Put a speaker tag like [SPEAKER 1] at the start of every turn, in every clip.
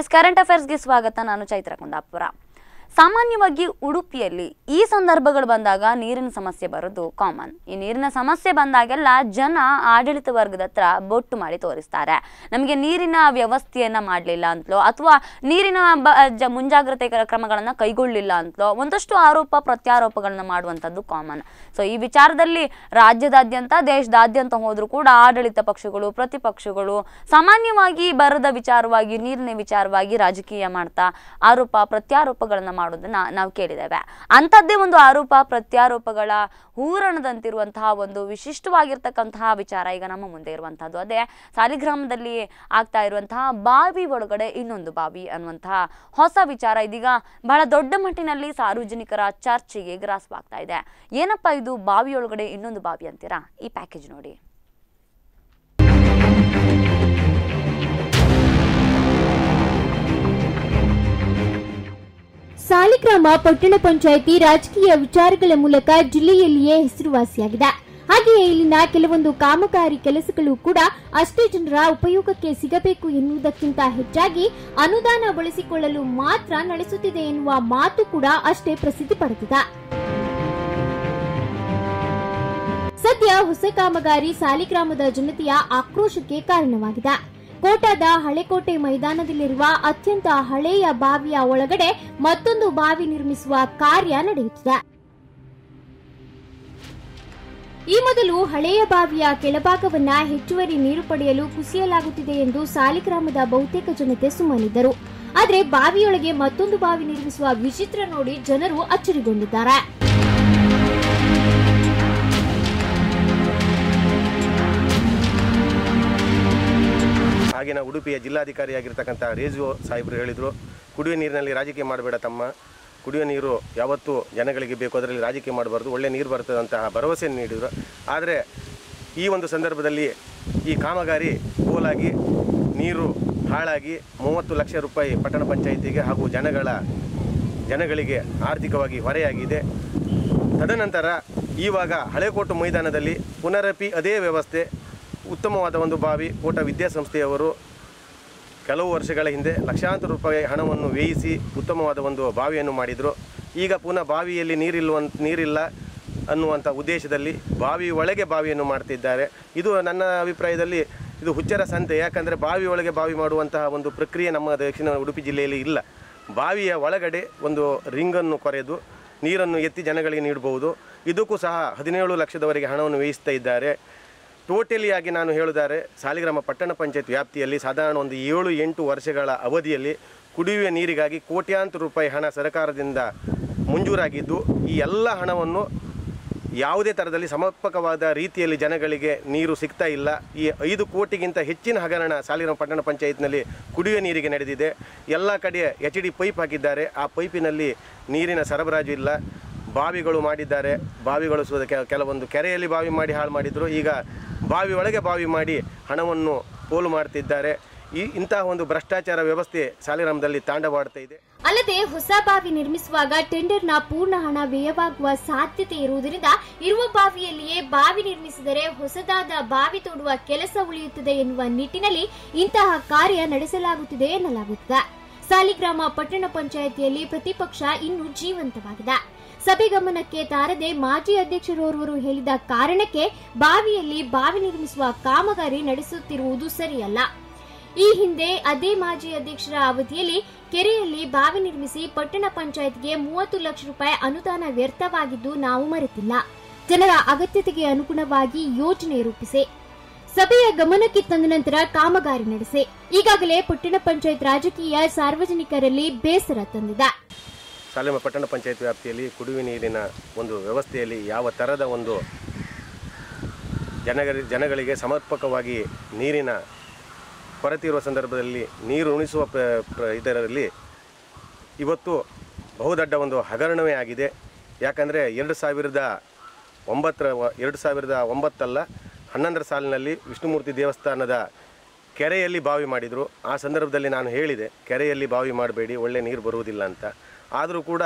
[SPEAKER 1] S current ಅಫೇರ್ಸ್ಗೆ ಸ್ವಾಗತ. ನಾನು ಚೈತ್ರ ಕುಂದಾಪುರ. ಸಾಮಾನ್ಯವಾಗಿ ಉಡುಪಿಯಲ್ಲಿ ಈ ಸಂದರ್ಭಗಳು ಬಂದಾಗ ನೀರಿನ ಸಮಸ್ಯೆ ಬರೋದು ಕಾಮನ್ ಈ ನೀರಿನ ಸಮಸ್ಯೆ ಬಂದಾಗೆಲ್ಲ ಜನ ಆಡಳಿತ ವರ್ಗದ ಹತ್ರ ಬೊಟ್ಟು ಮಾಡಿ ತೋರಿಸ್ತಾರೆ. ನಮಗೆ ನೀರಿನ ವ್ಯವಸ್ಥೆಯನ್ನ ಮಾಡಲಿಲ್ಲ ಅಂತಲೋ ಅಥವಾ ನೀರಿನ ಬ, ಜ, ಮುಂಜಾಗ್ರತೆ ಕ್ರಮಗಳನ್ನು ಕ್ರಮಗಳನ್ನ ಕೈಗೊಳ್ಳಿಲ್ಲ ಅಂತಲೋ ಒಂದಷ್ಟು ಆರೋಪ, ಪ್ರತ್ಯಾರೋಪಗಳನ್ನು ಮಾಡುವಂಥದ್ದು ಕಾಮನ್ ಸೊ ಈ ವಿಚಾರದಲ್ಲಿ ರಾಜ್ಯದಾದ್ಯಂತ, ದೇಶದಾದ್ಯಂತ ಹೋದರೂ ಕೂಡ ಆಡಳಿತ ಪಕ್ಷಗಳು, ಪ್ರತಿಪಕ್ಷಗಳು ಸಾಮಾನ್ಯವಾಗಿ ಬರದ ವಿಚಾರವಾಗಿ, ನೀರಿನ ವಿಚಾರವಾಗಿ ರಾಜಕೀಯ ಮಾಡ್ತಾ ಆರೋಪ, ಪ್ರತ್ಯಾರೋಪಗಳನ್ನ ಮಾಡೋದನ್ನ ನಾವು ಕೇಳಿದ್ದೇವೆ. ಅಂಥದ್ದೇ ಒಂದು ಆರೋಪ, ಪ್ರತ್ಯಾರೋಪಗಳ ಹೂರಣದಂತಿರುವಂತಹ ಒಂದು ವಿಶಿಷ್ಟವಾಗಿರ್ತಕ್ಕಂತಹ ವಿಚಾರ ಈಗ ನಮ್ಮ ಮುಂದೆ ಇರುವಂತಹದ್ದು. ಅದೇ ಸಾಲಿಗ್ರಾಮದಲ್ಲಿ ಆಗ್ತಾ ಇರುವಂತಹ ಬಾವಿ ಒಳಗಡೆ ಇನ್ನೊಂದು ಬಾವಿ ಅನ್ನುವಂತಹ ಹೊಸ ವಿಚಾರ ಇದೀಗ ಬಹಳ ದೊಡ್ಡ ಮಟ್ಟಿನಲ್ಲಿ ಸಾರ್ವಜನಿಕರ ಚರ್ಚೆಗೆ ಗ್ರಾಸವಾಗ್ತಾ ಇದೆ. ಏನಪ್ಪಾ ಇದು? ಬಾವಿಯೊಳಗಡೆ ಇನ್ನೊಂದು ಬಾವಿ ಅಂತೀರಾ? ಈ ಪ್ಯಾಕೇಜ್ ನೋಡಿ.
[SPEAKER 2] ಸಾಲಿಗ್ರಾಮ ಪಟ್ಟಣ ಪಂಚಾಯಿತಿ ರಾಜಕೀಯ ವಿಚಾರಗಳ ಮೂಲಕ ಜಿಲ್ಲೆಯಲ್ಲಿಯೇ ಹೆಸರುವಾಸಿಯಾಗಿದೆ. ಹಾಗೆಯೇ ಇಲ್ಲಿನ ಕೆಲವೊಂದು ಕಾಮಗಾರಿ ಕೆಲಸಗಳು ಕೂಡ ಅಷ್ಟೇ ಜನರ ಉಪಯೋಗಕ್ಕೆ ಸಿಗಬೇಕು ಎನ್ನುವುದಕ್ಕಿಂತ ಹೆಚ್ಚಾಗಿ ಅನುದಾನ ಬಳಸಿಕೊಳ್ಳಲು ಮಾತ್ರ ನಡೆಸುತ್ತಿದೆ ಎನ್ನುವ ಮಾತು ಕೂಡ ಅಷ್ಟೇ ಪ್ರಸಿದ್ಧಿ ಪಡೆದಿದೆ. ಸದ್ಯ ಹೊಸ ಕಾಮಗಾರಿ ಸಾಲಿಗ್ರಾಮದ ಜನತೆಯ ಆಕ್ರೋಶಕ್ಕೆ ಕಾರಣವಾಗಿದೆ. ಕೋಟಾದ ಹಳೆಕೋಟೆ ಮೈದಾನದಲ್ಲಿರುವ ಅತ್ಯಂತ ಹಳೆಯ ಬಾವಿಯ ಒಳಗಡೆ ಮತ್ತೊಂದು ಬಾವಿ ನಿರ್ಮಿಸುವ ಕಾರ್ಯ ನಡೆಯುತ್ತಿದೆ. ಈ ಮೊದಲು ಹಳೆಯ ಬಾವಿಯ ಕೆಳಭಾಗವನ್ನ ಹೆಚ್ಚುವರಿ ನೀರು ಪಡೆಯಲು ಕುಸಿಯಲಾಗುತ್ತಿದೆ ಎಂದು ಸಾಲಿಗ್ರಾಮದ ಬಹುತೇಕ ಜನತೆ ಸುಮ್ಮನಿದ್ದರು. ಆದರೆ ಬಾವಿಯೊಳಗೆ ಮತ್ತೊಂದು ಬಾವಿ ನಿರ್ಮಿಸುವ ವಿಚಿತ್ರ ನೋಡಿ ಜನರು ಅಚ್ಚರಿಗೊಂಡಿದ್ದಾರೆ.
[SPEAKER 3] ಆಗಿನ ಉಡುಪಿಯ ಜಿಲ್ಲಾಧಿಕಾರಿಯಾಗಿರ್ತಕ್ಕಂಥ ರೇಜು ಸಾಹೇಬರು ಹೇಳಿದರು ಕುಡಿಯುವ ನೀರಿನಲ್ಲಿ ರಾಜಕೀಯ ಮಾಡಬೇಡ ತಮ್ಮ. ಕುಡಿಯುವ ನೀರು ಯಾವತ್ತೂ ಜನಗಳಿಗೆ ಬೇಕು, ಅದರಲ್ಲಿ ರಾಜಕೀಯ ಮಾಡಬಾರ್ದು ಒಳ್ಳೆಯ ನೀರು ಬರ್ತದಂತಹ ಭರವಸೆಯನ್ನು ನೀಡಿದರು. ಆದರೆ ಈ ಒಂದು ಸಂದರ್ಭದಲ್ಲಿ ಈ ಕಾಮಗಾರಿ ಪೋಲಾಗಿ ನೀರು ಹಾಳಾಗಿ ಮೂವತ್ತು ಲಕ್ಷ ರೂಪಾಯಿ ಪಟ್ಟಣ ಪಂಚಾಯಿತಿಗೆ ಹಾಗೂ ಜನಗಳ, ಜನಗಳಿಗೆ ಆರ್ಥಿಕವಾಗಿ ಹೊರೆಯಾಗಿದೆ. ತದನಂತರ ಈವಾಗ ಹಳೆಕೋಟು ಮೈದಾನದಲ್ಲಿ ಪುನರಪಿ ಅದೇ ವ್ಯವಸ್ಥೆ ಉತ್ತಮವಾದ ಒಂದು ಬಾವಿ ಕೋಟ ವಿದ್ಯಾಸಂಸ್ಥೆಯವರು ಕೆಲವು ವರ್ಷಗಳ ಹಿಂದೆ ಲಕ್ಷಾಂತರ ರೂಪಾಯಿ ಹಣವನ್ನು ವ್ಯಯಿಸಿ ಉತ್ತಮವಾದ ಒಂದು ಬಾವಿಯನ್ನು ಮಾಡಿದರು. ಈಗ ಪುನಃ ಬಾವಿಯಲ್ಲಿ ನೀರಿಲ್ಲುವ ನೀರಿಲ್ಲ ಅನ್ನುವಂಥ ಉದ್ದೇಶದಲ್ಲಿ ಬಾವಿ ಒಳಗೆ ಬಾವಿಯನ್ನು ಮಾಡ್ತಿದ್ದಾರೆ. ಇದು ನನ್ನ ಅಭಿಪ್ರಾಯದಲ್ಲಿ ಇದು ಹುಚ್ಚರ ಸಂತೆ. ಯಾಕಂದರೆ ಬಾವಿ ಒಳಗೆ ಬಾವಿ ಮಾಡುವಂತಹ ಒಂದು ಪ್ರಕ್ರಿಯೆ ನಮ್ಮ ದಕ್ಷಿಣ ಉಡುಪಿ ಜಿಲ್ಲೆಯಲ್ಲಿ ಇಲ್ಲ. ಬಾವಿಯ ಒಳಗಡೆ ಒಂದು ರಿಂಗನ್ನು ಕೊರೆದು ನೀರನ್ನು ಎತ್ತಿ ಜನಗಳಿಗೆ ನೀಡಬಹುದು. ಇದಕ್ಕೂ ಸಹ ಹದಿನೇಳು ಲಕ್ಷದವರೆಗೆ ಹಣವನ್ನು ವ್ಯಯಿಸ್ತಾ ಇದ್ದಾರೆ. ಟೋಟಲಿ ಆಗಿ ನಾನು ಹೇಳಿದರೆ ಸಾಲಿಗ್ರಾಮ ಪಟ್ಟಣ ಪಂಚಾಯತ್ ವ್ಯಾಪ್ತಿಯಲ್ಲಿ ಸಾಧಾರಣ ಒಂದು ಏಳು, ಎಂಟು ವರ್ಷಗಳ ಅವಧಿಯಲ್ಲಿ ಕುಡಿಯುವ ನೀರಿಗಾಗಿ ಕೋಟ್ಯಾಂತರ ರೂಪಾಯಿ ಹಣ ಸರ್ಕಾರದಿಂದ ಮಂಜೂರಾಗಿದ್ದು, ಈ ಎಲ್ಲ ಹಣವನ್ನು ಯಾವುದೇ ಥರದಲ್ಲಿ ಸಮರ್ಪಕವಾದ ರೀತಿಯಲ್ಲಿ ಜನಗಳಿಗೆ ನೀರು ಸಿಗ್ತಾ ಇಲ್ಲ. ಈ ಐದು ಕೋಟಿಗಿಂತ ಹೆಚ್ಚಿನ ಹಗರಣ ಸಾಲಿಗ್ರಾಮ ಪಟ್ಟಣ ಪಂಚಾಯತ್ನಲ್ಲಿ ಕುಡಿಯುವ ನೀರಿಗೆ ನಡೆದಿದೆ. ಎಲ್ಲ ಕಡೆ ಎಚ್ ಡಿ ಪೈಪ್ ಹಾಕಿದ್ದಾರೆ. ಆ ಪೈಪಿನಲ್ಲಿ ನೀರಿನ ಸರಬರಾಜು ಇಲ್ಲ. ಬಾವಿಗಳು ಮಾಡಿದ್ದಾರೆ, ಬಾವಿಗಳು ಕೆಲವೊಂದು ಕೆರೆಯಲ್ಲಿ ಬಾವಿ ಮಾಡಿ, ಹಾಳು ಮಾಡಿದರು. ಈಗ ಬಾವಿ ಒಳಗೆ ಬಾವಿ ಮಾಡಿ ಹಣವನ್ನು ಪೋಲು ಮಾಡ್ತಿದ್ದಾರೆ. ಈ ಇಂತಹ ಒಂದು ಭ್ರಷ್ಟಾಚಾರ ವ್ಯವಸ್ಥೆ ಸಾಲಿಗ್ರಾಮದಲ್ಲಿ ತಾಂಡವಾಡ್ತಾ ಇದೆ.
[SPEAKER 2] ಅಲ್ಲದೆ ಹೊಸ ಬಾವಿ ನಿರ್ಮಿಸುವಾಗ ಟೆಂಡರ್ನ ಪೂರ್ಣ ಹಣ ವ್ಯಯವಾಗುವ ಸಾಧ್ಯತೆ ಇರುವುದರಿಂದ ಇರುವ ಬಾವಿಯಲ್ಲಿಯೇ ಬಾವಿ ನಿರ್ಮಿಸಿದರೆ ಹೊಸದಾದ ಬಾವಿ ತೋಡುವ ಕೆಲಸ ಉಳಿಯುತ್ತದೆ ಎನ್ನುವ ನಿಟ್ಟಿನಲ್ಲಿ ಇಂತಹ ಕಾರ್ಯ ನಡೆಸಲಾಗುತ್ತಿದೆ ಎನ್ನಲಾಗುತ್ತಿದೆ. ಸಾಲಿಗ್ರಾಮ ಪಟ್ಟಣ ಪಂಚಾಯಿತಿಯಲ್ಲಿ ಪ್ರತಿಪಕ್ಷ ಇನ್ನೂ ಜೀವಂತವಾಗಿದೆ. ಸಭೆ ಗಮನಕ್ಕೆ ತಾರದೆ ಮಾಜಿ ಅಧ್ಯಕ್ಷರೋರ್ವರು ಹೇಳಿದ ಕಾರಣಕ್ಕೆ ಬಾವಿಯಲ್ಲಿ ಬಾವಿ ನಿರ್ಮಿಸುವ ಕಾಮಗಾರಿ ನಡೆಸುತ್ತಿರುವುದು ಸರಿಯಲ್ಲ. ಈ ಹಿಂದೆ ಅದೇ ಮಾಜಿ ಅಧ್ಯಕ್ಷರ ಅವಧಿಯಲ್ಲಿ ಕೆರೆಯಲ್ಲಿ ಬಾವಿ ನಿರ್ಮಿಸಿ ಪಟ್ಟಣ ಪಂಚಾಯತ್ಗೆ ಮೂವತ್ತು ಲಕ್ಷ ರೂಪಾಯಿ ಅನುದಾನ ವ್ಯರ್ಥವಾಗಿದ್ದು ನಾವು ಮರೆತಿಲ್ಲ. ಜನರ ಅಗತ್ಯತೆಗೆ ಅನುಗುಣವಾಗಿ ಯೋಜನೆ ರೂಪಿಸಿ. ಸಭೆಯ ಗಮನಕ್ಕೆ ತಂದ ನಂತರ ಕಾಮಗಾರಿ ನಡೆಸಿ. ಈಗಾಗಲೇ ಪಟ್ಟಣ ಪಂಚಾಯತ್ ರಾಜಕೀಯ ಸಾರ್ವಜನಿಕರಲ್ಲಿ ಬೇಸರ ತಂದಿದೆ.
[SPEAKER 3] ಸಾಲಿಮ ಪಟ್ಟಣ ಪಂಚಾಯತ್ ವ್ಯಾಪ್ತಿಯಲ್ಲಿ ಕುಡಿಯುವ ನೀರಿನ ಒಂದು ವ್ಯವಸ್ಥೆಯಲ್ಲಿ ಯಾವ ಥರದ ಒಂದು ಜನಗರಿ ಜನಗಳಿಗೆ ಸಮರ್ಪಕವಾಗಿ ನೀರಿನ ಕೊರತೆ ಇರುವ ಸಂದರ್ಭದಲ್ಲಿ ನೀರು ಉಣಿಸುವ ಇದರಲ್ಲಿ ಇವತ್ತು ಬಹುದೊಡ್ಡ ಒಂದು ಹಗರಣವೇ ಆಗಿದೆ. ಯಾಕಂದರೆ ಎರಡು ಸಾವಿರದ ಒಂಬತ್ತರ, ಎರಡು ಸಾವಿರದ ಒಂಬತ್ತಲ್ಲ, ಹನ್ನೊಂದರ ಸಾಲಿನಲ್ಲಿ ವಿಷ್ಣುಮೂರ್ತಿ ದೇವಸ್ಥಾನದ ಕೆರೆಯಲ್ಲಿ ಬಾವಿ ಮಾಡಿದರು. ಆ ಸಂದರ್ಭದಲ್ಲಿ ನಾನು ಹೇಳಿದೆ, ಕೆರೆಯಲ್ಲಿ ಬಾವಿ ಮಾಡಬೇಡಿ, ಒಳ್ಳೆ ನೀರು ಬರುವುದಿಲ್ಲ ಅಂತ. ಆದರೂ ಕೂಡ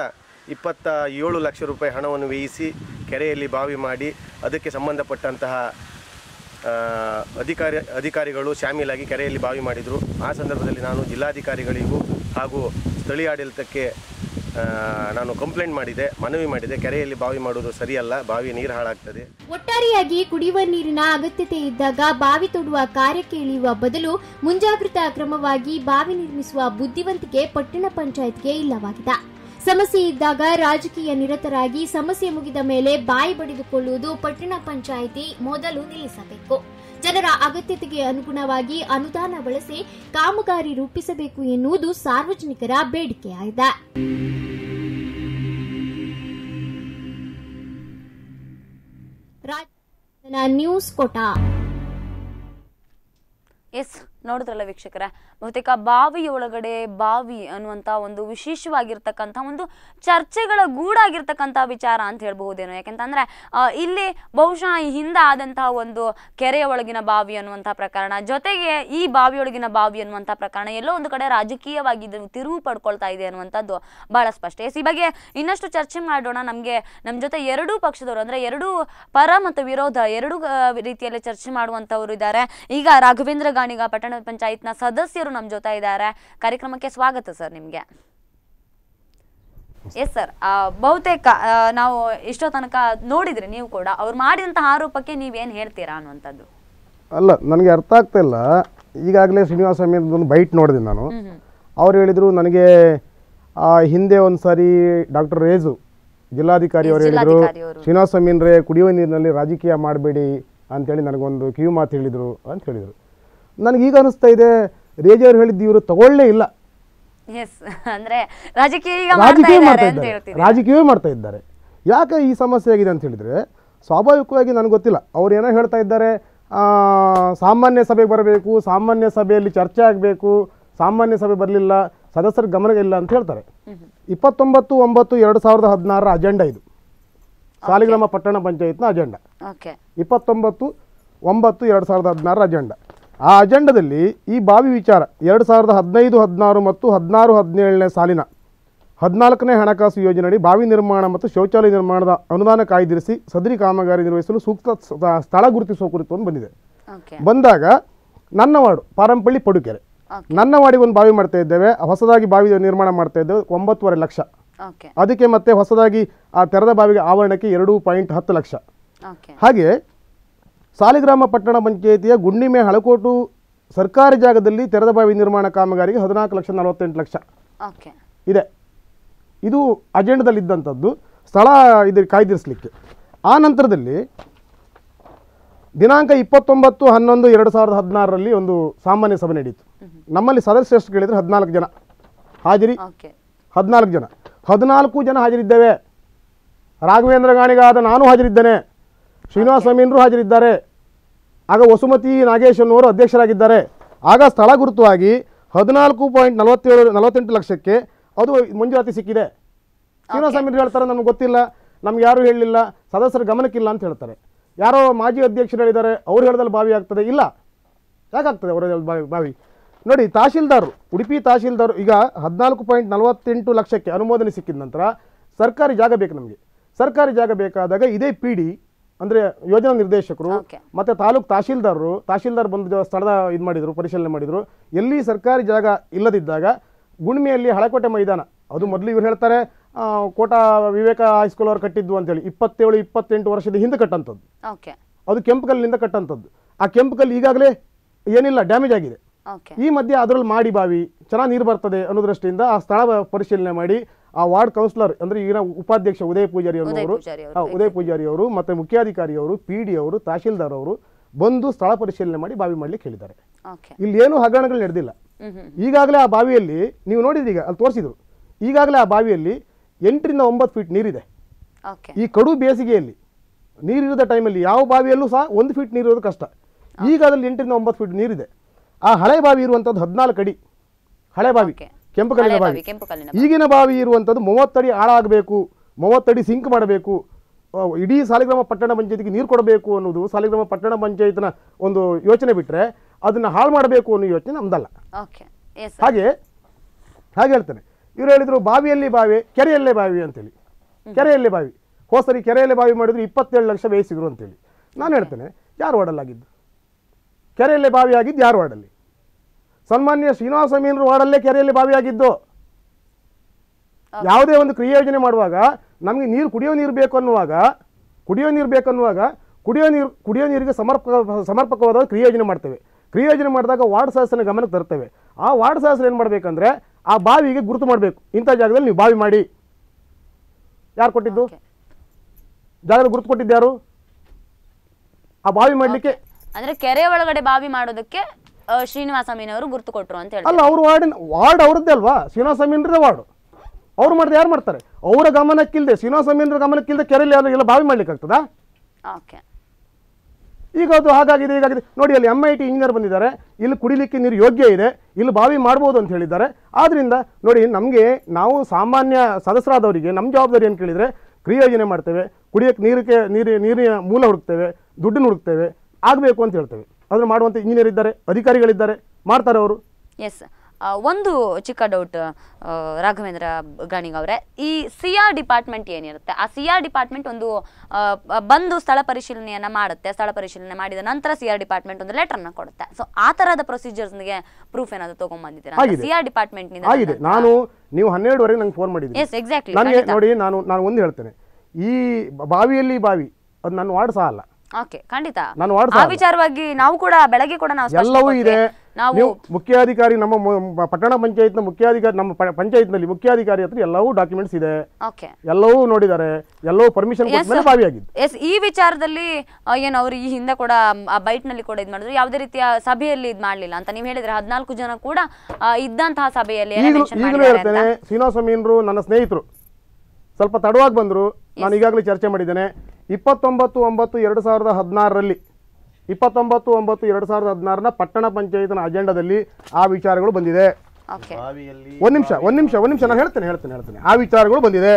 [SPEAKER 3] ಇಪ್ಪತ್ತ ಏಳು ಲಕ್ಷ ರೂಪಾಯಿ ಹಣವನ್ನು ವ್ಯಯಿಸಿ ಕೆರೆಯಲ್ಲಿ ಬಾವಿ ಮಾಡಿ ಅದಕ್ಕೆ ಸಂಬಂಧಪಟ್ಟಂತಹ
[SPEAKER 4] ಅಧಿಕಾರಿ, ಅಧಿಕಾರಿಗಳು ಶಾಮೀಲಾಗಿ ಕೆರೆಯಲ್ಲಿ ಬಾವಿ ಮಾಡಿದರು. ಆ ಸಂದರ್ಭದಲ್ಲಿ ನಾನು ಜಿಲ್ಲಾಧಿಕಾರಿಗಳಿಗೂ ಹಾಗೂ ಸ್ಥಳೀಯ ಆಡಳಿತಕ್ಕೆ ನಾನು ಕಂಪ್ಲೇಂಟ್ ಮಾಡಿದೆ, ಮನವಿ ಮಾಡಿದೆ. ಕೆರೆಯಲ್ಲಿ ಬಾವಿ ಮಾಡುವುದು ಸರಿಯಲ್ಲ, ಬಾವಿ ನೀರು ಹಾಳಾಗ್ತದೆ.
[SPEAKER 2] ಒಟ್ಟಾರೆಯಾಗಿ ಕುಡಿಯುವ ನೀರಿನ ಅಗತ್ಯತೆ ಇದ್ದಾಗ ಬಾವಿ ತೊಡುವ ಕಾರ್ಯಕ್ಕೆ ಇಳಿಯುವ ಬದಲು ಮುಂಜಾಗ್ರತಾ ಕ್ರಮವಾಗಿ ಬಾವಿ ನಿರ್ಮಿಸುವ ಬುದ್ಧಿವಂತಿಕೆ ಪಟ್ಟಣ ಪಂಚಾಯತ್ಗೆ ಇಲ್ಲವಾಗಿದೆ. ಸಮಸ್ಯೆ ಇದ್ದಾಗ ರಾಜಕೀಯ ನಿರತರಾಗಿ ಸಮಸ್ಯೆ ಮುಗಿದ ಮೇಲೆ ಬಾಯಿ ಬಡಿದುಕೊಳ್ಳುವುದು ಪಟ್ಟಣ ಪಂಚಾಯಿತಿ ಮೊದಲು ನಿಲ್ಲಿಸಬೇಕು. ಜನರ ಅಗತ್ಯತೆಗೆ ಅನುಗುಣವಾಗಿ ಅನುದಾನ ಬಳಸಿ ಕಾಮಗಾರಿ ರೂಪಿಸಬೇಕು ಎನ್ನುವುದು ಸಾರ್ವಜನಿಕರ ಬೇಡಿಕೆಯಾಗಿದೆ. ನ್ಯೂಸ್ ಕೋಟಾ.
[SPEAKER 1] ಎಸ್. ನೋಡಿದ್ರಲ್ಲ ವೀಕ್ಷಕರ? ಬಹುತೇಕ ಬಾವಿಯೊಳಗಡೆ ಬಾವಿ ಅನ್ನುವಂಥ ಒಂದು ವಿಶೇಷವಾಗಿರ್ತಕ್ಕಂಥ ಒಂದು ಚರ್ಚೆಗಳ ಗೂಡಾಗಿರ್ತಕ್ಕಂಥ ವಿಚಾರ ಅಂತ ಹೇಳ್ಬಹುದೇನೋ. ಯಾಕೆಂತಂದ್ರೆ ಇಲ್ಲಿ ಬಹುಶಃ ಈ ಹಿಂದೆ ಆದಂತಹ ಒಂದು ಕೆರೆಯ ಒಳಗಿನ ಬಾವಿ ಅನ್ನುವಂಥ ಪ್ರಕರಣ, ಜೊತೆಗೆ ಈ ಬಾವಿಯೊಳಗಿನ ಬಾವಿ ಅನ್ನುವಂಥ ಪ್ರಕರಣ ಎಲ್ಲೋ ಒಂದು ಕಡೆ ರಾಜಕೀಯವಾಗಿ ತಿರುವು ಪಡ್ಕೊಳ್ತಾ ಇದೆ ಅನ್ನುವಂಥದ್ದು ಬಹಳ ಸ್ಪಷ್ಟ. ಎಸ್, ಈ ಬಗ್ಗೆ ಇನ್ನಷ್ಟು ಚರ್ಚೆ ಮಾಡೋಣ. ನಮಗೆ ನಮ್ಮ ಜೊತೆ ಎರಡೂ ಪಕ್ಷದವರು, ಅಂದ್ರೆ ಎರಡೂ ಪರ ಮತ್ತು ವಿರೋಧ, ಎರಡೂ ರೀತಿಯಲ್ಲಿ ಚರ್ಚೆ ಮಾಡುವಂತವರು ಇದ್ದಾರೆ. ಈಗ ರಾಘವೇಂದ್ರ ಗಾಣಿಗ ಪಟ್ಟಣ ಪಂಚಾಯತ್ನ ಸದಸ್ಯರು ನಮ್ಮ ಜೊತೆ ಇದ್ದಾರೆ. ಕಾರ್ಯಕ್ರಮಕ್ಕೆ ಸ್ವಾಗತ ಸರ್ ನಿಮಗೆ. ಎಸ್ ಸರ್ ಬಹುತೇಕ ನಾವು ಇಷ್ಟೋ ತನಕ ನೋಡಿದ್ರಿ ನೀವು ಕೂಡ. ಅವ್ರು ಮಾಡಿದಂತಹ ಆರೋಪಕ್ಕೆ ನೀವೇನು ಹೇಳ್ತೀರಾ ಅನ್ನುವಂಥದ್ದು?
[SPEAKER 5] ಅಲ್ಲ ನನಗೆ ಅರ್ಥ ಆಗ್ತಾ ಇಲ್ಲ. ಈಗಾಗಲೇ ಶ್ರೀನಿವಾಸ ಒಂದು ಬೈಟ್ ನೋಡಿದೆ ನಾನು. ಅವ್ರು ಹೇಳಿದರು ನನಗೆ ಆ, ಹಿಂದೆ ಒಂದು ಸಾರಿ ಡಾಕ್ಟರ್ ರೇಜು ಜಿಲ್ಲಾಧಿಕಾರಿ ಅವರು ಹೇಳಿದರು. ಶ್ರೀನಿವಾಸ ಮೀನ್ರೆ ಕುಡಿಯುವ ನೀರಿನಲ್ಲಿ ರಾಜಕೀಯ ಮಾಡಬೇಡಿ ಅಂತೇಳಿ ನನಗೊಂದು ಕಿವಿ ಮಾತು ಹೇಳಿದರು ಅಂತ ಹೇಳಿದರು. ನನಗೀಗ ಅನಿಸ್ತಾ ಇದೆ ರೇಜು ಅವ್ರು ಹೇಳಿದ್ದು ಇವರು ತಗೊಳ್ಳೇ ಇಲ್ಲ.
[SPEAKER 1] ಎಸ್ ಅಂದ್ರೆ ರಾಜಕೀಯ ಮಾಡ್ತಾ ಇದ್ದಾರೆ
[SPEAKER 5] ರಾಜಕೀಯವೇ ಮಾಡ್ತಾ ಇದ್ದಾರೆ. ಯಾಕೆ ಈ ಸಮಸ್ಯೆ ಆಗಿದೆ ಅಂತ ಹೇಳಿದ್ರೆ ಸ್ವಾಭಾವಿಕವಾಗಿ ನನಗೆ ಗೊತ್ತಿಲ್ಲ. ಅವ್ರು ಏನೋ ಹೇಳ್ತಾ ಇದ್ದಾರೆ ಸಾಮಾನ್ಯ ಸಭೆಗೆ ಬರಬೇಕು ಸಾಮಾನ್ಯ ಸಭೆಯಲ್ಲಿ ಚರ್ಚೆ ಆಗಬೇಕು ಸಾಮಾನ್ಯ ಸಭೆ ಬರಲಿಲ್ಲ ಸದಸ್ಯರ ಗಮನ ಇಲ್ಲ ಅಂತ ಹೇಳ್ತಾರೆ. ಇಪ್ಪತ್ತೊಂಬತ್ತು ಒಂಬತ್ತು ಎರಡು ಸಾವಿರದ ಹದಿನಾರರ ಅಜೆಂಡಾ ಇದು. ಸಾಲಿಗ್ರಾಮ ಪಟ್ಟಣ ಪಂಚಾಯತ್ನ ಅಜೆಂಡಾ. ಇಪ್ಪತ್ತೊಂಬತ್ತು ಒಂಬತ್ತು ಎರಡು ಸಾವಿರದ ಹದಿನಾರರ ಅಜೆಂಡಾ. ಆ ಅಜೆಂಡದಲ್ಲಿ ಈ ಬಾವಿ ವಿಚಾರ ಎರಡು ಸಾವಿರದ ಹದಿನೈದು ಹದಿನಾರು ಮತ್ತು ಹದಿನಾರು ಹದಿನೇಳನೇ ಸಾಲಿನ ಹದಿನಾಲ್ಕನೇ ಹಣಕಾಸು ಯೋಜನೆಯಡಿ ಬಾವಿ ನಿರ್ಮಾಣ ಮತ್ತು ಶೌಚಾಲಯ ನಿರ್ಮಾಣದ ಅನುದಾನ ಕಾಯ್ದಿರಿಸಿ ಸದರಿ ಕಾಮಗಾರಿ ನಿರ್ವಹಿಸಲು ಸೂಕ್ತ ಸ್ಥಳ ಗುರುತಿಸುವ ಕುರಿತು ಒಂದು ಬಂದಿದೆ. ಬಂದಾಗ ನನ್ನ ವಾರ್ಡು ಪಾರಂಪಳ್ಳಿ ಪಡುಕೆರೆ ನನ್ನ ವಾರ್ಡಿಗೆ ಒಂದು ಬಾವಿ ಮಾಡ್ತಾ ಇದ್ದೇವೆ ಹೊಸದಾಗಿ ಬಾವಿ ನಿರ್ಮಾಣ ಮಾಡ್ತಾ ಇದ್ದೇವೆ ಒಂಬತ್ತುವರೆ ಲಕ್ಷ. ಅದಕ್ಕೆ ಮತ್ತೆ ಹೊಸದಾಗಿ ಆ ತೆರೆದ ಬಾವಿಗೆ ಆವರಣಕ್ಕೆ ಎರಡು ಪಾಯಿಂಟ್ ಹತ್ತು ಲಕ್ಷ. ಹಾಗೆ ಸಾಲಿಗ್ರಾಮ ಪಟ್ಟಣ ಪಂಚಾಯಿತಿಯ ಗುಂಡಿಮೆ ಹಳಕೋಟು ಸರ್ಕಾರಿ ಜಾಗದಲ್ಲಿ ತೆರೆದ ಬಾವಿ ನಿರ್ಮಾಣ ಕಾಮಗಾರಿಗೆ ಹದಿನಾಲ್ಕು ಲಕ್ಷ ನಲವತ್ತೆಂಟು ಲಕ್ಷ ಇದೆ. ಇದು ಅಜೆಂಡದಲ್ಲಿದ್ದಂಥದ್ದು. ಸ್ಥಳ ಇದು ಕಾಯ್ದಿರಿಸಲಿಕ್ಕೆ. ಆ ನಂತರದಲ್ಲಿ ದಿನಾಂಕ ಇಪ್ಪತ್ತೊಂಬತ್ತು ಹನ್ನೊಂದು ಎರಡು ಸಾವಿರದ ಹದಿನಾರರಲ್ಲಿ ಒಂದು ಸಾಮಾನ್ಯ ಸಭೆ ನಡೆಯಿತು ನಮ್ಮಲ್ಲಿ ಸದಸ್ಯರು ಕೇಳಿದರೆ ಹದಿನಾಲ್ಕು ಜನ. ಹಾಜರಿ. ಹದಿನಾಲ್ಕು ಜನ. ಹದಿನಾಲ್ಕು ಜನ ಹಾಜರಿದ್ದೇವೆ. ರಾಘವೇಂದ್ರ ಗಾಣಿಗಾದ ನಾನು ಹಾಜರಿದ್ದೇನೆ. ಶ್ರೀನಿವಾಸ ಮೀನರು ಹಾಜರಿದ್ದಾರೆ. ಆಗ ವಸುಮತಿ ನಾಗೇಶ್ ಅನ್ನುವರು ಅಧ್ಯಕ್ಷರಾಗಿದ್ದಾರೆ. ಆಗ ಸ್ಥಳ ಗುರುತುವಾಗಿ ಹದಿನಾಲ್ಕು ಪಾಯಿಂಟ್ ನಲವತ್ತೇಳು, ನಲವತ್ತೆಂಟು ಲಕ್ಷಕ್ಕೆ ಅದು ಮಂಜೂರಾತಿ ಸಿಕ್ಕಿದೆ. ಶ್ರೀನಿವಾಸ ಮೀನರು ಹೇಳ್ತಾರೆ, ನಮ್ಗೆ ಗೊತ್ತಿಲ್ಲ, ನಮ್ಗೆ ಯಾರು ಹೇಳಲಿಲ್ಲ, ಸದಸ್ಯರ ಗಮನಕ್ಕಿಲ್ಲ ಅಂತ ಹೇಳ್ತಾರೆ. ಯಾರೋ ಮಾಜಿ ಅಧ್ಯಕ್ಷರು ಹೇಳಿದ್ದಾರೆ, ಅವ್ರು ಹೇಳ್ದಲ್ಲಿ ಬಾವಿ ಆಗ್ತದೆ. ಇಲ್ಲ, ಯಾಕಾಗ್ತದೆ ಅವರ ಬಾವಿ ಬಾವಿ ನೋಡಿ, ತಹಶೀಲ್ದಾರ್, ಉಡುಪಿ ತಹಶೀಲ್ದಾರ್ ಈಗ ಹದಿನಾಲ್ಕು ಪಾಯಿಂಟ್ ನಲವತ್ತೆಂಟು ಲಕ್ಷಕ್ಕೆ ಅನುಮೋದನೆ ಸಿಕ್ಕಿದ ನಂತರ ಸರ್ಕಾರಿ ಜಾಗ ಬೇಕು ನಮಗೆ. ಸರ್ಕಾರಿ ಜಾಗ ಬೇಕಾದಾಗ ಇದೇ ಪಿ ಡಿ ಅಂದರೆ ಯೋಜನಾ ನಿರ್ದೇಶಕರು ಮತ್ತೆ ತಾಲೂಕ್ ತಹಶೀಲ್ದಾರರು ತಹಶೀಲ್ದಾರ್ ಬಂದು ಸ್ಥಳದ ಇದು ಮಾಡಿದ್ರು ಪರಿಶೀಲನೆ ಮಾಡಿದ್ರು. ಎಲ್ಲಿ ಸರ್ಕಾರಿ ಜಾಗ ಇಲ್ಲದಿದ್ದಾಗ ಗುಣ್ಮೆಯಲ್ಲಿ ಹಳಕೋಟೆ ಮೈದಾನ ಅದು ಮೊದಲು ಇವ್ರು ಹೇಳ್ತಾರೆ ಕೋಟಾ ವಿವೇಕ ಹೈಸ್ಕೂಲ್ ಅವ್ರು ಕಟ್ಟಿದ್ದು ಅಂತೇಳಿ ಇಪ್ಪತ್ತೇಳು ಇಪ್ಪತ್ತೆಂಟು ವರ್ಷದ ಹಿಂದೆ ಕಟ್ಟಂಥದ್ದು. ಅದು ಕೆಂಪು ಕಲ್ಲಿನಿಂದ ಕಟ್ಟಂಥದ್ದು. ಆ ಕೆಂಪು ಕಲ್ಲು ಈಗಾಗಲೇ ಏನಿಲ್ಲ ಡ್ಯಾಮೇಜ್ ಆಗಿದೆ. ಈ ಮಧ್ಯೆ ಅದರಲ್ಲಿ ಮಾಡಿ ಬಾವಿ ಚೆನ್ನಾಗಿ ನೀರು ಬರ್ತದೆ ಅನ್ನೋ ದೃಷ್ಟಿಯಿಂದ ಆ ಸ್ಥಳ ಪರಿಶೀಲನೆ ಮಾಡಿ ಆ ವಾರ್ಡ್ ಕೌನ್ಸಿಲರ್ ಅಂದ್ರೆ ಈಗಿನ ಉಪಾಧ್ಯಕ್ಷ ಉದಯ ಪೂಜಾರಿ
[SPEAKER 1] ಅವರು,
[SPEAKER 5] ಉದಯ ಪೂಜಾರಿ ಅವರು ಮತ್ತೆ ಮುಖ್ಯಾಧಿಕಾರಿ ಅವರು ಪಿ ಡಿ ಅವರು ತಹಶೀಲ್ದಾರ್ ಅವರು ಬಂದು ಸ್ಥಳ ಪರಿಶೀಲನೆ ಮಾಡಿ ಬಾವಿ ಮಾಡ್ಲಿಕ್ಕೆ ಹೇಳಿದ್ದಾರೆ. ಇಲ್ಲಿ ಏನು ಹಗರಣಗಳು ನಡೆದಿಲ್ಲ. ಈಗಾಗಲೇ ಆ ಬಾವಿಯಲ್ಲಿ ನೀವು ನೋಡಿದ್ರಿ ಈಗ ಅಲ್ಲಿ ತೋರಿಸಿದ್ರು. ಈಗಾಗಲೇ ಆ ಬಾವಿಯಲ್ಲಿ ಎಂಟರಿಂದ ಒಂಬತ್ತು ಫೀಟ್ ನೀರಿದೆ. ಈ ಕಡು ಬೇಸಿಗೆಯಲ್ಲಿ ನೀರಿರದ ಟೈಮಲ್ಲಿ ಯಾವ ಬಾವಿಯಲ್ಲೂ ಸಹ ಒಂದು ಫೀಟ್ ನೀರು ಇರೋದು ಕಷ್ಟ. ಈಗ ಅದರಲ್ಲಿ ಎಂಟರಿಂದ ಒಂಬತ್ತು ಫೀಟ್ ನೀರಿದೆ. ಆ ಹಳೆ ಬಾವಿ ಇರುವಂಥದ್ದು ಹದಿನಾಲ್ಕು ಅಡಿ. ಹಳೆ ಬಾವಿ. ಕೆಂಪು ಕಲ್ಲಿನ ಬಾವಿ.
[SPEAKER 1] ಬಾವಿ, ಕೆಂಪು ಕಲ್ಲಿನ
[SPEAKER 5] ಈಗಿನ ಬಾವಿ ಇರುವಂಥದ್ದು ಮೂವತ್ತಡಿ ಆಳ ಆಗಬೇಕು ಮೂವತ್ತಡಿ ಸಿಂಕ್ ಮಾಡಬೇಕು ಇಡೀ ಸಾಲಿಗ್ರಾಮ ಪಟ್ಟಣ ಪಂಚಾಯತಿಗೆ ನೀರು ಕೊಡಬೇಕು ಅನ್ನೋದು ಸಾಲಿಗ್ರಾಮ ಪಟ್ಟಣ ಪಂಚಾಯತ್ನ ಒಂದು ಯೋಚನೆ ಬಿಟ್ಟರೆ ಅದನ್ನು ಹಾಳು ಮಾಡಬೇಕು ಅನ್ನೋ ಯೋಚನೆ ನಮ್ದಲ್ಲ. ಹಾಗೆ ಹಾಗೆ ಹೇಳ್ತೇನೆ. ಇವ್ರು ಹೇಳಿದರು ಬಾವಿಯಲ್ಲಿ ಬಾವಿ ಕೆರೆಯಲ್ಲೇ ಬಾವಿ ಅಂತೇಳಿ. ಕೆರೆಯಲ್ಲೇ ಬಾವಿ. ಹೋಸರಿ ಕೆರೆಯಲ್ಲೇ ಬಾವಿ ಮಾಡಿದ್ರು ಇಪ್ಪತ್ತೇಳು ಲಕ್ಷ ವ್ಯಯಿಸಿದ್ರು ಅಂತೇಳಿ. ನಾನು ಹೇಳ್ತೇನೆ ಯಾರು ವಾಡಲ್ಲಾಗಿದ್ದು ಕೆರೆಯಲ್ಲೇ ಬಾವಿ ಆಗಿದ್ದು ಯಾರು ವಾರ್ಡಲ್ಲಿ? ಸನ್ಮಾನ್ಯ ಶ್ರೀನಿವಾಸ ಮೀನರು ವಾರ್ಡಲ್ಲೇ ಕೆರೆಯಲ್ಲಿ ಬಾವಿಯಾಗಿದ್ದು. ಯಾವುದೇ ಒಂದು ಕ್ರಿಯೋಜನೆ ಮಾಡುವಾಗ ನಮಗೆ ನೀರು ಕುಡಿಯೋ ನೀರು ಬೇಕು ಅನ್ನುವಾಗ ಕುಡಿಯೋ ನೀರು ಬೇಕು ಅನ್ನುವಾಗ ಕುಡಿಯೋ ನೀರು ಕುಡಿಯೋ ನೀರಿಗೆ ಸಮರ್ಪಕ ಸಮರ್ಪಕವಾದ ಕ್ರಿಯೋಜನೆ ಮಾಡ್ತೇವೆ. ಕ್ರಿಯೋಜನೆ ಮಾಡಿದಾಗ ವಾರ್ಡ್ ಸದಸ್ಯನ ಗಮನಕ್ಕೆ ತರ್ತೇವೆ. ಆ ವಾರ್ಡ್ ಸದಸ್ಯರು ಏನು ಮಾಡಬೇಕಂದ್ರೆ ಆ ಬಾವಿಗೆ ಗುರುತು ಮಾಡಬೇಕು. ಇಂಥ ಜಾಗದಲ್ಲಿ ನೀವು ಬಾವಿ ಮಾಡಿ. ಯಾರು ಕೊಟ್ಟಿದ್ದು?
[SPEAKER 1] ಜಾಗದಲ್ಲಿ
[SPEAKER 5] ಜಾಗದ ಗುರುತು ಕೊಟ್ಟಿದ್ದು ಯಾರು? ಆ ಬಾವಿ ಮಾಡಲಿಕ್ಕೆ
[SPEAKER 1] ಅಂದ್ರೆ ಕೆರೆ ಒಳಗಡೆ ಬಾವಿ ಮಾಡೋದಕ್ಕೆ ಆ, ಅಮೀನ್ ಅವರು ಗುರ್ತು ಕೊಟ್ಟರು ಅಂತ ಹೇಳಿ
[SPEAKER 5] ಅಲ್ಲ ಅವ್ರ ವಾರ್ಡ್ ವಾರ್ಡ್ ಅವ್ರದ್ದೇ ಅಲ್ವಾ? ಶ್ರೀನಿವಾಸ ಮೀನ್ರದೇ ವಾರ್ಡ್. ಅವ್ರು ಮಾಡಿದ್ರೆ ಯಾರು ಮಾಡ್ತಾರೆ? ಅವರ ಗಮನಕ್ಕಿಲ್ಲದೆ ಶ್ರೀನಿವಾಸ ಅಮೀನ್ರ ಗಮನಕ್ಕಿಲ್ಲದೆ ಕೆರೆಯಲ್ಲಿ ಯಾರು ಎಲ್ಲ ಬಾವಿ ಮಾಡ್ಲಿಕ್ಕೆ ಆಗ್ತದಾ
[SPEAKER 1] ಓಕೆ.
[SPEAKER 5] ಈಗ ಅದು ಹಾಗಾಗಿದೆ ಹೀಗಾಗಿದೆ. ನೋಡಿ ಅಲ್ಲಿ ಎಂ ಐ ಟಿ ಇಂಜಿನಿಯರ್ ಬಂದಿದ್ದಾರೆ. ಇಲ್ಲಿ ಕುಡಿಲಿಕ್ಕೆ ನೀರು ಯೋಗ್ಯ ಇದೆ. ಇಲ್ಲಿ ಬಾವಿ ಮಾಡ್ಬೋದು ಅಂತ ಹೇಳಿದ್ದಾರೆ. ಆದ್ರಿಂದ ನೋಡಿ ನಮಗೆ ನಾವು ಸಾಮಾನ್ಯ ಸದಸ್ಯರಾದವರಿಗೆ ನಮ್ಮ ಜವಾಬ್ದಾರಿ ಏನು ಕೇಳಿದರೆ ಕ್ರಿಯೋಜನೆ ಮಾಡ್ತೇವೆ. ಕುಡಿಯೋಕ್ಕೆ ನೀರಿಗೆ ನೀರು ನೀರಿನ ಮೂಲ ಹುಡುಕ್ತೇವೆ. ದುಡ್ಡನ್ನು ಹುಡುಕ್ತೇವೆ. ಆಗಬೇಕು ಅಂತ ಹೇಳ್ತೇವೆ. ಅದನ್ನು ಮಾಡುವಂಥ ಇಂಜಿನಿಯರ್ ಇದ್ದಾರೆ ಅಧಿಕಾರಿಗಳಿದ್ದಾರೆ ಮಾಡ್ತಾರೆ ಅವರು.
[SPEAKER 1] ಎಸ್ ಒಂದು ಚಿಕ್ಕ ಡೌಟ್ ರಾಘವೇಂದ್ರ ಗಾಣಿಗ್ ಅವರೇ. ಈ ಸಿ ಆರ್ ಡಿಪಾರ್ಟ್ಮೆಂಟ್ ಏನಿರುತ್ತೆ? ಆ ಸಿ ಆರ್ ಡಿಪಾರ್ಟ್ಮೆಂಟ್ ಒಂದು ಬಂದು ಸ್ಥಳ ಪರಿಶೀಲನೆಯನ್ನ ಮಾಡುತ್ತೆ. ಸ್ಥಳ ಪರಿಶೀಲನೆ ಮಾಡಿದ ನಂತರ ಸಿ ಆರ್ ಡಿಪಾರ್ಟ್ಮೆಂಟ್ ಒಂದು ಲೆಟರ್ ಲೆಟರ್ನ ಕೊಡುತ್ತೆ. ಸೊ ಆ ತರದ ಪ್ರೊಸೀಜರ್ಸ್ಗೆ ಪ್ರೂಫ್ ಏನಾದ್ರು ತಗೊಂಡ್ಬಂದಿದ್ದೀರಾ. ಸಿ ಆರ್ ಡಿಪಾರ್ಟ್ಮೆಂಟ್
[SPEAKER 5] ಆಗಿದೆ. ನಾನು ನೀವು ಹನ್ನೆರಡುವರೆಗೆ ನಂಗೆ ಫೋನ್ ಮಾಡಿದ್ದೀನಿ.
[SPEAKER 1] ಎಸ್ ಎಕ್ಸಾಕ್ಟ್ಲಿ
[SPEAKER 5] ನೋಡಿ ನಾನು ನಾನು ಒಂದು ಹೇಳ್ತೇನೆ. ಈ ಬಾವಿಯಲ್ಲಿ ಬಾವಿ ಅದು ನನ್ನ ವಾರ್ಡ್ ಸಹ ಅಲ್ಲ.
[SPEAKER 1] ಓಕೆ ಖಂಡಿತ.
[SPEAKER 5] ನಾನು
[SPEAKER 1] ಆ ವಿಚಾರವಾಗಿ ನಾವು ಕೂಡ ಬೆಳಗ್ಗೆ ಕೂಡ ನಾವು
[SPEAKER 5] ಎಲ್ಲವೂ ಇದೆ.
[SPEAKER 1] ನಾವು
[SPEAKER 5] ಮುಖ್ಯಾಧಿಕಾರಿ ನಮ್ಮ ಪಟ್ಟಣ ಪಂಚಾಯತ್ನ ಮುಖ್ಯಾಧಿಕಾರಿ ನಮ್ಮ ಪಂಚಾಯತ್ ಪಂಚಾಯತ್ನಲ್ಲಿ ಮುಖ್ಯಾಧಿಕಾರಿ ಹತ್ರ ಎಲ್ಲವೂ ಡಾಕ್ಯುಮೆಂಟ್ಸ್ ಇದೆ. ಎಲ್ಲವೂ ನೋಡಿದ್ದಾರೆ. ಎಲ್ಲವೂ ಪರ್ಮಿಷನ್
[SPEAKER 1] ಎಸ್ ಈ ವಿಚಾರದಲ್ಲಿ ಏನು ಅವರು ಈ ಹಿಂದೆ ಕೂಡ ಆ ಬೈಟ್ನಲ್ಲಿ ಕೂಡ ಇದ್ ಮಾಡಿದ್ರು. ಯಾವುದೇ ರೀತಿಯ ಸಭೆಯಲ್ಲಿ ಇದ್ ಮಾಡಲಿಲ್ಲ ಅಂತ ನೀವು ಹೇಳಿದ್ರೆ ಹದಿನಾಲ್ಕು ಜನ ಕೂಡ ಇದ್ದಂತಹ ಸಭೆಯಲ್ಲಿ
[SPEAKER 5] ಈಗಲೂ. ಹೇಳ್ತೇನೆ ಶ್ರೀನಿವಾಸ ಮೀನರು ನನ್ನ ಸ್ನೇಹಿತರು. ಸ್ವಲ್ಪ ತಡವಾಗಿ ಬಂದರು. ನಾನು ಈಗಾಗಲೇ ಚರ್ಚೆ ಮಾಡಿದ್ದೇನೆ. ಇಪ್ಪತ್ತೊಂಬತ್ತು ಒಂಬತ್ತು ಎರಡು ಸಾವಿರದ ಹದಿನಾರರಲ್ಲಿ ಇಪ್ಪತ್ತೊಂಬತ್ತು ಒಂಬತ್ತು ಎರಡು ಸಾವಿರದ ಹದಿನಾರನ ಪಟ್ಟಣ ಪಂಚಾಯತ್ನ ಅಜೆಂಡಾದಲ್ಲಿ ಆ ವಿಚಾರಗಳು ಬಂದಿದೆ. ಒಂದು ನಿಮಿಷ ಒಂದು ನಿಮಿಷ ಒಂದು ನಿಮಿಷ ನಾನು ಹೇಳ್ತೇನೆ ಹೇಳ್ತೇನೆ ಹೇಳ್ತೇನೆ. ಆ ವಿಚಾರಗಳು ಬಂದಿದೆ.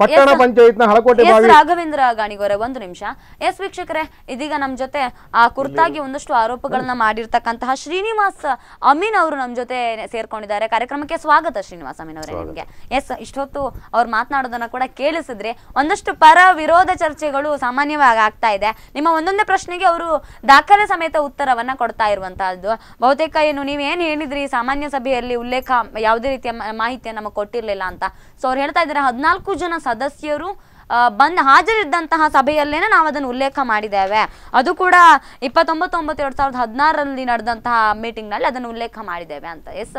[SPEAKER 5] ಪಟ್ಟಣ ಪಂಚಾಯತ್ನ ಹಳಕೋಟೆ
[SPEAKER 1] ರಾಘವೇಂದ್ರ ಗಾಣಿಗೋರೆ ಒಂದು ನಿಮಿಷ. ಎಸ್ ವೀಕ್ಷಕರೇ ಇದೀಗ ನಮ್ ಜೊತೆ ಆ ಕುರ್ತಾಗಿ ಒಂದಷ್ಟು ಆರೋಪಗಳನ್ನ ಮಾಡಿರ್ತಕ್ಕಂತಹ ಶ್ರೀನಿವಾಸ್ ಅಮೀನ್ ಅವರು ನಮ್ ಜೊತೆ ಸೇರ್ಕೊಂಡಿದ್ದಾರೆ. ಕಾರ್ಯಕ್ರಮಕ್ಕೆ ಸ್ವಾಗತ ಶ್ರೀನಿವಾಸ್ ಅಮೀನ್ ಅವರೇ ನಿಮ್ಗೆ. ಎಸ್ ಇಷ್ಟೊತ್ತು ಅವ್ರು ಮಾತನಾಡೋದನ್ನ ಕೂಡ ಕೇಳಿಸಿದ್ರಿ ಒಂದಷ್ಟು ಪರ ವಿರೋಧ ಚರ್ಚೆಗಳು ಸಾಮಾನ್ಯವಾಗಿ ಆಗ್ತಾ ಇದೆ. ನಿಮ್ಮ ಒಂದೊಂದೇ ಪ್ರಶ್ನೆಗೆ ಅವರು ದಾಖಲೆ ಸಮೇತ ಉತ್ತರವನ್ನ ಕೊಡ್ತಾ ಇರುವಂತಹದ್ದು. ಬಹುತೇಕ ಏನು ನೀವೇನ್ ಹೇಳಿದ್ರಿ ಸಾಮಾನ್ಯ ಸಭೆಯಲ್ಲಿ ಉಲ್ಲೇಖ ಯಾವುದೇ ರೀತಿಯ ಮಾಹಿತಿಯನ್ನು ನಮಗೆ ಕೊಟ್ಟಿರ್ಲಿಲ್ಲ ಅಂತ. ಸೊ ಅವ್ರು ಹೇಳ್ತಾ ಇದ್ದಾರೆ ಹದಿನಾಲ್ಕು ಜನ ಸದಸ್ಯರು ಬಂದ್ ಹಾಜರಿದ್ದಂತಹ ಸಭೆಯಲ್ಲೇನೆ ನಾವು ಅದನ್ನು ಉಲ್ಲೇಖ ಮಾಡಿದ್ದೇವೆ. ಅದು ಕೂಡ ಇಪ್ಪತ್ತೊಂಬತ್ತೊಂಬತ್ತು ಎರಡ್ ಸಾವಿರದ ಹದಿನಾರರಲ್ಲಿ ನಡೆದಂತಹ ಮೀಟಿಂಗ್ನಲ್ಲಿ ಅದನ್ನು ಉಲ್ಲೇಖ ಮಾಡಿದ್ದೇವೆ ಅಂತ. ಎಸ್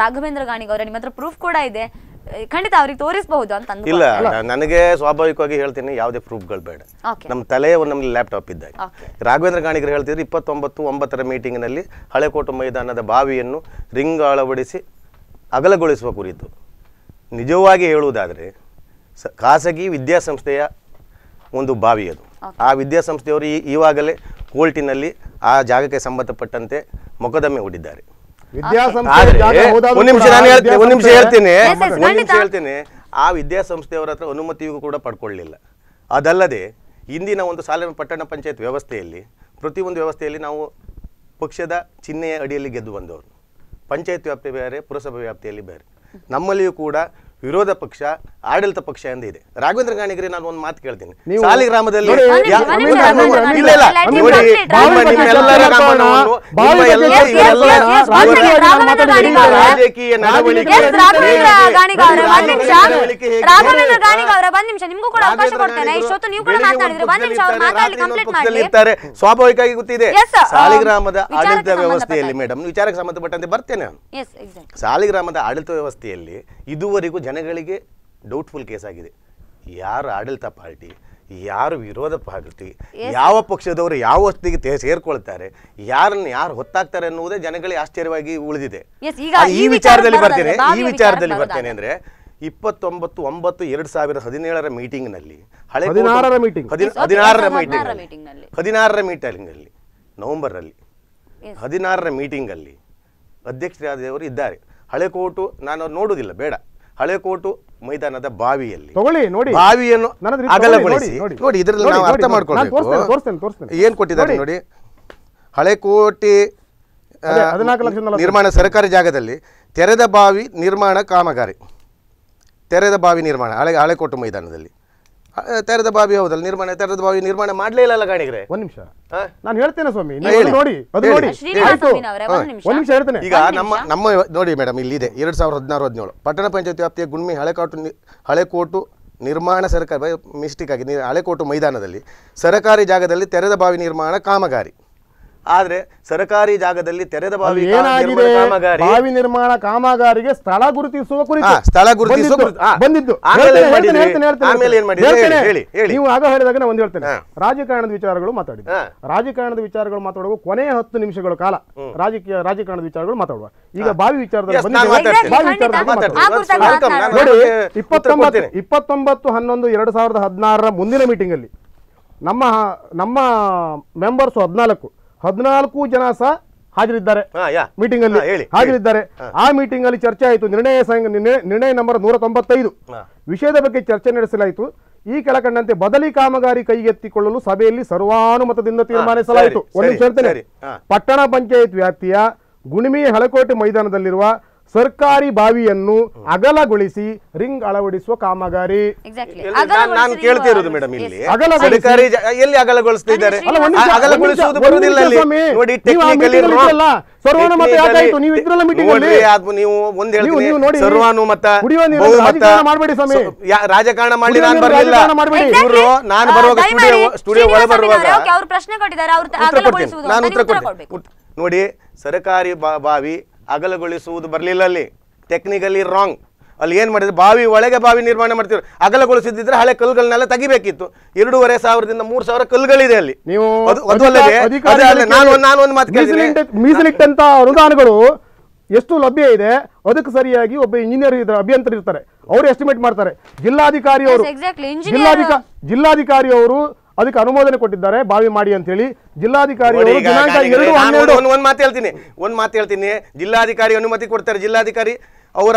[SPEAKER 1] ರಾಘವೇಂದ್ರ ಗಾಣಿಗೌರ ಅವರೇ ನಿಮ್ಮ ಹತ್ರ ಪ್ರೂಫ್ ಕೂಡ ಇದೆ. ಖಂಡಿತ ಅವ್ರಿಗೆ ತೋರಿಸಬಹುದು ಅಂತ
[SPEAKER 3] ಇಲ್ಲ ನನಗೆ ಸ್ವಾಭಾವಿಕವಾಗಿ ಹೇಳ್ತೀನಿ ಯಾವುದೇ ಪ್ರೂಫ್ಗಳು ಬೇಡ.
[SPEAKER 1] Okay.
[SPEAKER 3] ನಮ್ಮ ತಲೆಯ ಒಂದು ನಮ್ಗೆ ಲ್ಯಾಪ್ಟಾಪ್ ಇದ್ದಾಗ. ರಾಘವೇಂದ್ರ ಗಾಣಿಗರು ಹೇಳ್ತಿದ್ರು ಇಪ್ಪತ್ತೊಂಬತ್ತು ಒಂಬತ್ತರ ಮೀಟಿಂಗ್ನಲ್ಲಿ ಹಳೆಕೋಟು ಮೈದಾನದ ಬಾವಿಯನ್ನು ರಿಂಗ್ ಅಳವಡಿಸಿ ಅಗಲಗೊಳಿಸುವ ಕುರಿತು. ನಿಜವಾಗಿ ಹೇಳುವುದಾದರೆ ಸ ಖಾಸಗಿ ವಿದ್ಯಾಸಂಸ್ಥೆಯ ಒಂದು ಬಾವಿ ಅದು. ಆ ವಿದ್ಯಾಸಂಸ್ಥೆಯವರು ಈ ಈವಾಗಲೇ ಕೋರ್ಟಿನಲ್ಲಿ ಆ ಜಾಗಕ್ಕೆ ಸಂಬಂಧಪಟ್ಟಂತೆ ಮೊಕದ್ದಮೆ ಹೂಡಿದ್ದಾರೆ. ಒಂದ್ ನಿಮಿಷ ನಾನು ಹೇಳ್ತೀನಿ ಒಂದ್ ನಿಮಿಷ ಹೇಳ್ತೀನಿ. ಒಂದ್ ನಿಮಿಷ. ಹೇಳ್ತೀನಿ. ಆ ವಿದ್ಯಾಸಂಸ್ಥೆಯವರ ಹತ್ರ ಅನುಮತಿಯೂ ಕೂಡ ಪಡ್ಕೊಳ್ಳಿಲ್ಲ. ಅದಲ್ಲದೆ ಇಂದಿನ ಒಂದು ಸಾಲ ಪಟ್ಟಣ ಪಂಚಾಯತ್ ವ್ಯವಸ್ಥೆಯಲ್ಲಿ ಪ್ರತಿಯೊಂದು ವ್ಯವಸ್ಥೆಯಲ್ಲಿ ನಾವು ಪಕ್ಷದ ಚಿಹ್ನೆಯ ಅಡಿಯಲ್ಲಿ ಗೆದ್ದು ಬಂದವರು. ಪಂಚಾಯತ್ ವ್ಯಾಪ್ತಿ ಬೇರೆ ಪುರಸಭೆ ವ್ಯಾಪ್ತಿಯಲ್ಲಿ ಬೇರೆ. ನಮ್ಮಲ್ಲಿಯೂ ಕೂಡ ವಿರೋಧ ಪಕ್ಷ ಆಡಳಿತ ಪಕ್ಷ ಎಂದು ಇದೆ ರಾಘವೇಂದ್ರ ಗಾಣಿಗರಿ ನಾನು ಒಂದು ಮಾತು ಕೇಳ್ತೀನಿ. ಸಾಲಿಗ್ರಾಮದಲ್ಲಿ. ರಾಜಕೀಯ ನಡವಳಿಕೆ ಇರ್ತಾರೆ, ಸ್ವಾಭಾವಿಕವಾಗಿ ಗೊತ್ತಿದೆ. ಸಾಲಿಗ್ರಾಮದ ಆಡಳಿತ ವ್ಯವಸ್ಥೆಯಲ್ಲಿ ಮೇಡಮ್ ವಿಚಾರಕ್ಕೆ ಸಂಬಂಧಪಟ್ಟಂತೆ ಬರ್ತೇನೆ ನಾನು. ಸಾಲಿಗ್ರಾಮದ ಆಡಳಿತ ವ್ಯವಸ್ಥೆಯಲ್ಲಿ ಇದುವರೆಗೂ ಜನಗಳಿಗೆ ಡೌಟ್ಫುಲ್ ಕೇಸ್ ಆಗಿದೆ. ಯಾರು ಆಡಳಿತ ಪಾರ್ಟಿ ಯಾರು ವಿರೋಧ ಪಾರ್ಟಿ ಯಾವ ಪಕ್ಷದವರು ಯಾವ ಹೊತ್ತಿಗೆ ತೇ- ಸೇರ್ಕೊಳ್ತಾರೆ ಯಾರನ್ನು ಯಾರು ಹೊತ್ತಾಗ್ತಾರೆ ಅನ್ನುವುದೇ ಜನಗಳಿಗೆ ಆಶ್ಚರ್ಯವಾಗಿ ಉಳಿದಿದೆ.
[SPEAKER 1] ಈ
[SPEAKER 3] ವಿಚಾರದಲ್ಲಿ ಬರ್ತೇನೆ ಈ ವಿಚಾರದಲ್ಲಿ ಬರ್ತೇನೆ ಅಂದ್ರೆ ಇಪ್ಪತ್ತೊಂಬತ್ತು ಒಂಬತ್ತು ಎರಡ್ ಸಾವಿರದ ಹದಿನೇಳರ ಮೀಟಿಂಗ್ನಲ್ಲಿ ಹಳೆ
[SPEAKER 5] ಹದಿನಾರರ ಮೀಟಿಂಗ್.
[SPEAKER 3] ಹದಿ-
[SPEAKER 1] Yes, okay,
[SPEAKER 3] ಹದಿನಾರರ ಮೀಟಿಂಗ್
[SPEAKER 1] ಅಲ್ಲಿ ನವೆಂಬರ್
[SPEAKER 3] ಅಲ್ಲಿ ಹದಿನಾರರ ಮೀಟಿಂಗ್
[SPEAKER 1] ಅಲ್ಲಿ.
[SPEAKER 3] ಹದಿನಾರರ ಅಧ್ಯಕ್ಷರಾದವರು ಇದ್ದಾರೆ. ಹಳೆಕೋಟು ನಾನು ನೋಡುವುದಿಲ್ಲ ಬೇಡ. ಹಳೆಕೋಟು ಮೈದಾನದ ಬಾವಿಯಲ್ಲಿ.
[SPEAKER 5] ತಗೊಳ್ಳಿ ನೋಡಿ.
[SPEAKER 3] ಬಾವಿಯನ್ನು ಅಗಲಗೊಳಿಸಿ.
[SPEAKER 5] ನೋಡಿ,
[SPEAKER 3] ಇದರಲ್ಲಿ ನಾವು ಅರ್ಥ. ಮಾಡ್ಕೊಳ್ಬೇಕು. ಏನ್ ಕೊಟ್ಟಿದ್ದಾರೆ
[SPEAKER 5] ನೋಡಿ.
[SPEAKER 3] ಹಳೆಕೋಟೆ
[SPEAKER 5] 14 ಲಕ್ಷ
[SPEAKER 3] ನಿರ್ಮಾಣ ಸರ್ಕಾರಿ ಜಾಗದಲ್ಲಿ ತೆರೆದ ಬಾವಿ ನಿರ್ಮಾಣ ಕಾಮಗಾರಿ. ತೆರೆದ ಬಾವಿ ನಿರ್ಮಾಣ ಹಳೆ ಹಳೆಕೋಟು ಮೈದಾನದಲ್ಲಿ. ತೆರೆದ ಬಾವಿ ಹೌದಲ್ಲ ನಿರ್ಮಾಣ ತೆರೆದ ಬಾವಿ ನಿರ್ಮಾಣ ಮಾಡ್ಲೇ ಇಲ್ಲಲ್ಲ ಗಾಣಿಗ್ರೆ
[SPEAKER 5] ಒಂದ್ ನಿಮಿಷ. ನಾನು ಹೇಳ್ತೇನೆ ಸ್ವಾಮಿ ನೋಡಿ ಅದು ನೋಡಿ.
[SPEAKER 1] ಒಂದ್ ನಿಮಿಷ.
[SPEAKER 5] ಒಂದ್ ನಿಮಿಷ ಹೇಳ್ತೇನೆ.
[SPEAKER 3] ಈಗ ನಮ್ಮ ನಮ್ಮ ನೋಡಿ ಮೇಡಮ್ ಇಲ್ಲಿದೆ ಎರಡ್ ಸಾವಿರದ ಹದಿನಾರು ಹದಿನೇಳು. ಪಟ್ಟಣ ಪಂಚಾಯತಿ ವ್ಯಾಪ್ತಿಯ ಗುಣ್ಮಿ ಹಳೆಕೋಟು ಹಳೆಕೋಟು ನಿರ್ಮಾಣ ಸರ್ಕಾರ ಮಿಸ್ಟೇಕ್ ಆಗಿ ನೀ- ಹಳೆಕೋಟು ಮೈದಾನದಲ್ಲಿ ಸರಕಾರಿ ಜಾಗದಲ್ಲಿ ತೆರೆದ ಬಾವಿ ನಿರ್ಮಾಣ ಕಾಮಗಾರಿ. ಆದ್ರೆ ಸರ್ಕಾರಿ ಜಾಗದಲ್ಲಿ ತೆರೆದ ಬಾವಿ
[SPEAKER 5] ಏನಾಗಿದೆ?
[SPEAKER 3] ಕಾಮಗಾರಿ
[SPEAKER 5] ಬಾವಿ ನಿರ್ಮಾಣ ಕಾಮಗಾರಿಗೆ ಸ್ಥಳ ಗುರುತಿಸುವ ಕುರಿತು
[SPEAKER 3] ಸ್ಥಳ ಗುರುತಿಸುವ
[SPEAKER 5] ಬಂದಿದ್ದು.
[SPEAKER 3] ಆಮೇಲೆ ಏನ್ ಮಾಡಿದ್ರಿ? ಹೇಳಿ, ಹೇಳಿ.
[SPEAKER 5] ನೀವು ಆಗ ಹೇಳಿದಾಗ ನಾನು ಒಂದು ಹೇಳ್ತೇನೆ. ರಾಜಕಾರಣದ ವಿಚಾರಗಳು ಮಾತಾಡಿದ್ವಿ. ರಾಜಕಾರಣದ ವಿಚಾರಗಳು ಮಾತಾಡುವ ಕೊನೆಯ ಹತ್ತು ನಿಮಿಷಗಳ ಕಾಲ ರಾಜಕೀಯ ರಾಜಕಾರಣದ ವಿಚಾರಗಳು ಮಾತಾಡುವ. ಈಗ ಬಾವಿ ವಿಚಾರದಲ್ಲಿ ಇಪ್ಪತ್ತೊಂಬತ್ತು. ಇಪ್ಪತ್ತೊಂಬತ್ತು ಹನ್ನೊಂದು ಎರಡು ಸಾವಿರದ ಹದಿನಾರರ ಮುಂದಿನ ಮೀಟಿಂಗ್ ಅಲ್ಲಿ ನಮ್ಮ ನಮ್ಮ ಮೆಂಬರ್ಸ್ ಹದಿನಾಲ್ಕು ಹದಿನಾಲ್ಕು ಜನ ಸಹ ಹಾಜರಿದ್ದಾರೆ. ಮೀಟಿಂಗ್ ಅಲ್ಲಿ ಹಾಜರಿದ್ದಾರೆ. ಆ ಮೀಟಿಂಗ್ ಅಲ್ಲಿ ಚರ್ಚೆ ಆಯಿತು. ನಿರ್ಣಯ ಸಂಘ ನಿರ್ಣಯ- ನಂಬರ್ ನೂರ ತೊಂಬತ್ತೈದು ವಿಷಯದ ಬಗ್ಗೆ ಚರ್ಚೆ ನಡೆಸಲಾಯಿತು. ಈ ಕೆಳಕಂಡಂತೆ ಬದಲಿ ಕಾಮಗಾರಿ ಕೈಗೆತ್ತಿಕೊಳ್ಳಲು ಸಭೆಯಲ್ಲಿ ಸರ್ವಾನುಮತದಿಂದ ತೀರ್ಮಾನಿಸಲಾಯಿತು. ಒಂದು. ಪಟ್ಟಣ ಪಂಚಾಯತ್ ವ್ಯಾಪ್ತಿಯ ಗುಣಿಮಿ ಹಳಕೋಟೆ ಮೈದಾನದಲ್ಲಿರುವ ಸರ್ಕಾರಿ ಬಾವಿಯನ್ನು ಅಗಲಗೊಳಿಸಿ ರಿಂಗ್ ಅಳವಡಿಸುವ ಕಾಮಗಾರಿ.
[SPEAKER 1] ಎಕ್ಸಾಕ್ಟ್ಲಿ
[SPEAKER 3] ನಾನ್- ನಾನು ಕೇಳ್ತಾ ಇರೋದು ಮೇಡಮ್ ಇಲ್ಲಿ.
[SPEAKER 5] ಅಗಲ
[SPEAKER 3] ಸರ್ಕಾರಿ ಎಲ್ಲಿ ಅಗಲಗೊಳಿಸ್ತಿದ್ದಾರೆ ಅಗಲಗೊಳಿಸುವುದು ಬರುವುದಿಲ್ಲ ನೋಡಿ
[SPEAKER 5] ನೀವು
[SPEAKER 3] ಟೆಕ್ನಿಕಲಿ
[SPEAKER 5] ಸರ್ವಾನುಮತ ಯಾಕಾಯ್ತು? ನೀವು ಇದ್ರಲ್ಲ meeting ಅಲ್ಲಿ?
[SPEAKER 3] ನೀವು ಒಂದ್ ಹೇಳ್ತೀನಿ. ಸರ್ವಾನುಮತ ಬಹುಮತ
[SPEAKER 5] ಮಾಡ್ಬೇಡಿ ಸ್ವಾಮಿ.
[SPEAKER 3] ರಾಜಕಾರಣ ಮಾಡಿ ನಾನು ಬರಲಿಲ್ಲ.
[SPEAKER 5] ರಾಜಕಾರಣ ಮಾಡ್ಬೇಡಿ.
[SPEAKER 3] ಇವರು ನಾನು ಬರುವಾಗ ಸ್ಟುಡಿಯೋ ಸ್ಟುಡಿಯೋ ಒಳ ಬರುವಾಗ
[SPEAKER 1] ಅವ್ರು ಪ್ರಶ್ನೆ ಕೊಟ್ಟಿದ್ದಾರೆ ಅವ್ರು
[SPEAKER 3] ಉತ್ತರ ನಾನು ಉತ್ತರ
[SPEAKER 1] ನೀವು ಕೊಡ್ಬೇಕು.
[SPEAKER 3] ನೋಡಿ ಸರ್ಕಾರಿ ಬಾ- ಬಾವಿ ಅಗಲಗೊಳಿಸುವುದು ಬರಲಿಲ್ಲ ಅಲ್ಲಿ. ಟೆಕ್ನಿಕಲಿ ರಾಂಗ್ ಅಲ್ಲಿ ಏನು ಮಾಡಿದ್ರು? ಬಾವಿ ಒಳಗೆ ಬಾವಿ ನಿರ್ಮಾಣ ಮಾಡ್ತೀವಿ ಅಗಲಗೊಳಿಸಿದ್ರೆ ಹಳೆ ಕಲ್ಲುಗಳನ್ನೆಲ್ಲ ತೆಗಿಬೇಕಿತ್ತು. ಎರಡೂವರೆ ಸಾವಿರದಿಂದ ಮೂರು ಸಾವಿರ ಕಲ್ಲುಗಳಿದೆ ಅಲ್ಲಿ.
[SPEAKER 5] ನೀವು ಮೀಸಲಿಟ್ಟಂತ ಅನುದಾನಗಳು ಎಷ್ಟು ಲಭ್ಯ ಇದೆ ಅದಕ್ಕೆ ಸರಿಯಾಗಿ ಒಬ್ಬ ಇಂಜಿನಿಯರ್ ಇದ್ರೆ ಅಭಿಯಂತರ ಇರ್ತಾರೆ ಅವರು ಎಸ್ಟಿಮೇಟ್ ಮಾಡ್ತಾರೆ. ಜಿಲ್ಲಾಧಿಕಾರಿ ಅವರು ಜಿಲ್ಲಾಧಿಕಾರಿ ಅವರು ಅದಕ್ಕೆ ಅನುಮೋದನೆ ಕೊಟ್ಟಿದ್ದಾರೆ. ಬಾವಿ ಮಾಡಿ ಅಂತ ಹೇಳಿ ಜಿಲ್ಲಾಧಿಕಾರಿ
[SPEAKER 3] ಒಂದ್ ಮಾತು ಹೇಳ್ತೀನಿ. ಒಂದು ಮಾತು ಹೇಳ್ತೀನಿ. ಜಿಲ್ಲಾಧಿಕಾರಿ ಅನುಮತಿ ಕೊಡ್ತಾರೆ. ಜಿಲ್ಲಾಧಿಕಾರಿ ಅವರ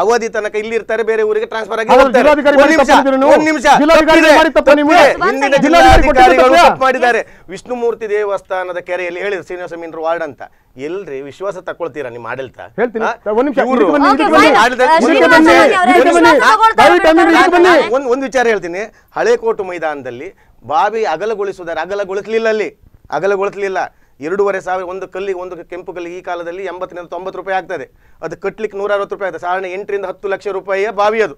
[SPEAKER 3] ಅವಧಿ ತನಕ ಇಲ್ಲಿ ಇರ್ತಾರೆ ಬೇರೆ ಊರಿಗೆ ಟ್ರಾನ್ಸ್ಫರ್ ಆಗಿ
[SPEAKER 5] ಹೌದು,
[SPEAKER 3] ಹೋಗ್ತಾರೆ.
[SPEAKER 5] ಜಿಲ್ಲಾಧಿಕಾರಿ
[SPEAKER 3] ಒಂದು ನಿಮಿಷ
[SPEAKER 5] ತಪ್ಪು ಮಾಡಿದ್ರು ನೀವು.
[SPEAKER 3] ಒಂದು ನಿಮಿಷ.
[SPEAKER 5] ಜಿಲ್ಲಾಧಿಕಾರಿ ಮಾಡಿ ತಪ್ಪು ನೀವು.
[SPEAKER 3] ತಪ್ಪಿದೆ. ಹಿಂದಿನ ಜಿಲ್ಲಾಧಿಕಾರಿಗಳು ಮಾಡಿದ್ದಾರೆ. ವಿಷ್ಣುಮೂರ್ತಿ ದೇವಸ್ಥಾನದ ಕೆರೆಯಲ್ಲಿ ಹೇಳಿದ್ರು ಶ್ರೀನಿವಾಸ ಮೀನ್ರು ವಾರ್ಡ್ ಅಂತ. ಎಲ್ರಿ ವಿಶ್ವಾಸ ತಗೊಳ್ತೀರಾ ನಿಮ್ಮ ಆಡಳಿತ?
[SPEAKER 5] ಒಂದು
[SPEAKER 3] ವಿಚಾರ ಹೇಳ್ತೀನಿ. ಹಳೆ ಕೋಟು ಮೈದಾನದಲ್ಲಿ ಬಾವಿ ಅಗಲಗೊಳಿಸುವುದಾರೆ ಅಗಲಗೊಳಿಸಲಿಲ್ಲ ಅಲ್ಲಿ. ಅಗಲಗೊಳಿಸಲಿಲ್ಲ. ಎರಡೂವರೆ ಸಾವಿರ ಒಂದು ಕಲ್ಲಿಗೆ ಒಂದು ಕೆಂಪು ಕಲ್ಲಿಗೆ ಈ ಕಾಲದಲ್ಲಿ ಎಂಬತ್ತರಿಂದ ತೊಂಬತ್ತು ರೂಪಾಯಿ ಆಗ್ತದೆ. ಅದು ಕಟ್ಲಿಕ್ಕೆ ನೂರ ಅರವತ್ತು ರೂಪಾಯಿ ಆಗ್ತದೆ. ಸಾಧಾರಣ ಎಂಟರಿಂದ ಹತ್ತು ಲಕ್ಷ ರೂಪಾಯಿಯ ಬಾವಿ ಅದು.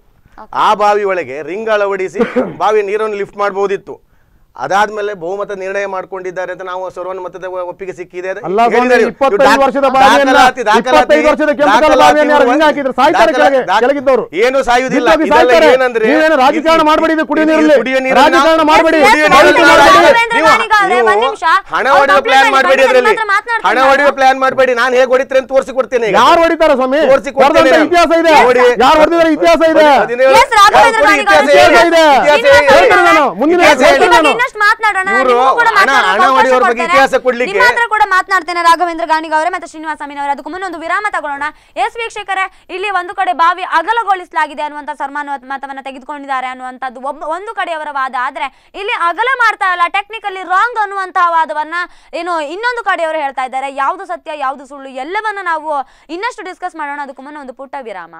[SPEAKER 3] ಆ ಬಾವಿ ಒಳಗೆ ರಿಂಗ್ ಅಳವಡಿಸಿ ಬಾವಿ ನೀರನ್ನು ಲಿಫ್ಟ್ ಮಾಡಬಹುದಿತ್ತು. ಅದಾದ್ಮೇಲೆ ಬಹುಮತ ನಿರ್ಣಯ ಮಾಡ್ಕೊಂಡಿದ್ದಾರೆ ಅಂತ ನಾವು ಸರ್ವಾನುಮತದ ಒಪ್ಪಿಗೆ ಸಿಕ್ಕಿದೆ. ಏನು ಸಾಯುವುದಿಲ್ಲ. ಇದೆಲ್ಲ ಏನಂದ್ರೆ
[SPEAKER 5] ರಾಜಕಾರಣ ಮಾಡಬೇಡಿ.
[SPEAKER 3] ಹಣ ಹೊಡೆಯುವ ಪ್ಲಾನ್
[SPEAKER 1] ಮಾಡಿ,
[SPEAKER 3] ಮಾಡಬೇಡಿ ಅದರಲ್ಲಿ ಹಣ. ಹೊಡೆಯುವ ಪ್ಲಾನ್ ಮಾಡಬೇಡಿ. ನಾನು ಹೇಗೆ ಹೊಡಿತಾರೆ ಅಂತ ತೋರಿಸಿ ಕೊಡ್ತೇನೆ.
[SPEAKER 5] ಯಾರು ಹೊಡಿತಾರ ಸ್ವಾಮಿ?
[SPEAKER 3] ತೋರಿಸಿ ಕೊಡ್ತೇನೆ
[SPEAKER 5] ಇತಿಹಾಸ ಇದೆ. ಯಾರು ಹೊಡೆದಿದ್ದಾರೆ? ಇತಿಹಾಸ ಇದೆ.
[SPEAKER 3] ಇತಿಹಾಸ
[SPEAKER 5] ಇದೆ.
[SPEAKER 3] ಇತಿಹಾಸ
[SPEAKER 5] ಹೇಳ್ತೇನೆ ನಾನು. ಮುಂದಿನ
[SPEAKER 1] ಮಾತನಾಡೋಣ.
[SPEAKER 3] ಇತಿಹಾಸ ಕೊಡ್ಲಿಕ್ಕೆ-
[SPEAKER 1] ನಿಮ್ಮ ಹತ್ರ ಕೂಡ ಮಾತನಾಡ್ತೇನೆ ರಾಘವೇಂದ್ರ ಗಾಣಿಗ ಅವರೇ ಮತ್ತೆ ಶ್ರೀನಿವಾಸ ಅವರ ಅದಕ್ಕೂ ಮುನ್ನೊಂದು ವಿರಾಮ ತಗೊಳ್ಳೋಣ. ಎಸ್ ವೀಕ್ಷಕರೇ ಇಲ್ಲಿ ಒಂದು ಕಡೆ ಬಾವಿ ಅಗಲಗೊಳಿಸಲಾಗಿದೆ ಅನ್ನುವಂತ ಸರ್ಮಾನ ಮತವನ್ನ ತೆಗೆದುಕೊಂಡಿದ್ದಾರೆ ಅನ್ನುವಂಥದ್ದು ಒಬ್ಬ ಒಂದು ಕಡೆಯವರ ವಾದ. ಆದ್ರೆ ಇಲ್ಲಿ ಅಗಲ ಮಾಡ್ತಾ ಇಲ್ಲ. ಟೆಕ್ನಿಕಲಿ ರಾಂಗ್ ಅನ್ನುವಂತಹ ವಾದವನ್ನ ಏನು ಇನ್ನೊಂದು ಕಡೆಯವರು ಹೇಳ್ತಾ ಇದ್ದಾರೆ. ಯಾವುದು ಸತ್ಯ ಯಾವುದು ಸುಳ್ಳು ಎಲ್ಲವನ್ನ ನಾವು ಇನ್ನಷ್ಟು ಡಿಸ್ಕಸ್ ಮಾಡೋಣ. ಅದಕ್ಕೂ ಮುನ್ನ ಒಂದು ಪುಟ್ಟ ವಿರಾಮ.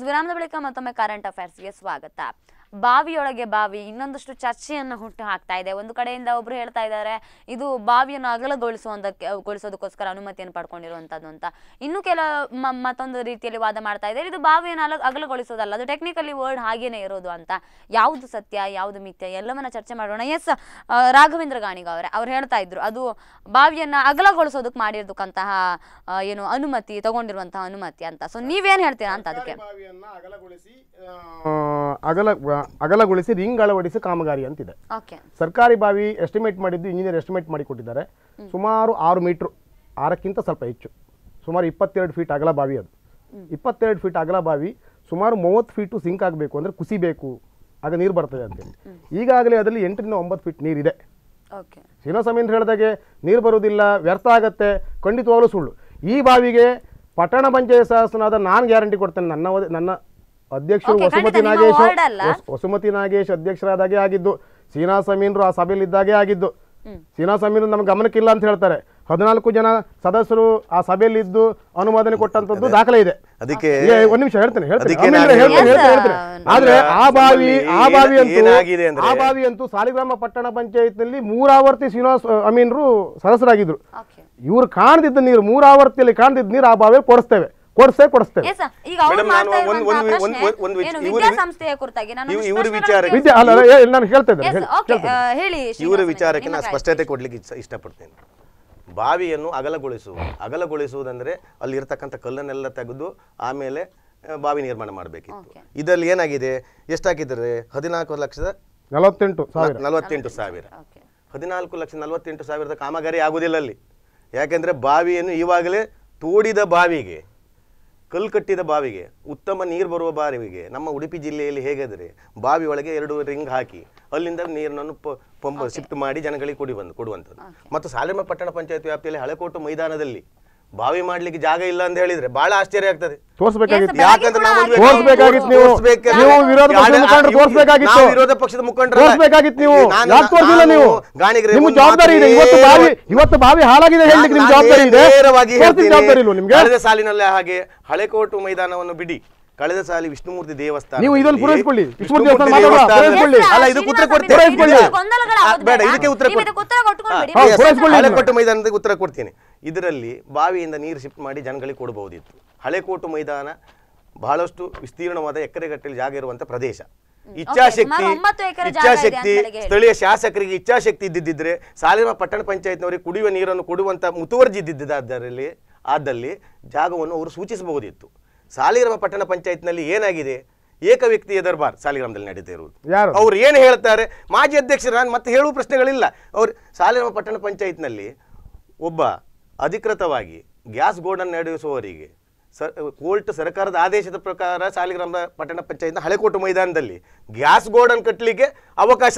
[SPEAKER 1] ಎಸ್ ವಿರಾಮದ ಬಳಿಕ ಮತ್ತೊಮ್ಮೆ ಕರೆಂಟ್ ಅಫೇರ್ಸ್ಗೆ ಸ್ವಾಗತ ಬಾವಿಯೊಳಗೆ ಬಾವಿ, ಇನ್ನೊಂದಷ್ಟು ಚರ್ಚೆಯನ್ನು ಹುಟ್ಟು ಹಾಕ್ತಾ ಇದೆ. ಒಂದು ಕಡೆಯಿಂದ ಒಬ್ರು ಹೇಳ್ತಾ ಇದ್ದಾರೆ, ಇದು ಬಾವಿಯನ್ನು ಅಗಲಗೊಳಿಸುವಂತಕ್ಕೆ ಗೊಳಿಸೋದಕ್ಕೋಸ್ಕರ ಅನುಮತಿಯನ್ನು ಪಡ್ಕೊಂಡಿರುವಂತದ್ದು ಅಂತ. ಇನ್ನು ಕೆಲ ಮತ್ತೊಂದು ರೀತಿಯಲ್ಲಿ ವಾದ ಮಾಡ್ತಾ ಇದ್ದಾರೆ. ಇದು ಬಾವಿಯನ್ನು ಅಲ, ಅಗಲಗೊಳಿಸೋದಲ್ಲ, ಅದು ಟೆಕ್ನಿಕಲಿ ವರ್ಡ್ ಹಾಗೇನೆ ಇರೋದು ಅಂತ. ಯಾವುದು ಸತ್ಯ, ಯಾವುದು ಮಿಥ್ಯ, ಎಲ್ಲವನ್ನ ಚರ್ಚೆ ಮಾಡೋಣ. ಎಸ್ ರಾಘವೇಂದ್ರ ಗಾಣಿಗ ಅವರೇ, ಅವ್ರು ಹೇಳ್ತಾ ಇದ್ರು, ಅದು ಬಾವಿಯನ್ನ ಅಗಲಗೊಳಿಸೋದಕ್ಕೆ ಮಾಡಿರ್ತಕ್ಕಂತಹ ಏನು ಅನುಮತಿ, ತಗೊಂಡಿರುವಂತಹ ಅನುಮತಿ ಅಂತ. ಸೊ ನೀವೇನ್ ಹೇಳ್ತೀರಾ ಅಂತ ಅದಕ್ಕೆ?
[SPEAKER 5] ಅಗಲಗೊಳಿಸಿ ಅಗಲ ಅಗಲಗೊಳಿಸಿ ರಿಂಗ್ ಅಳವಡಿಸಿ ಕಾಮಗಾರಿ ಅಂತಿದೆ. ಸರ್ಕಾರಿ ಬಾವಿ ಎಸ್ಟಿಮೇಟ್ ಮಾಡಿದ್ದು ಇಂಜಿನಿಯರ್ ಎಸ್ಟಿಮೇಟ್ ಮಾಡಿ ಕೊಟ್ಟಿದ್ದಾರೆ ಸುಮಾರು ಆರು ಮೀಟ್ರು ಆರಕ್ಕಿಂತ ಸ್ವಲ್ಪ ಹೆಚ್ಚು. ಸುಮಾರು ಇಪ್ಪತ್ತೆರಡು ಫೀಟ್ ಅಗಲ ಬಾವಿ ಅದು. ಇಪ್ಪತ್ತೆರಡು ಫೀಟ್ ಅಗಲ ಬಾವಿ ಸುಮಾರು ಮೂವತ್ತು ಫೀಟು ಸಿಂಕ್ ಆಗಬೇಕು ಅಂದರೆ ಕುಸಿಬೇಕು. ಆಗ ನೀರು ಬರ್ತದೆ ಅಂತೇಳಿ ಈಗಾಗಲೇ ಅದರಲ್ಲಿ ಎಂಟರಿಂದ ಒಂಬತ್ತು ಫೀಟ್ ನೀರಿದೆ.
[SPEAKER 1] ಓಕೆ.
[SPEAKER 5] ಶ್ರೀನಿವಾಸಮೀನ್ ಹೇಳಿದಾಗೆ ನೀರು ಬರುವುದಿಲ್ಲ ವ್ಯರ್ಥ ಆಗುತ್ತೆ ಖಂಡಿತವಾಗಲೂ ಸುಳ್ಳು. ಈ ಬಾವಿಗೆ ಪಟ್ಟಣ ಪಂಚಾಯತ್ ಸದಸ್ಯನಾದ ನಾನು ಗ್ಯಾರಂಟಿ ಕೊಡ್ತೇನೆ ನನ್ನ ನನ್ನ ಅಧ್ಯಕ್ಷರು ವಸುಮತಿ ನಾಗೇಶ್ ವಸುಮತಿ ನಾಗೇಶ್ ಅಧ್ಯಕ್ಷರಾದಾಗೆ ಆಗಿದ್ದು ಸೀನಾ ಸಮೀನ್ರು ಆ ಸಭೆಯಲ್ಲಿ ಇದ್ದಾಗೆ ಆಗಿದ್ದು. ಸೀನಾ ಸಮೀನ್ ನಮ್ಗೆ ಗಮನಕ್ಕಿಲ್ಲ ಅಂತ ಹೇಳ್ತಾರೆ. ಹದಿನಾಲ್ಕು ಜನ ಸದಸ್ಯರು ಆ ಸಭೆಯಲ್ಲಿ ಇದ್ದು ಅನುಮೋದನೆ ಕೊಟ್ಟಂತದ್ದು ದಾಖಲೆ ಇದೆ.
[SPEAKER 3] ಅದಕ್ಕೆ
[SPEAKER 5] ಒಂದ್ ನಿಮಿಷ ಹೇಳ್ತೇನೆ. ಆದ್ರೆ ಆ ಬಾವಿ ಆ ಬಾವಿ ಅಂತೂ
[SPEAKER 3] ಅಂದ್ರೆ-
[SPEAKER 5] ಆ ಬಾವಿ ಅಂತೂ ಸಾಲಿಗ್ರಾಮ ಪಟ್ಟಣ ಪಂಚಾಯತ್ನಲ್ಲಿ ಮೂರಾವರ್ತಿ ಶ್ರೀನಿವಾಸ್ ಅಮೀನ್ರು ಸದಸ್ಯರಾಗಿದ್ರು.
[SPEAKER 1] ಓಕೆ
[SPEAKER 5] ಇವ್ರು ಕಾಣದಿದ್ದ ನೀರು ಮೂರಾವರ್ತಿಯಲ್ಲಿ ಕಾಣದಿದ್ದ ನೀರು ಆ ಬಾವಿ ಕೊಡಿಸ್ತೇವೆ ಕೊಡಿಸ್ತೇ ಕೊಡಿಸ್ತೇವೆ
[SPEAKER 1] ಎಸ್ ಈಗ ಅವ್ರು
[SPEAKER 3] ಮೇಡಮ್, ನಾನು
[SPEAKER 1] ಮಾಡ್ತಾ
[SPEAKER 3] ಒಂದು- ಒಂದು- ಒಂದು-
[SPEAKER 1] ಪ್ರಶ್ನೆ
[SPEAKER 3] ಒಂದು ವಿಚ- ಇವ್ರ- ವಿಚಾರಕ್ಕೆ-
[SPEAKER 5] ನಾನು
[SPEAKER 3] ಸ್ಪಷ್ಟತೆ ಕೊಡ್ಲಿಕ್ಕೆ ಇಚ್ಛ- ಇಷ್ಟಪಡ್ತೇನೆ. ಬಾವಿಯನ್ನು ಅಗಲಗೊಳಿಸುವ ಅಗಲಗೊಳಿಸುವುದಂದ್ರೆ ಅಲ್ಲಿ ಇರ್ತಕ್ಕಂಥ ಕಲ್ಲನ್ನೆಲ್ಲ ತೆಗೆದು ಆಮೇಲೆ ಬಾವಿ ನಿರ್ಮಾಣ ಮಾಡಬೇಕಿತ್ತು. ಇದರಲ್ಲಿ ಏನಾಗಿದೆ? ಎಷ್ಟಾಕಿದ್ದಾರೆ? ಹದಿನಾಲ್ಕು ಲಕ್ಷದ
[SPEAKER 5] ನಲವತ್ತೆಂಟು
[SPEAKER 3] ನಲವತ್ತೆಂಟು ಸಾವಿರ. ಹದಿನಾಲ್ಕು ಲಕ್ಷ ನಲವತ್ತೆಂಟು ಸಾವಿರದ ಕಾಮಗಾರಿ ಆಗುವುದಿಲ್ಲ ಅಲ್ಲಿ. ಯಾಕೆಂದ್ರೆ ಬಾವಿಯನ್ನು ಇವಾಗಲೇ ತೋಡಿದ ಬಾವಿಗೆ ಕಲ್ಲು ಕಟ್ಟಿದ ಬಾವಿಗೆ ಉತ್ತಮ ನೀರು ಬರುವ ಬಾವಿಗೆ ನಮ್ಮ ಉಡುಪಿ ಜಿಲ್ಲೆಯಲ್ಲಿ ಹೇಗಾದರೆ ಬಾವಿ ಒಳಗೆ ಎರಡು ರಿಂಗ್ ಹಾಕಿ ಅಲ್ಲಿಂದ ನೀರನ್ನು ಪಂಪ್ ಶಿಫ್ಟ್ ಮಾಡಿ ಜನಗಳಿಗೆ ಕುಡಿ ಬಂದು ಕೊಡುವಂಥದ್ದು. ಮತ್ತು ಸಾಲಿಮ ಪಟ್ಟಣ ಪಂಚಾಯತ್ ವ್ಯಾಪ್ತಿಯಲ್ಲಿ ಹಳೆಕೋಟು ಮೈದಾನದಲ್ಲಿ ಬಾವಿ ಮಾಡ್ಲಿಕ್ಕೆ ಜಾಗ ಇಲ್ಲ ಅಂತ ಹೇಳಿದ್ರೆ ಬಹಳ ಆಶ್ಚರ್ಯ ಆಗ್ತದೆ.
[SPEAKER 5] ತೋರಿಸ್ಬೇಕಾಗಿತ್ತು.
[SPEAKER 3] ಯಾಕಂದ್ರೆ
[SPEAKER 5] ತೋರಿಸ್ಬೇಕಾಗಿತ್ತು ನೀವು. ನೀವು ವಿರೋಧ ಪಕ್ಷದ ಮುಖಂಡರು
[SPEAKER 3] ನಾವು ವಿರೋಧ ಪಕ್ಷದ.
[SPEAKER 5] ತೋರಿಸ್ಬೇಕಾಗಿತ್ತು ನೀವು.
[SPEAKER 3] ನಾನು-
[SPEAKER 5] ಯಾಕೆ ತೋರಿಸಿಲ್ಲ ನೀವು?
[SPEAKER 3] ಗಾಣಿಗರೇ
[SPEAKER 5] ನಿಮ್ಮ ಜವಾಬ್ದಾರಿ ಇದೆ. ಇವತ್ತು ಬಾವಿ ಇವತ್ತು ಬಾವಿ ಹಾಳಾಗಿದೆ ಹೇಳಲಿಕ್ಕೆ ನಿಮ್ ಜವಾಬ್ದಾರಿ ಇದೆ.
[SPEAKER 3] ನೇರವಾಗಿ
[SPEAKER 5] ತೋರಿಸಿದ
[SPEAKER 3] ಹೇಳ್ತೀನಿ.
[SPEAKER 5] ಜವಾಬ್ದಾರಿ ಇಲ್ವಾ ನಿಮ್ಗೆ?
[SPEAKER 3] ಕಳೆದ ಸಾಲಿನಲ್ಲಿ ಹಾಗೆ ಹಳೆಕೋಟು ಮೈದಾನವನ್ನು ಬಿಡಿ. ಕಳೆದ ಸಾಲಿ ವಿಷ್ಣುಮೂರ್ತಿ ದೇವಸ್ಥಾನ
[SPEAKER 5] ನೀವು ಇದನ್ನು ಪೂರೈಸಿಕೊಳ್ಳಿ ವಿಷ್ಣುಮೂರ್ತಿ ಪೂರೈಸ್ಕೊಳ್ಳಿ.
[SPEAKER 3] ಅಲ್ಲ ಇದಕ್ಕೆ ಉತ್ತರ ಕೊಡ್ತೀನಿ. ಬೇಡ. ಇದಕ್ಕೆ ಉತ್ತರ
[SPEAKER 1] ನೀವು
[SPEAKER 3] ಕೊಡ್ತೀನಿ. ಹಳೆಕೋಟು ಮೈದಾನದ ಉತ್ತರ ಕೊಡ್ತೀನಿ. ಇದರಲ್ಲಿ ಬಾವಿಯಿಂದ ನೀರು ಶಿಫ್ಟ್ ಮಾಡಿ ಜನಗಳಿಗೆ ಕೊಡಬಹುದಿತ್ತು. ಹಳೆಕೋಟು ಮೈದಾನ ಬಹಳಷ್ಟು ವಿಸ್ತೀರ್ಣವಾದ ಎಕರೆಗಟ್ಟಲೆ ಜಾಗ ಇರುವಂತ ಪ್ರದೇಶ. ಇಚ್ಛಾಶಕ್ತಿ
[SPEAKER 1] ಇದೆ
[SPEAKER 3] ಇಚ್ಛಾಶಕ್ತಿ ಸ್ಥಳೀಯ ಶಾಸಕರಿಗೆ ಇಚ್ಛಾಶಕ್ತಿ ಇದ್ದಿದ್ದರೆ ಸಾಲಿನ ಪಟ್ಟಣ ಪಂಚಾಯತ್ನವರಿಗೆ ಕುಡಿಯುವ ನೀರನ್ನು ಕೊಡುವಂತ ಮುತುವರ್ಜಿ ಇದ್ದಿದ್ದರಲ್ಲಿ ಆದಲ್ಲಿ ಜಾಗವನ್ನು ಅವರು ಸೂಚಿಸಬಹುದಿತ್ತು. ಸಾಲಿಗ್ರಾಮ ಪಟ್ಟಣ ಪಂಚಾಯತ್ನಲ್ಲಿ ಏನಾಗಿದೆ? ಏಕ ವ್ಯಕ್ತಿಯ ದರ್ಬಾರ್ ಸಾಲಿಗ್ರಾಮದಲ್ಲಿ ನಡೀತಾ ಇರುವುದು. ಅವ್ರು ಏನು ಹೇಳ್ತಾರೆ? ಮಾಜಿ ಅಧ್ಯಕ್ಷರು ನಾನು ಮತ್ತೆ ಹೇಳುವ ಪ್ರಶ್ನೆಗಳಿಲ್ಲ. ಅವ್ರು ಸಾಲಿಗ್ರಾಮ ಪಟ್ಟಣ ಪಂಚಾಯತ್ನಲ್ಲಿ ಒಬ್ಬ ಅಧಿಕೃತವಾಗಿ ಗ್ಯಾಸ್ ಗೋಡನ್ ನಡೆಸುವವರಿಗೆ ಸರ್ ಕೋರ್ಟ್ ಸರ್ಕಾರದ ಆದೇಶದ ಪ್ರಕಾರ ಸಾಲಿಗ್ರಾಮ ಪಟ್ಟಣ ಪಂಚಾಯತ್ ಹಳೆಕೋಟು ಮೈದಾನದಲ್ಲಿ ಗ್ಯಾಸ್ ಗೋಡನ್ ಕಟ್ಟಲಿಕ್ಕೆ ಅವಕಾಶ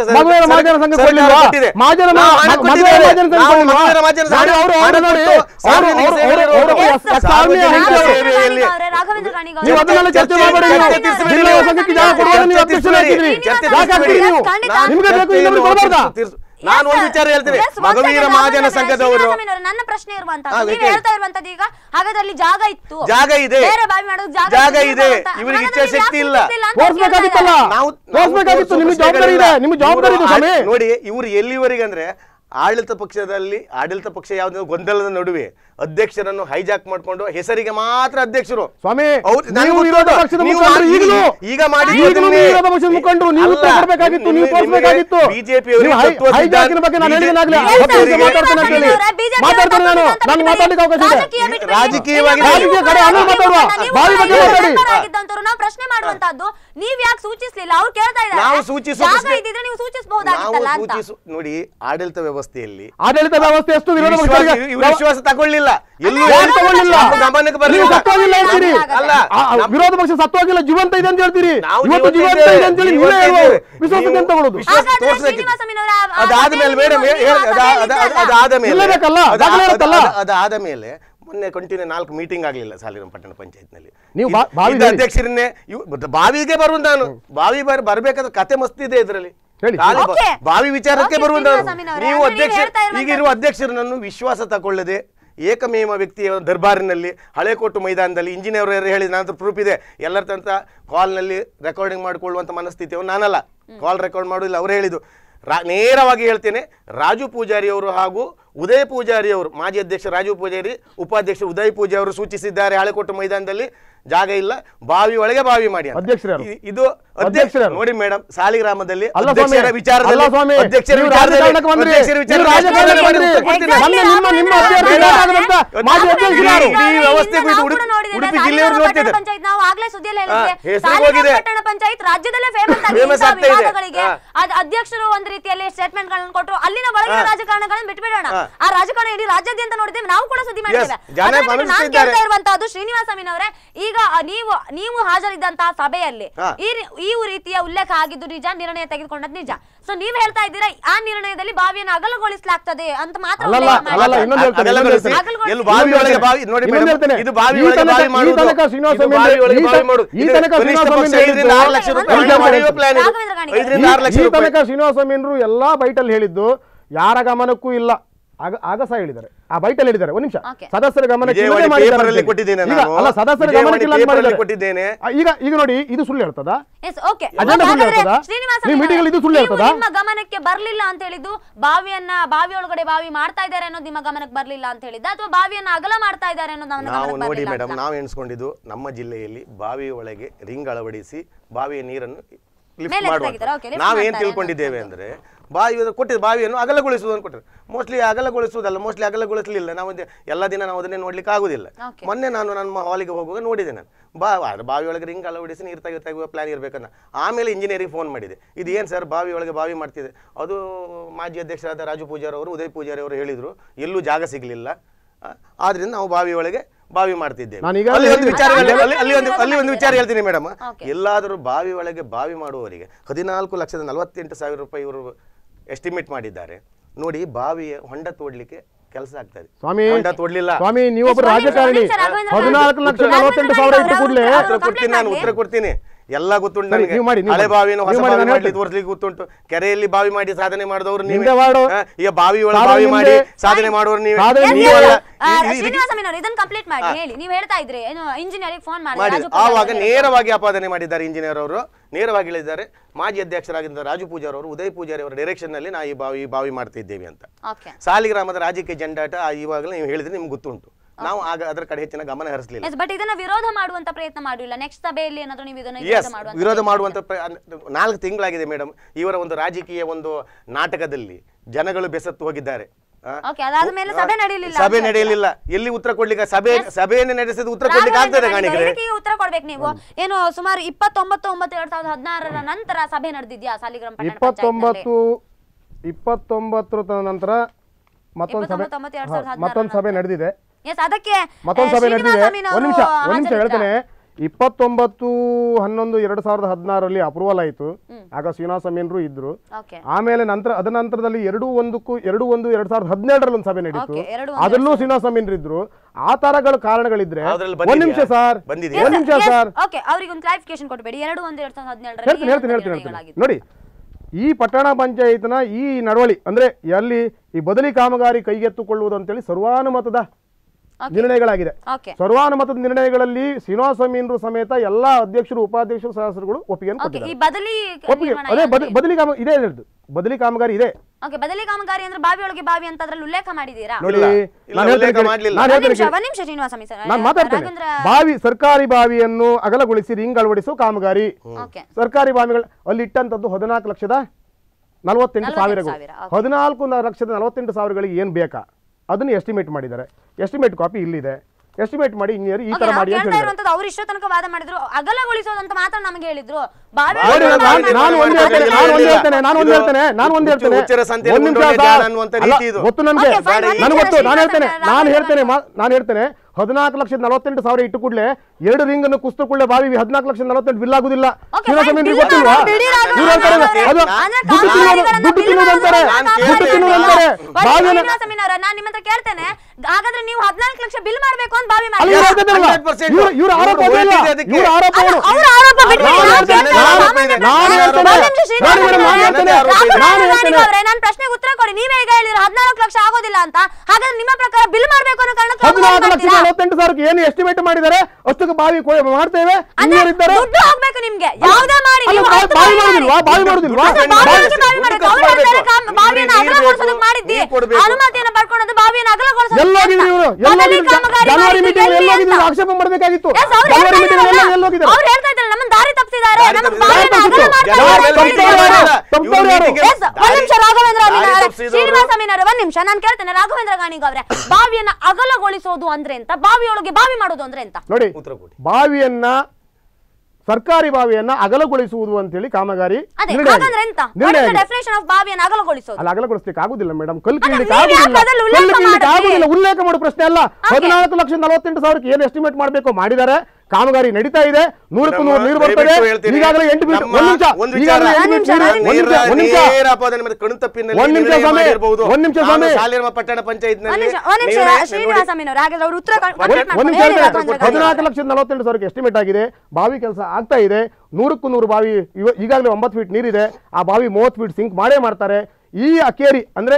[SPEAKER 5] ಚರ್ಚೆ
[SPEAKER 3] ನಾನು ಒಂದು ವಿಚಾರ ಹೇಳ್ತೇನೆ. ಮಗವೀರ ಮಹಾಜನ ಸಂಘದವರು
[SPEAKER 1] ನನ್ನ ಪ್ರಶ್ನೆ ಇರುವಂತದ್ದು ನೀವು ಹೇಳ್ತಾ ಇರುವಂತದ್ದು ಈಗ ಹಾಗಾದ್ರೆ ಅಲ್ಲಿ ಜಾಗ ಇತ್ತು.
[SPEAKER 3] ಜಾಗ ಇದೆ.
[SPEAKER 1] ಬೇರೆ ಬಾವಿ ಮಾಡೋದು ಜಾಗ
[SPEAKER 3] ಜಾಗ ಇದೆ. ಇವರಿಗೆ ಇಚ್ಛೆ
[SPEAKER 1] ಶಕ್ತಿ
[SPEAKER 3] ಇಲ್ಲ. ನಾವು
[SPEAKER 5] ತೋರಿಸ್ಬೇಕಾಗಿತ್ತು,
[SPEAKER 3] ನಾವು
[SPEAKER 5] ಜವಾಬ್ದಾರಿ ಇದೆ,
[SPEAKER 3] ಪ್ರಶ್ನೆಗಳಿಲ್ಲ.
[SPEAKER 5] ಜವಾಬ್ದಾರಿ ಇದೆ
[SPEAKER 3] ಇವರು ನೋಡಿ ಇವರು ಎಲ್ಲಿವರೆಗೆ ಅಂದ್ರೆ ಆಡಳಿತ ಪಕ್ಷದಲ್ಲಿ ಆಡಳಿತ ಪಕ್ಷ ಯಾವ್ದು ಗೊಂದಲದ ನಡುವೆ ಅಧ್ಯಕ್ಷರನ್ನು ಹೈಜಾಕ್ ಮಾಡ್ಕೊಂಡು ಹೆಸರಿಗೆ ಮಾತ್ರ ಅಧ್ಯಕ್ಷರು
[SPEAKER 5] ಸ್ವಾಮಿ
[SPEAKER 3] ಈಗ-
[SPEAKER 1] ಬಿಟ್ಬಿಡಿ.
[SPEAKER 3] ರಾಜಕೀಯವಾಗಿ
[SPEAKER 1] ಪ್ರಶ್ನೆ ಮಾಡುವಂತದ್ದು ನೀವ್ ಯಾಕೆ ಸೂಚಿಸ್ಲಿಲ್ಲ? ಅವ್ರು ಕೇಳ್ತಾ ಇದ್ದಾರೆ.
[SPEAKER 3] ನಾವು
[SPEAKER 1] ಸೂಚಿಸಬಹುದಾಗಿತ್ತಲ್ಲ ಅಂತ.
[SPEAKER 3] ಸೂಚಿಸು ನೋಡಿ ಆಡಳಿತ ವ್ಯವಸ್ಥೆಯಲ್ಲಿ
[SPEAKER 5] ಆಡಳಿತ ವ್ಯವಸ್ಥೆ ಎಷ್ಟು ವಿರೋಧ
[SPEAKER 3] ವಿಶ್ವಾಸ- ವಿಶ್ವಾಸ ತಗೊಳ್ಳಿಲ್ಲ. ಎಲ್ಲೂ
[SPEAKER 5] ಯಾರು
[SPEAKER 3] ತಕೊಳ್ಳಲಿಲ್ಲ
[SPEAKER 5] ತಗೊಳ್ಳಿಲ್ಲ?
[SPEAKER 3] ಗಮನಕ್ಕೆ
[SPEAKER 5] ನೀವು
[SPEAKER 3] ಬರಲಿಲ್ಲ
[SPEAKER 5] ಸತ್ತೋಗಿಲ್ಲ ಹೇಳ್ತೀರಿ
[SPEAKER 3] ಅಲ್ಲ
[SPEAKER 5] ವಿರೋಧ ಪಕ್ಷ ಸತ್ತೋಗಿಲ್ಲ ಜೀವಂತ ಇದೆ ಅಂತ ಹೇಳ್ತೀರಿ ಇವತ್ತು
[SPEAKER 3] ಜೀವಂತ
[SPEAKER 5] ಇದೆ ಅಂತ ಹೇಳಿ ನೀವೇ ಹೇಳುವ ವಿಶ್ವಾಸಕ್ಕೆ
[SPEAKER 3] ನೀವು
[SPEAKER 5] ಅಂತ ತಗೊಳ್ಳೋದು
[SPEAKER 3] ವಿಶ್ವಾಸ
[SPEAKER 1] ಆ- ಆ
[SPEAKER 3] ಮೇಡಮ್? ಅದಾದ ಮೇಲೆ ಅದಾದ ಮೇಲೆ ಮೊನ್ನೆ ಕಂಟಿನ್ಯೂ ನಾಲ್ಕು ಮೀಟಿಂಗ್ ಆಗಲಿಲ್ಲ ಸಾಲಿನ ಪಟ್ಟಣ ಪಂಚಾಯತ್ನಲ್ಲಿ.
[SPEAKER 5] ನೀವು
[SPEAKER 3] ಅಧ್ಯಕ್ಷರನ್ನೇ ಬಾವಿಗೆ ಬರುವುದು ನಾನು. ಬಾವಿ ಬರ್ ಬರ್ಬೇಕಾದ್ರೆ ಕತೆ ಮಸ್ತಿದೆ ಇದೆ ಇದರಲ್ಲಿ. ಬಾವಿ ವಿಚಾರಕ್ಕೆ
[SPEAKER 1] ಬರುವ
[SPEAKER 3] ಬರುವುದು ನಾನು. ನೀವು ಅಧ್ಯಕ್ಷ
[SPEAKER 1] ಈಗಿರುವ ಅಧ್ಯಕ್ಷರು
[SPEAKER 3] ಈಗಿರುವ ಅಧ್ಯಕ್ಷರನ್ನು ವಿಶ್ವಾಸ ತಗೊಳ್ಳದೆ ಏಕಮೇಮ ವ್ಯಕ್ತಿಯ ದರ್ಬಾರಿನಲ್ಲಿ ಹಳೆಕೋಟು ಮೈದಾನದಲ್ಲಿ ಇಂಜಿನಿಯರ್ ಯಾರು ಹೇಳಿದ ನಂತರ ಪ್ರೂಫ್ ಇದೆ. ಎಲ್ಲರ ತಂತ ಕಾಲ್ನಲ್ಲಿ ರೆಕಾರ್ಡಿಂಗ್ ಮಾಡಿಕೊಳ್ಳುವಂಥ ಮನಸ್ಥಿತಿಯನ್ನು ನಾನಲ್ಲ. ಕಾಲ್ ರೆಕಾರ್ಡ್ ಮಾಡೋದಿಲ್ಲ ಅವ್ರು ಹೇಳಿದ್ದು. ರಾ, ನೇರವಾಗಿ ಹೇಳ್ತೇನೆ, ರಾಜು ಪೂಜಾರಿ ಅವರು ಹಾಗೂ ಉದಯ ಪೂಜಾರಿ ಅವರು ಮಾಜಿ ಅಧ್ಯಕ್ಷ ರಾಜು ಪೂಜಾರಿ, ಉಪಾಧ್ಯಕ್ಷ ಉದಯ್ ಪೂಜಾರಿ ಅವರು ಸೂಚಿಸಿದ್ದಾರೆ ಹಳೆಕೋಟೆ ಮೈದಾನದಲ್ಲಿ. ಜಾಗ ಇಲ್ಲ ಬಾವಿ ಒಳಗೆ ಬಾವಿ ಮಾಡಿ. ಇದು ಅಧ್ಯಕ್ಷ ನೋಡಿ ಮೇಡಮ್ ಸಾಲಿಗ್ರಾಮದಲ್ಲಿ ಅಧ್ಯಕ್ಷರ ವಿಚಾರದಲ್ಲಿ ಅಧ್ಯಕ್ಷರ? ವ್ಯವಸ್ಥೆ ಉಡುಪಿ- ಜಿಲ್ಲೆಯವರು ನೋಡ್ತಿದ್ದಾರೆ.
[SPEAKER 1] ಪಂಚಾಯತ್
[SPEAKER 3] ಹೆಸರು ಹೋಗಿದೆ.
[SPEAKER 1] ರಾಜ್ಯದಲ್ಲೇ ಫೇಮಸ್
[SPEAKER 3] ಆಗ್ತಾ ಇದೆ.
[SPEAKER 1] ಅಧ್ಯಕ್ಷರು ಒಂದ್ ರೀತಿಯಲ್ಲಿ ಸ್ಟೇಟ್ಮೆಂಟ್ ಗಳನ್ನ ಕೊಟ್ಟರು ಅಲ್ಲಿನ ಒಳಗಿನ. ರಾಜಕಾರಣಗಳನ್ನ ಬಿಟ್ಬಿಡೋಣ. ಆ ರಾಜಕಾರಣ ಇಡೀ ರಾಜ್ಯಾದ್ಯಂತ ನೋಡಿದ್ದೇವೆ ನಾವು ಕೂಡ ಸುದ್ದಿ ಮಾಡಿದ್ದೇವೆ ಶ್ರೀನಿವಾಸ ಅಮೀನ್ ಮೀನವರೇ ಈಗ ಈಗ ನೀವು ನೀವು ಹಾಜರಿದ್ದಂತಹ ಸಭೆಯಲ್ಲಿ ಈ ರೀ- ಈ ರೀತಿಯ ಉಲ್ಲೇಖ ಆಗಿದ್ದು ನಿಜ ನಿರ್ಣಯ ತೆಗೆದುಕೊಂಡದ್ ನಿಜ. ಸೊ ನೀವ್ ಹೇಳ್ತಾ ಇದ್ದೀರಾ ಆ ನಿರ್ಣಯದಲ್ಲಿ ಬಾವಿಯನ್ನು ಅಗಲಗೊಳಿಸಲಾಗ್ತದೆ ಅಂತ ಮಾತ್ರ
[SPEAKER 5] ಶ್ರೀನಿವಾಸ ಎಲ್ಲಾ ಬೈಟಲ್ಲಿ ಹೇಳಿದ್ದು ಯಾರ ಗಮನಕ್ಕೂ ಇಲ್ಲ. ಆಗ ಆಗ ಸಹ ಹೇಳಿದ್ದಾರೆ. ಆ ಬೈಟಲ್ಲಿ ಹೇಳಿದ್ದಾರೆ. ಒಂದ್ ನಿಮಿಷ. ಸದಸ್ಯರ ಗಮನಕ್ಕೆ
[SPEAKER 3] ಅಲ್ಲಿ
[SPEAKER 5] ಸದಸ್ಯರ ಗಮನಕ್ಕೆ
[SPEAKER 3] ಕೊಟ್ಟಿದ್ದೇನೆ.
[SPEAKER 5] ಈಗ ಈಗ ನೋಡಿ ಇದು ಸುಳ್ಳು ಹೇಳ್ತದ. ಅಜೆಂಡಾ ಸುಳ್ಳು
[SPEAKER 1] ಶ್ರೀನಿವಾಸ
[SPEAKER 5] ನೀವು ಅಲ್ಲಿ ಇದು ಸುಳ್ಳು
[SPEAKER 1] ನೀವು ನಿಮ್ಮ ಗಮನಕ್ಕೆ ಬರ್ಲಿಲ್ಲ ಅಂತ ಹೇಳಿದ್ದು ಬಾವಿಯನ್ನ ಬಾವಿ ಒಳಗಡೆ ಬಾವಿ ಮಾಡ್ತಾ ಇದ್ದಾರೆ ಅನ್ನೋದು ನಿಮ್ಮ ಗಮನಕ್ಕೆ ಬರ್ಲಿಲ್ಲ ಅಂತ ಹೇಳಿದ್ದ? ಅಥವಾ ಬಾವಿಯನ್ನ ಅಗಲ ಮಾಡ್ತಾ ಇದ್ದಾರೆ ಅನ್ನೋದು ನಮ್ಮ
[SPEAKER 3] ನಾವು ನೋಡಿ ಮೇಡಮ್ ನಾವು ಎಣಿಸ್ಕೊಂಡಿದ್ದು ನಮ್ಮ ಜಿಲ್ಲೆಯಲ್ಲಿ ಬಾವಿಯ ಒಳಗೆ ರಿಂಗ್ ಅಳವಡಿಸಿ ಬಾವಿಯ ನೀರನ್ನು ಲಿಫ್ಟ್ ಮಾಡುವ ನಾವೇನ್ ತಿಳ್ಕೊಂಡಿದ್ದೇವೆ ಅಂದ್ರೆ ಬಾವಿ ಕೊಟ್ಟಿದ್ದು ಬಾವಿಯನ್ನು ಅಗಲಗೊಳಿಸುವುದನ್ನು ಕೊಟ್ಟರು ಮೋಸ್ಟ್ಲಿ ಅಗಲಗೊಳಿಸುವುದಲ್ಲ ಮೋಸ್ಟ್ಲಿ ಅಗಲಗೊಳಿಸಲಿಲ್ಲ. ನಾವು ಎಲ್ಲ ದಿನ ನಾವು ಅದನ್ನೇ ನೋಡ್ಲಿಕ್ಕೆ ಆಗುದಿಲ್ಲ. ಮೊನ್ನೆ ನಾನು ನಮ್ಮ ಹಾಲಿಗೆ ಹೋಗುವಾಗ ನೋಡಿದೆ ನಾನು. ಬಾ ಅದು ಬಾವಿ ಒಳಗೆ ರಿಂಗ್ ಅಳವಡಿಸಿ ನೀರು ತೆಗೆ ತೆಗುವ ಪ್ಲಾನ್ ಇರಬೇಕನ್ನ ಆಮೇಲೆ ಇಂಜಿನಿಯರಿಂಗ್ ಫೋನ್ ಮಾಡಿದೆ. ಇದು ಏನು ಸರ್ ಬಾವಿ ಒಳಗೆ ಬಾವಿ ಮಾಡ್ತಿದೆ? ಅದು ಮಾಜಿ ಅಧ್ಯಕ್ಷರಾದ ರಾಜು ಪೂಜಾರಿ ಅವರು ಉದಯ್ ಪೂಜಾರಿ ಅವರು ಹೇಳಿದರು. ಎಲ್ಲೂ ಜಾಗ ಸಿಗಲಿಲ್ಲ. ಆದ್ರಿಂದ ನಾವು ಬಾವಿ ಒಳಗೆ ಬಾವಿ ಮಾಡ್ತಿದ್ದೇವೆ.
[SPEAKER 5] ನಾನು
[SPEAKER 3] ಅಲ್ಲಿ ಒಂದು ವಿಚಾರ ಅಲ್ಲಿ ಒಂದು ಅಲ್ಲಿ ಒಂದು ವಿಚಾರ ಹೇಳ್ತೀನಿ ಮೇಡಮ್. ಎಲ್ಲಾದರೂ ಬಾವಿ ಒಳಗೆ ಬಾವಿ ಮಾಡುವವರಿಗೆ ಹದಿನಾಲ್ಕು ಲಕ್ಷದ ನಲವತ್ತೆಂಟು ಸಾವಿರ ರೂಪಾಯಿ ಇವರು ಎಸ್ಟಿಮೇಟ್ ಮಾಡಿದ್ದಾರೆ. ನೋಡಿ ಬಾವಿಯ ಹೊಂಡ ತೋಡ್ಲಿಕ್ಕೆ ಕೆಲಸ ಆಗ್ತದೆ
[SPEAKER 5] ಸ್ವಾಮಿ
[SPEAKER 3] ಹೊಂಡ ತೋಡ್ಲಿಲ್ಲ.
[SPEAKER 5] ಸ್ವಾಮಿ ನೀವೊಬ್ಬರು ರಾಜಕಾರಣಿ. ಹದಿನಾಲ್ಕು ಲಕ್ಷ ನಲವತ್ತೆಂಟು ಸಾವಿರ ಇಟ್ಟು ಕೂಡಲೇ
[SPEAKER 3] ಉತ್ತರ ಕೊಡ್ತೀನಿ ನಾನು ಉತ್ತರ ಕೊಡ್ತೀನಿ. ಎಲ್ಲ ಗೊತ್ತುಂಟು ನನಗೆ
[SPEAKER 5] ನೀವು ಮಾಡಿ, ನೀವು
[SPEAKER 3] ಹಳೆ
[SPEAKER 5] ಮಾಡಿ.
[SPEAKER 3] ಬಾವಿಯನ್ನು ಹೊಸ
[SPEAKER 5] ನೀವು ಮಾಡಿ,
[SPEAKER 3] ಬಾವಿ
[SPEAKER 5] ನಾನು
[SPEAKER 3] ಮಾಡ್ಲಿಕ್ಕೆ ತೋರಿಸ್ಲಿಕ್ಕೆ ಗೊತ್ತುಂಟು. ಕೆರೆಯಲ್ಲಿ ಬಾವಿ ಮಾಡಿ ಸಾಧನೆ ಮಾಡಿದವರು ನೀವೇ. ಈಗ ಬಾವಿ ಒಳಗೆ
[SPEAKER 5] ಸಾಧನೆ
[SPEAKER 3] ಬಾವಿ ಮಾಡಿ. ಸಾಧನೆ ಮಾಡುವವರು ನೀವೇ.
[SPEAKER 5] ಸಾಧನೆ
[SPEAKER 1] Yes,
[SPEAKER 3] ನೀವೆಲ್ಲ
[SPEAKER 1] yes, ಆ,
[SPEAKER 3] ಈ- ಈ- ಇದಕ್ಕೆ-
[SPEAKER 1] ಶ್ರೀನಿವಾಸ ಮೀನವ್ರು ಇದನ್ನ ಕಂಪ್ಲೀಟ್ ಮಾಡಿ ಹೇಳಿ. ನೀವು ಹೇಳ್ತಾ ಇದ್ರಿ ಏನು ಇಂಜಿನಿಯರಿಂಗ್ ಫೋನ್ ಮಾಡಿ
[SPEAKER 3] ಮಾಡಿ. ಆವಾಗ ನೇರವಾಗಿ ಆಪಾದನೆ ಮಾಡಿದ್ದಾರೆ ಇಂಜಿನಿಯರ್ ಅವರು. ನೇರವಾಗಿ ಹೇಳಿದ್ದಾರೆ ಮಾಜಿ ಅಧ್ಯಕ್ಷರಾಗಿದ್ದ ರಾಜು ಪೂಜಾರಿ ಅವರು ಉದಯ್ ಪೂಜಾರಿ ಅವರ ಡೈರೆಕ್ಷನ್ನಲ್ಲಿ ನಾ ಈ ಬಾವಿ ಈ ಬಾವಿ ಮಾಡ್ತಿದ್ದೇವೆ ಅಂತ.
[SPEAKER 1] ಓಕೆ
[SPEAKER 3] ಸಾಲಿಗ್ರಾಮದ ರಾಜಕೀಯ ಜಂಡಾಟ ಆ ಇವಾಗಲೇ ನೀವು ಹೇಳಿದ್ರೆ ನಿಮ್ಗೆ ಗೊತ್ತುಂಟು. ನಾವು ಆಗ ಅದರ ಕಡೆ ಹೆಚ್ಚಿನ ಗಮನ ಹರಿಸಲಿಲ್ಲ.
[SPEAKER 1] ಎಸ್ ಬಟ್ ಇದನ್ನ ವಿರೋಧ ಮಾಡುವಂತ ಪ್ರಯತ್ನ ಮಾಡಿಲ್ಲ. ನೆಕ್ಸ್ಟ್ ಸಭೆಯಲ್ಲಿ ಏನಾದರೂ ನೀವು ಇದನ್ನ
[SPEAKER 3] ಎಸ್
[SPEAKER 1] ವಿರೋಧ ಮಾಡುವಂತ
[SPEAKER 3] ವಿರೋಧ ಮಾಡುವಂತ ನಾಲ್ಕು ತಿಂಗಳಾಗಿದೆ ಮೇಡಮ್ ಇವರ ಒಂದು ರಾಜಕೀಯ ಒಂದು ನಾಟಕದಲ್ಲಿ ಜನಗಳು ಬೆಸತ್ತು ಹೋಗಿದ್ದಾರೆ. ಆ?
[SPEAKER 1] ಅದಾದ ಮೇಲೆ ಸಭೆ ನಡೆಯಲಿಲ್ಲ
[SPEAKER 3] ಸಭೆ ನಡೆಯಲಿಲ್ಲ. ಎಲ್ಲಿ ಉತ್ತರ ಕೊಡ್ಲಿಕ್ಕೆ? ಸಭೆ ಸಭೆಯನ್ನು ನಡೆಸಿದ ಉತ್ತರ ಕೊಡ್ಲಿಕ್ಕೆ ಆಗ್ತದೆ
[SPEAKER 1] ಉತ್ತರ ಕೊಡ್ಬೇಕು ನೀವು? ಏನು ಸುಮಾರು ಇಪ್ಪತ್ತೊಂಬತ್ತು ಒಂಬತ್ತು ಎರಡ್ ಸಾವಿರದ ಹದಿನಾರರ ನಂತರ ಸಭೆ ನಡೆದಿದ್ಯಾ ಸಾಲಿಗ್ರಾಮ
[SPEAKER 5] ಇಪ್ಪತ್ತೊಂಬತ್ತು ಇಪ್ಪತ್ತೊಂಬತ್ತರ ನಂತರ ಮತ್ತೊಂದು ಸಭೆ
[SPEAKER 1] ಇಪ್ಪತ್ತೊಂಬತ್ತು, ಎರಡ್ ಸಾವಿರದ
[SPEAKER 5] ಮತ್ತೊಂದು ಸಭೆ ನಡೆದಿದೆ.
[SPEAKER 1] ಎಸ್ ಅದಕ್ಕೆ
[SPEAKER 5] ಮತ್ತೊಂದು ಸಭೆ
[SPEAKER 1] ಶ್ರೀನಿವಾಸ
[SPEAKER 5] ನಡೆದಿದೆ.
[SPEAKER 1] ಮೀನವರು
[SPEAKER 5] ಒಂದ್ ನಿಮಿಷ ಒಂದ್ ನಿಮಿಷ ಹೇಳ್ತೇನೆ. ಇಪ್ಪತ್ತೊಂಬತ್ತು ಹನ್ನೊಂದು ಎರಡು ಸಾವಿರದ ಹದಿನಾರರಲ್ಲಿ ಅಪ್ರೂವಲ್ ಆಯಿತು. ಆಗ ಶ್ರೀನಿವಾಸ ಮೀನರು ಇದ್ರು. ಆಮೇಲೆ ನಂತರ ಅದ ನಂತರದಲ್ಲಿ ಎರಡು ಒಂದಕ್ಕೂ ಎರಡು ಒಂದು ಎರಡ್ ಸಾವಿರದ ಹದಿನೇಳರಲ್ಲಿ ಒಂದು ಸಭೆ ನಡೀತು. ಅದರಲ್ಲೂ ಶ್ರೀನಿವಾಸ ಮೀನರು ಇದ್ರು. ಆ ತರಗಳ ಕಾರಣಗಳಿದ್ರೆ ಒಂದ್ ನಿಮಿಷ? ಸರ್? ಒಂದ್ ನಿಮಿಷ ಸರ್.
[SPEAKER 1] ಓಕೆ ಅವರಿಗೆ ಒಂದು ಕ್ಲಾರಿಫಿಕೇಶನ್ ಕೊಡಬೇಡಿ ಎರಡು ಒಂದು ಎರಡ್ ಸಾವಿರದ ಹದಿನೇಳರಲ್ಲಿ
[SPEAKER 5] ಹೇಳ್ತೀನಿ ಹೇಳ್ತೀನಿ ಹೇಳ್ತೀನಿ ಹೇಳ್ತೀನಿ. ನೋಡಿ ಈ ಪಟ್ಟಣ ಪಂಚಾಯತ್ನ ಈ ನಡವಳಿ ಅಂದ್ರೆ ಅಲ್ಲಿ ಈ ಬದಲಿ ಕಾಮಗಾರಿ ಕೈಗೆತ್ತಿಕೊಳ್ಳುವುದು ಅಂತೇಳಿ ಸರ್ವಾನುಮತದ ನಿರ್ಣಯಗಳಾಗಿದೆ. ಸರ್ವಾನುಮತದ ನಿರ್ಣಯಗಳಲ್ಲಿ ಶ್ರೀನಿವಾಸ ಮೀನರು ಸಮೇತ ಎಲ್ಲಾ ಅಧ್ಯಕ್ಷರು ಉಪಾಧ್ಯಕ್ಷರು ಸದಸ್ಯರುಗಳು ಒಪ್ಪಿಗೆ
[SPEAKER 1] ಓಕೆ ಈ
[SPEAKER 5] ಕೊಟ್ಟಿದ್ದಾರೆ
[SPEAKER 1] ಬದಲಿ
[SPEAKER 5] ಒಪ್ಪಿಗೆ. ಅದೇ ಬದ- ಬದಲಿ ಇದೇ ಹೇಳಿದ್ದು ಬದಲಿ ಕಾಮಗಾರಿ ಇದೆ.
[SPEAKER 1] ಓಕೆ ಬದಲಿ ಕಾಮಗಾರಿ ಅಂದ್ರೆ ಬಾವಿ ಒಳಗೆ ಬಾವಿ ಅಂತ ಅದ್ರಲ್ಲಿ ಉಲ್ಲೇಖ ಮಾಡಿದೀರಾ
[SPEAKER 5] ಬಾವಿ ಸರ್ಕಾರಿ ಬಾವಿಯನ್ನು ಅಗಲಗೊಳಿಸಿ ರಿಂಗ್ ಅಳವಡಿಸುವ ಕಾಮಗಾರಿ.
[SPEAKER 1] ಓಕೆ
[SPEAKER 5] ಸರ್ಕಾರಿ ಬಾವಿಗಳು ಅಲ್ಲಿ ಇಟ್ಟಂತದ್ದು ಹದಿನಾಲ್ಕು ಲಕ್ಷದ ನಲವತ್ತೆಂಟು ಸಾವಿರಗಳು. ಹದಿನಾಲ್ಕು ಲಕ್ಷದ ನಲವತ್ತೆಂಟು ಸಾವಿರಗಳಿಗೆ ಏನ್ ಬೇಕಾ? ಅದನ್ನು ಎಸ್ಟಿಮೇಟ್ ಮಾಡಿದ್ದಾರೆ. ಎಸ್ಟಿಮೇಟ್ ಕಾಪಿ ಇಲ್ಲಿದೆ. ಎಸ್ಟಿಮೇಟ್ ಮಾಡಿ ಇಂಜಿನಿಯರ್ ಈ ತರ ಮಾಡಿ ಅಂತ
[SPEAKER 1] ಅವ್ರು ಇಷ್ಟೋ ತನಕ ವಾದ ಮಾಡಿದ್ರು ಅಗಲಗೊಳಿಸೋದಂತ ಮಾತ್ರ ನಮಗೆ ಹೇಳಿದ್ರು.
[SPEAKER 5] ನಾನು- ಒಂದು ಹೇಳ್ತೇನೆ ನಾನು ಒಂದು ಹೇಳ್ತೇನೆ ನಾನು ಒಂದು ಹೇಳ್ತೇನೆ ನಾನು ಒಂದು ಹೇಳ್ತೇನೆ. ಒಂದು ನಿಮಿಷ. ಗೊತ್ತು ನನಗೆ. ನನಗೆ ಗೊತ್ತು ನಾನು ಹೇಳ್ತೇನೆ ನಾನು ಹೇಳ್ತೇನೆ ಮಾ- ನಾನು ಹೇಳ್ತೇನೆ. ಹದಿನಾಲ್ಕು ಲಕ್ಷದ ನಲವತ್ತೆಂಟು ಸಾವಿರ ಇಟ್ಟು ಕೂಡಲೇ ಎರಡು ರಿಂಗ್ ಅನ್ನು ಕುಸ್ತು ಕೂಡಲೇ ಬಾವಿ ಹದಿನಾಲ್ಕು ಲಕ್ಷದ ನಲವತ್ತೆಂಟು ಬಿಲ್ ಆಗುದಿಲ್ಲ. ಗೊತ್ತಿಲ್ವಾ?
[SPEAKER 1] ಮಾಡೋದು ಬಿಡಿ ರಾಘವೇಂದ್ರ
[SPEAKER 5] ಇವ್ರು ಹೇಳ್ತಾರೆ, ಅದು
[SPEAKER 1] ಅಂದ್ರೆ
[SPEAKER 5] ದುಡ್ಡು ತಿನ್ನೋದು
[SPEAKER 1] ಕಾಮಗಾರಿಗಳನ್ನ
[SPEAKER 5] ದುಡ್ಡು
[SPEAKER 1] bill
[SPEAKER 5] ತಿನ್ನೋದು ಅಂತಾರೆ.
[SPEAKER 3] ನಾನು
[SPEAKER 5] ದುಡ್ಡು
[SPEAKER 3] ಕೇಳ್ತೇನೆ.
[SPEAKER 5] ತಿನ್ನೋದು ಅಂತಾರೆ. ಬಾವಿನ
[SPEAKER 1] ಶ್ರೀನಿವಾಸ ನಿಮ್ಮ ಹತ್ರ ಕೇಳ್ತೇನೆ. ಹಾಗಾದ್ರೆ ನೀವು ಹದಿನಾಲ್ಕು ಲಕ್ಷ ಬಿಲ್ ಮಾಡಬೇಕು ಅಂತ ಬಾವಿ ಮಾಡಿ
[SPEAKER 5] ಇವ್ರು ಹೇಳ್ತಿದ್ದಾರಲ್ಲ,
[SPEAKER 3] 100%
[SPEAKER 5] ಇವ್ರು- ಇವ್ರ ಆರೋಪ
[SPEAKER 3] ಇವ್ರು
[SPEAKER 5] ಅದೇ ಅಲ್ಲ.
[SPEAKER 3] ಹೊರಟಿದೆ ಅದಕ್ಕೆ.
[SPEAKER 5] ಇವ್ರ ಆರೋಪ
[SPEAKER 1] ಅಲ್ಲ, ಆರೋಪ ಬಿಡಿ.
[SPEAKER 5] ನಾನು
[SPEAKER 1] ನಾನು
[SPEAKER 5] ಹೇಳ್ತೇನೆ, ನೋಡಿ ಮೇಡಮ್, ನಾನು ಹೇಳ್ತೇನೆ. ನಾನು ಹೇಳ್ತೇನೆ.
[SPEAKER 1] ಅವರೇ, ಪ್ರಶ್ನೆಗೆ ಉತ್ತರ ಕೊಡಿ ನೀವೇ ಈಗ ಹೇಳಿದ್ರೆ ಹದಿನಾಲ್ಕು ಲಕ್ಷ ಆಗೋದಿಲ್ಲ ಅಂತ ಹಾಗಾದ್ರೆ ನಿಮ್ಮ ಪ್ರಕಾರ ಬಿಲ್ ಮಾಡಬೇಕು ಅನ್ನೋ ಕಾರಣಕ್ಕೆ ಕಾಮಗಾರಿ
[SPEAKER 5] ಹದಿನಾಲ್ಕು ಲಕ್ಷದ
[SPEAKER 1] ಮಾಡ್ತೀರಾ?
[SPEAKER 5] ನಲವತ್ತೆಂಟು ಸಾವಿರಕ್ಕೆ ಏನು ಎಸ್ಟಿಮೇಟ್ ಮಾಡಿದ್ದಾರೆ ಅಷ್ಟಕ್ಕೆ ಬಾವಿ ಮಾಡ್ತೇವೆ ಇಂಜಿನಿಯರ್ ಇದ್ದಾರೆ
[SPEAKER 1] ದುಡ್ಡು ಹೋಗ್ಬೇಕು ನಿಮ್ಗೆ ಯಾವ್ದೇ ಮಾಡಿ ನೀವು
[SPEAKER 5] ಬಾವಿ- ಮಾಡುದಿಲ್ವಾ?
[SPEAKER 1] ಮಾಡಿ.
[SPEAKER 5] ಬಾವಿ ಮಾಡುದಿಲ್ವಾ?
[SPEAKER 3] ಬಾವಿ
[SPEAKER 1] ಮಾಡೋದು.
[SPEAKER 3] ದುಡ್ಡು
[SPEAKER 1] ಹೇಳ್ತಾರೆ. ಬಾವಿಯನ್ನ ಅಗಲಗೊಳಿಸೋದಕ್ಕೆ ಮಾಡಿದ್ದಿ. ಅನುಮತಿಯನ್ನ ಬಾವಿಯನ್ನ ಅಗಲಗೊಳಿಸೋದಕ್ಕೆ
[SPEAKER 5] ಎಲ್ಲೋಗಿದ್ರು ಇವರು
[SPEAKER 1] ಬದಲಿ
[SPEAKER 5] ಜನವರಿ ಮೀಟಿಂಗ್ ಎಲ್ಲೋಗಿದ್ರು? ಆಕ್ಷೇಪ ಮಾಡಬೇಕಾಗಿತ್ತು ಜನವರಿ ಮೀಟಿಂಗ್
[SPEAKER 1] ಎಲ್ಲ
[SPEAKER 5] ಎಲ್ಲೋಗಿದ್ದಾರೆ
[SPEAKER 1] ಅವರು ಹೇಳ್ತಾ ಇದ್ದಾರೆ ನಮ್ಮ ದಾರಿ ತಪ್ಪಿಸಿದ್ದಾರೆ ನಮ್ಮ. ಬಾವಿಯನ್ನ ಅಗಲ ಮಾಡ್ತಾ ಅಂತ ಒಂದ್ ನಿಮಿಷ. ಶ್ರೀನಿವಾಸ ಒಂದ್ ನಾನು ಕೇಳ್ತೇನೆ ರಾಘವೇಂದ್ರ ಗಾಣಿಗ ಅವರೇ ಬಾವಿಯನ್ನ ಅಗಲಗೊಳಿಸೋದು ಅಂದ್ರೆ ಎಂತ? ಬಾವಿಯೊಳಗೆ ಬಾವಿ ಮಾಡೋದು ಅಂದ್ರೆ ಅಂತ
[SPEAKER 5] ನೋಡಿ
[SPEAKER 3] ಉತ್ತರ
[SPEAKER 5] ಬಾವಿಯನ್ನ ಸರ್ಕಾರಿ ಬಾವಿಯನ್ನ ಅಗಲಗೊಳಿಸುವುದು ಅಂತೇಳಿ ಕಾಮಗಾರಿ ಅಗಲಗೊಳಿಸಲಿಕ್ಕೆ ಆಗುದಿಲ್ಲ ಮೇಡಮ್ ಕಲ್ಲು ಕೀಳ್ಲಿಕ್ಕೆ? ಆಗುದಿಲ್ಲ.
[SPEAKER 1] ಉಲ್ಲೇಖ
[SPEAKER 5] ಮಾಡೋ ಪ್ರಶ್ನೆ ಅಲ್ಲ. ಹದಿನಾಲ್ಕು ಲಕ್ಷ ನಲವತ್ತೆಂಟು ಸಾವಿರಕ್ಕೆ ಏನ್ ಎಸ್ಟಿಮೇಟ್ ಮಾಡಬೇಕು ಮಾಡಿದ್ದಾರೆ. ಕಾಮಗಾರಿ ನಡೀತಾ ಇದೆ. ನೂರಕ್ಕೂ ನೂರು ನೀರು ಬರ್ತದೆ. ಈಗಾಗಲೇ ಎಂಟು ಒಂದ್ ನಿಮಿಷ.
[SPEAKER 3] ಒಂದು
[SPEAKER 1] ನಿಮಿಷ,
[SPEAKER 5] ನೀರು- ಒಂದ್ ನಿಮಿಷ,
[SPEAKER 3] ಪಟ್ಟಣ ಪಂಚಾಯತ್
[SPEAKER 5] ಹದಿನಾಲ್ಕು. ಲಕ್ಷದ ನಲವತ್ತೆಂಟು ಸಾವಿರಕ್ಕೆ ಎಸ್ಟಿಮೇಟ್ ಆಗಿದೆ. ಬಾವಿ ಕೆಲಸ ಆಗ್ತಾ ಇದೆ. ನೂರಕ್ಕೂ ನೂರು ಬಾವಿ ಇವ- ಈಗಾಗಲೇ ಒಂಬತ್ತು ಫೀಟ್ ನೀರಿದೆ. ಆ ಬಾವಿ ಮೂವತ್ತು ಫೀಟ್ ಸಿಂಕ್ ಮಾಡೇ ಮಾಡ್ತಾರೆ. ಈ ಅಕೇರಿ ಅಂದ್ರೆ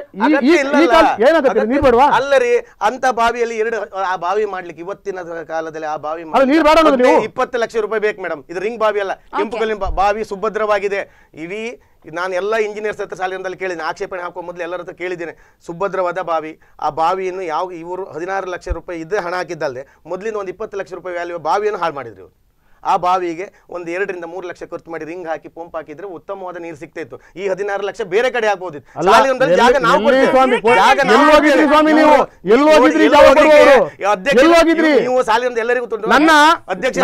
[SPEAKER 5] ಏನಾಗುತ್ತೆ? ನೀರ್ ಬೇಡವಾ?
[SPEAKER 3] ಅಲ್ಲರಿ ಅಂತ ಬಾವಿಯಲ್ಲಿ ಎರಡು ಆ ಬಾವಿ ಮಾಡ್ಲಿಕ್ಕೆ ಇವತ್ತಿನ ಕಾಲದಲ್ಲಿ ಆ ಬಾವಿ
[SPEAKER 5] ಮಾಡಿ ನೀರ್ ಬೇಡ
[SPEAKER 3] ಇಪ್ಪತ್ತು ಲಕ್ಷ ರೂಪಾಯಿ ಬೇಕು ಮೇಡಮ್. ಇದು ರಿಂಗ್ ಬಾವಿ ಅಲ್ಲ. ಕೆಂಪು ಕಲ್ಲಿನ ಬಾವಿ ಸುಭದ್ರವಾಗಿದೆ. ಇಡೀ ನಾನು ಎಲ್ಲ ಇಂಜಿನಿಯರ್ಸ್ ಹತ್ರ ಶಾಲೆಯಲ್ಲಿ ಕೇಳಿದ್ದೀನಿ. ಆಕ್ಷೇಪಣೆ ಹಾಕುವ ಮೊದಲು ಎಲ್ಲರ ಹತ್ರ ಕೇಳಿದ್ದೇನೆ. ಸುಭದ್ರವಾದ ಬಾವಿ. ಆ ಬಾವಿಯನ್ನು ಯಾವ ಇವರು ಹದಿನಾರು ಲಕ್ಷ ರೂಪಾಯಿ ಇದ್ದ ಹಣ ಹಾಕಿದ್ದಲ್ಲದೆ ಮೊದಲಿಂದ ಒಂದು ಇಪ್ಪತ್ತು ಲಕ್ಷ ರೂಪಾಯಿ ವ್ಯಾಲ್ಯೂ ಬಾವಿಯನ್ನು ಹಾಳು ಮಾಡಿದ್ರು ಇವ್ರು. ಆ ಬಾವಿಗೆ ಒಂದು ಎರಡರಿಂದ ಮೂರು ಲಕ್ಷ ಖರ್ಚು ಮಾಡಿ ರಿಂಗ್ ಹಾಕಿ ಪಂಪ್ ಹಾಕಿದ್ರೆ ಉತ್ತಮವಾದ ನೀರು ಸಿಗ್ತಾ ಇತ್ತು ಈ ಹದಿನಾರು ಲಕ್ಷ ಬೇರೆ ಕಡೆ ಆಗ್ಬೋದಿತ್ತು. ನಾವು ನೀವು ಎಲ್ಲರಿಗೂ.
[SPEAKER 5] ನನ್ನ
[SPEAKER 3] ಅಧ್ಯಕ್ಷ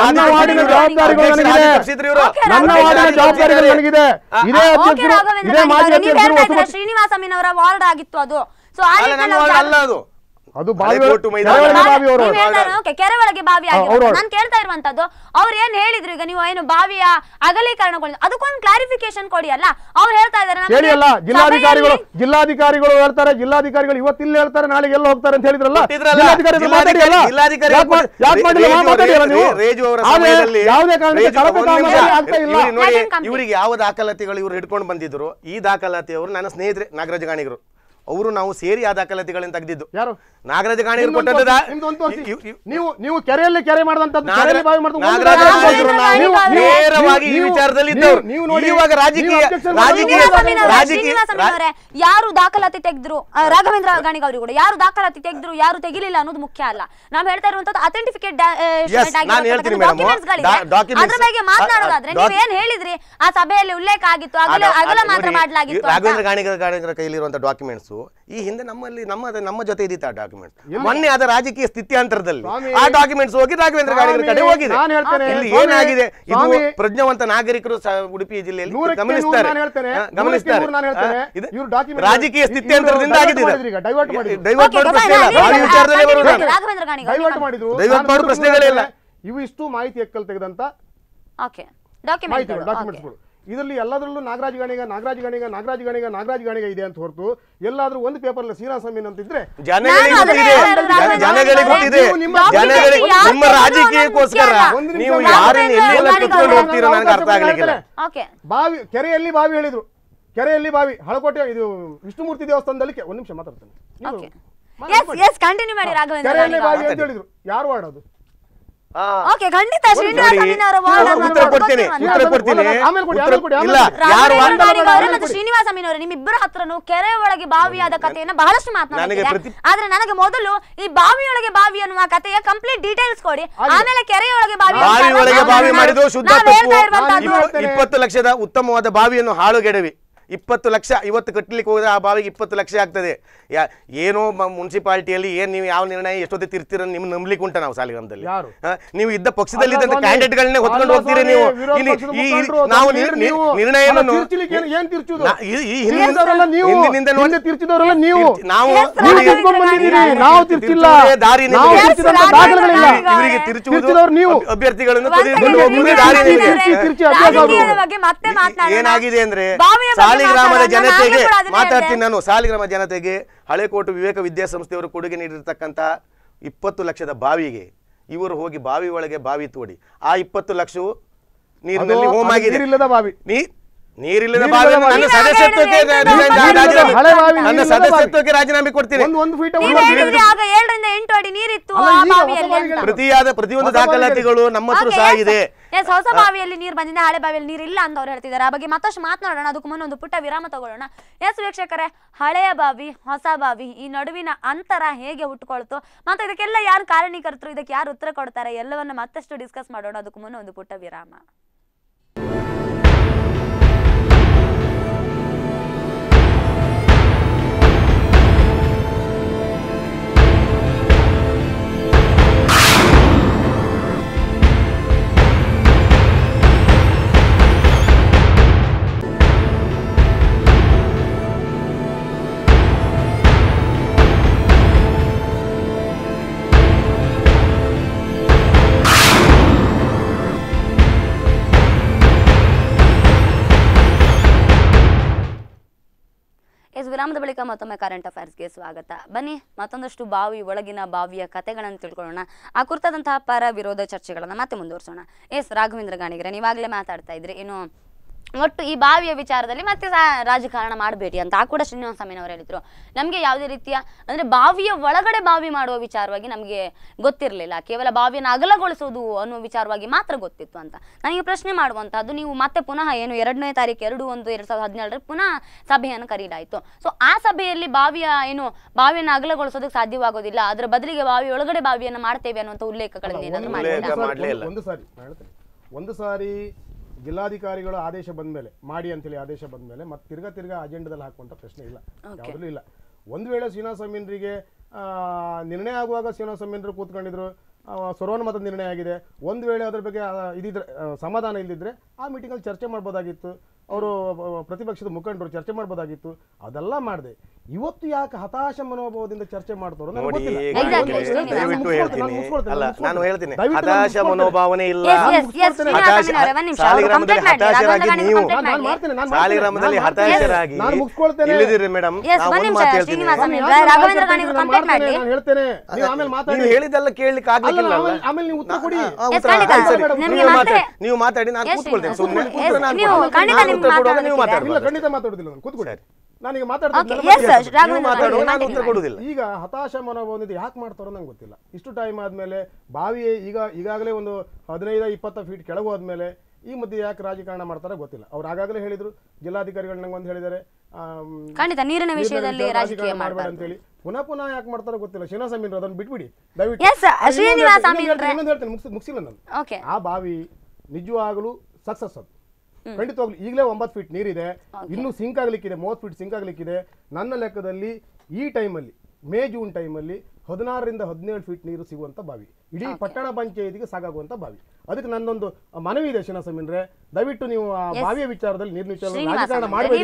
[SPEAKER 1] ಶ್ರೀನಿವಾಸ ಅಮೀನ್ ಅವರ ವಾರ್ಡ್ ಆಗಿತ್ತು ಅದು. ಸೊ
[SPEAKER 3] ಅಲ್ಲ ಅದು.
[SPEAKER 5] ಅದು ಅವರು
[SPEAKER 1] ಕೆರೆ ಒಳಗೆ ಬಾವಿ.
[SPEAKER 5] ಅವ್ರು ಅವ್ರು.
[SPEAKER 1] ಕೇಳ್ತಾ ಇರುವಂತದ್ದು ಅವ್ರು ಏನ್ ಹೇಳಿದ್ರು ಈಗ ನೀವು ಏನು ಬಾವಿಯ ಅಗಲೀಕರಣಗೊಳಿಸಿ ಅದಕ್ಕೊಂದು ಕ್ಲಾರಿಫಿಕೇಶನ್ ಕೊಡಿ ಅಲ್ಲ? ಅವ್ರು ಹೇಳ್ತಾ ಇದಾರೆ
[SPEAKER 5] ಅಲ್ಲ ಜಿಲ್ಲಾಧಿಕಾರಿಗಳು ಜಿಲ್ಲಾಧಿಕಾರಿಗಳು ಹೇಳ್ತಾರೆ ಜಿಲ್ಲಾಧಿಕಾರಿಗಳು ಇವತ್ತು ಇಲ್ಲಿ ಹೇಳ್ತಾರೆ ನಾಳೆ ಎಲ್ಲ ಹೋಗ್ತಾರೆ ಅಂತ ಹೇಳಿದ್ರಲ್ಲ?
[SPEAKER 3] ಅವರ
[SPEAKER 5] ಯಾವುದೇ.
[SPEAKER 3] ಇವರಿಗೆ ಯಾವ ದಾಖಲಾತಿಗಳು ಇವರು ಹಿಡ್ಕೊಂಡು ಬಂದಿದ್ರು ಈ ದಾಖಲಾತಿಯವರು ನನ್ನ ಸ್ನೇಹಿತರೆ ನಾಗರಾಜ ಗಾಣಿಗರು. ಅವರು ನಾವು ಸೇರಿ ಆ ದಾಖಲಾತಿಗಳನ್ನು ತೆಗೆದಿದ್ದು.
[SPEAKER 5] ಯಾರು?
[SPEAKER 3] ನಾಗರಾಜ ಇವ್-
[SPEAKER 5] ನೀವು ನೀವು ಕೆರೆಯಲ್ಲಿ ಕೆರೆ
[SPEAKER 3] ನೇರವಾಗಿ ಈ ವಿಚಾರದಲ್ಲಿ
[SPEAKER 5] ನೀವು-. ನೋಡಿ,
[SPEAKER 3] ಇವಾಗ ರಾಜಕೀಯ- ರಾಜಕೀಯ- ರಾಜಕೀಯ-
[SPEAKER 1] ಯಾರು ದಾಖಲಾತಿ ತೆಗೆದ್ರು? ರಾಘವೇಂದ್ರ ಗಾಣಿಗ ಅವರು ಕೂಡ. ಯಾರು ದಾಖಲಾತಿ ತೆಗೆದ್ರು ಯಾರು ತೆಗಿಲಿಲ್ಲ ಅನ್ನೋದು ಮುಖ್ಯ ಅಲ್ಲ. ನಾವು ಹೇಳ್ತಾ ಇರುವಂತದ್ದು ಅಥೆಂಟಿಫಿಕೇಟ್ ಅದ್ರ ಬಗ್ಗೆ ಮಾತನಾಡೋದಾದ್ರೆ
[SPEAKER 3] ನೀವು
[SPEAKER 1] ಏನ್ ಹೇಳಿದ್ರಿ? ಆ ಸಭೆಯಲ್ಲಿ ಉಲ್ಲೇಖ ಆಗಿತ್ತು ಅಗಲ ಮಾತ್ರ ಮಾಡಲಾಗಿತ್ತು
[SPEAKER 3] ರಾಘವೇಂದ್ರ ಗಾಣಿಗರ ಗಾಣಿಗರ ಕೈಲಿರುವಂತ ಡಾಕ್ಯುಮೆಂಟ್ಸ್ ಈ ಹಿಂದೆ ನಮ್ಮಲ್ಲಿ ನಮ್ಮ ನಮ್ಮ ಜೊತೆ ಇದ್ದಿತ್ತು ಆ ಡಾಕ್ಯುಮೆಂಟ್ ಮೊನ್ನೆ ಅದ ರಾಜಕೀಯ ಸ್ಥಿತ್ಯಾಂತರದಲ್ಲಿ ಆ ಡಾಕ್ಯುಮೆಂಟ್ಸ್ ಹೋಗಿ ರಾಘವೇಂದ್ರ ಗಾಣಿಗರ ಕಡೆ ಹೋಗಿದೆ.
[SPEAKER 5] ನಾನು ಹೇಳ್ತೇನೆ,
[SPEAKER 3] ಇಲ್ಲಿ ಏನಾಗಿದೆ? ಇದು ಪ್ರಜ್ಞಾವಂತ ನಾಗರಿಕರು ಉಡುಪಿ ಜಿಲ್ಲೆಯಲ್ಲಿ ಗಮನಿಸ್ತಾರೆ.
[SPEAKER 5] ನಾನು ಹೇಳ್ತೇನೆ,
[SPEAKER 3] ಹಾ, ಗಮನಿಸ್ತಾರೆ. ರಾಜಕೀಯ ಸ್ಥಿತ್ಯಾಂತರದಿಂದ ಆಗಿದೆ. ಡೈವರ್ಟ್ ಮಾಡೋ ಪ್ರಶ್ನೆ
[SPEAKER 5] ಡೈವರ್ಟ್ ಮಾಡಿದ್ರು.
[SPEAKER 3] ಮಾಡೋ ಪ್ರಶ್ನೆಗಳೇ ಇಲ್ಲ.
[SPEAKER 5] ಇವು ಇಷ್ಟು ಮಾಹಿತಿ ಎಕ್ಕಲ್ ತೆಗೆದಂತ ಡಾಕ್ಯುಮೆಂಟ್ಸ್ಗಳು ಇದರಲ್ಲಿ ಎಲ್ಲದರಲ್ಲೂ ನಾಗರಾಜ್ ಗಣಿಗ ನಾಗರಾಜ್ ಗಣಿಗ ನಾಗರಾಜ್ ಗಾಣಿಗ ನಾಗರಾಜ್ ಗಾಣಿಗ ಇದೆ ಅಂತ ಹೊರತು ಎಲ್ಲಾದ್ರೂ ಒಂದು ಪೇಪರ್ ಅಲ್ಲಿ ಅಮೀನ್ ಅಂತ ಇದ್ರೆ
[SPEAKER 3] ಜನಗಳಿಗೆ
[SPEAKER 1] ನಾನು ಅದನ್ನೇ
[SPEAKER 3] ಗೊತ್ತಿದೆ.
[SPEAKER 1] ಹೇಳ್ತಾ ಇರೋದು
[SPEAKER 3] ಜನ- ಜನಗಳಿಗೆ
[SPEAKER 1] ರಾಘವೇಂದ್ರ
[SPEAKER 3] ಗೊತ್ತಿದೆ.
[SPEAKER 5] ನೀವು ನಿಮ್ಮ
[SPEAKER 3] ರಾಜಕೀಯಕ್ಕೋಸ್ಕರ. ನೀವು
[SPEAKER 5] ಒಂದು ನಿಮಿಷ
[SPEAKER 3] ಯಾರನ್ನ ಎಲ್ಲಿ ಎಲ್ಲ
[SPEAKER 1] ರಾಘವೇಂದ್ರ
[SPEAKER 3] ಕುತ್ಕೊಂಡು
[SPEAKER 1] ಗಾಣಿಗ
[SPEAKER 3] ನನಗೆ ಅರ್ಥ ಆಗ್ಲಿಕ್ಕಿಲ್ಲ
[SPEAKER 5] ಬಾವಿ ಕೆರೆಯಲ್ಲಿ ಬಾವಿ ಹೇಳಿದ್ರು. ಕೆರೆಯಲ್ಲಿ ಬಾವಿ ಹಳಕೋಟೆ ಇದು ವಿಷ್ಣುಮೂರ್ತಿ ದೇವಸ್ಥಾನದಲ್ಲಿ ಒಂದ್ ನಿಮಿಷ ಮಾತಾಡ್ತೇನೆ. ನೀವು
[SPEAKER 1] ಓಕೆ. ಎಸ್ ಎಸ್ ಕಂಟಿನ್ಯೂ ಮಾಡಿ ರಾಘವೇಂದ್ರ
[SPEAKER 5] ಕೆರೆಯಲ್ಲಿ ಬಾವಿ ಅಂತ ಹೇಳಿದ್ರು. ಯಾರು ಮಾಡೋದು
[SPEAKER 3] ಆ,
[SPEAKER 1] ಓಕೆ ಖಂಡಿತ ಶ್ರೀನಿವಾಸ ಅವರ ವಾರ್ಡ್
[SPEAKER 3] ಉತ್ತರ ಕೊಡ್ತೀನಿ ಉತ್ತರ ಕೊಡ್ತೀನಿ. ಇಲ್ಲ ಯಾರು
[SPEAKER 1] ಮತ್ತು ಶ್ರೀನಿವಾಸ ನಿಮ್ಮಿಬ್ಬರ ಹತ್ರನು ಕೆರೆ ಒಳಗೆ ಬಾವಿಯಾದ ಕಥೆಯನ್ನ ಬಹಳಷ್ಟು ಮಾತನಾಡಿದ್ದೀರಾ. ಆದ್ರೆ ನನಗೆ ಮೊದಲು ಈ ಬಾವಿಯೊಳಗೆ ಬಾವಿ ಅನ್ನುವ ಕಥೆಯ ಕಂಪ್ಲೀಟ್ ಡೀಟೇಲ್ಸ್ ಕೊಡಿ. ಆಮೇಲೆ ಕೆರೆಯೊಳಗೆ ಬಾವಿ
[SPEAKER 3] ಬಾವಿ ಒಳಗೆ ಬಾವಿ ಶುದ್ಧ ಇಪ್ಪ- ಇಪ್ಪತ್ತು ಲಕ್ಷದ ಉತ್ತಮವಾದ ಬಾವಿಯನ್ನು ಹಾಳುಗೆಡವಿ. ಇಪ್ಪತ್ತು ಲಕ್ಷ ಇವತ್ತು ಕಟ್ಟಲಿಕ್ಕೆ ಹೋದರೆ ಆ ಬಾವಿಗೆ ಇಪ್ಪತ್ತು ಲಕ್ಷ ಆಗ್ತದೆ. ಯಾ ಏನೋ ಮುನ್ಸಿಪಾಲ್ಟಿಯಲ್ಲಿ ಏನು ನೀವು ಯಾವ ನಿರ್ಣಯ ಎಷ್ಟೊತ್ತಿಗೆ ತಿರ್ತೀರ ನಿಮ್ಮ ನಂಬಲಿಕ್ಕೆ ಉಂಟ ನಾವು ಸಾಲಿಗ್ರಾಮದಲ್ಲಿ. ಹಾ, ನೀವು ಇದ್ದ ಪಕ್ಷದಲ್ಲಿ
[SPEAKER 5] ಇದ್ದಂಥ
[SPEAKER 3] ಕ್ಯಾಂಡಿಡೇಟ್ಗಳನ್ನೇ ಹೊತ್ಕೊಂಡು ಹೋಗ್ತೀರಿ ನೀವು. ಇಲ್ಲಿ ಈ- ನಾವು
[SPEAKER 5] ನಿರ್ಣಯ
[SPEAKER 3] ನಿರ್-
[SPEAKER 5] ನೀವು
[SPEAKER 3] ನಿರ್- ನಿರ್ಣಯವನ್ನು ಹಿಂದಿನಿಂದ-
[SPEAKER 5] ನೀವು
[SPEAKER 3] ಹಿಂದಿನಿಂದ ನೋಡಿ-
[SPEAKER 5] ತಿರ್ಚಿದವರೆಲ್ಲ ನೀವು.
[SPEAKER 3] ನಾವು
[SPEAKER 5] ನೀವು ತಿರ್ಚಿಲ್ಲ.
[SPEAKER 3] ದಾರಿ
[SPEAKER 5] ನಾವು ತಿರ್ಚಿದಂತ ದಾಖಲೆಗಳಿಲ್ಲ.
[SPEAKER 3] ಇವರಿಗೆ. ತಿರುಚುವುದು
[SPEAKER 5] ತಿರ್ಚಿದವರು ನೀವು.
[SPEAKER 3] ಅಭ್- ಅಭ್ಯರ್ಥಿಗಳನ್ನು. ಏನಾಗಿದೆ ಅಂದ್ರೆ
[SPEAKER 1] ಬಾವಿಯ ಬಗ್ಗೆ
[SPEAKER 3] ಸಾಲಿಗ್ರಾಮದ. ಜನತೆಗೆ ಮಾತಾಡ್ತೀನಿ. ನಾನು ಸಾಲಿಗ್ರಾಮ ಜನತೆಗೆ ಹಳೆಕೋಟು ವಿವೇಕ ವಿದ್ಯಾಸಂಸ್ಥೆಯವರು ಕೊಡುಗೆ ನೀಡಿರ್ತಕ್ಕಂಥ ಇಪ್ಪತ್ತು ಲಕ್ಷದ ಬಾವಿಗೆ ಇವರು ಹೋಗಿ ಬಾವಿ ಒಳಗೆ ಬಾವಿ ತೋಡಿ ಆ ಇಪ್ಪತ್ತು ಲಕ್ಷವು ನೀರಿನಲ್ಲಿ ಹೋಮ್ ಆಗಿದೆ
[SPEAKER 5] ನೀರಿಲ್ಲದ ಬಾವಿ.
[SPEAKER 3] ನೀ ನೀರಿಲ್ಲದ. ನನ್ನ ಸದಸ್ಯತ್ವಕ್ಕೆ? ರಾಜೀನಾಮೆ-
[SPEAKER 5] ಹಳೆ ಬಾವಿ,
[SPEAKER 3] ನನ್ನ ಸದಸ್ಯತ್ವಕ್ಕೆ ರಾಜೀನಾಮೆ ಕೊಡ್ತೀನಿ.
[SPEAKER 5] ಒಂದು ಫೀಟ್
[SPEAKER 1] ನೀವ್ ಹೇಳಿದ್ರಿ ಆಗ ಏಳರಿಂದ ಎಂಟು ಅಡಿ ನೀರಿತ್ತು ಆ ಬಾವಿಯಲ್ಲಿ
[SPEAKER 3] ಪ್ರತಿಯಾದ ಪ್ರತಿಯೊಂದು ದಾಖಲಾತಿಗಳು ನಮ್ಮ ಹತ್ರ ಸಹ ಇದೆ.
[SPEAKER 1] ಹೊಸ ಬಾವಿಯಲ್ಲಿ ನೀರು ಬಂದಿದೆ ಹಳೆ ಬಾವಿಯಲ್ಲಿ ನೀರು ಇಲ್ಲ ಅಂತ ಅವ್ರು ಹೇಳ್ತಿದ್ದಾರೆ. ಆ ಬಗ್ಗೆ ಮತ್ತಷ್ಟು ಮಾತನಾಡೋಣ ಅದಕ್ಕೆ ಮುನ್ನ ಒಂದು ಪುಟ್ಟ ವಿರಾಮ ತಗೊಳ್ಳೋಣ. ಎಸ್ ವೀಕ್ಷಕರೇ ಹಳೆಯ ಬಾವಿ ಹೊಸ ಬಾವಿ ಈ ನಡುವಿನ ಅಂತರ ಹೇಗೆ ಹುಟ್ಟುಕೊಳ್ತು ಮತ್ತೆ ಇದಕ್ಕೆಲ್ಲ ಯಾರು ಕಾರಣೀಕರ್ತರು ಇದಕ್ಕೆ ಯಾರು ಉತ್ತರ ಕೊಡ್ತಾರೆ? ಎಲ್ಲವನ್ನ ಮತ್ತಷ್ಟು ಡಿಸ್ಕಸ್ ಮಾಡೋಣ ಅದಕ್ಕೂ ಮುನ್ನ ಒಂದು ಪುಟ್ಟ ವಿರಾಮ. ವಿರಾಮದ ಬಳಿಕ ಮತ್ತೊಮ್ಮೆ ಕರೆಂಟ್ ಅಫೇರ್ಸ್ಗೆ ಸ್ವಾಗತ. ಬನ್ನಿ, ಮತ್ತೊಂದಷ್ಟು ಬಾವಿ ಒಳಗಿನ ಬಾವಿಯ ಕಥೆಗಳನ್ನು ತಿಳ್ಕೊಳ್ಳೋಣ. ಆ ಕುರಿತಾದಂತಹ ಪರ ವಿರೋಧ ಚರ್ಚೆಗಳನ್ನು ಮತ್ತೆ ಮುಂದುವರಿಸೋಣ. ಎಸ್, ರಾಘವೇಂದ್ರ ಗಾಣಿಗರೆ, ನೀವಾಗಲೇ ಮಾತಾಡ್ತಾ ಇದ್ರಿ. ಇನ್ನು ಒಟ್ಟು ಈ ಬಾವಿಯ ವಿಚಾರದಲ್ಲಿ ಮತ್ತೆ ರಾಜಕಾರಣ ಮಾಡಬೇಡಿ ಅಂತ. ಆ ಕೂಡ ಶ್ರೀನಿವಾಸ ಸ್ವಾಮಿನವರು ಹೇಳಿದ್ರು. ನಮಗೆ ಯಾವುದೇ ರೀತಿಯ ಅಂದ್ರೆ ಬಾವಿಯ ಒಳಗಡೆ ಬಾವಿ ಮಾಡುವ ವಿಚಾರವಾಗಿ ನಮಗೆ ಗೊತ್ತಿರಲಿಲ್ಲ. ಕೇವಲ ಬಾವಿಯನ್ನು ಅಗಲಗೊಳಿಸೋದು ಅನ್ನುವ ವಿಚಾರವಾಗಿ ಮಾತ್ರ ಗೊತ್ತಿತ್ತು ಅಂತ. ನನಗೆ ಪ್ರಶ್ನೆ ಮಾಡುವಂತಹದ್ದು ನೀವು ಮತ್ತೆ ಪುನಃ ಏನು ಎರಡನೇ ತಾರೀಕು ಎರಡು ಒಂದು ಎರಡು ಸಾವಿರದ ಹದಿನೇಳರಲ್ಲಿ ಪುನಃ ಸಭೆಯನ್ನು ಕರೀಲಾಯಿತು ಸೊ ಆ ಸಭೆಯಲ್ಲಿ ಬಾವಿಯ ಏನು ಬಾವಿಯನ್ನು ಅಗಲಗೊಳಿಸೋದಕ್ಕೆ ಸಾಧ್ಯವಾಗೋದಿಲ್ಲ. ಅದರ ಬದಲಿಗೆ ಬಾವಿ ಒಳಗಡೆ ಬಾವಿಯನ್ನು ಮಾಡ್ತೇವೆ ಅನ್ನುವಂಥ ಉಲ್ಲೇಖಗಳನ್ನು ಏನಾದರೂ
[SPEAKER 3] ಮಾಡಿ
[SPEAKER 1] ಮಾಡಿಲ್ಲ
[SPEAKER 5] ಒಂದು ಸಾರಿ ಜಿಲ್ಲಾಧಿಕಾರಿಗಳು ಆದೇಶ ಬಂದ ಮೇಲೆ ಮಾಡಿ ಅಂತೇಳಿ ಆದೇಶ ಬಂದ ಮೇಲೆ ಮತ್ತೆ ತಿರ್ಗಾ ತಿರ್ಗಾ ಅಜೆಂಡದಲ್ಲಿ ಹಾಕುವಂತ ಪ್ರಶ್ನೆ ಇಲ್ಲ. ಯಾವುದೂ ಇಲ್ಲ. ಒಂದು ವೇಳೆ ಸೀನಾ ಸಮೀನ್ರಿಗೆ ನಿರ್ಣಯ ಆಗುವಾಗ ಸೀನಾ ಅಮೀನ್ರು ಕೂತ್ಕೊಂಡಿದ್ರು ಆ, ಸರ್ವಾನುಮತದ ನಿರ್ಣಯ ಆಗಿದೆ. ಒಂದು ವೇಳೆ ಅದ್ರ ಬಗ್ಗೆ ಇದಿದ್ರೆ ಸಮಾಧಾನ ಇಲ್ದಿದ್ರೆ ಆ ಮೀಟಿಂಗಲ್ಲಿ ಚರ್ಚೆ ಮಾಡ್ಬೋದಾಗಿತ್ತು. ಅವರು ಪ್ರತಿಪಕ್ಷದ ಮುಖಂಡರು ಚರ್ಚೆ ಮಾಡಬಹುದಾಗಿತ್ತು ಅದೆಲ್ಲ ಮಾಡಿದೆ. ಇವತ್ತು ಯಾಕೆ ಹತಾಶ ಮನೋಭಾವದಿಂದ ಚರ್ಚೆ ಮಾಡ್ತಾರೋ ನನಗೆ
[SPEAKER 3] ನೋಡಿ
[SPEAKER 5] ಗೊತ್ತಿಲ್ಲ. ನಾನು
[SPEAKER 3] ಹೇಳ್ತೀನಿ. ಅಲ್ಲ
[SPEAKER 5] ನಾನು
[SPEAKER 3] ನಾನು ಹೇಳ್ತೀನಿ. ಹತಾಶ ಮನೋಭಾವನೆ ಇಲ್ಲ. ಹತಾಶರಾಗಿ ನೀವು.
[SPEAKER 1] complete
[SPEAKER 5] ನಾನು
[SPEAKER 1] ಮಾಡಿ.
[SPEAKER 5] ನಾನು ಮಾಡ್ತೇನೆ.
[SPEAKER 3] ಸಾಲಿಗ್ರಾಮದಲ್ಲಿ. ಹತಾಶರಾಗಿ. ಇಲ್ಲಿದ್ದೀರಿ ಮೇಡಮ್. ಹೇಳ್ತೀನಿ.
[SPEAKER 5] ನೀವು ಆಮೇಲೆ ಮಾತಾಡಿ.
[SPEAKER 3] ನೀವು ಹೇಳಿದ್ದೆಲ್ಲ ಕೇಳಲಿಕ್ಕೆ ಆಗ್ಲಿಕ್ಕಿಲ್ಲ
[SPEAKER 5] ಆಮೇಲೆ- ನೀವು ಉತ್ತರ ಕೊಡಿ.
[SPEAKER 3] ನೀವು ಮಾತಾಡಿ. ನಾನು ಕೂತ್ಕೊಳ್ತೇನೆ. ಸುಮ್ಮನೆ ನಾನು ಉತ್ತರ ಕೊಡುವಾಗ ನೀವು
[SPEAKER 5] ಇಲ್ಲ ಖಂಡಿತ ಮಾತಾಡುದಿಲ್ಲ ನಾನು. ಕೂತ್ಕೊಳ್ಳಿ. ನನಗೆ. ಈಗ ಹತಾಶ ಮನೋಭಾವದಿಂದ ಯಾಕೆ ಮಾಡ್ತಾರೋ ನಂಗೆ ಗೊತ್ತಿಲ್ಲ. ಇಷ್ಟು ಟೈಮ್ ಆದ್ಮೇಲೆ ಬಾವಿ ಈಗ ಈಗಾಗಲೇ ಒಂದು ಹದಿನೈದು ಇಪ್ಪತ್ತು ಫೀಟ್ ಕೆಳಗೆ ಹೋದ್ಮೇಲೆ ಈ ಮಧ್ಯೆ ಯಾಕೆ ರಾಜಕಾರಣ ಮಾಡ್ತಾರೋ ಗೊತ್ತಿಲ್ಲ. ಅವ್ರು ಆಗಾಗಲೇ ಹೇಳಿದ್ರು ಜಿಲ್ಲಾಧಿಕಾರಿಗಳು ನಂಗೆ ಒಂದು ಹೇಳಿದ್ದಾರೆ.
[SPEAKER 1] ಖಂಡಿತ ನೀರಿನ ವಿಷಯದಲ್ಲಿ
[SPEAKER 5] ವಿಷಯ
[SPEAKER 1] ರಾಜಕೀಯ
[SPEAKER 5] ಮಾಡಬೇಡ
[SPEAKER 1] ಹೇಳಿ
[SPEAKER 5] ಅಂತೇಳಿ. ಪುನಃ ಪುನಃ ಯಾಕೆ ಮಾಡ್ತಾರೋ ಗೊತ್ತಿಲ್ಲ. ಶ್ರೀನಿವಾಸ ಅಮೀನ್ ಅದನ್ನು ಬಿಟ್ಬಿಡಿ. ದಯವಿಟ್ಟು. ಮುಗಿಸಿಲ್ಲ ನಾನು.
[SPEAKER 1] ಓಕೆ
[SPEAKER 5] ಆ ಬಾವಿ ನಿಜವಾಗಲೂ ಸಕ್ಸಸ್ ಅದು. ಖಂಡಿತವಾಗ್ಲು ಈಗಲೇ ಒಂಬತ್ತು ಫೀಟ್ ನೀರಿದೆ. ಇನ್ನೂ ಸಿಂಕ್ ಆಗ್ಲಿಕ್ಕಿದೆ ಮೂವತ್ತು ಫೀಟ್ ಸಿಂಕ್ ಆಗ್ಲಿಕ್ಕಿದೆ. ನನ್ನ ಲೆಕ್ಕದಲ್ಲಿ ಈ ಟೈಮಲ್ಲಿ ಮೇ ಜೂನ್ ಟೈಮಲ್ಲಿ ಹದಿನಾರರಿಂದ ಹದಿನೇಳು ಫೀಟ್ ನೀರು ಸಿಗುವಂಥ ಬಾವಿ. ಇಡೀ ಪಟ್ಟಣ ಪಂಚಾಯತಿಗೆ ಸಾಕಾಗುವಂಥ ಬಾವಿ. ಅದಕ್ಕೆ ನನ್ನೊಂದು ಮನವಿ ಇದೆ ಶಿವಸಮೀನ್ರೆ ದಯವಿಟ್ಟು ನೀವು ಆ ಬಾವಿಯ ವಿಚಾರದಲ್ಲಿ
[SPEAKER 1] ನೀರು
[SPEAKER 5] ಮನವಿ.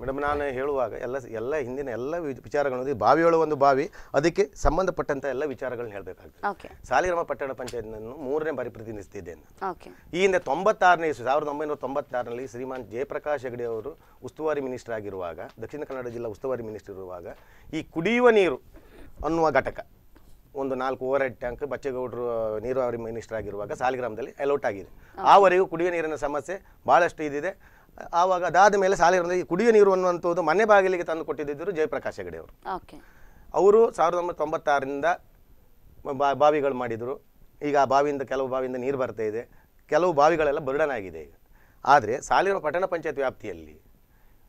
[SPEAKER 3] ಮೇಡಮ್ ನಾನು ಹೇಳುವಾಗ ಎಲ್ಲ ಎಲ್ಲ ಹಿಂದಿನ ಎಲ್ಲ ವಿಚಾರಗಳು ಬಾವಿಯೊಳ ಒಂದು ಬಾವಿ ಅದಕ್ಕೆ ಸಂಬಂಧಪಟ್ಟಂತ ಎಲ್ಲ ವಿಚಾರಗಳನ್ನ ಹೇಳಬೇಕಾಗ್ತದೆ. ಸಾಲಿಗ್ರಾಮ ಪಟ್ಟಣ ಪಂಚಾಯತ್ನನ್ನು ಮೂರನೇ ಬಾರಿ ಪ್ರತಿನಿಧಿಸುತ್ತಿದ್ದೇನೆ
[SPEAKER 1] ಓಕೆ
[SPEAKER 3] ಈ ಹಿಂದೆ ತೊಂಬತ್ತಾರನೇ ಇಸ್ವಿ ಸಾವಿರದ ಒಂಬೈನೂರ ತೊಂಬತ್ತಾರರಲ್ಲಿ ಶ್ರೀಮಾನ್ ಜಯಪ್ರಕಾಶ್ ಹೆಗಡೆ ಅವರು ಉಸ್ತುವಾರಿ ಮಿನಿಸ್ಟರ್ ಆಗಿರುವಾಗ ದಕ್ಷಿಣ ಕನ್ನಡ ಜಿಲ್ಲಾ ಉಸ್ತುವಾರಿ ಮಿನಿಸ್ಟರ್ ಇರುವಾಗ ಈ ಕುಡಿಯುವ ನೀರು ಅನ್ನುವ ಘಟಕ. ಒಂದು ನಾಲ್ಕು ಓವರ್ ಹೆಡ್ ಟ್ಯಾಂಕ್ ಬಚ್ಚೇಗೌಡರು ನೀರಾವರಿ ಮಿನಿಸ್ಟರ್ ಆಗಿರುವಾಗ ಸಾಲಿಗ್ರಾಮದಲ್ಲಿ ಅಲೌಟ್ ಆಗಿದೆ. ಆವರೆಗೂ ಕುಡಿಯುವ ನೀರಿನ ಸಮಸ್ಯೆ ಭಾಳಷ್ಟು ಇದಿದೆ ಆವಾಗ ಅದಾದ ಮೇಲೆ ಸಾಲಿಗ್ರಾಮದಲ್ಲಿ ಕುಡಿಯುವ ನೀರು ಅನ್ನುವಂಥದ್ದು ಮನೆ ಬಾಗಿಲಿಗೆ ತಂದು ಕೊಟ್ಟಿದ್ದರು ಜಯಪ್ರಕಾಶ್ ಹೆಗಡೆ ಅವರು ಅವರು ಸಾವಿರದ ಒಂಬೈನೂರ ತೊಂಬತ್ತಾರರಿಂದ ಬಾ ಬಾವಿಗಳು ಮಾಡಿದರು. ಈಗ ಆ ಬಾವಿಯಿಂದ ಕೆಲವು ಬಾವಿಯಿಂದ ನೀರು ಬರ್ತಾ ಇದೆ. ಕೆಲವು ಬಾವಿಗಳೆಲ್ಲ ಬರ್ಡನ್ ಆಗಿದೆ ಈಗ. ಆದರೆ ಸಾಲಿನ ಪಟ್ಟಣ ಪಂಚಾಯತ್ ವ್ಯಾಪ್ತಿಯಲ್ಲಿ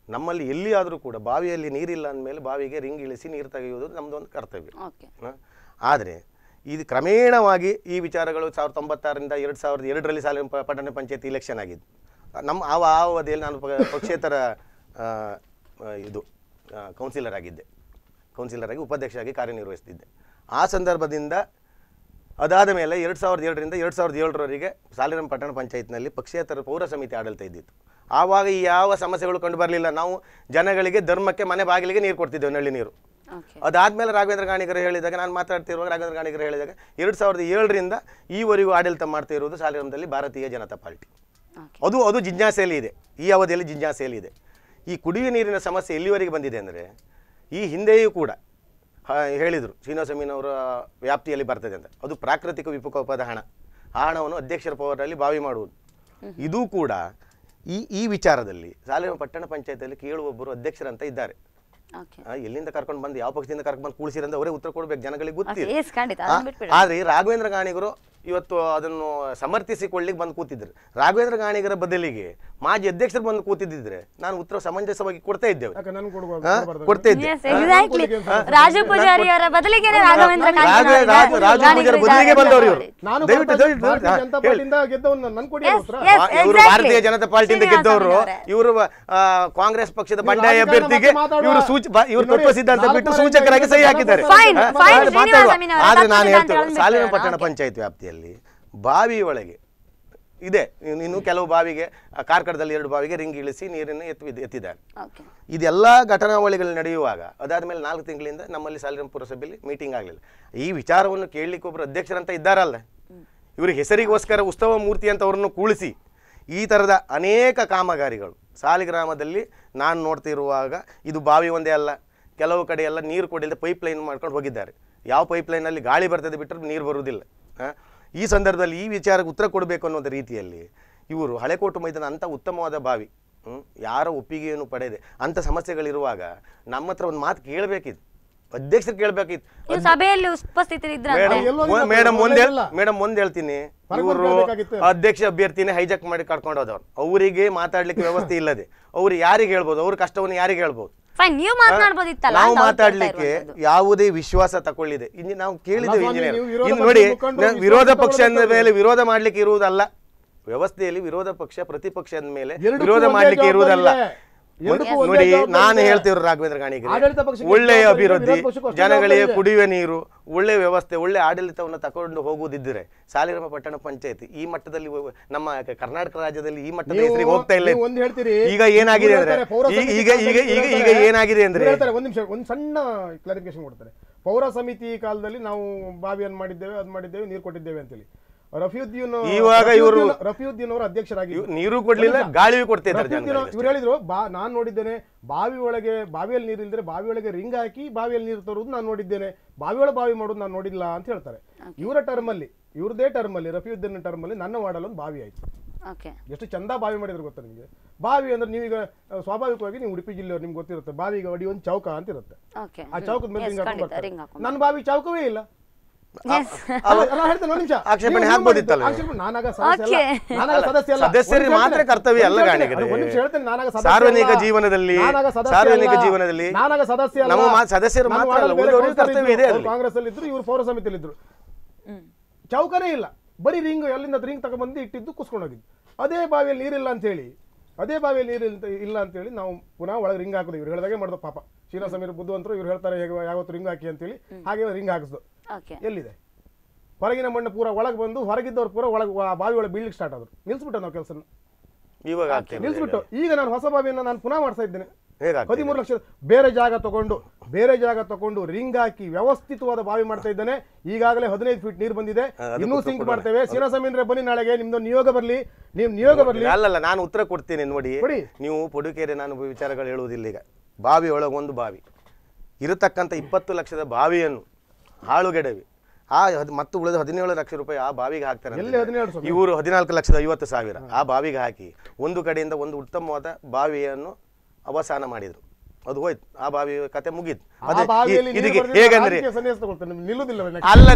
[SPEAKER 3] ನಮ್ಮಲ್ಲಿ ಎಲ್ಲಿಯಾದರೂ ಕೂಡ ಬಾವಿಯಲ್ಲಿ ನೀರಿಲ್ಲ ಅಂದಮೇಲೆ ಬಾವಿಗೆ ರಿಂಗ್ ಇಳಿಸಿ ನೀರು ತೆಗೆಯುವುದು ನಮ್ಮದೊಂದು ಕರ್ತವ್ಯ.
[SPEAKER 1] ಓಕೆ.
[SPEAKER 3] ಆದರೆ ಇದು ಕ್ರಮೇಣವಾಗಿ ಈ ವಿಚಾರಗಳು ಸಾವಿರದ ತೊಂಬತ್ತಾರರಿಂದ ಎರಡು ಸಾವಿರದ ಎರಡರಲ್ಲಿ ಸಾಲಿನ ಪಟ್ಟಣ ಪಂಚಾಯತ್ ಇಲೆಕ್ಷನ್ ಆಗಿದ್ದು. ನಮ್ಮ ಆ ಆ ಅವಧಿಯಲ್ಲಿ ನಾನು ಪ- ಪಕ್ಷೇತರ ಇದು ಕೌನ್ಸಿಲರ್ ಆಗಿದ್ದೆ. ಕೌನ್ಸಿಲರ್ ಆಗಿ ಉಪಾಧ್ಯಕ್ಷರಾಗಿ ಕಾರ್ಯನಿರ್ವಹಿಸ್ತಿದ್ದೆ. ಆ ಸಂದರ್ಭದಿಂದ ಅದಾದ ಮೇಲೆ ಎರಡು ಸಾವಿರದ ಎರಡರಿಂದ ಎರಡು ಸಾವಿರದ ಏಳರವರೆಗೆ ಸಾಲಿರಂ ಪಟ್ಟಣ ಪಂಚಾಯತ್ನಲ್ಲಿ ಪಕ್ಷೇತರ ಪೌರ ಸಮಿತಿ ಆಡಳಿತ ಇದ್ದಿತ್ತು. ಆವಾಗ ಈ ಯಾವ ಸಮಸ್ಯೆಗಳು ಕಂಡು ಬರಲಿಲ್ಲ. ನಾವು ಜನಗಳಿಗೆ ಧರ್ಮಕ್ಕೆ ಮನೆ ಬಾಗಿಲಿಗೆ ನೀರು ಕೊಡ್ತಿದ್ದೆವು ನಳ್ಳಿ ನೀರು. ಅದಾದ್ಮೇಲೆ ರಾಘವೇಂದ್ರ ಗಾಣಿಗರು ಹೇಳಿದಾಗ ನಾನು ಮಾತಾಡ್ತಿರುವಾಗ ರಾಘವೇಂದ್ರ ಗಾಣಿಗರು ಹೇಳಿದಾಗ ಎರಡು ಸಾವಿರದ ಏಳರಿಂದ ಈವರೆಗೂ ಆಡಳಿತ ಮಾಡ್ತಾ ಇರುವುದು ಸಾಲಿಗ್ರಾಮದಲ್ಲಿ ಭಾರತೀಯ ಜನತಾ ಪಾರ್ಟಿ. ಅದು ಅದು ಜಿಜ್ಞಾಸೆಯಲ್ಲಿ ಇದೆ. ಈ ಅವಧಿಯಲ್ಲಿ ಜಿಜ್ಞಾಸೆಯಲ್ಲಿ ಇದೆ. ಈ ಕುಡಿಯುವ ನೀರಿನ ಸಮಸ್ಯೆ ಎಲ್ಲಿವರೆಗೆ ಬಂದಿದೆ ಅಂದರೆ ಈ ಹಿಂದೆಯೂ ಕೂಡ ಹೇಳಿದರು ಶ್ರೀನಿವಾಸ ಅವರ ವ್ಯಾಪ್ತಿಯಲ್ಲಿ ಬರ್ತದೆ ಅಂತ. ಅದು ಪ್ರಾಕೃತಿಕ ವಿಪಕೋಪದ ಹಣ. ಆ ಹಣವನ್ನು ಅಧ್ಯಕ್ಷರ ಪವರಲ್ಲಿ ಬಾವಿ ಮಾಡುವುದು. ಇದು ಕೂಡ ಈ ಈ ವಿಚಾರದಲ್ಲಿ ಸಾಲಿನ ಪಟ್ಟಣ ಪಂಚಾಯತಿಯಲ್ಲಿ ಕೇಳುವೊಬ್ಬರು ಅಧ್ಯಕ್ಷರಂತ ಇದ್ದಾರೆ. ಎಲ್ಲಿಂದ ಕರ್ಕೊಂಡು ಬಂದು ಯಾವ ಪಕ್ಷದಿಂದ ಕರ್ಕೊಂಡು ಬಂದು ಕೂಡಿಸಿರಂತ ಅವರೇ ಉತ್ತರ ಕೊಡಬೇಕು ಜನಗಳಿಗೆ ಗೊತ್ತಿಲ್ಲ. ಆದ್ರೆ ರಾಘವೇಂದ್ರ ಗಾಣಿಗರು ಇವತ್ತು ಅದನ್ನು ಸಮರ್ಥಿಸಿಕೊಳ್ಳಿಕ್ಕೆ ಬಂದು ಕೂತಿದ್ರು. ರಾಘವೇಂದ್ರ ಗಾಣಿಗರ ಬದಲಿಗೆ ಮಾಜಿ ಅಧ್ಯಕ್ಷರು ಬಂದು ಕೂತಿದ್ದಿದ್ರೆ ನಾನು ಉತ್ತರ ಸಮಂಜಸವಾಗಿ ಕೊಡ್ತಾ ಇದ್ದೇವೆ? ಕೊಡ್ತಾ ಇದ್ದೆ.
[SPEAKER 1] ರಾಜು ಬದಲಿಗೆ
[SPEAKER 3] ಬಂದವರು ಇವರು.
[SPEAKER 5] ಭಾರತೀಯ ಜನತಾ. ಪಾರ್ಟಿಯಿಂದ
[SPEAKER 3] ಗೆದ್ದವರು. ಇವರು ಕಾಂಗ್ರೆಸ್ ಪಕ್ಷದ ಬಂಡಾಯ ಅಭ್ಯರ್ಥಿಗೆ ಇವರು ಸೂಚ ಇವರು ತತ್ವ ಸಿದ್ಧಾಂತ ಬಿಟ್ಟು ಸೂಚಕರಾಗಿ ಸಹಿ ಹಾಕಿದ್ದಾರೆ. ಆದ್ರೆ ನಾನು
[SPEAKER 1] ಸಿದ್ಧಾಂತ
[SPEAKER 3] ಸಾಲಿನ ಪಟ್ಟಣ
[SPEAKER 1] ಪಂಚಾಯತ್
[SPEAKER 3] ಪಂಚಾಯತ್ ವ್ಯಾಪ್ತಿಯಲ್ಲಿ ಬಾವಿ ಒಳಗೆ ಇದೆ ಇನ್ನು- ಕೆಲವು ಬಾವಿಗೆ ಕಾರ್ಕಡದಲ್ಲಿ ಕಾರ್ಕಳದಲ್ಲಿ ಎರಡು ಬಾವಿಗೆ ರಿಂಗ್ ಇಳಿಸಿ ನೀರನ್ನು ಎತ್ತಿ ಎತ್ತಿದ್ದಾರೆ. ಇದೆಲ್ಲ ಘಟನಾವಳಿಗಳು ನಡೆಯುವಾಗ ಅದಾದ್ಮೇಲೆ ನಾಲ್ಕು ತಿಂಗಳಿಂದ ನಮ್ಮಲ್ಲಿ ಸಾಲಿನ ಪುರಸಭೆಯಲ್ಲಿ ಮೀಟಿಂಗ್ ಆಗಲಿಲ್ಲ. ಈ ವಿಚಾರವನ್ನು ಕೇಳಲಿಕ್ಕೆ ಒಬ್ಬರು ಅಧ್ಯಕ್ಷರಂತ ಇದ್ದಾರಲ್ಲ ಇವರು ಹೆಸರಿಗೋಸ್ಕರ ಉತ್ಸವ ಮೂರ್ತಿ ಅಂತ ಅವರನ್ನು ಕೂಳಿಸಿ ಈ ಥರದ ಅನೇಕ ಕಾಮಗಾರಿಗಳು. ಸಾಲಿಗ್ರಾಮದಲ್ಲಿ ನಾನು ನೋಡ್ತಿರುವಾಗ ಇದು ಬಾವಿ ಒಂದೇ ಅಲ್ಲ ಕೆಲವು ಕಡೆ ಎಲ್ಲ ನೀರು ಕೊಡಿಲ್ಲದೆ ಪೈಪ್ ಲೈನ್ ಮಾಡ್ಕೊಂಡು ಹೋಗಿದ್ದಾರೆ. ಯಾವ ಪೈಪ್ ಲೈನಲ್ಲಿ ಗಾಳಿ ಬರ್ತದೆ ಬಿಟ್ಟರೆ ನೀರು ಬರುವುದಿಲ್ಲ ಆ? ಈ ಸಂದರ್ಭದಲ್ಲಿ ಈ ವಿಚಾರಕ್ಕೆ ಉತ್ತರ ಕೊಡಬೇಕು ಅನ್ನೋದು ರೀತಿಯಲ್ಲಿ ಇವರು ಹಳೆಕೋಟು ಮೈದಾನ ಅಂಥ ಉತ್ತಮವಾದ ಬಾವಿ ಹ್ಮ್? ಯಾರ ಒಪ್ಪಿಗೆಯನ್ನು ಪಡೆದೆ. ಅಂಥ ಸಮಸ್ಯೆಗಳಿರುವಾಗ ನಮ್ಮ ಹತ್ರ ಒಂದು ಮಾತು ಕೇಳಬೇಕಿತ್ತು. ಅಧ್ಯಕ್ಷರು ಕೇಳಬೇಕಿತ್ತು.
[SPEAKER 1] ಸಭೆಯಲ್ಲಿ
[SPEAKER 3] ಮೇಡಮ್ ಒಂದೇ. ಮೇಡಮ್ ಒಂದ್ ಹೇಳ್ತೀನಿ. ಇವರು. ಅಧ್ಯಕ್ಷ ಅಭ್ಯರ್ಥಿನೇ ಹೈಜಾಕ್ ಮಾಡಿ ಕರ್ಕೊಂಡು ಹೋದವ್ರು. ಅವರಿಗೆ ಮಾತಾಡ್ಲಿಕ್ಕೆ ವ್ಯವಸ್ಥೆ ಇಲ್ಲದೆ. ಅವ್ರು ಯಾರಿಗೆ ಹೇಳ್ಬೋದು? ಅವ್ರ ಕಷ್ಟವನ್ನು ಯಾರಿಗೆ ಹೇಳ್ಬೋದು?
[SPEAKER 1] ಫೈನ್ ನೀವು ಮಾತನಾಡ್ಬೋದಿತ್ತಲ್ಲ
[SPEAKER 3] ನಾವು ಮಾತಾಡ್ಲಿಕ್ಕೆ ಯಾವುದೇ ವಿಶ್ವಾಸ ತಕೊಳ್ಳಿದೆ ಇನ್ನು ನಾವು ಕೇಳಿದ್ದೇವೆ ಇಂಜಿನಿಯರ್ ಇನ್ನು ನೋಡಿ ವಿರೋಧ ಪಕ್ಷ ಅಂದ ಮೇಲೆ ವಿರೋಧ ಮಾಡ್ಲಿಕ್ಕೆ ಇರುವುದಲ್ಲ. ವ್ಯವಸ್ಥೆಯಲ್ಲಿ ವಿರೋಧ ಪಕ್ಷ ಪ್ರತಿಪಕ್ಷ ಅಂದ ಮೇಲೆ ವಿರೋಧ ಮಾಡ್ಲಿಕ್ಕೆ ಇರುವುದಲ್ಲ. ನೋಡಿ ನಾನು ಹೇಳ್ತೀವ್ರಿ ರಾಘವೇಂದ್ರ ಗಾಣಿಗೆ ಒಳ್ಳೆಯ ಅಭಿವೃದ್ಧಿ ಜನಗಳಿಗೆ ಕುಡಿಯುವ ನೀರು ಒಳ್ಳೆ ವ್ಯವಸ್ಥೆ ಒಳ್ಳೆ ಆಡಳಿತವನ್ನು ತಕೊಂಡು ಹೋಗುವುದಿದ್ದರೆ ಸಾಲಿಗ್ರಾಮ ಪಟ್ಟಣ ಪಂಚಾಯತ್ ಈ ಮಟ್ಟದಲ್ಲಿ ನಮ್ಮ ಕರ್ನಾಟಕ ರಾಜ್ಯದಲ್ಲಿ ಈ ಮಟ್ಟದ ಹೆಸರಿಗೆ ಹೋಗ್ತಾ ಇಲ್ಲ.
[SPEAKER 5] ನೀವು ಒಂದ್ ಹೇಳ್ತೀರಿ.
[SPEAKER 3] ಈಗ ಏನಾಗಿದೆ ಅಂದ್ರೆ ಈಗ ಈಗ ಈಗ ಈಗ ಏನಾಗಿದೆ ಅಂದ್ರೆ
[SPEAKER 5] ಒಂದ್ ನಿಮಿಷ ಒಂದ್ ಸಣ್ಣ ಕ್ಲಾರಿಫಿಕೇಶನ್ ಕೊಡ್ತಾರೆ. ಪೌರ ಸಮಿತಿ ಕಾಲದಲ್ಲಿ ನಾವು ಬಾವಿಯನ್ನು ಮಾಡಿದ್ದೇವೆ ಅದ್ ಮಾಡಿದ್ದೇವೆ ನೀರು ಕೊಟ್ಟಿದ್ದೇವೆ ಅಂತೇಳಿ. ರಫಿಯುದ್ದೀನ್
[SPEAKER 3] ಇವಾಗ ಇವರು
[SPEAKER 5] ರಫಿಯುದ್ದೀನ್- ಅವರು ಅಧ್ಯಕ್ಷರಾಗಿ
[SPEAKER 3] ನೀರು ಕೊಡ್ಲಿಲ್ಲ ಗಾಳಿ ಕೊಡ್ತಾ ಇದ್ದಾರೆ
[SPEAKER 5] ಇವ್ರು ಹೇಳಿದ್ರು ಬಾ ನಾನ್ ನೋಡಿದ್ದೇನೆ ಬಾವಿ ಒಳಗೆ ಬಾವಿಯಲ್ಲಿ ನೀರು ಇಲ್ದ್ರೆ ಬಾವಿ ಒಳಗೆ ರಿಂಗ್ ಹಾಕಿ ಬಾವಿಯಲ್ಲಿ ನೀರು ತರುವುದು ನಾನು ನೋಡಿದ್ದೇನೆ. ಬಾವಿ ಒಳಗೆ ಬಾವಿ ಮಾಡೋದು ನಾನು ನೋಡಿಲ್ಲ ಅಂತ ಹೇಳ್ತಾರೆ. ಇವರ ಟರ್ಮ್ ಅಲ್ಲಿ ಇವ್ರದೇ ಟರ್ಮ್ ಅಲ್ಲಿ ರಫಿಯುದ್ದೀನ್ ಟರ್ಮ್ ಅಲ್ಲಿ ನನ್ನ ವಾರ್ಡಲ್ಲಿ ಒಂದು ಬಾವಿ ಆಯ್ತು.
[SPEAKER 1] ಓಕೆ
[SPEAKER 5] ಎಷ್ಟು ಚಂದ ಬಾವಿ ಮಾಡಿದ್ರು ಗೊತ್ತಾ ನಿಮಗೆ? ಬಾವಿ ಅಂದ್ರೆ ನೀವೀಗ ಸ್ವಾಭಾವಿಕವಾಗಿ ನೀವು ಉಡುಪಿ ಜಿಲ್ಲೆಯವ್ರು ನಿಮ್ಗೆ ಗೊತ್ತಿರುತ್ತೆ. ಬಾವಿಗೆ ಅಡಿ ಒಂದು ಚೌಕ ಅಂತ ಇರುತ್ತೆ. ಆ ಚೌಕದ ಮೇಲೆ. ನನ್ನ ಬಾವಿ ಚೌಕವೇ ಇಲ್ಲ.
[SPEAKER 3] ಆಕ್ಷೇಪಣೆ ಹಾಕ್ಬೋದಿತ್ತಲ್ಲ. ಸದಸ್ಯರಿಗೆ ಮಾತ್ರ. ಕರ್ತವ್ಯ ಅಲ್ಲ ಸಾರ್ವಜನಿಕ. ಜೀವನದಲ್ಲಿ
[SPEAKER 5] ನಾನಾಗ ಸದಸ್ಯ
[SPEAKER 3] ಸಾರ್ವಜನಿಕ ಜೀವನದಲ್ಲಿ
[SPEAKER 5] ನಾನಾಗ ಸದಸ್ಯ ಅಲ್ಲ.
[SPEAKER 3] ನಮ್ಮ ಸದಸ್ಯರು ಮಾತ್ರ ಅಲ್ಲ, ಕರ್ತವ್ಯ ಇದೆ.
[SPEAKER 5] ಕಾಂಗ್ರೆಸ್ ಅಲ್ಲಿ. ಇದ್ರು ಇವರು ಪೌರ ಸಮಿತಿಯಲ್ಲಿ ಇದ್ರು ಚೌಕನೇ ಇಲ್ಲ. ಬರೀ ರಿಂಗ್ ಎಲ್ಲಿಂದ ರಿಂಗ್ ತಗೊಂಡ್ಬಂದು ಇಟ್ಟಿದ್ದು ಕುಸ್ಕೊಂಡು ಹೋಗಿದ್ದು ಅದೇ ಬಾವಿಯಲ್ಲಿ ನೀರಿಲ್ಲ ಅಂತ ಹೇಳಿ ಅದೇ ಬಾವಿಯಲ್ಲಿ ನೀರು ಇಲ್ಲ- ಇಲ್ಲ ಅಂತ ಹೇಳಿ ನಾವು ಪುನಃ ಒಳಗೆ ರಿಂಗ್ ಹಾಕೋದು. ಇವ್ರು ಹೇಳಿದಾಗೆ ಮಾಡಿದ ಪಾಪ. ಶೀನ ಸಮೀರ್ ಬುದ್ಧವಂತರು ಇವ್ರು ಹೇಳ್ತಾರೆ ಹೇಗೆ ಯಾವತ್ತು ರಿಂಗ್ ಹಾಕಿ ಅಂತೇಳಿ. ಹಾಗೆ ರಿಂಗ್ ಹಾಕಿಸ್ದು. ಎಲ್ಲಿದೆ? ಹೊರಗಿನ ಮಣ್ಣು ಪೂರ ಒಳಗೆ ಬಂದು ಹೊರಗಿದ್ದವ್ರು ಪೂರ ಒಳಗೆ ಆ ಬಾವಿ ಒಳಗೆ ಬೀಳ್ಲಿಕ್ಕೆ ಸ್ಟಾರ್ಟ್ ಆದ್ರು. ನಿಲ್ಸ್ಬಿಟ್ಟು ನಾವು ಕೆಲಸ
[SPEAKER 3] ಇವಾಗ
[SPEAKER 5] ನಿಲ್ಸ್ಬಿಟ್ಟು. ಈಗ ನಾನು ಹೊಸ ಬಾವಿಯನ್ನು ನಾನು ಪುನಃ ಮಾಡ್ತಾ ಇದ್ದೇನೆ? ಹದಿಮೂರು ಲಕ್ಷ ಬೇರೆ ಜಾಗ ತಗೊಂಡು ಬೇರೆ ಜಾಗ ತಗೊಂಡು ರಿಂಗ್ ಹಾಕಿ ವ್ಯವಸ್ಥಿತವಾದ ಬಾವಿ ಮಾಡ್ತಾ ಇದ್ದೇನೆ. ಈಗಾಗಲೇ ಹದಿನೈದು ಫೀಟ್ ನೀರು ಬಂದಿದೆ. ಇನ್ನೂ ಸಿಂಕ್. ಮಾಡ್ತೇವೆ. ಸೀನಾ ಬನ್ನಿ ನಾಳೆಗೆ ನಿಮ್ದು ನಿಯೋಗ ಬರ್ಲಿ. ನೀವು ನಿಯೋಗ ಬರ್ಲಿ.
[SPEAKER 3] ಅಲ್ಲಲ್ಲ ನಾನು ಉತ್ತರ ಕೊಡ್ತೀನಿ ನೋಡಿ. ನೀವು ಪುಡುಕೇರಿ ನಾನು ವಿಚಾರಗಳು ಹೇಳುವುದಿಲ್ಲ ಈಗ. ಬಾವಿ ಒಳಗೊಂದು ಬಾವಿ. ಇರತಕ್ಕಂಥ ಇಪ್ಪತ್ತು ಲಕ್ಷದ ಬಾವಿಯನ್ನು ಹಾಳುಗೆಡವಿ. ಆ ಹದ್- ಮತ್ತು ಉಳಿದ ಹದಿನೇಳು ಲಕ್ಷ ರೂಪಾಯಿ ಆ ಬಾವಿಗೆ ಹಾಕ್ತಾರೆ? ಇವರು ಹದಿನಾಲ್ಕು ಲಕ್ಷದ ಐವತ್ತು ಸಾವಿರ ಆ ಬಾವಿಗೆ ಹಾಕಿ ಒಂದು ಕಡೆಯಿಂದ ಒಂದು ಉತ್ತಮವಾದ ಬಾವಿಯನ್ನು ಅವಸಾನ ಮಾಡಿದ್ರು. ಅದು ಹೋಯ್ತು. ಆ ಬಾವಿ ಕತೆ ಮುಗೀತು. ಇದಕ್ಕೆ ಹೇಗಂದ್ರೆ
[SPEAKER 5] ರಾಜಕೀಯ ಸನ್ಯಾಸ ತಗೊಳ್ತೇನೆ. ನಿಮ್ಗೆ
[SPEAKER 3] ಅಲ್ಲ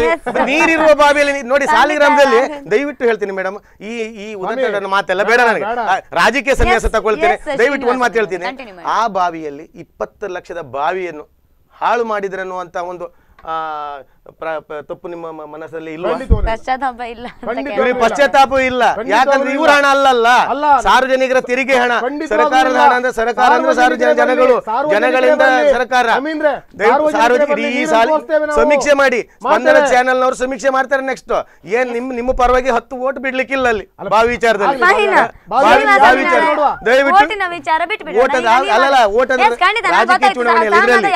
[SPEAKER 3] ನೀರಿರುವ ಬಾವಿಯಲ್ಲಿ ನೋಡಿ ಸಾಲಿಗ್ರಾಮದಲ್ಲಿ ದಯವಿಟ್ಟು ಹೇಳ್ತೀನಿ ಮೇಡಮ್ ಈ ಈ ಉದಾಹರಣೆ ಮಾತೆಲ್ಲ ಬೇಡ ನನಗೆ. ರಾಜಕೀಯ ಸನ್ಯಾಸ ತಗೊಳ್ತೇನೆ. ದಯವಿಟ್ಟು ಒಂದು ಮಾತು ಹೇಳ್ತೀನಿ. ಆ ಬಾವಿಯಲ್ಲಿ ಇಪ್ಪತ್ತು ಲಕ್ಷದ ಬಾವಿಯನ್ನು ಹಾಳು ಮಾಡಿದ್ರನ್ನು ಅನ್ನುವಂತ ಒಂದು ಆ, ಪ್ರ- ಪ- ತಪ್ಪು ನಿಮ್ಮ ಮನಸ್ಸಲ್ಲಿ ಇಲ್ವಾ?
[SPEAKER 5] ಖಂಡಿತವಾಗಿ.
[SPEAKER 1] ಪಶ್ಚಾತ್ತಾಪ ಇಲ್ಲ.
[SPEAKER 3] ಇವ್ರಿಗೆ ಪಶ್ಚಾತ್ತಾಪ ಇಲ್ಲ. ಯಾಕಂದ್ರೆ
[SPEAKER 5] ಇಲ್ಲ.
[SPEAKER 3] ಇವ್ರ ಹಣ ಅಲ್ಲಲ್ಲ.
[SPEAKER 5] ಅಲ್ಲ.
[SPEAKER 3] ಸಾರ್ವಜನಿಕರ ತೆರಿಗೆ ಹಣ.
[SPEAKER 5] ಸರ್ಕಾರ
[SPEAKER 3] ಸರ್ಕಾರದ ಹಣ ಅಂದ್ರೆ ಸರ್ಕಾರ ಅಂದ್ರೆ ಸಾರ್ವಜನಿಕ ಜನಗಳು ಜನಗಳಿಂದ ಸರ್ಕಾರ.
[SPEAKER 5] ಸಾರ್ವಜನಿಕರು
[SPEAKER 3] ಸಾರ್ವಜನಿಕ ಈ ಸಾಲ ಸಮೀಕ್ಷೆ ಮಾಡಿ. ಸ್ಪಂದನ. ಚಾನೆಲ್ ನವರು ಸಮೀಕ್ಷೆ ಮಾಡ್ತಾರೆ ನೆಕ್ಸ್ಟ್ ಏನ್ ನಿಮ್ ನಿಮ್ಮ ಪರವಾಗಿ ಹತ್ತು ಓಟ್ ಬಿಡ್ಲಿಕ್ಕಿಲ್ಲ ಅಲ್ಲಿ. ಬಾವಿ ವಿಚಾರದಲ್ಲಿ. ದಯವಿಟ್ಟು. ಓಟ್ ಅಲ್ಲಲ್ಲ ಓಟ್ ರಾಜಕೀಯ ಚುನಾವಣೆಯಲ್ಲಿ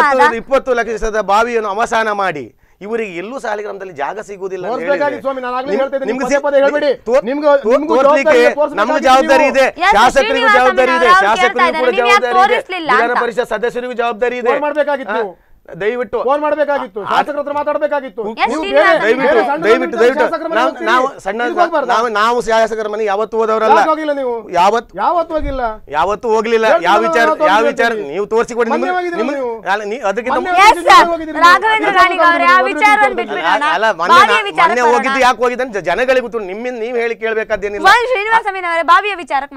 [SPEAKER 1] ವಾದ.
[SPEAKER 3] ಇಪ್ಪತ್ತು ಲಕ್ಷದ ಬಾವಿಯನ್ನು ಅವಸಾನ ಮಾಡಿ ಇವರಿಗೆ ಎಲ್ಲೂ ಸಾಲಿಗ್ರಾಮದಲ್ಲಿ ಜಾಗ ಸಿಗುವುದಿಲ್ಲ ಅಂತ
[SPEAKER 5] ತೋರಿಸ್ಬೇಕಾಗಿ ಸ್ವಾಮಿ, ನಾನು ಆಗ್ಲೇ
[SPEAKER 3] ನಿಮ್-
[SPEAKER 5] ಹೇಳ್ತಾ ಇದ್ದೀನಿ,
[SPEAKER 3] ನಿಮ್ಗೆ
[SPEAKER 5] ಪದೇ ಪದೇ ಹೇಳ್ಬೇಡಿ.
[SPEAKER 3] ತೋ-
[SPEAKER 5] ನಿಮ್ಗೆ-
[SPEAKER 3] ತೋ-
[SPEAKER 5] ನಿಮ್ಗೂ
[SPEAKER 3] ತೋರ್ಸ್ಲಿಕ್ಕೆ
[SPEAKER 5] ಜವಾಬ್ದಾರಿ ಇದೆ,
[SPEAKER 3] ಶಾಸಕರಿಗೂ ಜವಾಬ್ದಾರಿ ಇದೆ ಶಾಸಕರಿಗೂ ಕೂಡ ಜವಾಬ್ದಾರಿ ಇದೆ. ವಿಧಾನ ಪರಿಷತ್ ಸದಸ್ಯರಿಗೂ ಜವಾಬ್ದಾರಿ ಇದೆ. ದಯವಿಟ್ಟು
[SPEAKER 5] ಫೋನ್ ಮಾಡಬೇಕಾಗಿತ್ತು ಶಾಸಕರ ಹತ್ರ ಮಾತಾಡ್ಬೇಕಾಗಿತ್ತು.
[SPEAKER 3] ದಯವಿಟ್ಟು ದಯವಿಟ್ಟು ದಯವಿಟ್ಟು. ನಾವು ಸಣ್ಣ ನಾವು ನಾವು ಶಾಸಕರ ಮನೆ ಯಾವತ್ತು ಹೋದವರಲ್ಲ.
[SPEAKER 5] ಹೋಗಿಲ್ಲ ನೀವು?
[SPEAKER 3] ಯಾವತ್ತು
[SPEAKER 5] ಯಾವತ್ತು ಹೋಗಿಲ್ಲ?
[SPEAKER 3] ಯಾವತ್ತು ಹೋಗ್ಲಿಲ್ಲ. ಯಾವ ವಿಚಾರ ಯಾವ ವಿಚಾರ ನೀವು ತೋರ್ಸಿ ಕೊಡಿ
[SPEAKER 5] ಮೊನ್ನೆ
[SPEAKER 3] ಹೋಗಿದ್ದು. ಯಾಕೆ ಹೋಗಿದ್ದೆ ಜನಗಳಿಗೆ ಗೊತ್ತು. ನಿಮ್ಮಿಂದ ನೀವು ಹೇಳಿ ಕೇಳಬೇಕಾದ್ದೇನಿಲ್ಲ.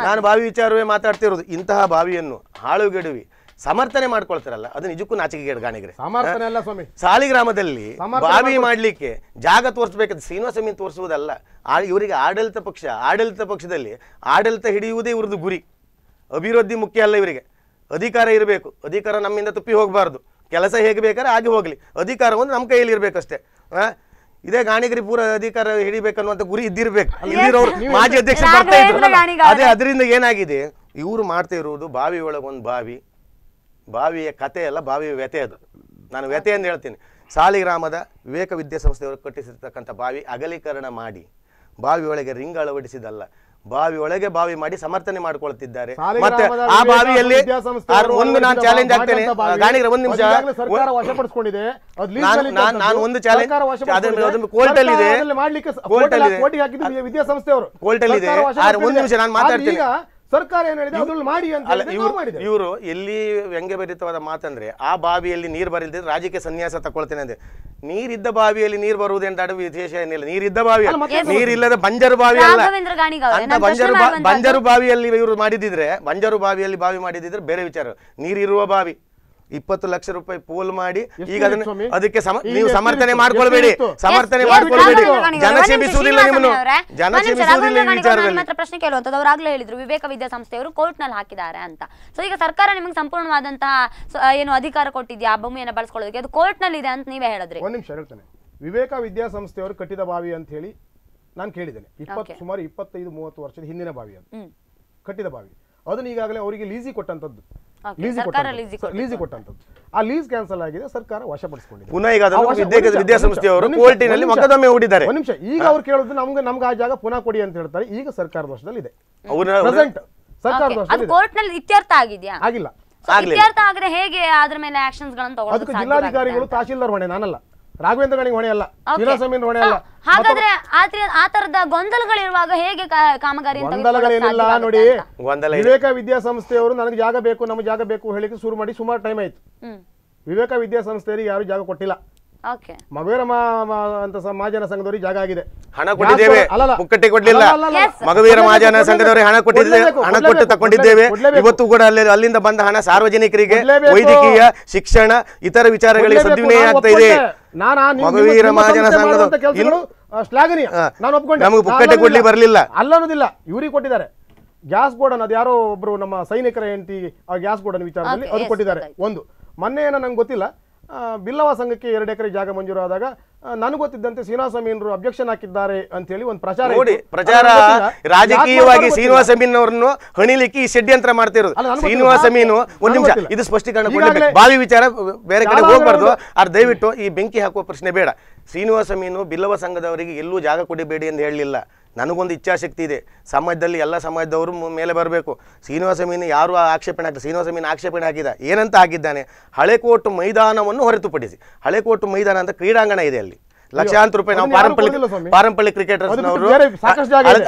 [SPEAKER 3] ನಾನು ಬಾವಿ ವಿಚಾರವೇ ಮಾತಾಡ್ತಿರೋದು ಇಂತಹ ಬಾವಿಯನ್ನು ಹಾಳುಗೆಡುವಿ. ಸಮರ್ಥನೆ ಮಾಡ್ಕೊಳ್ತಾರಲ್ಲ ಅದು ನಿಜಕ್ಕೂ ನಾಚಿಕೆ ಗಾಣಿಗ್ರೆ
[SPEAKER 5] ಸಮರ್ಥನೆ ಅಲ್ಲ ಸ್ವಾಮಿ.
[SPEAKER 3] ಸಾಲಿಗ್ರಾಮದಲ್ಲಿ ಬಾವಿ ಮಾಡ್ಲಿಕ್ಕೆ ಜಾಗ ತೋರಿಸ್ಬೇಕಂತ ಶ್ರೀನಿವಾಸ ಮೀನ್ ತೋರಿಸುವುದಲ್ಲ ಇವರಿಗೆ ಆಡಳಿತ ಪಕ್ಷ ಆಡಳಿತ ಪಕ್ಷದಲ್ಲಿ ಆಡಳಿತ ಹಿಡಿಯುವುದೇ ಇವ್ರದ್ದು ಗುರಿ. ಅಭಿವೃದ್ಧಿ ಮುಖ್ಯ ಅಲ್ಲ ಇವರಿಗೆ. ಅಧಿಕಾರ ಇರಬೇಕು ಅಧಿಕಾರ ನಮ್ಮಿಂದ ತುಪ್ಪಿ ಹೋಗಬಾರ್ದು. ಕೆಲಸ ಹೇಗೆ ಬೇಕಾದ್ರೆ ಹಾಗೆ ಹೋಗಲಿ. ಅಧಿಕಾರ ಒಂದು ನಮ್ಮ ಕೈಯಲ್ಲಿ ಇರಬೇಕಷ್ಟೇ? ಇದೇ ಗಾಣಿಗರಿ ಪೂರ ಅಧಿಕಾರ ಹಿಡಿಬೇಕನ್ನುವಂತ ಗುರಿ ಇದ್ದಿರಬೇಕು. ಇಲ್ಲಿರೋರು ಮಾಜಿ ಅಧ್ಯಕ್ಷ ಬರ್ತಾ ಇದ್ರು ಅದೇ ಅದರಿಂದ ಏನಾಗಿದೆ? ಇವರು ಮಾಡ್ತಾ ಇರುವುದು ಬಾವಿ ಒಳಗೊಂದು ಬಾವಿ ಬಾವಿಯ ಕತೆ ಅಲ್ಲ ಬಾವಿಯ ವ್ಯತೆ ಅದು. ನಾನು ವ್ಯತೆ ಅಂತ ಹೇಳ್ತೀನಿ. ಸಾಲಿಗ್ರಾಮದ ವಿವೇಕ ವಿದ್ಯಾಸಂಸ್ಥೆಯವರು ಕಟ್ಟಿಸಿರ್ತಕ್ಕಂಥ ಬಾವಿ ಅಗಲೀಕರಣ ಮಾಡಿ ಬಾವಿಯೊಳಗೆ ಒಳಗೆ ರಿಂಗ್ ಅಳವಡಿಸಿದಲ್ಲ ಬಾವಿ ಒಳಗೆ ಬಾವಿ ಮಾಡಿ ಸಮರ್ಥನೆ ಮಾಡ್ಕೊಳ್ತಿದ್ದಾರೆ. ಮತ್ತೆ ಆ ಬಾವಿಯಲ್ಲಿ ಒಂದು ನಾನು ಚಾಲೆಂಜ್ ಆಗ್ತೇನೆ. ಗಾಣಿಗರ ಒಂದು ನಿಮಿಷ.
[SPEAKER 5] ವಶಪಡಿಸಿಕೊಂಡಿದೆ.
[SPEAKER 3] ನಾನು- ಒಂದು ಚಾಲೆಂಜ್ ಕೋರ್ಟ್ ಅಲ್ಲಿ ಇದೆ.
[SPEAKER 5] ಕೋರ್ಟ್
[SPEAKER 3] ಅಲ್ಲಿ
[SPEAKER 5] ಅಲ್ಲಿ
[SPEAKER 3] ಇದೆ.
[SPEAKER 5] ಕೋರ್ಟಿಗೆ ಹಾಕಿದ್ದು ವಿದ್ಯಾಸಂಸ್ಥೆ ಅವರು
[SPEAKER 3] court ಅಲ್ಲಿ ಇದೆ. ಒಂದು ನಿಮಿಷ ನಾನು ಮಾತಾಡ್ತೇನೆ.
[SPEAKER 5] ಸರ್ಕಾರ ಏನ್ ಹೇಳಿದೆ? ಅದ್ರಲ್ಲಿ ಮಾಡಿ ಅಂತ ಹೇಳಿದೆ,
[SPEAKER 3] ಇವರು ಎಲ್ಲಿ ವ್ಯಂಗ್ಯಭರಿತವಾದ ಮಾತಂದ್ರೆ ಆ ಬಾವಿಯಲ್ಲಿ ನೀರು ಬರಲಿದೆ ರಾಜಕೀಯ ಸನ್ಯಾಸ ತಗೊಳ್ತೇನೆ ಅಂದ್ರೆ ನೀರಿದ್ದ ಬಾವಿಯಲ್ಲಿ ನೀರು ಬರುದೆಂದ ಅಡುವ ವಿಶೇಷ ಏನಿಲ್ಲ. ನೀರಿದ್ದ ಬಾವಿ
[SPEAKER 5] ಅಲ್ಲ,
[SPEAKER 3] ನೀರಿಲ್ಲದ ಬಂಜರು ಬಾವಿ ಅಲ್ಲ. ಬಂಜರು ಬಂಜರು ಬಾವಿಯಲ್ಲಿ ಇವರು ಮಾಡಿದಿದ್ರೆ ಬಂಜರು ಬಾವಿಯಲ್ಲಿ ಬಾವಿ ಮಾಡಿದಿದ್ರೆ ಬೇರೆ ವಿಚಾರ. ನೀರಿರುವ ಬಾವಿ. ಇಪ್ಪತ್ತು ಲಕ್ಷ ರೂಪಾಯಿ ಪೋಲ್ ಮಾಡಿ ಈಗ ಅದನ್ನ ಅದಕ್ಕೆ ಸಮ ನೀವು ಸಮರ್ಥನೆ? ಮಾಡ್ಕೊಳ್ಬೇಡಿ. ಸಮರ್ಥನೆ ಮಾಡ್ಕೊಳ್ಬೇಡಿ. ಜನ ಕ್ಷಮಿಸುವುದಿಲ್ಲ ನಿಮ್ಮನ್ನು. ಜನ ಕ್ಷಮಿಸುವುದಿಲ್ಲ ವಿಚಾರದಲ್ಲಿ.
[SPEAKER 1] ಪ್ರಶ್ನೆ ಕೇಳುವಂತದ್ದು ಅವ್ರು ಆಗ್ಲೇ ಹೇಳಿದ್ರು. ವಿವೇಕ ವಿದ್ಯಾಸಂಸ್ಥೆಯವರು ಕೋರ್ಟ್ನಲ್ಲಿ ಹಾಕಿದ್ದಾರೆ ಅಂತ. ಸೊ ಈಗ ಸರ್ಕಾರ ನಿಮಗೆ ಸಂಪೂರ್ಣವಾದಂತಹ ಸ- ಏನು ಅಧಿಕಾರ ಕೊಟ್ಟಿದ್ಯಾ? ಆ ಭೂಮಿಯನ್ನು ಬಳಸ್ಕೊಳ್ಳೋದಕ್ಕೆ ಅದು ಕೋರ್ಟ್ನಲ್ಲಿ ಇದೆ ಅಂತ ನೀವೇ ಹೇಳಿದ್ರಿ.
[SPEAKER 5] ಒಂದ್ ನಿಮಿಷ ಹೇಳ್ತೇನೆ. ವಿವೇಕ ವಿದ್ಯಾಸಂಸ್ಥೆಯವರು ಕಟ್ಟಿದ ಬಾವಿ ಅಂತ ಹೇಳಿ ನಾನು ಕೇಳಿದ್ದೇನೆ. ಇಪ್ಪತ್ತು ಸುಮಾರು ಇಪ್ಪತ್ತೈದು ಮೂವತ್ತು ವರ್ಷದ ಹಿಂದಿನ ಬಾವಿ ಅದು. ಕಟ್ಟಿದ ಬಾವಿ. ಅದನ್ನ ಈಗಾಗಲೇ ಅವರಿಗೆ ಲೀಸಿ ಕೊಟ್ಟಂತದ್ದು.
[SPEAKER 1] Okay,
[SPEAKER 5] ಲೀಸಿ
[SPEAKER 1] ಸರ್ಕಾರ lease
[SPEAKER 5] ಕೊಟ್ಟಂತದ್ದು ಲೀಸಿ ಕೊಟ್ಟಂತದ್ದು. ಆ ಲೀಸ್ ಕ್ಯಾನ್ಸಲ್ ಆಗಿದೆ ಸರ್ಕಾರ ವಶಪಡಿಸಿಕೊಂಡಿದೆ.
[SPEAKER 3] ಪುನಃ ಈಗ ಅದನ್ನು
[SPEAKER 5] ಆ
[SPEAKER 3] ವಿದ್ಯಾ-
[SPEAKER 5] ಒಂದ್ ನಿಮಿಷ,
[SPEAKER 3] ವಿದ್ಯಾಸಂಸ್ಥೆಯವರು
[SPEAKER 5] ಒಂದ್ ನಿಮಿಷ,
[SPEAKER 3] ಕೋರ್ಟಿನಲ್ಲಿ
[SPEAKER 5] ಒಂದ್ ನಿಮಿಷ.
[SPEAKER 3] ಮೊಕದ್ದಮೆ ಹೂಡಿದ್ದಾರೆ.
[SPEAKER 5] ಒಂದ್ ನಿಮಿಷ. ಈಗ ಅವ್ರು ಕೇಳೋದು ನಮ್ಗೆ ನಮ್ಗೆ ಆ ಜಾಗ ಪುನಃ ಕೊಡಿ ಅಂತ ಹೇಳ್ತಾರೆ. ಈಗ ಸರ್ಕಾರದ ವಶದಲ್ಲಿ ಇದೆ.
[SPEAKER 3] ಅವ್ರ-
[SPEAKER 5] ಪ್ರೆಸೆಂಟ್ ಸರ್ಕಾರದ
[SPEAKER 1] Okay, ಅದು
[SPEAKER 5] ವರ್ಷದಲ್ಲಿ ಇದೆ.
[SPEAKER 1] ಕೋರ್ಟ್ನಲ್ಲಿ ಇತ್ಯರ್ಥ ಆಗಿದ್ಯಾ?
[SPEAKER 5] ಆಗಿಲ್ಲ.
[SPEAKER 1] So,
[SPEAKER 3] ಆಗ್ಲಿಲ್ಲ.
[SPEAKER 1] ಇತ್ಯರ್ಥ ಆದ್ರೆ ಹೇಗೆ ಅದ್ರ ಮೇಲೆ ಆಕ್ಷನ್ಸ್ ಗಳನ್ನ
[SPEAKER 5] ಅದಕ್ಕೆ
[SPEAKER 1] ತಗೊಳ್ಳೋದು
[SPEAKER 5] ಜಿಲ್ಲಾಧಿಕಾರಿಗಳು ತಹಶೀಲ್ದಾರ್ ಹೊಣೆ ನಾನಲ್ಲ. ರಾಘವೇಂದ್ರ ಗಣಿಗೆ ಹೊಣೆ ಅಲ್ಲ ವೀರಸ್ವಾಮಿ ಹೊಣೆ ಅಲ್ಲ.
[SPEAKER 1] ಹಾಗಾದ್ರೆ ಆತರ ಆ ತರದ ಗೊಂದಲಗಳಿರುವಾಗ ಹೇಗೆ ಕಾಮಗಾರಿ ಅಂತ
[SPEAKER 5] ಗೊಂದಲಗಳೇನಿಲ್ಲ ನೋಡಿ. ವಿವೇಕ ವಿದ್ಯಾಸಂಸ್ಥೆಯವರು ನನಗೆ ಜಾಗ ಬೇಕು ನಮ್ಗೆ ಜಾಗ ಬೇಕು ಹೇಳಿಕ್ಕೆ ಶುರು ಮಾಡಿ ಸುಮಾರು ಟೈಮ್ ಆಯ್ತು. ವಿವೇಕ ವಿದ್ಯಾಸಂಸ್ಥೆಯವರಿಗೆ ಯಾರು ಜಾಗ ಕೊಟ್ಟಿಲ್ಲ.
[SPEAKER 1] ಓಕೆ
[SPEAKER 5] ಮಗವೇರ ಅಂತ ಮಹಾಜನ ಸಂಘದವರಿಗೆ ಜಾಗ ಆಗಿದೆ.
[SPEAKER 3] ಹಣ ಕೊಟ್ಟಿದ್ದೇವೆ. ಪುಕ್ಕಟ್ಟೆ. ಕೊಡ್ಲಿಲ್ಲ. ಮಗವೀರ ಮಹಾಜನ ಸಂಘದವರಿಗೆ ಹಣ ಕೊಟ್ಟಿದ್ದೇವೆ ಹಣ ಕೊಟ್ಟು ತಕೊಂಡಿದ್ದೇವೆ ಇವತ್ತು ಕೂಡ ಅಲ್ಲಿ ಅಲ್ಲಿಂದ ಬಂದ ಹಣ ಸಾರ್ವಜನಿಕರಿಗೆ. ವೈದ್ಯಕೀಯ ಶಿಕ್ಷಣ ಇತರ ವಿಚಾರಗಳಿಗೆ
[SPEAKER 5] ಸದ್ವಿನಿಯ
[SPEAKER 3] ಸದ್ವಿನಿಯೋಗ ಆಗ್ತಾ ಇದೆ. ಮಗವೀರ ಮಹಾಜನ ಸಂಘದ
[SPEAKER 5] ಶ್ಲಾಘನೀಯ. ನಾನು ಒಪ್ಕೊಂಡೆ.
[SPEAKER 3] ನಮಗೆ
[SPEAKER 5] ಪುಕ್ಕಟ್ಟೆ
[SPEAKER 3] ಪುಕ್ಕಟೆ ಕೊಡ್ಲಿ ಬರಲಿಲ್ಲ.
[SPEAKER 5] ಅಲ್ಲ ಅನ್ನೋದಿಲ್ಲ. ಇವ್ರಿಗೆ ಕೊಟ್ಟಿದ್ದಾರೆ. ಗ್ಯಾಸ್ ಗೋಡನ್ ಅದು ಯಾರೋ ಒಬ್ರು ನಮ್ಮ ಸೈನಿಕರ ಹೆಂಡತಿ ಆ ಗ್ಯಾಸ್ ಗೋಡನ್ ವಿಚಾರದಲ್ಲಿ ಅದು ಕೊಟ್ಟಿದ್ದಾರೆ. ಒಂದು. ಮೊನ್ನೆ ಏನೋ ನಂಗೆ ಗೊತ್ತಿಲ್ಲ. ಬಿಲ್ಲವ ಸಂಘಕ್ಕೆ ಎರಡು ಎಕರೆ ಜಾಗ ಮಂಜೂರಾದಾಗ ನನಗೆ ಗೊತ್ತಿದ್ದಂತೆ ಶ್ರೀನಿವಾಸ ಮೀನರು ಅಬ್ಜೆಕ್ಷನ್ ಹಾಕಿದ್ದಾರೆ ಅಂತ ಹೇಳಿ ಒಂದು ಪ್ರಚಾರ
[SPEAKER 3] ನೋಡಿ ಪ್ರಚಾರ. ರಾಜಕೀಯವಾಗಿ ಶ್ರೀನಿವಾಸ ಮೀನ್ ಅವರನ್ನು ಹಣಿಲಿಕ್ಕೆ ಈ ಷಡ್ಯಂತ್ರ ಮಾಡ್ತಿರೋದು. ಶ್ರೀನಿವಾಸ ಮೀನು ಒಂದ್ ನಿಮಿಷ ಇದು ಸ್ಪಷ್ಟೀಕರಣ ಬಾವಿ ವಿಚಾರ ಬೇರೆ ಕಡೆ ಹೋಗ್ಬಾರ್ದು. ಆದ್ರೆ ದಯವಿಟ್ಟು ಈ ಬೆಂಕಿ ಹಾಕುವ ಪ್ರಶ್ನೆ ಬೇಡ. ಶ್ರೀನಿವಾಸ ಮೀನು ಬಿಲ್ಲವ ಸಂಘದವರಿಗೆ ಎಲ್ಲೂ ಜಾಗ ಕೊಡಬೇಡಿ ಎಂದು ಹೇಳಲಿಲ್ಲ. ನನಗೊಂದು ಇಚ್ಛಾಶಕ್ತಿ ಇದೆ. ಸಮಾಜದಲ್ಲಿ ಎಲ್ಲ ಸಮಾಜದವರು ಮೇಲೆ ಬರಬೇಕು. ಶ್ರೀನಿವಾಸ ಮೀನು ಯಾರು ಆಕ್ಷೇಪಣೆ ಹಾಕಿಲ್ಲ ಶ್ರೀನಿವಾಸ ಮೀನು ಆಕ್ಷೇಪಣೆ ಹಾಕಿದ, ಏನಂತ ಹಾಕಿದ್ದಾನೆ? ಹಳೆಕೋಟು ಮೈದಾನವನ್ನು ಹೊರತುಪಡಿಸಿ. ಹಳೆಕೋಟು ಮೈದಾನ ಅಂತ ಕ್ರೀಡಾಂಗಣ ಇದೆ ಅಲ್ಲಿ. ಲಕ್ಷಾಂತರ ರೂಪಾಯಿ ನಾವು ಪಾರಂಪಳ್ಳಿ
[SPEAKER 5] ಪಾರಂಪಳ್ಳಿ
[SPEAKER 3] ಕ್ರಿಕೆಟರ್ಸ್ನವರು.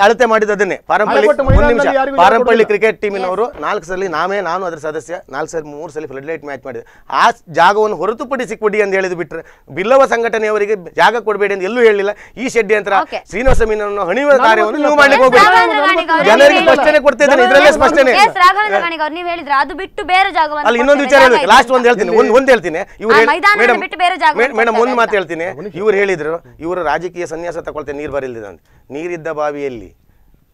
[SPEAKER 3] ಅಳತೆ ಮಾಡಿದ ಅದನ್ನೇ ಪಾರಂಪಳ್ಳಿ ಒಂದು ನಿಮಿಷ. ಪಾರಂಪಳ್ಳಿ ಕ್ರಿಕೆಟ್ ಟೀಮಿನವರು ನಾಲ್ಕು ಸಲ ನಾವೇ ನಾನು ಅದರ ಸದಸ್ಯ ನಾಲ್ಕು ಸಲ ಮೂರು ಸಲ ಫ್ಲಡ್ ಲೈಟ್ ಮ್ಯಾಚ್ ಮಾಡಿದೆ. ಆ ಜಾಗವನ್ನು ಹೊರತುಪಡಿಸಿ ಕೊಡಿ ಅಂತ ಹೇಳಿದ್ ಬಿಟ್ರೆ ಬಿಲ್ಲವ ಸಂಘಟನೆಯವರಿಗೆ ಜಾಗ ಕೊಡಬೇಡಿ ಅಂತ ಎಲ್ಲೂ ಹೇಳಿಲ್ಲ ಈ ಷಡ್ಯಂತ್ರ
[SPEAKER 1] ಅಂತರ
[SPEAKER 3] ಶ್ರೀನಿವಾಸ ಮೀನನ್ನು ಹಣಿಯುವ
[SPEAKER 5] ನನಗೆ
[SPEAKER 3] ಕಾರ್ಯವನ್ನು ನೀವು ಮಾಡ್ಲಿಕ್ಕೆ
[SPEAKER 1] ಹೋಗ್ಬೇಕು
[SPEAKER 3] ಜನರಿಗೆ ಸ್ಪಷ್ಟನೆ ಕೊಡ್ತಾ ಇದ್ದೇನೆ ಇದರಲ್ಲೇ ಸ್ಪಷ್ಟನೆ
[SPEAKER 1] ಎಸ್ ರಾಘವೇಂದ್ರ ಗಾಣಿಗ ನೀವು ಹೇಳಿದ್ರೆ. ಅದು ಬಿಟ್ಟು ಬೇರೆ ಜಾಗವನ್ನು
[SPEAKER 3] ಅಲ್ಲಿ ಇನ್ನೊಂದು ವಿಚಾರ
[SPEAKER 1] ಹೇಳಿ.
[SPEAKER 3] ಲಾಸ್ಟ್. ಒಂದು ಹೇಳ್ತೀನಿ ಒಂದು ಒಂದು ಹೇಳ್ತೀನಿ. ಇವ್ರು ಹೇಳಿ- ಮೇಡಮ್
[SPEAKER 1] ಬಿಟ್ಟು ಬೇರೆ ಜಾಗವನ್ನು
[SPEAKER 3] ಮೇಡಮ್ ಒಂದು ಮಾತು ಹೇಳ್ತೀನಿ. ಇವ್ರು ಹೇಳಿದ್ರು ಇವರು ರಾಜಕೀಯ ಸನ್ಯಾಸ ತಗೊಳ್ತೆ ನೀರು ಬರಲಿಲ್ಲ ಅಂತ. ನೀರಿದ್ದ ಬಾವಿಯಲ್ಲಿ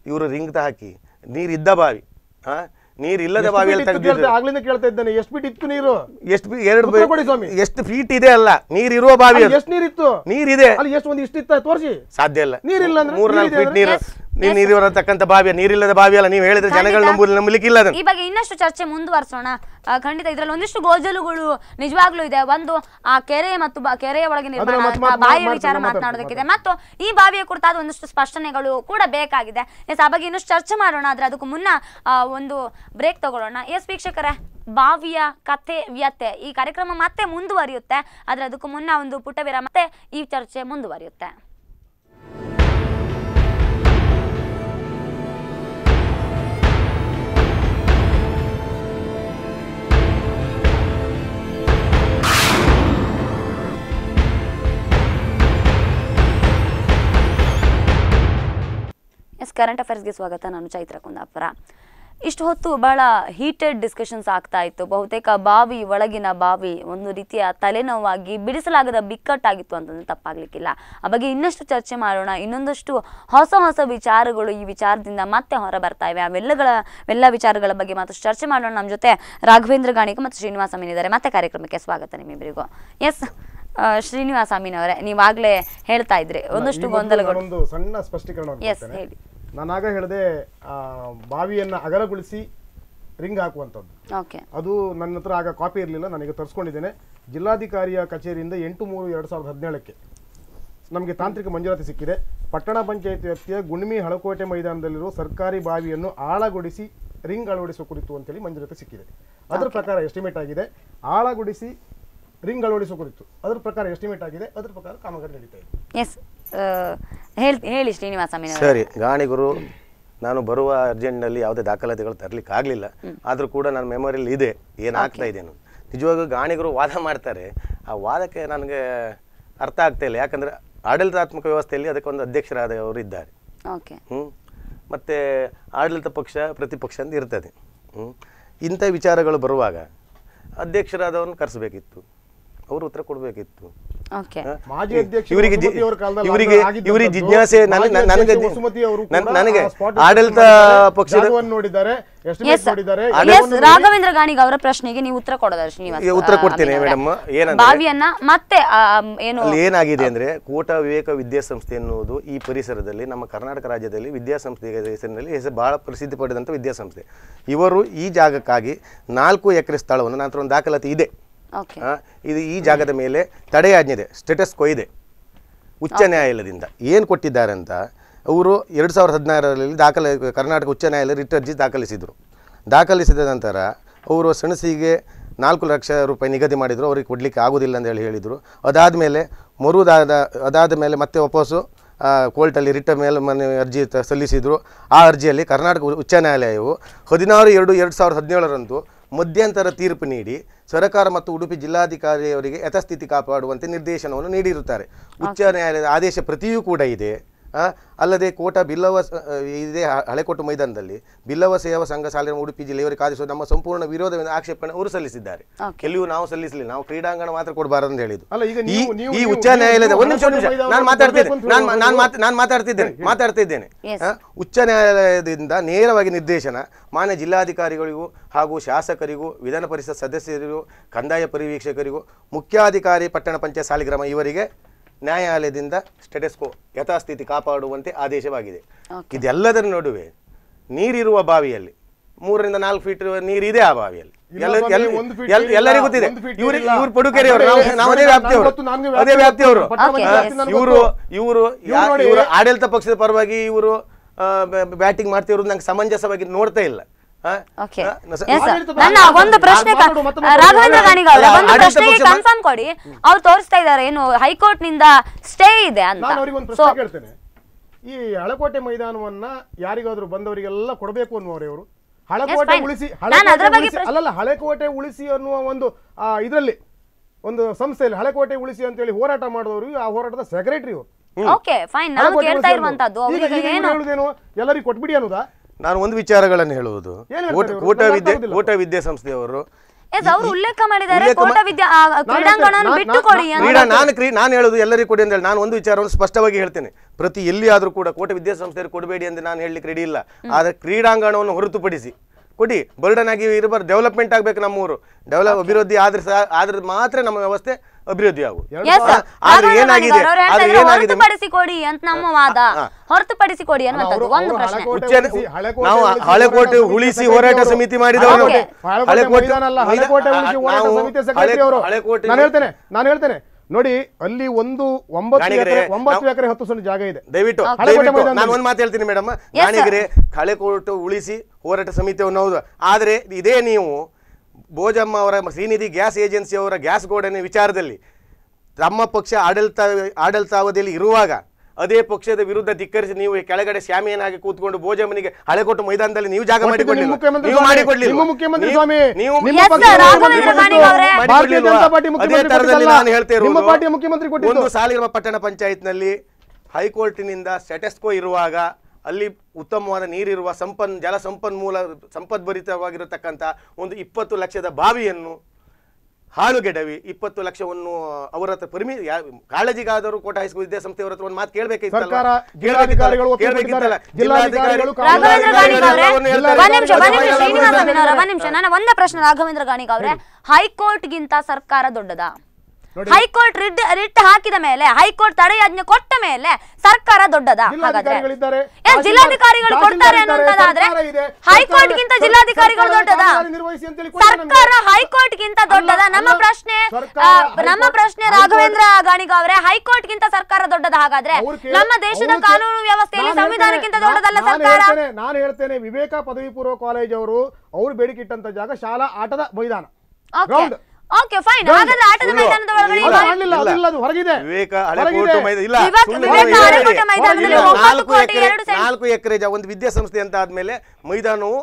[SPEAKER 3] ಇವರು ರಿಂಗ್ ಹಾಕಿ ನೀರಿದ್ದ ಬಾವಿ ಆ? ನೀರಿಲ್ಲದ ಬಾವಿಯಲ್ಲಿ ತೆಗೆದಿದ್ರು.
[SPEAKER 5] ಆಗ್ಲಿಂದ ಕೇಳ್ತಾ ಇದ್ದಾನೆ ಎಷ್ಟು ಫೀಟ್ ಇತ್ತು ನೀರು?
[SPEAKER 3] ಎಷ್ಟು ಎರಡು
[SPEAKER 5] ಕೊಡಿ ಸ್ವಾಮಿ.
[SPEAKER 3] ಎಷ್ಟು ಫೀಟ್ ಇದೆ ಅಲ್ಲ ನೀರಿರುವ ಬಾವಿ
[SPEAKER 5] ಎಷ್ಟು ನೀರಿತ್ತು?
[SPEAKER 3] ನೀರಿದೆ.
[SPEAKER 5] ಅಲ್ಲಿ ಎಷ್ಟು ಒಂದು ಇಷ್ಟಿತ್ತ ತೋರಿಸಿ.
[SPEAKER 3] ಸಾಧ್ಯ ಇಲ್ಲ.
[SPEAKER 5] ನೀರಿಲ್ಲ ಅಂದ್ರೆ
[SPEAKER 3] ಮೂರ್ ನಾಲ್ಕು
[SPEAKER 5] ನೀರಿದೆ
[SPEAKER 3] ಫೀಟ್ ನೀರು. ಬಾವಿ ನೀರಿಲ್ಲದ ಬಾವಿ ಅಲ್ಲ ನೀವು ಹೇಳಿದ್ರೆ ಜನಗಳು ನಂಬಲಿಕ್ಕಿಲ್ಲ ಅದನ್ನು
[SPEAKER 1] ಈ ಬಗ್ಗೆ ಇನ್ನಷ್ಟು ಚರ್ಚೆ ಮುಂದುವರಿಸೋಣ. ಖಂಡಿತ ಇದ್ರಲ್ಲಿ ಒಂದಿಷ್ಟು ಗೋಜಲುಗಳು ನಿಜವಾಗ್ಲೂ ಇದೆ. ಒಂದು ಆ ಕೆರೆ ಮತ್ತು ಕೆರೆಯ ಒಳಗೆ ನಿರ್ಮಾಣ ಬಾವಿಯ ವಿಚಾರ
[SPEAKER 5] ಮಾತು-
[SPEAKER 1] ಮಾತನಾಡೋದಕ್ಕಿದೆ. ಮತ್ತು ಈ ಬಾವಿಯ ಕುರಿತಾದ ಒಂದಿಷ್ಟು ಸ್ಪಷ್ಟನೆಗಳು ಕೂಡ ಬೇಕಾಗಿದೆ. ಎಸ್ ಆ ಬಗ್ಗೆ ಇನ್ನಷ್ಟು ಚರ್ಚೆ ಮಾಡೋಣ ಆದ್ರೆ ಅದಕ್ಕೂ ಮುನ್ನ ಒಂದು ಬ್ರೇಕ್ ತಗೊಳ್ಳೋಣ. ಎಸ್ ವೀಕ್ಷಕರೇ ಬಾವಿಯ ಕಥೆ ವ್ಯತೆ ಈ ಕಾರ್ಯಕ್ರಮ ಮತ್ತೆ ಮುಂದುವರಿಯುತ್ತೆ. ಆದ್ರೆ ಅದಕ್ಕೂ ಮುನ್ನ ಒಂದು ಪುಟ ವಿರಾಮ ಮತ್ತೆ ಈ ಚರ್ಚೆ ಮುಂದುವರಿಯುತ್ತೆ. ಎಸ್ ಕರೆಂಟ್ ಅಫೇರ್ಸ್ಗೆ ಸ್ವಾಗತ. ನಾನು ಚೈತ್ರ ಕುಂದಾಪುರ. ಇಷ್ಟು ಹೊತ್ತು ಬಹಳ ಹೀಟೆಡ್ ಡಿಸ್ಕಷನ್ಸ್ ಆಗ್ತಾ ಇತ್ತು. ಬಹುತೇಕ ಬಾವಿ, ಒಳಗಿನ ಬಾವಿ, ಒಂದು ರೀತಿಯ ತಲೆನೋವಾಗಿ ಬಿಡಿಸಲಾಗದ ಬಿಕ್ಕಟ್ಟಾಗಿತ್ತು ಅಂತಂದ್ರೆ ತಪ್ಪಾಗ್ಲಿಕ್ಕಿಲ್ಲ. ಆ ಬಗ್ಗೆ ಇನ್ನಷ್ಟು ಚರ್ಚೆ ಮಾಡೋಣ. ಇನ್ನೊಂದಷ್ಟು ಹೊಸ ಹೊಸ ವಿಚಾರಗಳು ಈ ವಿಚಾರದಿಂದ ಮತ್ತೆ ಹೊರ ಬರ್ತಾ ಇವೆ. ಅವೆಲ್ಲಗಳ, ಎಲ್ಲ ವಿಚಾರಗಳ ಬಗ್ಗೆ ಮತ್ತಷ್ಟು ಚರ್ಚೆ ಮಾಡೋಣ. ನಮ್ಮ ಜೊತೆ ರಾಘವೇಂದ್ರ ಗಾಣಿಕ ಮತ್ತು ಶ್ರೀನಿವಾಸ ಮೀನಿದ್ದಾರೆ. ಮತ್ತೆ ಕಾರ್ಯಕ್ರಮಕ್ಕೆ ಸ್ವಾಗತ ನಿಮ್ಮಿಬ್ಬರಿಗೂ. ಎಸ್ ಶ್ರೀನಿವಾಸ ಅಮೀನವರೇ ನೀವಾಗಲೇ ಹೇಳ್ತಾ ಇದ್ರಿ. ಒಂದಷ್ಟು ಗೊಂದಲಗಳು.
[SPEAKER 5] ಸಣ್ಣ ಸ್ಪಷ್ಟೀಕರಣ
[SPEAKER 1] ಎಸ್
[SPEAKER 5] ಕೊಡ್ತೇನೆ.
[SPEAKER 1] ಹೇಳಿ.
[SPEAKER 5] ನಾನಾಗ ಹೇಳಿದೆ ಆ, ಬಾವಿಯನ್ನ ಅಗಲಗೊಳಿಸಿ ರಿಂಗ್ ಹಾಕುವಂಥದ್ದು. ಅದು ನನ್ನ ಹತ್ರ ಆಗ ಕಾಪಿ ಇರಲಿಲ್ಲ ನನಗೆ ತರಿಸ್ಕೊಂಡಿದ್ದೇನೆ. ಜಿಲ್ಲಾಧಿಕಾರಿಯ ಕಚೇರಿಯಿಂದ ಎಂಟು ಮೂರು ಎರಡು ಸಾವಿರದ ಹದಿನೇಳಕ್ಕೆ ನಮಗೆ ತಾಂತ್ರಿಕ ಮಂಜೂರಾತಿ ಸಿಕ್ಕಿದೆ. ಪಟ್ಟಣ ಪಂಚಾಯತ್ ವ್ಯಾಪ್ತಿಯ ಗುಣ್ಮಿ ಹಳಕೋಟೆ ಮೈದಾನದಲ್ಲಿರುವ ಸರ್ಕಾರಿ ಬಾವಿಯನ್ನು ಆಳಗೊಡಿಸಿ ರಿಂಗ್ ಅಳವಡಿಸುವ ಕುರಿತು ಅಂತೇಳಿ ಮಂಜೂರಾತಿ ಸಿಕ್ಕಿದೆ. ಅದರ ಪ್ರಕಾರ ಎಸ್ಟಿಮೇಟ್ ಆಗಿದೆ. ಆಳಗೊಳಿಸಿ ರಿಂಗ್ ಅಳವಡಿಸುವ ಕುರಿತು. ಅದರ ಪ್ರಕಾರ ಎಸ್ಟಿಮೇಟ್ ಆಗಿದೆ. ಅದರ ಪ್ರಕಾರ ಕಾಮಗಾರಿ ನಡೀತಾ ಇದೆ.
[SPEAKER 1] ಎಸ್ ಹೇಳಿ ಶ್ರೀನಿವಾಸ
[SPEAKER 3] ಸರಿ ಗಾಣಿಗರು ನಾನು ಬರುವ ಅರ್ಜೆಂಟ್ನಲ್ಲಿ ಯಾವುದೇ ದಾಖಲಾತಿಗಳು ತರಲಿಕ್ಕೆ ಆಗಲಿಲ್ಲ. ಆದರೂ ಕೂಡ ನನ್ನ ಮೆಮೊರಿಯಲ್ಲಿ ಇದೆ. ಏನಾಗ್ತಾ ಇದೆ ನಾನು ನಿಜವಾಗೂ ಗಾಣಿಗರು ವಾದ ಮಾಡ್ತಾರೆ. ಆ ವಾದಕ್ಕೆ ನನಗೆ ಅರ್ಥ ಆಗ್ತಾ ಇಲ್ಲ. ಯಾಕಂದರೆ ಆಡಳಿತಾತ್ಮಕ ವ್ಯವಸ್ಥೆಯಲ್ಲಿ ಅದಕ್ಕೊಂದು ಅಧ್ಯಕ್ಷರಾದವರು ಇದ್ದಾರೆ.
[SPEAKER 1] ಓಕೆ
[SPEAKER 3] ಹ್ಞೂ ಮತ್ತು ಆಡಳಿತ ಪಕ್ಷ ಪ್ರತಿಪಕ್ಷ ಅಂತ ಇರ್ತದೆ. ಹ್ಞೂ ಇಂಥ ವಿಚಾರಗಳು ಬರುವಾಗ ಅಧ್ಯಕ್ಷರಾದವ್ರನ್ನ ಕರೆಸಬೇಕಿತ್ತು. ಅವರು ಉತ್ತರ ಕೊಡಬೇಕಿತ್ತು. ಇವರಿಗೆ ಇವರಿಗೆ ಇವರಿಗೆ ಜಿಜ್ಞಾಸೆ ನನಗೆ ನನಗೆ ಆಡಳಿತ ಪಕ್ಷದ
[SPEAKER 5] ನೋಡಿದ್ದಾರೆ ನೋಡಿ-
[SPEAKER 1] ರಾಘವೇಂದ್ರ ಗಾಣಿಗ ಅವರ ಪ್ರಶ್ನೆಗೆ ನೀವು ಉತ್ತರ ಕೊಡೋದ ಶ್ರೀನಿವಾಸ?
[SPEAKER 3] ಉತ್ತರ ಕೊಡ್ತೇನೆ ಮೇಡಮ್.
[SPEAKER 1] ಬಾವಿಯನ್ನ ಮತ್ತೆ ಏನು
[SPEAKER 3] ಏನಾಗಿದೆ ಅಂದ್ರೆ ಕೂಟ ವಿವೇಕ ವಿದ್ಯಾಸಂಸ್ಥೆ ಎನ್ನುವುದು ಈ ಪರಿಸರದಲ್ಲಿ ನಮ್ಮ ಕರ್ನಾಟಕ ರಾಜ್ಯದಲ್ಲಿ ವಿದ್ಯಾಸಂಸ್ಥೆ ಹೆಸರಿನಲ್ಲಿ ಹೆಸರು ಬಹಳ ಪ್ರಸಿದ್ಧಿ ಪಡೆದಂಥ ವಿದ್ಯಾಸಂಸ್ಥೆ. ಇವರು ಈ ಜಾಗಕ್ಕಾಗಿ ನಾಲ್ಕು ಎಕರೆ ಸ್ಥಳವನ್ನು ನಂತರ ಒಂದು ದಾಖಲಾತಿ ಇದೆ. ಇದು ಈ ಜಾಗದ ಮೇಲೆ ತಡೆಯಾಜ್ಞೆ ಇದೆ ಸ್ಟೇಟಸ್ ಕೊ ಇದೆ. ಉಚ್ಚ ನ್ಯಾಯಾಲಯದಿಂದ. ಏನು ಕೊಟ್ಟಿದ್ದಾರೆ ಅಂತ ಅವರು ಎರಡು ಸಾವಿರದ ಹದಿನಾರರಲ್ಲಿ ದಾಖಲೆ ಕರ್ನಾಟಕ ಉಚ್ಚ ನ್ಯಾಯಾಲಯ ರಿಟ್ ಅರ್ಜಿ ದಾಖಲಿಸಿದರು. ದಾಖಲಿಸಿದ ನಂತರ ಅವರು ಸಣಸಿಗೆ ನಾಲ್ಕು ಲಕ್ಷ ರೂಪಾಯಿ ನಿಗದಿ ಮಾಡಿದರು ಅವ್ರಿಗೆ ಕೊಡಲಿಕ್ಕೆ ಆಗೋದಿಲ್ಲ ಅಂತ ಹೇಳಿ ಹೇಳಿದರು. ಅದಾದ ಮೇಲೆ ಮರುದಾದ ಅದಾದ ಮೇಲೆ ಮತ್ತೆ ವಾಪಸ್ಸು ಕೋರ್ಟಲ್ಲಿ ರಿಟರ್ ಮೇಲೆ ಮನೆ ಅರ್ಜಿ ಸಲ್ಲಿಸಿದರು. ಆ ಅರ್ಜಿಯಲ್ಲಿ ಕರ್ನಾಟಕ ಉಚ್ಚ ನ್ಯಾಯಾಲಯವು ಹದಿನಾರು ಎರಡು ಎರಡು ಸಾವಿರದ ಹದಿನೇಳರಂದು ಮಧ್ಯಂತರ ತೀರ್ಪು ನೀಡಿ ಸರಕಾರ ಮತ್ತು ಉಡುಪಿ ಜಿಲ್ಲಾಧಿಕಾರಿಯವರಿಗೆ ಯಥಸ್ಥಿತಿ ಕಾಪಾಡುವಂತೆ ನಿರ್ದೇಶನವನ್ನು ನೀಡಿರುತ್ತಾರೆ. ಉಚ್ಚ ನ್ಯಾಯಾಲಯದ ಆದೇಶ ಪ್ರತಿಯೂ ಕೂಡ ಇದೆ. ಅಲ್ಲದೆ ಕೋಟ ಬಿಲ್ಲವ ಇದೇ ಹಳೆಕೋಟು ಮೈದಾನದಲ್ಲಿ. ಬಿಲ್ಲವ ಸೇವಾ ಸಂಘ ಸಾಲಿನ ಉಡುಪಿ ಜಿಲ್ಲೆಯವರಿಗೆ ಕಾದಿಸುವ ನಮ್ಮ ಸಂಪೂರ್ಣ ವಿರೋಧವೆಂದು ಆಕ್ಷೇಪಣೆ ಅವರು ಸಲ್ಲಿಸಿದ್ದಾರೆ. ಕೆಲವು ನಾವು ಸಲ್ಲಿಸಲಿಲ್ಲ. ನಾವು ಕ್ರೀಡಾಂಗಣ ಮಾತ್ರ ಕೊಡಬಾರದು ಅಂತ ಹೇಳಿದ್ದು.
[SPEAKER 5] ಅಲ್ಲ, ಈಗ
[SPEAKER 3] ಈ
[SPEAKER 5] ನೀವು- ನೀವು-
[SPEAKER 3] ಈ ಉಚ್ಚ ನ್ಯಾಯಾಲಯದ ಒಂದು ನಿಮಿಷ ಒಂದು ನಿಮಿಷ. ನಾನು
[SPEAKER 5] ಮೈದಾನ
[SPEAKER 3] ಮಾತಾಡ್ತಿದ್ದೆ ನಾನು ಮಾತಾಡ್ತಿದ್ದೇನೆ. ಮಾತಾಡ್ತಿದ್ದೇನೆ. ಆ, ಉಚ್ಚ ನ್ಯಾಯಾಲಯದಿಂದ ನೇರವಾಗಿ ನಿರ್ದೇಶನ ಮಾನ್ಯ ಜಿಲ್ಲಾಧಿಕಾರಿಗಳಿಗೂ ಹಾಗೂ ಶಾಸಕರಿಗೂ ವಿಧಾನ ಪರಿಷತ್ ಸದಸ್ಯರಿಗೂ ಕಂದಾಯ ಪರಿವೀಕ್ಷಕರಿಗೂ ಮುಖ್ಯಾಧಿಕಾರಿ ಪಟ್ಟಣ ಪಂಚಾಯತ್ ಸಾಲಿಗ್ರಾಮ ಇವರಿಗೆ ನ್ಯಾಯಾಲಯದಿಂದ ಸ್ಟೇಟಸ್ಕೋ ಯಥಾಸ್ಥಿತಿ ಕಾಪಾಡುವಂತೆ ಆದೇಶವಾಗಿದೆ. ಇದೆಲ್ಲದರ ನಡುವೆ ನೀರಿರುವ ಬಾವಿಯಲ್ಲಿ ಮೂರರಿಂದ ನಾಲ್ಕು ಫೀಟ್ ನೀರಿದೆ ಆ ಬಾವಿಯಲ್ಲಿ ಎಲ್ಲರಿಗೂ ಗೊತ್ತಿದೆ ಇವ್ರು. ಇವ್ರು ಪಡುಕೆರೆಯವರು
[SPEAKER 5] ಅದೇ
[SPEAKER 3] ನಾವು ಅದೇ ವ್ಯಾಪ್ತಿಯವರು ಅದೇ
[SPEAKER 5] ವ್ಯಾಪ್ತಿ
[SPEAKER 3] ವ್ಯಾಪ್ತಿಯವರು ಇವರು. ಇವರು
[SPEAKER 5] ಇವ್ರು ನೋಡಿ-
[SPEAKER 3] ಇವರು ಆಡಳಿತ ಪಕ್ಷದ ಪರವಾಗಿ ಇವರು ಬ್ಯಾಟಿಂಗ್ ಮಾಡ್ತಿರೋದು ನಂಗೆ ಸಮಂಜಸವಾಗಿ ನೋಡ್ತಾ ಇಲ್ಲ?
[SPEAKER 1] ಓಕೆ ನನ್ನ ಒಂದು ಪ್ರಶ್ನೆ. ರಾಘವೇಂದ್ರ ಗಾಣಿಗ ಅವರೇ ಒಂದು ಪ್ರಶ್ನೆಗೆ ಕನ್ಫರ್ಮ್ ಕೊಡಿ. ಅವ್ರು ತೋರಿಸ್ತಾ ಇದ್ದಾರೆ ಏನು ಹೈಕೋರ್ಟ್ನಿಂದ ಸ್ಟೇ ಇದೆ ಅಂತ.
[SPEAKER 5] ಈ ಹಳಕೋಟೆ ಮೈದಾನವನ್ನ ಯಾರಿಗಾದ್ರೂ ಬಂದವರಿಗೆಲ್ಲ ಕೊಡಬೇಕು ಅನ್ನುವರೇ ಅವರು ಹಳಕೋಟೆ. ಉಳಿಸಿ ಅಲ್ಲಲ್ಲ ಹಳೆಕೋಟೆ ಉಳಿಸಿ ಅನ್ನುವ ಒಂದು ಇದರಲ್ಲಿ ಒಂದು ಸಂಸ್ಥೆಯಲ್ಲಿ ಹಳೆಕೋಟೆ ಉಳಿಸಿ ಅಂತ ಹೇಳಿ ಹೋರಾಟ ಮಾಡಿದವರು ಆ ಹೋರಾಟದ ಸೆಕ್ರೆಟರಿ ಅವರು
[SPEAKER 1] ಓಕೆ ಫೈನ್ ನಾನು ಕೇಳ್ತಾ ಇರುವಂತದ್ದು ಅವ್ರಿಗೆ ಏನು
[SPEAKER 5] ಎಲ್ಲರಿಗೂ ಕೊಟ್ಬಿಡಿ ಅನ್ನೋದಾ?
[SPEAKER 3] ನಾನು ಒಂದು ವಿಚಾರಗಳನ್ನು ಹೇಳುವುದು.
[SPEAKER 5] ಊಟ
[SPEAKER 3] ವಿದ್ಯೆ. ಕೋಟ ವಿದ್ಯಾಸಂಸ್ಥೆಯವರು
[SPEAKER 1] ಎಸ್ ಅವ್ರು ಉಲ್ಲೇಖ ಮಾಡಿದ್ದಾರೆ.
[SPEAKER 3] ಕ್ರೀಡಾ ನಾನು ಕ್ರೀ ನಾನು ಹೇಳೋದು ಎಲ್ಲರಿಗೂ ಕೊಡಿ ಅಂತ ಹೇಳಿ. ನಾನು ಒಂದು ವಿಚಾರವನ್ನು ಸ್ಪಷ್ಟವಾಗಿ ಹೇಳ್ತೇನೆ. ಪ್ರತಿ ಎಲ್ಲಿಯಾದರೂ ಕೂಡ ಕೋಟ ವಿದ್ಯಾಸಂಸ್ಥೆಯವರು ಕೊಡಬೇಡಿ ಅಂತ ನಾನು ಹೇಳಲಿಕ್ಕೆ ರೆಡಿ ಇಲ್ಲ. ಆದರೆ ಕ್ರೀಡಾಂಗಣವನ್ನು ಹೊರತುಪಡಿಸಿ ಕೊಡಿ ಬರ್ಡನ್ ಆಗಿ ಇರಬಾರ್ದು ಡೆವಲಪ್ಮೆಂಟ್ ಆಗಬೇಕು ನಮ್ಮೂರು. ಡೆವಲಪ್ ಅಭಿವೃದ್ಧಿ ಆದ್ರೆ ಸಹ ಆದ್ರೆ ಮಾತ್ರ ನಮ್ಮ ವ್ಯವಸ್ಥೆ ಅಭಿವೃದ್ಧಿ ಆಗುವುದು
[SPEAKER 1] ಎಸ್
[SPEAKER 3] ಆದ್ರೆ ಏನಾಗಿದೆ? ಆದ್ರೆ ಏನಾಗಿದೆ
[SPEAKER 1] ಹೊರತುಪಡಿಸಿ ಕೊಡಿ ಅಂತ ನಮ್ಮ ವಾದ.
[SPEAKER 3] ಹಾ.
[SPEAKER 1] ಹೊರತುಪಡಿಸಿ ಕೊಡಿ ಅನ್ನುವಂಥದ್ದು ಒಂದು ಪ್ರಶ್ನೆ.
[SPEAKER 3] ನಾವು ಹಳೆಕೋಟೆ
[SPEAKER 5] ಹೋರಾಟ
[SPEAKER 3] ಉಳಿಸಿ
[SPEAKER 5] ಸಮಿತಿ
[SPEAKER 3] ಹೋರಾಟ ಸಮಿತಿ. ಮಾಡಿದವರು
[SPEAKER 5] ಹಳೆಕೋಟೆ ನಾನು ಹೇಳ್ತೇನೆ ನಾನು ಹೇಳ್ತೇನೆ. ನೋಡಿ ಅಲ್ಲಿ ಒಂದು ಒಂಬತ್ತು ಎಕರೆ ಒಂಬತ್ತು ಎಕರೆ ಹತ್ತು ಸೊನ್ನೆ ಜಾಗ ಇದೆ.
[SPEAKER 3] ದಯವಿಟ್ಟು ನಾನು ಒಂದು ಮಾತು ಹೇಳ್ತೀನಿ ಮೇಡಮ್.
[SPEAKER 1] ರಾಣಿಗೆರೆ
[SPEAKER 3] ಕಳೆಕೋಟು ಹಳೆಕೋಟು ಉಳಿಸಿ ಹೋರಾಟ ಸಮಿತಿ ಹೌದು. ಆದರೆ ಇದೇ ನೀವು ಭೋಜಮ್ಮ ಅವರ ಶ್ರೀನಿಧಿ ಗ್ಯಾಸ್ ಏಜೆನ್ಸಿ ಅವರ ಗ್ಯಾಸ್ ಗೋಡನೆ ವಿಚಾರದಲ್ಲಿ ತಮ್ಮ ಪಕ್ಷ ಆಡಳಿತ ಆಡಳಿತಾವಧಿಯಲ್ಲಿ ಇರುವಾಗ ಅದೇ ಪಕ್ಷದ ವಿರುದ್ಧ ಧಿಕ್ಕರಿಸಿ ನೀವು ಕೆಳಗಡೆ ಶ್ಯಾಮಿಯನಾಗಿ ಕೂತ್ಕೊಂಡು ಭೋಜಮ್ಮನಿಗೆ ಹಳೆಕೋಟು ಮೈದಾನದಲ್ಲಿ ನೀವು ಜಾಗ ನೀವು ಮಾಡಿಕೊಡ್ಲಿಲ್ಲ ನೀವು-? ಅದೇ ತರದಲ್ಲಿ. ನಾನು ಹೇಳ್ತಾ
[SPEAKER 5] ನಿಮ್ಮ
[SPEAKER 3] ಇರೋದು
[SPEAKER 5] ಪಾರ್ಟಿಯ ಮುಖ್ಯಮಂತ್ರಿ ಕೊಟ್ಟಿದ್ದು
[SPEAKER 3] ಒಂದು ಸಾಲಿರುವ ಪಟ್ಟಣ ಪಂಚಾಯತ್ನಲ್ಲಿ ಹೈಕೋರ್ಟಿನಿಂದ ಸೆಟೆಸ್ಕೋ ಇರುವಾಗ ಅಲ್ಲಿ ಉತ್ತಮವಾದ ನೀರಿರುವ ಸಂಪನ್ ಜಲ ಸಂಪನ್ಮೂಲ ಸಂಪದ್ಭರಿತವಾಗಿರತಕ್ಕಂಥ ಒಂದು ಇಪ್ಪತ್ತು ಲಕ್ಷದ ಬಾವಿಯನ್ನು ಹಾಳುಗೆಡವಿ ಇಪ್ಪತ್ತು ಲಕ್ಷವನ್ನು ಅವರ ಹತ್ರ ಪರಿಮಿ ಕಾಳಜಿಗಾದರೂ ಕೋಟ ಹೈಸ್ಕೂಲ್ ವಿದ್ಯಾಸಂಸ್ಥೆಯವರ ಹತ್ರ ಒಂದು ಮಾತು
[SPEAKER 1] ಅವರೇ
[SPEAKER 3] ಹೇಳ್ತಾರೆ.
[SPEAKER 1] ಒಂದ್ ನಿಮಿಷ ಒಂದ್ ನಿಮಿಷ
[SPEAKER 5] ಎಲ್ಲ
[SPEAKER 1] ಶ್ರೀನಿವಾಸ
[SPEAKER 5] ಎಲ್ಲ
[SPEAKER 1] ನಿಮಿಷ ನನ್ನ ಒಂದೇ ಪ್ರಶ್ನೆ ರಾಘವೇಂದ್ರ ಗಾಣಿಗ ಅವರೇ. ಹೈಕೋರ್ಟ್ ಗಿಂತ ಸರ್ಕಾರ ದೊಡ್ಡದಾ. ಹೈಕೋರ್ಟ್ ರಿಟ್ ರಿಟ್ ಹಾಕಿದ ಮೇಲೆ ಹೈಕೋರ್ಟ್ ತಡೆಯಾಜ್ಞೆ ಕೊಟ್ಟ ಮೇಲೆ ಸರ್ಕಾರ ದೊಡ್ಡದ ಹಾಗಾದ್ರೆ. ಜಿಲ್ಲಾಧಿಕಾರಿಗಳು ಕೊಡ್ತಾರೆ
[SPEAKER 5] ಅನ್ನೋದಾದ್ರೆ
[SPEAKER 1] ಹೈಕೋರ್ಟ್ ಗಿಂತ ಜಿಲ್ಲಾಧಿಕಾರಿಗಳು ದೊಡ್ಡದ. ಸರ್ಕಾರ ಹೈಕೋರ್ಟ್ ಗಿಂತ ದೊಡ್ಡದ? ನಮ್ಮ ಪ್ರಶ್ನೆ ನಮ್ಮ ಪ್ರಶ್ನೆ ರಾಘವೇಂದ್ರ ಗಾಣಿಗ ಅವರೇ ಹೈಕೋರ್ಟ್ ಗಿಂತ ಸರ್ಕಾರ ದೊಡ್ಡದ ಹಾಗಾದ್ರೆ? ನಮ್ಮ ದೇಶದ ಕಾನೂನು ವ್ಯವಸ್ಥೆಯಲ್ಲಿ ಸಂವಿಧಾನಕ್ಕಿಂತ ದೊಡ್ಡದಲ್ಲ ಸರ್ಕಾರ?
[SPEAKER 5] ನಾನು ಹೇಳ್ತೇನೆ ವಿವೇಕ ಪದವಿ ಪೂರ್ವ ಕಾಲೇಜ್ ಅವರು ಅವರು ಬೇಡಿಕೆ ಇಟ್ಟಂತ ಜಾಗ ಶಾಲಾ ಆಟದ ಮೈದಾನ.
[SPEAKER 1] ಓಕೆ ಫೈನ್ ಹಾಗಾದ್ರೆ ಆಟದ ಮೈದಾನದ ಒಳಗಡೆ
[SPEAKER 3] ಇಲ್ಲ,
[SPEAKER 5] ಇಲ್ಲ, ಅದು ಹೊರಗಿದೆ.
[SPEAKER 3] ವಿವೇಕ ಹಳೆ
[SPEAKER 5] ಹೊರಗಿದೆ.
[SPEAKER 3] ಮೈದಾನ ಇಲ್ಲ
[SPEAKER 1] ವಿವೇಕ-
[SPEAKER 3] ಸುಳ್ಳು
[SPEAKER 1] ವಿವೇಕ ಹಳೆ. ಕೋಟೆ ಮೈದಾನದಲ್ಲಿ
[SPEAKER 3] ಇಲ್ಲ,
[SPEAKER 1] ಒಂಬತ್ತು
[SPEAKER 3] ನಾಲ್ಕು ಎಕರೆ
[SPEAKER 1] ಎರಡು ಸೆಂಟ್.
[SPEAKER 3] ನಾಲ್ಕು ಎಕರೆ ಜ- ಒಂದು ವಿದ್ಯಾಸಂಸ್ಥೆ ಅಂತ ಆದ್ಮೇಲೆ ಮೈದಾನವು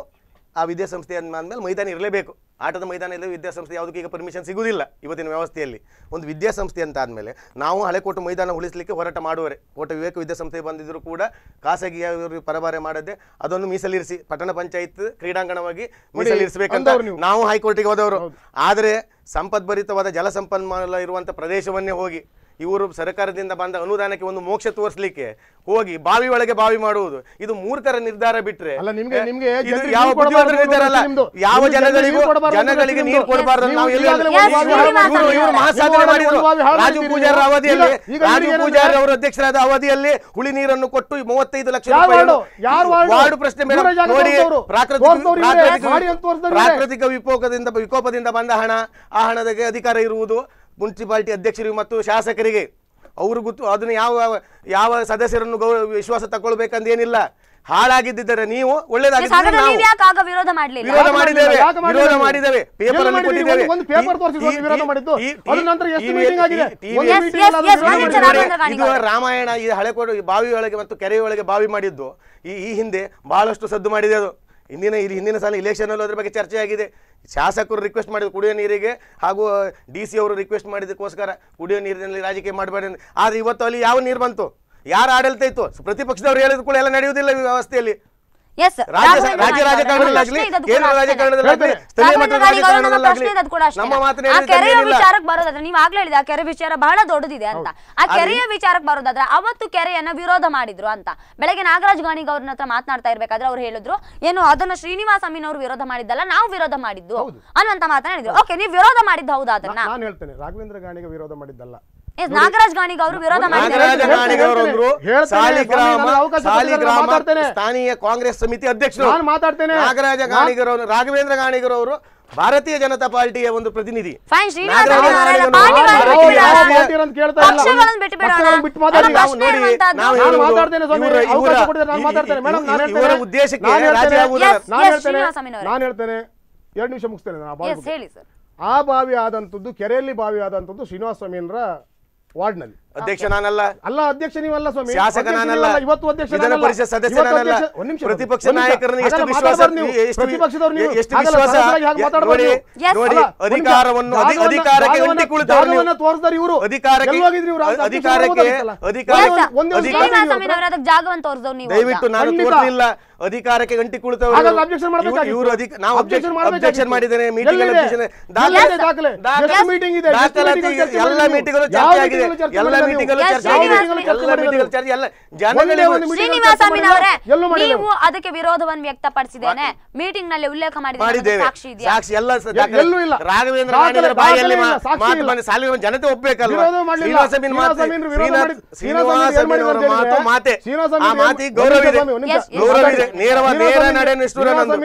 [SPEAKER 3] ಆ ವಿದ್ಯಾಸಂಸ್ಥೆ ಅಂದಮೇಲೆ ಮೈದಾನ ಇರಲೇಬೇಕು. ಆಟದ ಮೈದಾನ ಇಲ್ಲದೆ ವಿದ್ಯಾಸಂಸ್ಥೆ ಯಾವುದಕ್ಕೆ ಈಗ ಪರ್ಮಿಷನ್ ಸಿಗುವುದಿಲ್ಲ ಇವತ್ತಿನ ವ್ಯವಸ್ಥೆಯಲ್ಲಿ. ಒಂದು ವಿದ್ಯಾಸಂಸ್ಥೆ ಅಂತ ಆದಮೇಲೆ ನಾವು ಹಳೆಕೋಟೆ ಮೈದಾನ ಉಳಿಸಲಿಕ್ಕೆ ಹೋರಾಟ ಮಾಡುವರೆ. ಕೋಟೆ ವಿವೇಕ ವಿದ್ಯಾಸಂಸ್ಥೆ ಬಂದಿದ್ದರೂ ಕೂಡ ಖಾಸಗಿ ಪರಭಾರೆ ಮಾಡದೆ ಅದನ್ನು ಮೀಸಲಿರಿಸಿ ಪಟ್ಟಣ ಪಂಚಾಯತ್ ಕ್ರೀಡಾಂಗಣವಾಗಿ ಮೀಸಲಿರಿಸಬೇಕಂತ
[SPEAKER 5] ನಾವು.
[SPEAKER 3] ಹೈಕೋರ್ಟಿಗೆ ಹೋದವರು. ಆದರೆ ಸಂಪದ್ಭರಿತವಾದ ಜಲ ಸಂಪನ್ಮೂಲ ಇರುವಂಥ ಪ್ರದೇಶವನ್ನೇ ಹೋಗಿ ಇವರು ಸರ್ಕಾರದಿಂದ ಬಂದ ಅನುದಾನಕ್ಕೆ ಒಂದು ಮೋಕ್ಷ ತೋರಿಸಲಿಕ್ಕೆ ಹೋಗಿ ಬಾವಿ ಒಳಗೆ ಬಾವಿ ಮಾಡುವುದು. ಇದು ಮೂರ್ತರ ನಿರ್ಧಾರ ಬಿಟ್ರೆ ಯಾವ ಜನಗಳಿಗೂ ಜನಗಳಿಗೆ ನೀರು ಕೊಡಬಾರದು ನಾವು ಇವರು. ಮಹಾಸಾಧನೆ ಮಾಡಿದ್ರು. ರಾಜು ಪೂಜಾರ ಅವಧಿಯಲ್ಲಿ ರಾಜು ಪೂಜಾರಿ ಅವರು ಅಧ್ಯಕ್ಷರಾದ ಅವಧಿಯಲ್ಲಿ ಹುಳಿ ನೀರನ್ನು ಕೊಟ್ಟು ಮೂವತ್ತೈದು ಲಕ್ಷ ರೂಪಾಯಿ
[SPEAKER 5] ವಾರ್ಡು?
[SPEAKER 3] ಪ್ರಶ್ನೆ ಮೇಡಮ್ ನೋಡಿ. ಪ್ರಾಕೃತಿಕ. ಪ್ರಾಕೃತಿಕ ವಿಕೋಪದಿಂದ ವಿಕೋಪದಿಂದ ಬಂದ ಹಣ ಆ ಹಣದ ಅಧಿಕಾರ ಇರುವುದು. ಮುನ್ಸಿಪಾಲಿಟಿ ಅಧ್ಯಕ್ಷರಿಗೆ ಮತ್ತು ಶಾಸಕರಿಗೆ. ಅವರು ಗೊತ್ತು ಅದನ್ನು ಯಾವ ಯಾವ ಸದಸ್ಯರನ್ನು ಗೌರವ ವಿಶ್ವಾಸ ತಗೊಳ್ಬೇಕಂದೇನಿಲ್ಲ ಹಾಳಾಗಿದ್ದರೆ ನೀವು ಒಳ್ಳೇದಾಗಿದ್ದರೆ ನಾವು
[SPEAKER 1] ವಿರೋಧ
[SPEAKER 3] ಮಾಡಿದ್ದೇವೆ. ಮಾಡಿದ್ದೇವೆ. ಪೇಪರ್? ಕೊಟ್ಟಿದ್ದೇವೆ.
[SPEAKER 5] ಒಂದು- ತೋರಿಸಿ ಮಾಡಿದ್ದು. ನಂತರ ಎಷ್ಟು ಆಗಿದೆ?
[SPEAKER 3] ಇದು ರಾಮಾಯಣ ಈ ಹಳೆ ಈ ಬಾವಿ ಒಳಗೆ ಮತ್ತು ಕೆರೆಯೊಳಗೆ ಬಾವಿ ಮಾಡಿದ್ದು. ಈ ಈ ಹಿಂದೆ ಬಹಳಷ್ಟು ಸದ್ದು ಮಾಡಿದೆ ಅದು. ಹಿಂದಿನ ಇಲ್ಲಿ ಹಿಂದಿನ ಸಾಲ ಇಲೆಕ್ಷನ್ ಅಲ್ಲೂ ಅದ್ರ ಬಗ್ಗೆ ಚರ್ಚೆ ಆಗಿದೆ. ಶಾಸಕರು ರಿಕ್ವೆಸ್ಟ್ ಮಾಡಿದ್ರು ಕುಡಿಯೋ ನೀರಿಗೆ ಹಾಗೂ ಡಿ ಸಿ ಅವರು ರಿಕ್ವೆಸ್ಟ್ ಮಾಡಿದ್ದಕ್ಕೋಸ್ಕರ ಕುಡಿಯೋ ನೀರಿನಲ್ಲಿ ರಾಜಕೀಯ ಮಾಡಬೇಡಿ. ಆದರೆ ಇವತ್ತು ಅಲ್ಲಿ ಯಾವ ನೀರು ಬಂತು? ಯಾರು ಆಡಳಿತ ಇತ್ತು? ಪ್ರತಿಪಕ್ಷದವ್ರು ಹೇಳಿದ ಕೂಡ ಎಲ್ಲ ನಡೆಯುವುದಿಲ್ಲ ವ್ಯವಸ್ಥೆಯಲ್ಲಿ.
[SPEAKER 1] ಎಸ್
[SPEAKER 3] ರಾಜ್ಯ ರಾಜ್ಯ ರಾಜಕಾರಣದಲ್ಲಾಗಲಿ ಕೇಂದ್ರ ರಾಜಕಾರಣದಲ್ಲಾಗಲಿ ಸ್ಥಳೀಯ ಮಟ್ಟದ ರಾಜಕಾರಣದಲ್ಲಾಗಲಿ ನಮ್ಮ ಮಾತನ್ನ
[SPEAKER 1] ಆ ಕೆರೆಯ ವಿಚಾರಕ್ಕೆ ಬರೋದಾದ್ರೆ ನೀವು ಆಗ್ಲೇ ಹೇಳಿದ ಆ ಕೆರೆ ವಿಚಾರ ಬಹಳ ದೊಡ್ಡದಿದೆ ಅಂತ. ಆ ಕೆರೆಯ ವಿಚಾರಕ್ಕೆ ಬರೋದಾದ್ರೆ ಅವತ್ತು ಕೆರೆಯನ್ನ ವಿರೋಧ ಮಾಡಿದ್ರು ಅಂತ. ಬೆಳಗ್ಗೆ ನಾಗರಾಜ್ ಗಾಣಿಗ ಅವ್ರನ್ನ ಹತ್ರ ಮಾತನಾಡ್ತಾ ಇರ್ಬೇಕಾದ್ರೆ ಅವ್ರು ಹೇಳಿದ್ರು ಏನು ಅದನ್ನ ಶ್ರೀನಿವಾಸ ಅಮೀನವರು ವಿರೋಧ ಮಾಡಿದ್ದಲ್ಲ ನಾವು ವಿರೋಧ ಮಾಡಿದ್ದು ಅನ್ನುವಂತ ಮಾತನಾಡಿದ್ರು ಹೇಳಿದ್ರು. ಓಕೆ ನೀವು ವಿರೋಧ ಮಾಡಿದ್ದು ಹೌದಾ ಅದನ್ನ
[SPEAKER 5] ನಾನು ಹೇಳ್ತೇನೆ ರಾಘವೇಂದ್ರ ಗಾಣಿಗೆ ವಿರೋಧ ಮಾಡಿದ್ದಲ್ಲ.
[SPEAKER 1] ನಾಗರಾಜ್ ಗಾಣಿಗ ಅವರು ವಿರೋಧ ಮಾಡಿದ್ದಾರೆ.
[SPEAKER 3] ಸ್ಥಾನೀಯ ಕಾಂಗ್ರೆಸ್ ಸಮಿತಿ ಅಧ್ಯಕ್ಷರು.
[SPEAKER 5] ನಾನು ಮಾತಾಡ್ತೇನೆ.
[SPEAKER 3] ನಾಗರಾಜ ಗಾಣಿಗರ ರಾಘವೇಂದ್ರ ಗಾಣಿಗರ ಅವರು ಭಾರತೀಯ ಜನತಾ ಪಾರ್ಟಿಯ ಒಂದು ಪ್ರತಿನಿಧಿ. ಇವರ-. ಉದ್ದೇಶಕ್ಕೆ
[SPEAKER 5] ನಾನು ಹೇಳ್ತೇನೆ.
[SPEAKER 3] ರಾಜಿ ಆಗುವುದಲ್ಲ.
[SPEAKER 1] Yes,
[SPEAKER 5] ನಾನು ಹೇಳ್ತೇನೆ.
[SPEAKER 1] ಶ್ರೀನಿವಾಸ ಅಮೀನ್
[SPEAKER 5] ನಾನು ಹೇಳ್ತೇನೆ. ಎರಡು ನಿಮಿಷ ಮುಗಿಸ್ತೇನೆ ನಾನು ಆ ಬಾವಿ ಆದಂತದ್ದು
[SPEAKER 1] ಹೇಳಿ ಸರ್
[SPEAKER 5] ಆ ಬಾವಿ ಆದಂಥದ್ದು ಕೆರೆಯಲ್ಲಿ ಬಾವಿ ಆದಂತದ್ದು ಶ್ರೀನಿವಾಸ ಸ್ವಾಮಿಯನ್ರ ವಾರ್ಡ್ನಲ್ಲಿ
[SPEAKER 3] ಅಧ್ಯಕ್ಷ ನಾನಲ್ಲ
[SPEAKER 5] ಅಲ್ಲ ಅಧ್ಯಕ್ಷ ನೀವಲ್ಲ ಸ್ವಾಮಿ
[SPEAKER 3] ಶಾಸಕ ನಾನಲ್ಲ.
[SPEAKER 5] ಇವತ್ತು ಅಧ್ಯಕ್ಷ
[SPEAKER 3] ವಿಧಾನ ಪರಿಷತ್ ಸದಸ್ಯ ನಾನಲ್ಲ. ಪ್ರತಿಪಕ್ಷ ನಾಯಕರನ್ನು ಎಷ್ಟು ವಿಶ್ವಾಸ. ಎಷ್ಟು
[SPEAKER 5] ಪ್ರತಿಪಕ್ಷದವ್ರು ನೀವು
[SPEAKER 3] ಎಷ್ಟು ವಿಶ್ವಾಸ ನೋಡಿ ನೋಡಿ. ಅಧಿಕಾರವನ್ನು ಅಧಿ- ಅಧಿಕಾರಕ್ಕೆ
[SPEAKER 5] ಜಾಗವನ್ನ-
[SPEAKER 3] ಕುಳಿತವರು ನೀವು.
[SPEAKER 5] ಜಾಗವನ್ನ ಇವರು
[SPEAKER 3] ಅಧಿಕಾರಕ್ಕೆ
[SPEAKER 5] ಎಲ್ಲಿ ಹೋಗಿದ್ರಿ ಇವ್ರು?
[SPEAKER 3] ಅಧಿಕಾರಕ್ಕೆ ಅಧಿಕಾರ
[SPEAKER 1] Yes,
[SPEAKER 5] ಒಂದೇ ಒಂದು
[SPEAKER 3] ಅಧಿಕಾರ-
[SPEAKER 1] ಶ್ರೀನಿವಾಸ ಅದಕ್ಕೆ ಜಾಗವನ್ನು ತೋರಿಸಿದ್ರು ನೀವು
[SPEAKER 3] ದಯವಿಟ್ಟು. ನಾನು. ತೋರಿಸಲಿಲ್ಲ ಅಧಿಕಾರಕ್ಕೆ ಗಂಟಿ ಕುಳಿತವರು
[SPEAKER 5] ಹಾಗಾದ್ರೆ ಮಾಡಬೇಕಾಗಿ
[SPEAKER 3] ಇವರು ಅಧಿಕ ನಾವು ಅಬ್ಜೆಕ್ಷನ್. ಅಬ್ಜೆಕ್ಷನ್ ಮಾಡಿದ್ದೇನೆ ಮೀಟಿಂಗ್
[SPEAKER 5] ದಾಖಲೆ? meeting ಇದೆ?
[SPEAKER 3] ಎಲ್ಲ ಮೀಟಿಂಗ್ ಚರ್ಚೆ ಆಗಿದೆ ಎಲ್ಲ ಮೀಟಿಂಗ್
[SPEAKER 5] ನೀವು?
[SPEAKER 3] ಮೀಟಿಂಗ್ ಎಲ್ಲ
[SPEAKER 1] ಅದಕ್ಕೆ ವಿರೋಧವನ್ನು ವ್ಯಕ್ತಪಡಿಸಿದ್ದೇನೆ. ಮೀಟಿಂಗ್ನಲ್ಲಿ ಉಲ್ಲೇಖ
[SPEAKER 3] ಮಾಡಿದ್ದೇವೆ.
[SPEAKER 1] ಸಾಕ್ಷಿ
[SPEAKER 3] ಎಲ್ಲ ಸ-
[SPEAKER 5] ಎಲ್ಲೂ ಇಲ್ಲ.
[SPEAKER 3] ರಾಘವೇಂದ್ರ
[SPEAKER 5] ದಾಖಲೆ-
[SPEAKER 3] ಗಾಣಿಗರ ಬಾಯಲ್ಲಿ
[SPEAKER 5] ದಾಖಲೆ ಇಲ್ಲ,
[SPEAKER 3] ಮಾ-
[SPEAKER 5] ಸಾಕ್ಷಿ
[SPEAKER 3] ಮಾತು
[SPEAKER 5] ಇಲ್ಲ.
[SPEAKER 3] ಬಂದು ಜನತೆ
[SPEAKER 5] ಒಪ್ಪಬೇಕಲ್ಲ
[SPEAKER 3] ಶ್ರೀನಿವಾಸ ಮಾತು
[SPEAKER 5] ಶ್ರೀನಿವಾಸ
[SPEAKER 3] ಮಾತು ಮಾತೆ ಆ ಮಾತಿಗೆ ಗೌರವ ಇದೆ. ಗೌರವ ಇದೆ. ನೇರವ ನೇರ ನಡೆ ನಿಷ್ಠುರ.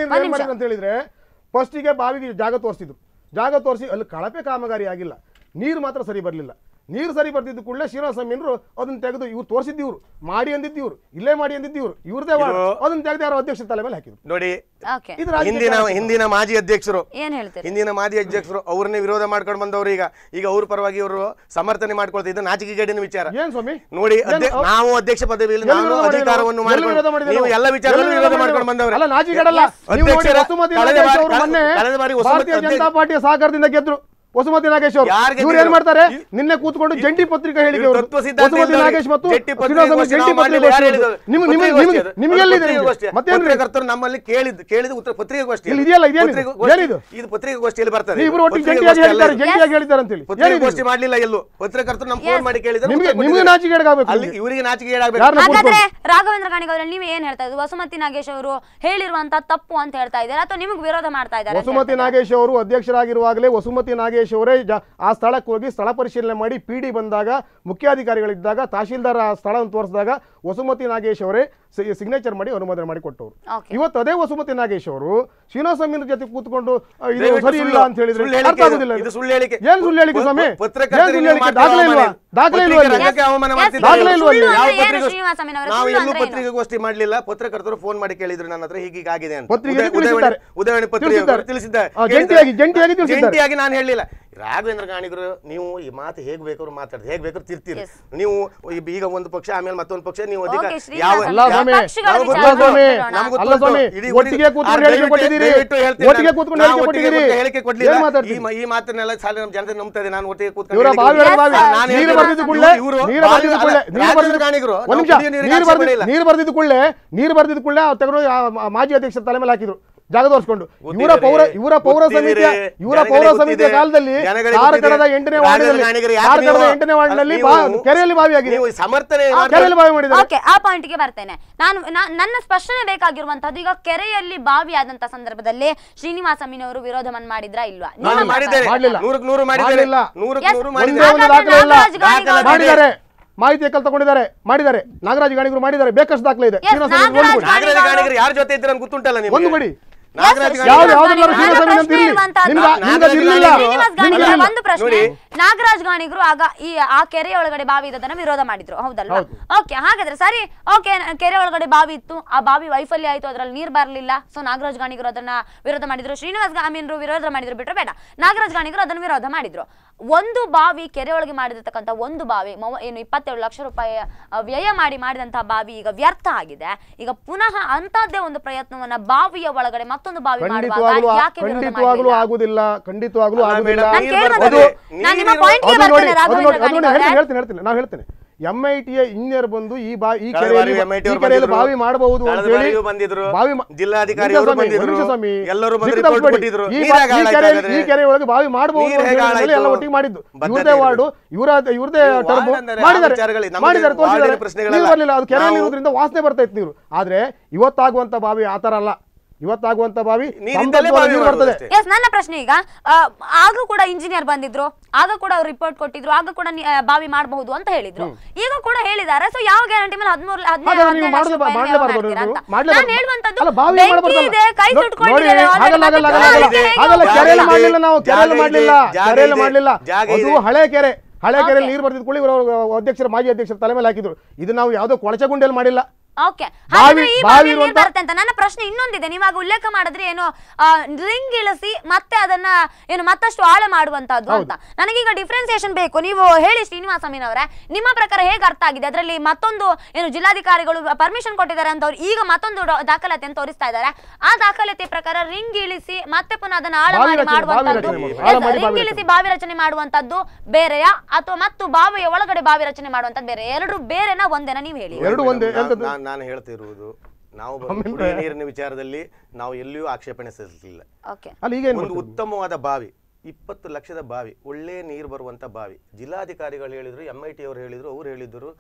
[SPEAKER 5] ಮಾಡಿದ್ರು ಅಂತ ಹೇಳಿದ್ರೆ ಫಸ್ಟಿಗೆ ಬಾವಿಗೆ ಜಾಗ ತೋರಿಸಿದ್ರು ಜಾಗ ತೋರಿಸಿ ಅಲ್ಲಿ ಕಳಪೆ ಕಾಮಗಾರಿ ಆಗಿಲ್ಲ. ನೀರು ಮಾತ್ರ ಸರಿ ಬರಲಿಲ್ಲ. ನೀರು ಸರಿ ಬರ್ತಿದ್ದು ಕೂಡಲೇ ಶ್ರೀನಿವಾಸ ಅಮೀನ್ರು ಅದನ್ನ ತೆಗೆದು ಇವ್ರು ತೋರಿಸಿದ್ದಿವ್ರು ಮಾಡಿ ಅಂದಿದ್ದು ಇವ್ರು ಇಲ್ಲೇ ಮಾಡಿ ಅಂದಿದ್ದಿವ್ರು ಇವ್ರದೇ ಅದನ್ನ ತೆಗೆದು ಯಾರು ಅಧ್ಯಕ್ಷ ತಲೆ ಮೇಲೆ ಹಾಕಿದ್ರು.
[SPEAKER 3] ನೋಡಿ
[SPEAKER 1] ಓಕೆ.
[SPEAKER 3] ಹಿಂದಿನ ಹಿಂದಿನ ಮಾಜಿ ಅಧ್ಯಕ್ಷರು.
[SPEAKER 1] ಏನ್ ಹೇಳ್ತೀರಿ?
[SPEAKER 3] ಹಿಂದಿನ ಮಾಜಿ ಅಧ್ಯಕ್ಷರು ಅವ್ರನ್ನೇ ವಿರೋಧ ಮಾಡ್ಕೊಂಡು ಬಂದವರು ಈಗ. ಈಗ ಅವ್ರ ಪರವಾಗಿ ಅವರು ಸಮರ್ಥನೆ ಮಾಡ್ಕೊಳ್ತಾ ನಾಚಿಕೆ ಗೇಡಿನ ವಿಚಾರ.
[SPEAKER 5] ಏನ್ ಸ್ವಾಮಿ?
[SPEAKER 3] ನೋಡಿ ನಾವು ಅಧ್ಯಕ್ಷ
[SPEAKER 5] ಪದವಿ
[SPEAKER 3] ನಾನು? ಅಧಿಕಾರವನ್ನು? ನೀವು? ಎಲ್ಲ ವಿಚಾರದಲ್ಲೂ ವಿರೋಧ ಮಾಡ್ಕೊಂಡು ಬಂದವರು. ಕಳೆದ ಬಾರಿ-
[SPEAKER 5] ಜನತಾ ಪಾರ್ಟಿಯ ಸಹಕಾರದಿಂದ ಗೆದ್ರು. ವಸುಮತಿ ನಾಗೇಶ್ ಅವರು.
[SPEAKER 3] ಯಾರ್
[SPEAKER 5] ಇವ್ರು ಏನ್ ಮಾಡ್ತಾರೆ? ನಿನ್ನೆ ಕೂತ್ಕೊಂಡು ಜಂಟಿ ಪತ್ರಿಕೆ ಹೇಳಿದ್ರು
[SPEAKER 3] ಇವ್ರು. ತತ್ವ ಸಿದ್ಧಾಂತ
[SPEAKER 5] ವಸುಮತಿ ನಾಗೇಶ್ ಮತ್ತು
[SPEAKER 3] ಜಂಟಿ ಪತ್ರಿಕೆ ನಮ್ಮಲ್ಲಿ ಕೇಳಿದ್ ಕೇಳಿದ ಉತ್ತರ ಪತ್ರಿಕೆ ಗೋಷ್ಠಿ
[SPEAKER 5] ಇದೆಯಲ್ಲ, ಇದೇನಿದು?
[SPEAKER 3] ಇದು ಬರ್ತದೆ.
[SPEAKER 5] ಇಬ್ರು ಒಟ್ಟಿಗೆ ಜಂಟಿಯಾಗಿ ಹೇಳಿದ್ದಾರೆ ಹೇಳಿದ್ದಾರೆ ಅಂತ ಹೇಳಿ.
[SPEAKER 3] ಮಾಡ್ಲಿಲ್ಲ ಎಲ್ಲೂ. ಪತ್ರಕರ್ತರು ನಮ್ಮ ಫೋನ್ ಮಾಡಿ ಕೇಳಿದ್ರು.
[SPEAKER 5] ನಿಮಗೆ.
[SPEAKER 3] ಅಲ್ಲಿ ಇವರಿಗೆ ನಾಚಿಕೆ
[SPEAKER 1] ಹಾಗಾದ್ರೆ? ರಾಘವೇಂದ್ರ ಗಾಣಿಗವ್ರೆ ನೀವು ಏನ್ ಹೇಳ್ತಾ ಇದ್ರು ವಸುಮತಿ ನಾಗೇಶ್ ಅವರು ಹೇಳಿರುವಂತ ತಪ್ಪು ಅಂತ ಹೇಳ್ತಾ ಇದ್ದಾರೆ ಅಥವಾ ನಿಮಗೆ ವಿರೋಧ ಮಾಡ್ತಾ ಇದ್ದಾರೆ
[SPEAKER 5] ವಸುಮತಿ ನಾಗೇಶ್ ಅವರು ಅಧ್ಯಕ್ಷರಾಗಿರುವಾಗಲೇ ವಸುಮತಿ ನಾಗೇಶ್ ನಾಗೇಶ್ ಅವರೇ ಆ ಸ್ಥಳಕ್ಕೆ ಹೋಗಿ ಸ್ಥಳ ಪರಿಶೀಲನೆ ಮಾಡಿ, ಪಿ ಡಿ ಬಂದಾಗ, ಮುಖ್ಯಾಧಿಕಾರಿಗಳಿದ್ದಾಗ, ತಹಶೀಲ್ದಾರ್ ಆ ಸ್ಥಳವನ್ನು ತೋರಿಸಿದಾಗ ವಸುಮತಿ ನಾಗೇಶ್ ಅವರೇ ಸಿಗ್ನೇಚರ್ ಮಾಡಿ ಅನುಮೋದನೆ ಮಾಡಿ ಕೊಟ್ಟವರು. ಇವತ್ತು ಅದೇ ವಸುಮತಿ ನಾಗೇಶ್ ಅವರು ಶ್ರೀನಿವಾಸ ಅಮೀನ್ ಜೊತೆ ಕೂತ್ಕೊಂಡು ಇದು ಸರಿ ಇಲ್ಲ ಅಂತ ಹೇಳಿದ್ರೆ ಅರ್ಥ ಆಗುದಿಲ್ಲ
[SPEAKER 3] ಇದು.
[SPEAKER 5] ಇದು.
[SPEAKER 3] ಇದು ಸುಳ್ಳು ಹೇಳಿಕೆ.
[SPEAKER 5] ಏನ್ ಸುಳ್ಳು ಹೇಳಿಕೆ ಸ್ವಾಮಿ ದಾಖಲೆ ಇಲ್ವಾ
[SPEAKER 3] ಅವಮಾನ.
[SPEAKER 5] ದಾಖಲೆ ಇಲ್ವಾ ದಾಖಲೆ ಇಲ್ವಾ?
[SPEAKER 3] ನಾವು ಎಲ್ಲೂ ಪತ್ರಿಕಾಗೋಷ್ಠಿ ಮಾಡ್ಲಿಲ್ಲ ಪತ್ರಕರ್ತರು ಫೋನ್ ಮಾಡಿ ಕೇಳಿದ್ರು ನನ್ನ ಹತ್ರ ಹೀಗೀಗ ಆಗಿದೆ ಅಂತ. ಉದಯವಾಣಿ ಪತ್ರಿಕೆ
[SPEAKER 5] ತಿಳಿಸಿದ್ದಾರೆ. ಜಂಟಿಯಾಗಿ ಜಂಟಿಯಾಗಿ ತಿಳಿಸಿದ್ದಾರೆ
[SPEAKER 3] ಜಂಟಿಯಾಗಿ ನಾನು ಹೇಳಲಿಲ್ಲ ರಾಘವೇಂದ್ರ ಗಾಣಿಗರು ನೀವು ಈ ಮಾತು ಹೇಗ್ ಬೇಕಾದ್ರು ಮಾತಾಡ್ತೀರಿ ಹೇಗ್ ಬೇಕಾದ್ರು ತಿರ್ತೀರಿ. ನೀವು ಈ- ಈಗ ಒಂದು ಪಕ್ಷ ಆಮೇಲೆ ಮತ್ತೊಂದು ಪಕ್ಷ ನೀವು ಅಧಿಕಾರ ಯಾವ
[SPEAKER 5] ಹೇಳಿಕೆ
[SPEAKER 3] ಕೊಡ್ಲಿಲ್ಲ. ಈ ಮಾತನ್ನೆಲ್ಲ ಸಾಲ ನಮ್ಮ ಜನತೆ ನಂಬ್ತದೆ ನಾನು ಒಟ್ಟಿಗೆ ಕೂತ್ಕೊಂಡು.
[SPEAKER 5] ನೀರು ಬರ್ದಿದ್ದು ಕೂಡಲೇ ನೀರು ಬರ್ದಿದ್ದು ಕೂಡಲೇ ತೆಗೆದು ಮಾಜಿ ಅಧ್ಯಕ್ಷರ ತಲೆ ಮೇಲೆ ಹಾಕಿದ್ರು. ಜಾಗ ತೋರಿಸ್ಕೊಂಡು. ಇವರ ಪೌರ ಇವರ ಪೌರ ಸಮಿತಿಯ ಇವರ ಪೌರ ಸಮಿತಿಯ ಕಾಲದಲ್ಲಿ ಕಾರ್ಕಳದ ಎಂಟನೇ ವಾರ್ಡ್ನಲ್ಲಿ ಕಾರ್ಕಳದ ಎಂಟನೇ ವಾರ್ಡಿನಲ್ಲಿ ಕೆರೆಯಲ್ಲಿ ಬಾವಿಯಾಗಿದೆ.
[SPEAKER 3] ನೀವು ಸಮರ್ಥನೆ
[SPEAKER 5] ಕೆರೆಯಲ್ಲಿ ಬಾವಿ ಮಾಡಿದ್ದಾರೆ.
[SPEAKER 1] ಓಕೆ ಆ ಪಾಯಿಂಟ್ಗೆ ಬರ್ತೇನೆ. ನಾನು ನಾ- ನನ್ನ ಸ್ಪಷ್ಟನೆ ಬೇಕಾಗಿರುವಂತದ್ದು ಈಗ ಕೆರೆಯಲ್ಲಿ ಬಾವಿ ಆದಂತ ಸಂದರ್ಭದಲ್ಲಿ ಶ್ರೀನಿವಾಸ ಮೀನವರು ವಿರೋಧವನ್ನು ಮಾಡಿದ್ರಾ ಇಲ್ವಾ?
[SPEAKER 5] ಮಾಡ್ಲಿಲ್ಲ.
[SPEAKER 3] ನೂರಕ್ಕೆ ನೂರು
[SPEAKER 5] ಮಾಡ್ಲಿಲ್ಲ.
[SPEAKER 3] ನೂರಕ್ಕೆ. ನೂರು
[SPEAKER 5] ಮಾಡಿದ್ದಾರೆ. ಮಾಹಿತಿ ಕಲ್ ತಗೊಂಡಿದ್ದಾರೆ. ಮಾಡಿದ್ದಾರೆ. ನಾಗರಾಜ್ ಗಾಣಿಗರು ಮಾಡಿದ್ದಾರೆ. ಬೇಕಷ್ಟು ದಾಖಲೆ ಇದೆ. ಒಂದು ಕೊಡಿ.
[SPEAKER 3] ನಾಗರಾಜ ಗಾಣಿಗರು
[SPEAKER 1] ಆಗ ಈ ಆ ಕೆರೆ ಒಳಗಡೆ ಬಾವಿ ಇದ್ದದನ್ನ ವಿರೋಧ ಮಾಡಿದ್ರು. ಹೌದಲ್ವಾ? ಓಕೆ ಹಾಗಾದ್ರೆ ಸರಿ. ಓಕೆ ಕೆರೆ ಒಳಗಡೆ ಬಾವಿ ಇತ್ತು. ಆ ಬಾವಿ ವೈಫಲ್ಯ ಆಯ್ತು ಅದ್ರಲ್ಲಿ ನೀರ್ ಬರ್ಲಿಲ್ಲ. ಸೊ ನಾಗರಾಜ್ ಗಾಣಿಗರು ಅದನ್ನ ವಿರೋಧ ಮಾಡಿದ್ರು. ಶ್ರೀನಿವಾಸ್ ಗಾಮೀನ್ರು ವಿರೋಧ ಮಾಡಿದ್ರು ಬಿಟ್ರೆ ಬೇಡ. ನಾಗರಾಜ್ ಗಾಣಿಗರು ಅದನ್ನ ವಿರೋಧ ಮಾಡಿದ್ರು. ಒಂದು ಬಾವಿ ಕೆರೆ ಒಳಗೆ ಮಾಡಿರ್ತಕ್ಕಂಥ ಒಂದು ಬಾವಿ ಮವ- ಏನು ಇಪ್ಪತ್ತೇಳು ಲಕ್ಷ ರೂಪಾಯಿ ವ್ಯಯ ಮಾಡಿ ಮಾಡಿದಂತಹ ಬಾವಿ ಈಗ ವ್ಯರ್ಥ ಆಗಿದೆ. ಈಗ ಪುನಃ ಅಂತದ್ದೇ ಒಂದು ಪ್ರಯತ್ನವನ್ನ ಬಾವಿಯ ಒಳಗಡೆ ಮತ್ತೊಂದು ಬಾವಿ ಮಾಡುವಾಗ
[SPEAKER 5] ಖಂಡಿತವಾಗ್ಲೂ? ಆಗುದಿಲ್ಲ ಖಂಡಿತವಾಗ್ಲೂ ಆಗುದಿಲ್ಲ.
[SPEAKER 1] ನಾನು ನಿಮ್ಮ
[SPEAKER 5] ಹೇಳ್ತೇನೆ. ಎಂ ಐ ಟಿಯ ಇಂಜಿನಿಯರ್ ಬಂದು ಈ ಬಾ ಈ ಕೆರೆಯಲ್ಲಿ. ಬಾವಿ ಮಾಡಬಹುದು ಅಂತ ಹೇಳಿ
[SPEAKER 3] ಬಾರಿಯೂ ಬಂದಿದ್ರು.
[SPEAKER 5] ಬಾವಿ
[SPEAKER 3] ಜಿಲ್ಲಾಧಿಕಾರಿ
[SPEAKER 5] ಸ್ವಾಮಿ,
[SPEAKER 3] ಬಂದಿದ್ರು.
[SPEAKER 5] ಒಂದು ನಿಮಿಷ ಸ್ವಾಮಿ.
[SPEAKER 3] ಎಲ್ಲರೂ.
[SPEAKER 5] ಈ ಕೆರೆ ಒಳಗೆ ಬಾವಿ ಮಾಡಬಹುದು ಎಲ್ಲ? ಒಟ್ಟಿಗೆ ಮಾಡಿದ್ದು ಇವ್ರದೇ. ವಾರ್ಡು ಇವರ ಇವ್ರದೇ
[SPEAKER 3] ನೀವು
[SPEAKER 5] ಟರ್ಮ್ ಮಾಡಿದ್ದಾರೆ ಮಾಡಿದ್ದಾರೆ ತೋರಿಸಿದ್ದಾರೆ. ಬರಲಿಲ್ಲ ಅದು ಕೆರೆಯಲ್ಲಿ
[SPEAKER 3] ನಾವು-
[SPEAKER 5] ಇರೋದ್ರಿಂದ ವಾಸನೆ ಬರ್ತಾ ಇತ್ತು ನೀರು ಆದ್ರೆ ಇವತ್ತಾಗುವಂತ ಬಾವಿ ಆತರ ಅಲ್ಲ ಇವತ್ತಾಗುವಂತ ಬಾವಿ ಬರ್ತದೆ.
[SPEAKER 1] ಎಸ್ ನನ್ನ ಪ್ರಶ್ನೆ ಈಗ ಆಗ ಕೂಡ ಇಂಜಿನಿಯರ್ ಬಂದಿದ್ರು ಆಗ ಕೂಡ ಅವ್ರು ರಿಪೋರ್ಟ್ ಕೊಟ್ಟಿದ್ರು ಆಗ ಕೂಡ ನಿ- ಬಾವಿ ಮಾಡಬಹುದು ಅಂತ ಹೇಳಿದ್ರು. ಈಗ ಕೂಡ ಹೇಳಿದ್ದಾರೆ ಸೊ ಯಾವ ಗ್ಯಾರಂಟಿ ಮೇಲೆ ಹದಿಮೂರು
[SPEAKER 5] ಮಾಡಲಿಲ್ಲ ನಾವು
[SPEAKER 3] ಇದೆ,
[SPEAKER 5] ಮಾಡಲಿಲ್ಲ
[SPEAKER 3] ಜಾಗ
[SPEAKER 5] ಮಾಡಲಿಲ್ಲ. ಅದು ಹಳೆ ಕೆರೆ ಹಳೆ
[SPEAKER 1] ಕೆರೆ.
[SPEAKER 5] ನೀರು ಬರ್ದಿದ್ಕೊಳ್ಳಿ ಇವರು ಅಧ್ಯಕ್ಷರ ಮಾಜಿ ಅಧ್ಯಕ್ಷರ ತಲೆ ಮೇಲೆ ಹಾಕಿದ್ರು. ಇದು ನಾವು ಯಾವುದೋ ಕೊಳಚಗುಂಡಿಯಲ್ಲಿ ಮಾಡಿಲ್ಲ.
[SPEAKER 1] ಓಕೆ
[SPEAKER 5] ಬಾವಿ-
[SPEAKER 1] ಈ
[SPEAKER 5] ಬಾವಿ ಇರುವಂತ-
[SPEAKER 1] ಬರುತ್ತೆ ಅಂತ? ನನ್ನ ಪ್ರಶ್ನೆ ಇನ್ನೊಂದಿದೆ. ನೀವಾಗ ಉಲ್ಲೇಖ ಮಾಡಿದ್ರೆ ಏನು ರಿಂಗ್ ಇಳಿಸಿ ಮತ್ತೆ ಅದನ್ನ ಏನು ಮತ್ತಷ್ಟು ಆಳ ಮಾಡುವಂತದ್ದು ಅಂತ. ನನಗೀಗ ಡಿಫ್ರೆನ್ಸಿಯೇಷನ್ ಬೇಕು. ನೀವು ಹೇಳಿ ಶ್ರೀನಿವಾಸ ಅವರೇ ನಿಮ್ಮ ಪ್ರಕಾರ ಹೇಗೆ ಅರ್ಥ ಆಗಿದೆ? ಅದರಲ್ಲಿ ಮತ್ತೊಂದು ಏನು ಜಿಲ್ಲಾಧಿಕಾರಿಗಳು ಪರ್ಮಿಷನ್ ಕೊಟ್ಟಿದ್ದಾರೆ ಅಂತ ಅವ್ರು ಈಗ ಮತ್ತೊಂದು ದಾಖಲಾತಿ ದಾಖಲಾತಿಯನ್ನು ತೋರಿಸ್ತಾ ಇದ್ದಾರೆ. ಆ ದಾಖಲಾತಿ ಪ್ರಕಾರ ರಿಂಗ್ ಇಳಿಸಿ ಮತ್ತೆ ಪುನಃ ಅದನ್ನ ಆಳ ಮಾಡಿ ಮಾಡುವಂತದ್ದು ರಿಂಗ್ ಇಳಿಸಿ ಬಾವಿ ರಚನೆ ಮಾಡುವಂತದ್ದು ಬೇರೆಯಾ ಅಥವಾ ಮತ್ತು ಬಾವಿಯ ಒಳಗಡೆ ಬಾವಿ ರಚನೆ ಮಾಡುವಂತದ್ದು ಬೇರೆ? ಎರಡು ಬೇರೆನಾ ಒಂದೇನಾ ನೀವು ಹೇಳಿ?
[SPEAKER 5] ಎರಡು ಒಂದೇ?
[SPEAKER 3] ನಾನ್- ಹೇಳ್ತಿರುವುದು ನಾವು ಕುಡಿಯುವ ನೀರಿನ ವಿಚಾರದಲ್ಲಿ ನಾವು ಎಲ್ಲಿಯೂ ಆಕ್ಷೇಪಣೆ ಸಲ್ಲಿಸಲಿಲ್ಲ.
[SPEAKER 1] ಓಕೆ.
[SPEAKER 5] ಅಲ್ಲಿ ಈಗ
[SPEAKER 3] ಒಂದು ಉತ್ತಮವಾದ ಬಾವಿ ಇಪ್ಪತ್ತು ಲಕ್ಷದ ಬಾವಿ ಒಳ್ಳೆ ನೀರು ಬರುವಂತ ಬಾವಿ ಜಿಲ್ಲಾಧಿಕಾರಿಗಳು ಹೇಳಿದ್ರು ಎಂ ಐ ಟಿ ಅವರು ಹೇಳಿದ್ರು ಅವ್ರು ಹೇಳಿದ್ರು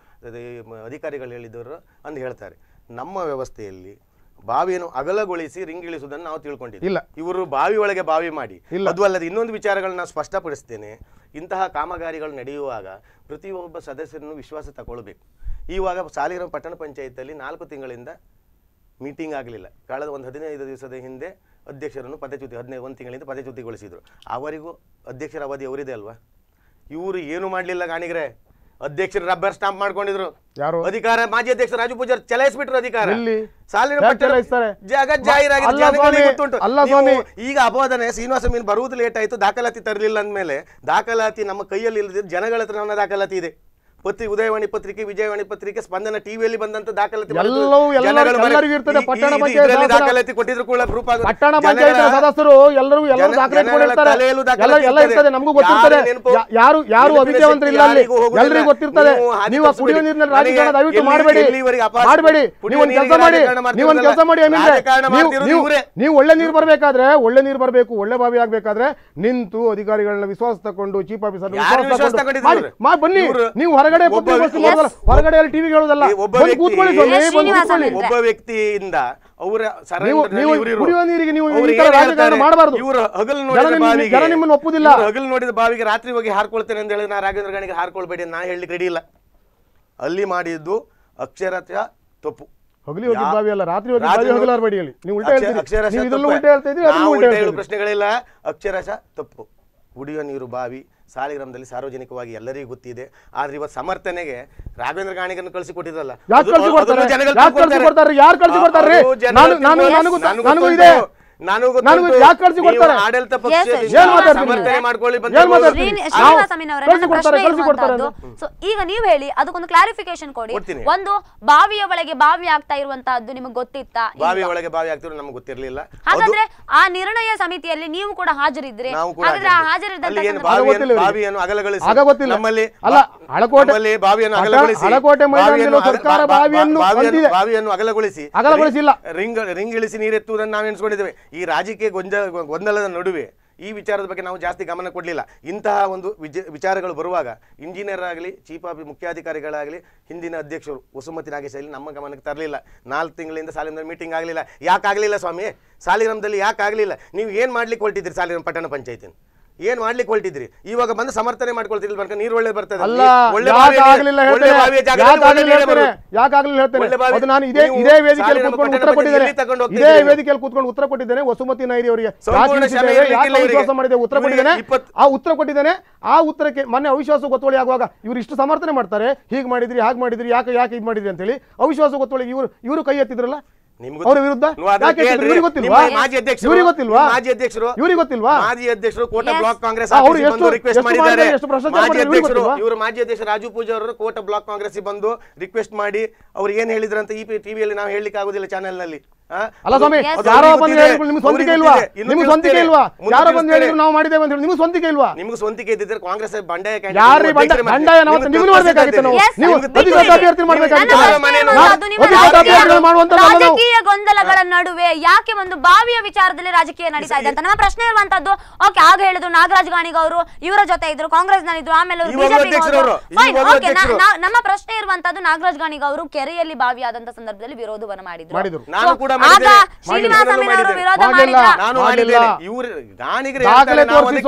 [SPEAKER 3] ಅಧಿಕಾರಿಗಳು ಹೇಳಿದ್ರು ಅಂತ ಹೇಳ್ತಾರೆ. ನಮ್ಮ ವ್ಯವಸ್ಥೆಯಲ್ಲಿ ಬಾವಿಯನ್ನು ಅಗಲಗೊಳಿಸಿ ರಿಂಗಿಳಿಸುವುದನ್ನು ನಾವು ತಿಳ್ಕೊಂಡಿದ್ದೀವಿ.
[SPEAKER 5] ಇಲ್ಲ.
[SPEAKER 3] ಇವರು ಬಾವಿ ಒಳಗೆ ಬಾವಿ ಮಾಡಿ. ಅದು ಅಲ್ಲದೆ ಇನ್ನೊಂದು ವಿಚಾರಗಳನ್ನ ನಾನು ಸ್ಪಷ್ಟಪಡಿಸ್ತೇನೆ. ಇಂತಹ ಕಾಮಗಾರಿಗಳು ನಡೆಯುವಾಗ ಪ್ರತಿಯೊಬ್ಬ ಸದಸ್ಯರನ್ನು ವಿಶ್ವಾಸ ತಗೊಳ್ಬೇಕು. ಇವಾಗ ಸಾಲಿಗ್ರಾಮ ಪಟ್ಟಣ ಪಂಚಾಯತಲ್ಲಿ ನಾಲ್ಕು ತಿಂಗಳಿಂದ ಮೀಟಿಂಗ್ ಆಗಲಿಲ್ಲ. ಕಳೆದ ಒಂದು ಹದಿನೈದು ದಿವಸದ ಹಿಂದೆ ಅಧ್ಯಕ್ಷರನ್ನು ಪದಚ್ಯುತಿ ಹದಿನೈದು ಒಂದು ತಿಂಗಳಿಂದ ಪದಚ್ಯುತಿಗೊಳಿಸಿದರು. ಅವರಿಗೂ ಅಧ್ಯಕ್ಷರ ಅವಧಿ ಅವರಿದೆ ಅಲ್ವಾ? ಇವರು ಏನು ಮಾಡಲಿಲ್ಲ ಗಾಣಿಗ್ರೆ? ಅಧ್ಯಕ್ಷರು ರಬ್ಬರ್ ಸ್ಟಾಂಪ್ ಮಾಡ್ಕೊಂಡಿದ್ರು.
[SPEAKER 5] ಯಾರು?
[SPEAKER 3] ಅಧಿಕಾರ ಮಾಜಿ ಅಧ್ಯಕ್ಷ ರಾಜು ಪೂಜಾರ್ ಚಲಾಯಿಸ್ಬಿಟ್ರು ಅಧಿಕಾರ.
[SPEAKER 5] ಸ್ವಾಮಿ.
[SPEAKER 3] ಈಗ ಅಪವಾದನೆ ಶ್ರೀನಿವಾಸ ಮೀನು ಬರುವುದು ಲೇಟ್ ಆಯ್ತು ದಾಖಲಾತಿ ತರಲಿಲ್ಲ ಅಂದಮೇಲೆ ದಾಖಲಾತಿ ನಮ್ಮ ಕೈಯಲ್ಲಿ ಇಲ್ಲದಿದ್ದು ಜನಗಳ ಹತ್ರ ನನ್ನ ದಾಖಲಾತಿ ಇದೆ. ಪತ್ರಿ ಉದಯವಾಣಿ ಪತ್ರಿಕೆ ವಿಜಯವಾಣಿ ಪತ್ರಿಕೆ ಸ್ಪಂದನ ಟಿವಿಯಲ್ಲಿ ಬಂದಂತ ದಾಖಲಾತಿ ದಾಖಲಾತಿ ಕೊಟ್ಟಿದ್ರು ಕೂಡ ಗ್ರೂಪ್ ಆಗುತ್ತೆ.
[SPEAKER 5] ಪಟ್ಟಣ ಪಂಚಾಯತ್ ಸದಸ್ಯರು ಎಲ್ಲರೂ ಎಲ್ಲರೂ ದಾಖಲೆ ನಮಗೂ ಗೊತ್ತಿರ್ತದೆ.
[SPEAKER 3] ಯಾರು
[SPEAKER 5] ಯಾರು ಅಭಿಜಯವಂತರು ಇಲ್ಲ ಅಲ್ಲಿ ಎಲ್ಲರಿಗೂ ಗೊತ್ತಿರ್ತದೆ.
[SPEAKER 3] ನೀವು.
[SPEAKER 5] ಕುಡಿಯುವ ನೀರಿನ ರಾಜಕಾರಣ ದಯವಿಟ್ಟು ಮಾಡಬೇಡಿ. ಮಾಡಬೇಡಿ. ನೀವು ಒಂದು ಕೆಲಸ ಮಾಡಿ. ನೀವು ಒಂದು ಕೆಲಸ ಮಾಡಿ. ನೀವು ಒಳ್ಳೆ ನೀರು ಬರಬೇಕಾದ್ರೆ ಒಳ್ಳೆ ನೀರು ಬರಬೇಕು ಒಳ್ಳೆ ಬಾವಿ ಆಗ್ಬೇಕಾದ್ರೆ ನಿಂತು ಅಧಿಕಾರಿಗಳನ್ನ ವಿಶ್ವಾಸ ತಗೊಂಡು ಚೀಫ್ ಆಫೀಸರ್
[SPEAKER 3] ವಿಶ್ವಾಸ
[SPEAKER 5] ತಗೊಂಡು ಬನ್ನಿ. ನೀವು ಹೊರಗಡೆ ಹೊರಗಡೆ
[SPEAKER 3] ಒಬ್ಬ ವ್ಯಕ್ತಿ-
[SPEAKER 5] ಮಾಡೋದಲ್ಲ. ಹೊರಗಡೆ ಟಿವಿ ಹೇಳೋದಲ್ಲ
[SPEAKER 3] ಒಬ್ಬ ವ್ಯಕ್ತಿಯಿಂದ ಅವರ
[SPEAKER 5] ಕುಡಿಯುವ ನೀರಿಗೆ ನೀವು ಮಾಡಬಾರ್ದು.
[SPEAKER 3] ಇವರು ಹಗಲು ನೋಡಿದ ಬಾವಿಗೆ
[SPEAKER 5] ನಿಮ್ಮನ್ನು ಒಪ್ಪುದಿಲ್ಲ.
[SPEAKER 3] ಹಗಲ್ ಹಗಲು ನೋಡಿದ ಬಾವಿಗೆ ರಾತ್ರಿ ಹೋಗಿ ಹಾರ್ಕೊಳ್ತೇನೆ ಅಂತ ಹೇಳಿ ನಾ ರಾಘವೇಂದ್ರ ಗಾಣಿಗೆ ಹಾರ್ಕೊಳ್ಬೇಡಿ ನಾ ಹೇಳಿ ರೆಡಿ ಇಲ್ಲ. ಅಲ್ಲಿ ಮಾಡಿದ್ದು ಅಕ್ಷರತ್ಯ ತಪ್ಪು.
[SPEAKER 5] ಹಗಲಿ ಹೋಗಿ ಬಾವಿ ಅಲ್ಲ ರಾತ್ರಿ ಹೋಗಿ ಬಾವಿ ಹಗಲಾರ್ಬೇಡಿ ಹೇಳಿ ನೀವು ಉಲ್ಟಾ
[SPEAKER 3] ಅಕ್ಷರ-
[SPEAKER 5] ಹೇಳ್ತೀರಿ.
[SPEAKER 3] ಅಕ್ಷರಶಃ.
[SPEAKER 5] ಉಲ್ಟಾ ಹೇಳ್ತಾ ಇದ್ರಿ ಅದನ್ನು ಉಲ್ಟಾ
[SPEAKER 3] ಉಲ್ಟಾ ಪ್ರಶ್ನೆಗಳಿಲ್ಲ. ಅಕ್ಷರಶಃ ತಪ್ಪು. ಕುಡಿಯುವ ನೀರು ಬಾವಿ ಸಾಲಿಗ್ರಾಮದಲ್ಲಿ ಸಾರ್ವಜನಿಕವಾಗಿ ಎಲ್ಲರಿಗೂ ಗೊತ್ತಿದೆ. ಆದ್ರೆ ಇವತ್ತು ಸಮರ್ಥನೆಗೆ ರಾಘವೇಂದ್ರ ಗಾಣಿಗನ್ನು ಕಳಿಸಿ
[SPEAKER 5] ಕೊಟ್ಟಿದ್ದಲ್ಲ
[SPEAKER 3] ಅದು-
[SPEAKER 5] ಕಳ್ಸಿ ಕೊಡ್ತಾರೆ?
[SPEAKER 3] ಅದನ್ನು ಜನಗಳು
[SPEAKER 5] ಯಾಕೆ ಕಳ್ಸಿ
[SPEAKER 3] ತಿಳ್ಕೊಳ್ತಾರೆ.
[SPEAKER 5] ಕೊಡ್ತಾರೆ? ಯಾರು ಕಳ್ಸಿ ಕೊಡ್ತಾರೆ? ನನಗೂ. ಯಾಕೆ ಕಳ್ಸಿ ಕೊಡ್ತಾರೆ?
[SPEAKER 3] ಆಡಳಿತ ಸಮರ್ಥನೆ ಮಾಡ್ಕೊಳ್ಳಿ
[SPEAKER 1] ಸೊ ಈಗ ನೀವು ಹೇಳಿ ಅದಕ್ಕೊಂದು ಕ್ಲಾರಿಫಿಕೇಶನ್ ಕೊಡಿ. ಒಂದು ಬಾವಿಯ ಒಳಗೆ ಬಾವಿ ಆಗ್ತಾ ಇರುವಂತಹದ್ದು ನಿಮಗೆ ಗೊತ್ತಿತ್ತಾ?
[SPEAKER 3] ಬಾವಿ
[SPEAKER 1] ಇಲ್ವಾ?
[SPEAKER 3] ಒಳಗೆ ಬಾವಿ ಆಗ್ತಿರೋ ನಮ್ಗೆ ಗೊತ್ತಿರಲಿಲ್ಲ.
[SPEAKER 1] ಹಾಗಾದ್ರೆ ಆ ನಿರ್ಣಯ ಸಮಿತಿಯಲ್ಲಿ ನೀವು ಕೂಡ ಹಾಜರಿದ್ರೆ
[SPEAKER 3] ಹಾಜರಿದ್ದಾರೆ
[SPEAKER 1] ಹಾಗಾದ್ರೆ ಆ ಹಾಜರಿದ್ದಂತ
[SPEAKER 3] ಬಾವಿಯನ್ನು ಅಗಲಗೊಳಿಸಿ.
[SPEAKER 5] ಆಗ ಗೊತ್ತಿಲ್ಲ.
[SPEAKER 3] ನಮ್ಮಲ್ಲಿ
[SPEAKER 5] ಅಲ್ಲ, ಹಳಕೋಟೆ-
[SPEAKER 3] ನಮ್ಮಲ್ಲಿ ಬಾವಿಯನ್ನು ಅಗಲಗೊಳಿಸಿ.
[SPEAKER 5] ಹಳಕೋಟೆ ಮೈದಾನದಲ್ಲಿ
[SPEAKER 3] ಬಾವಿಯನ್ನು
[SPEAKER 5] ಸರ್ಕಾರ ಬಾವಿಯನ್ನು
[SPEAKER 3] ಬಾವಿಯನ್ನು ಅಗಲಗೊಳಿಸಿ.
[SPEAKER 5] ಅಗಲಗೊಳಿಸಿಲ್ಲ.
[SPEAKER 3] ರಿಂಗ್ ರಿಂಗ್ ಇಳಿಸಿ ನೀರೆತ್ತುವುದನ್ನು ನಾವು ಎಣಿಸ್ಕೊಂಡಿದ್ದೇವೆ ಈ ರಾಜಕೀಯ ಗೊಂಜ, ಗೊಂದಲದ ನಡುವೆ ಈ ವಿಚಾರದ ಬಗ್ಗೆ ನಾವು ಜಾಸ್ತಿ ಗಮನ ಕೊಡಲಿಲ್ಲ. ಇಂತಹ ಒಂದು ವಿಜ, ವಿಚಾರಗಳು ಬರುವಾಗ ಇಂಜಿನಿಯರ್ ಆಗಲಿ, ಚೀಫ್ ಆಫ್ ಮುಖ್ಯಾಧಿಕಾರಿಗಳಾಗಲಿ, ಹಿಂದಿನ ಅಧ್ಯಕ್ಷರು ವಸುಮತಿ ನಾಗೇಶ್ ಅಲ್ಲಿ ನಮ್ಮ ಗಮನಕ್ಕೆ ತರಲಿಲ್ಲ. ನಾಲ್ಕು ತಿಂಗಳಿಂದ ಸಾಲಿನ ಮೀಟಿಂಗ್ ಆಗಲಿಲ್ಲ. ಯಾಕೆ ಆಗಲಿಲ್ಲ ಸ್ವಾಮಿ? ಸಾಲಿಗ್ರಾಮದಲ್ಲಿ ಯಾಕಾಗಲಿಲ್ಲ? ನೀವು ಏನು ಮಾಡ್ಲಿಕ್ಕೆ ಹೊರಟಿದ್ದೀರಿ ಸಾಲಿಗ್ರಾಮ ಪಟ್ಟಣ ಪಂಚಾಯತಿನ? ಏನ್ ಮಾಡ್ಲಿಕ್ಕೆ ಹೊಲ್ಟಿದ್ರಿ ಇವಾಗ ಬಂದು ಸಮರ್ಥನೆ ಮಾಡ್ಕೊಳ್ತಿದ್ರಿ ಬರ್ಕ ನೀರು ಒಳ್ಳೆ ಬರ್ತದೆ. ನೀರೇ
[SPEAKER 5] ಇದೇ ವೇದಿಕೆಯಲ್ಲಿ ಕೂತ್ಕೊಂಡು ಉತ್ತರ ಕೊಟ್ಟಿದ್ದೇನೆ. ವಸುಮತಿ ನಾಯ್ರಿ ಅವರಿಗೆ. ಮಾಡಿದೆ? ಉತ್ತರ ಕೊಟ್ಟಿದ್ದೇನೆ? ಆ ಉತ್ತರ ಕೊಟ್ಟಿದ್ದೇನೆ. ಆ ಉತ್ತರಕ್ಕೆ ಮೊನ್ನೆ ಅವಿಶ್ವಾಸ ಗೊತ್ತುವಳಿ ಆಗುವಾಗ ಇವ್ರು ಇಷ್ಟು ಸಮರ್ಥನೆ ಮಾಡ್ತಾರೆ. ಹೀಗೆ ಮಾಡಿದ್ರಿ ಹಾಗೆ ಮಾಡಿದ್ರಿ ಯಾಕೆ ಯಾಕೆ ಇದು ಮಾಡಿದ್ರಿ ಅಂತೇಳಿ ಅವಿಶ್ವಾಸ ಗೊತ್ತುವಳಿ ಇವರು ಇವರು ಕೈ ಎತ್ತಿದ್ರಲ್ಲ? ಅವರ ವಿರುದ್ಧ?
[SPEAKER 3] ಮಾಜಿ ಅಧ್ಯಕ್ಷರು
[SPEAKER 5] ಇವ್ರಿಗೆ ಗೊತ್ತಿಲ್ವಾ?
[SPEAKER 3] ಮಾಜಿ ಅಧ್ಯಕ್ಷರು
[SPEAKER 5] ಇವ್ರಿಗೆ ಗೊತ್ತಿಲ್ವಾ?
[SPEAKER 3] ಮಾಜಿ ಅಧ್ಯಕ್ಷರು ಕೋಟ ಬ್ಲಾಕ್ ಕಾಂಗ್ರೆಸ್ ಬಂದು ರಿಕ್ವೆಸ್ಟ್ ಮಾಡಿದ್ದಾರೆ. ಮಾಜಿ ಅಧ್ಯಕ್ಷರು? ಇವರು ಮಾಜಿ ಅಧ್ಯಕ್ಷ ರಾಜು ಪೂಜಾ ಅವರು ಕೋಟ ಬ್ಲಾಕ್ ಕಾಂಗ್ರೆಸ್ ಬಂದು ರಿಕ್ವೆಸ್ಟ್ ಮಾಡಿ ಅವ್ರು ಏನ್ ಹೇಳಿದ್ರಂತ ಅಂತ ಈ ಟಿವಿಯಲ್ಲಿ ನಾವು ಹೇಳಲಿಕ್ಕೆ ಆಗುದಿಲ್ಲ ಚಾನೆಲ್ನಲ್ಲಿ?
[SPEAKER 5] ಅಲ್ಲ ಸ್ವಾಮಿ ಯಾರೋ ಬಂದು. ಹೇಳಿದ್ರು ನಿಮ್ಗೆ ಸ್ವಂತಿಕೆ ಇಲ್ವಾ? ನಿಮ್ಗೆ ಸ್ವಂತಿಕೆ ಇಲ್ವಾ? ಯಾರೋ ಬಂದು ಹೇಳಿದ್ರು ನಾವು ಮಾಡಿದ್ದೇವೆ ಅಂತ ಹೇಳಿ ನಿಮ್ಗೆ ಸ್ವಂತಿಕೆ ಇಲ್ವಾ?
[SPEAKER 3] ನಿಮ್ಗೆ ಸ್ವಂತಿಕೆ ಇದ್ದಿದ್ರೆ ಕಾಂಗ್ರೆಸ್ ಬಂಡಾಯ ಯಾರು.
[SPEAKER 5] ಬಂಡಾಯ ನಾವು
[SPEAKER 3] ನಿಮ್ಗೆ
[SPEAKER 5] ಮಾಡ್ಬೇಕಾಗಿತ್ತು ನಾವು. ನೀವು ಅಧಿಕೃತ ಅಭ್ಯರ್ಥಿ ಮಾಡ್ಬೇಕಾಗಿತ್ತು. ಅಧಿಕೃತ
[SPEAKER 1] ರಾಜಕೀಯ- ಗೊಂದಲಗಳ ನಡುವೆ ಯಾಕೆ ಒಂದು ಬಾವಿಯ ವಿಚಾರದಲ್ಲಿ ರಾಜಕೀಯ ನಡೀತಾ ಇದೆ ಅಂತ? ನಮ್ಮ ಪ್ರಶ್ನೆ ಇರುವಂತದ್ದು ಓಕೆ ಆಗ ಹೇಳಿದ್ರು ನಾಗರಾಜ್ ಗಾಣಿಗ ಅವರು ಇವರ ಜೊತೆ ಇದ್ರು ಕಾಂಗ್ರೆಸ್ನಲ್ಲಿ ಆಮೇಲೆ ಅವರು ಬಿಜೆಪಿ
[SPEAKER 3] ಅಧ್ಯಕ್ಷರವರು.
[SPEAKER 1] ನಮ್ಮ ಪ್ರಶ್ನೆ ಇರುವಂತದ್ದು ನಾಗರಾಜ್ ಗಾಣಿಗ ಅವರು ಕೆರೆಯಲ್ಲಿ ಬಾವಿಯಾದಂತ ಆದಂತ ಸಂದರ್ಭದಲ್ಲಿ ವಿರೋಧವನ್ನು ಮಾಡಿದ್ರು.
[SPEAKER 5] ಮಾಡಿದ್ರು.
[SPEAKER 3] ನಾನು ಕೂಡ
[SPEAKER 1] ಶ್ರೀನಿವಾಸ. ವಿರೋಧ.
[SPEAKER 3] ನಾನು. ಮಾಡಿದ್ದೇನೆ ಇವರು
[SPEAKER 5] ದಾಖಲೆ ತೋರಿಸಿ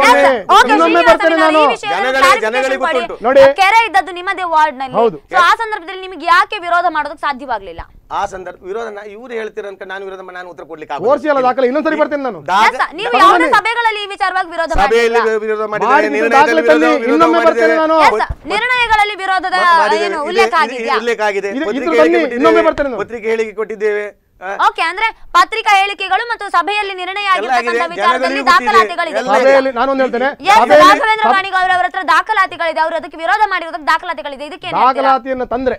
[SPEAKER 5] ಇನ್ನೊಮ್ಮೆ ಬರ್ತೇನೆ ನಾನು.
[SPEAKER 3] ಜನಗಳಿಗೆ-. ಗೊತ್ತುಂಟು.
[SPEAKER 5] ನೋಡಿ.
[SPEAKER 1] ಕೆರೆ ಇದ್ದದ್ದು ನಿಮ್ಮದೇ ವಾರ್ಡ್ನಲ್ಲಿ. ಆ ಸಂದರ್ಭದಲ್ಲಿ ನಿಮಗೆ ಯಾಕೆ ವಿರೋಧ ಮಾಡೋದಕ್ಕೆ ಸಾಧ್ಯವಾಗಲಿಲ್ಲ
[SPEAKER 3] ಆ ಸಂದರ್ಭ ವಿರೋಧ ಇವ್ರು ಹೇಳ್ತೀರ ಅಂತ ನಾನು ವಿರೋಧ ನಾನು ಉತ್ತರ ಕೊಡ್ಲಿಕ್ಕೆ
[SPEAKER 5] ಬರ್ತೇನೆ ನಾನು
[SPEAKER 1] ನೀವು ಯಾವುದೇ ಸಭೆಗಳಲ್ಲಿ ಈ ವಿಚಾರವಾಗಿ ವಿರೋಧ
[SPEAKER 3] ಸಭೆಯಲ್ಲಿ
[SPEAKER 1] ಮಾಡಿಲ್ಲ
[SPEAKER 3] ವಿರೋಧ ಮಾಡಿದ್ದಾರೆ
[SPEAKER 5] ಮಾಡಿದ್ದು
[SPEAKER 3] ನಿರ್ಣಯದಲ್ಲಿ ವಿರೋಧ- ವಿರೋಧ
[SPEAKER 5] ಇನ್ನೊಮ್ಮೆ ಬರ್ತೇನೆ ನಾನು.
[SPEAKER 1] ನಿರ್ಣಯಗಳಲ್ಲಿ ವಿರೋಧದ ಏನು ಉಲ್ಲೇಖ
[SPEAKER 3] ಆಗಿದೆ ಪತ್ರಿಕೆ ಹೇಳಿಕೆ ಕೊಟ್ಟಿದ್ದೇವೆ.
[SPEAKER 1] ಓಕೆ ಅಂದ್ರೆ ಪತ್ರಿಕಾ ಹೇಳಿಕೆಗಳು ಮತ್ತು ಸಭೆಯಲ್ಲಿ ನಿರ್ಣಯ
[SPEAKER 3] ಎಲ್ಲ
[SPEAKER 1] ವಿಚಾರದಲ್ಲಿ ದಾಖಲಾತಿಗಳಿದೆ. ರಾಘವೇಂದ್ರ ಗಾಣಿಗ ಅವರ ಹತ್ರ ದಾಖಲಾತಿಗಳಿದೆ. ಅವರು ಅದಕ್ಕೆ ವಿರೋಧ ಮಾಡಿರೋದಕ್ಕೆ ದಾಖಲಾತಿಗಳಿದೆ. ಇದಕ್ಕೆ?
[SPEAKER 5] ದಾಖಲಾತಿಯನ್ನು ತಂದ್ರೆ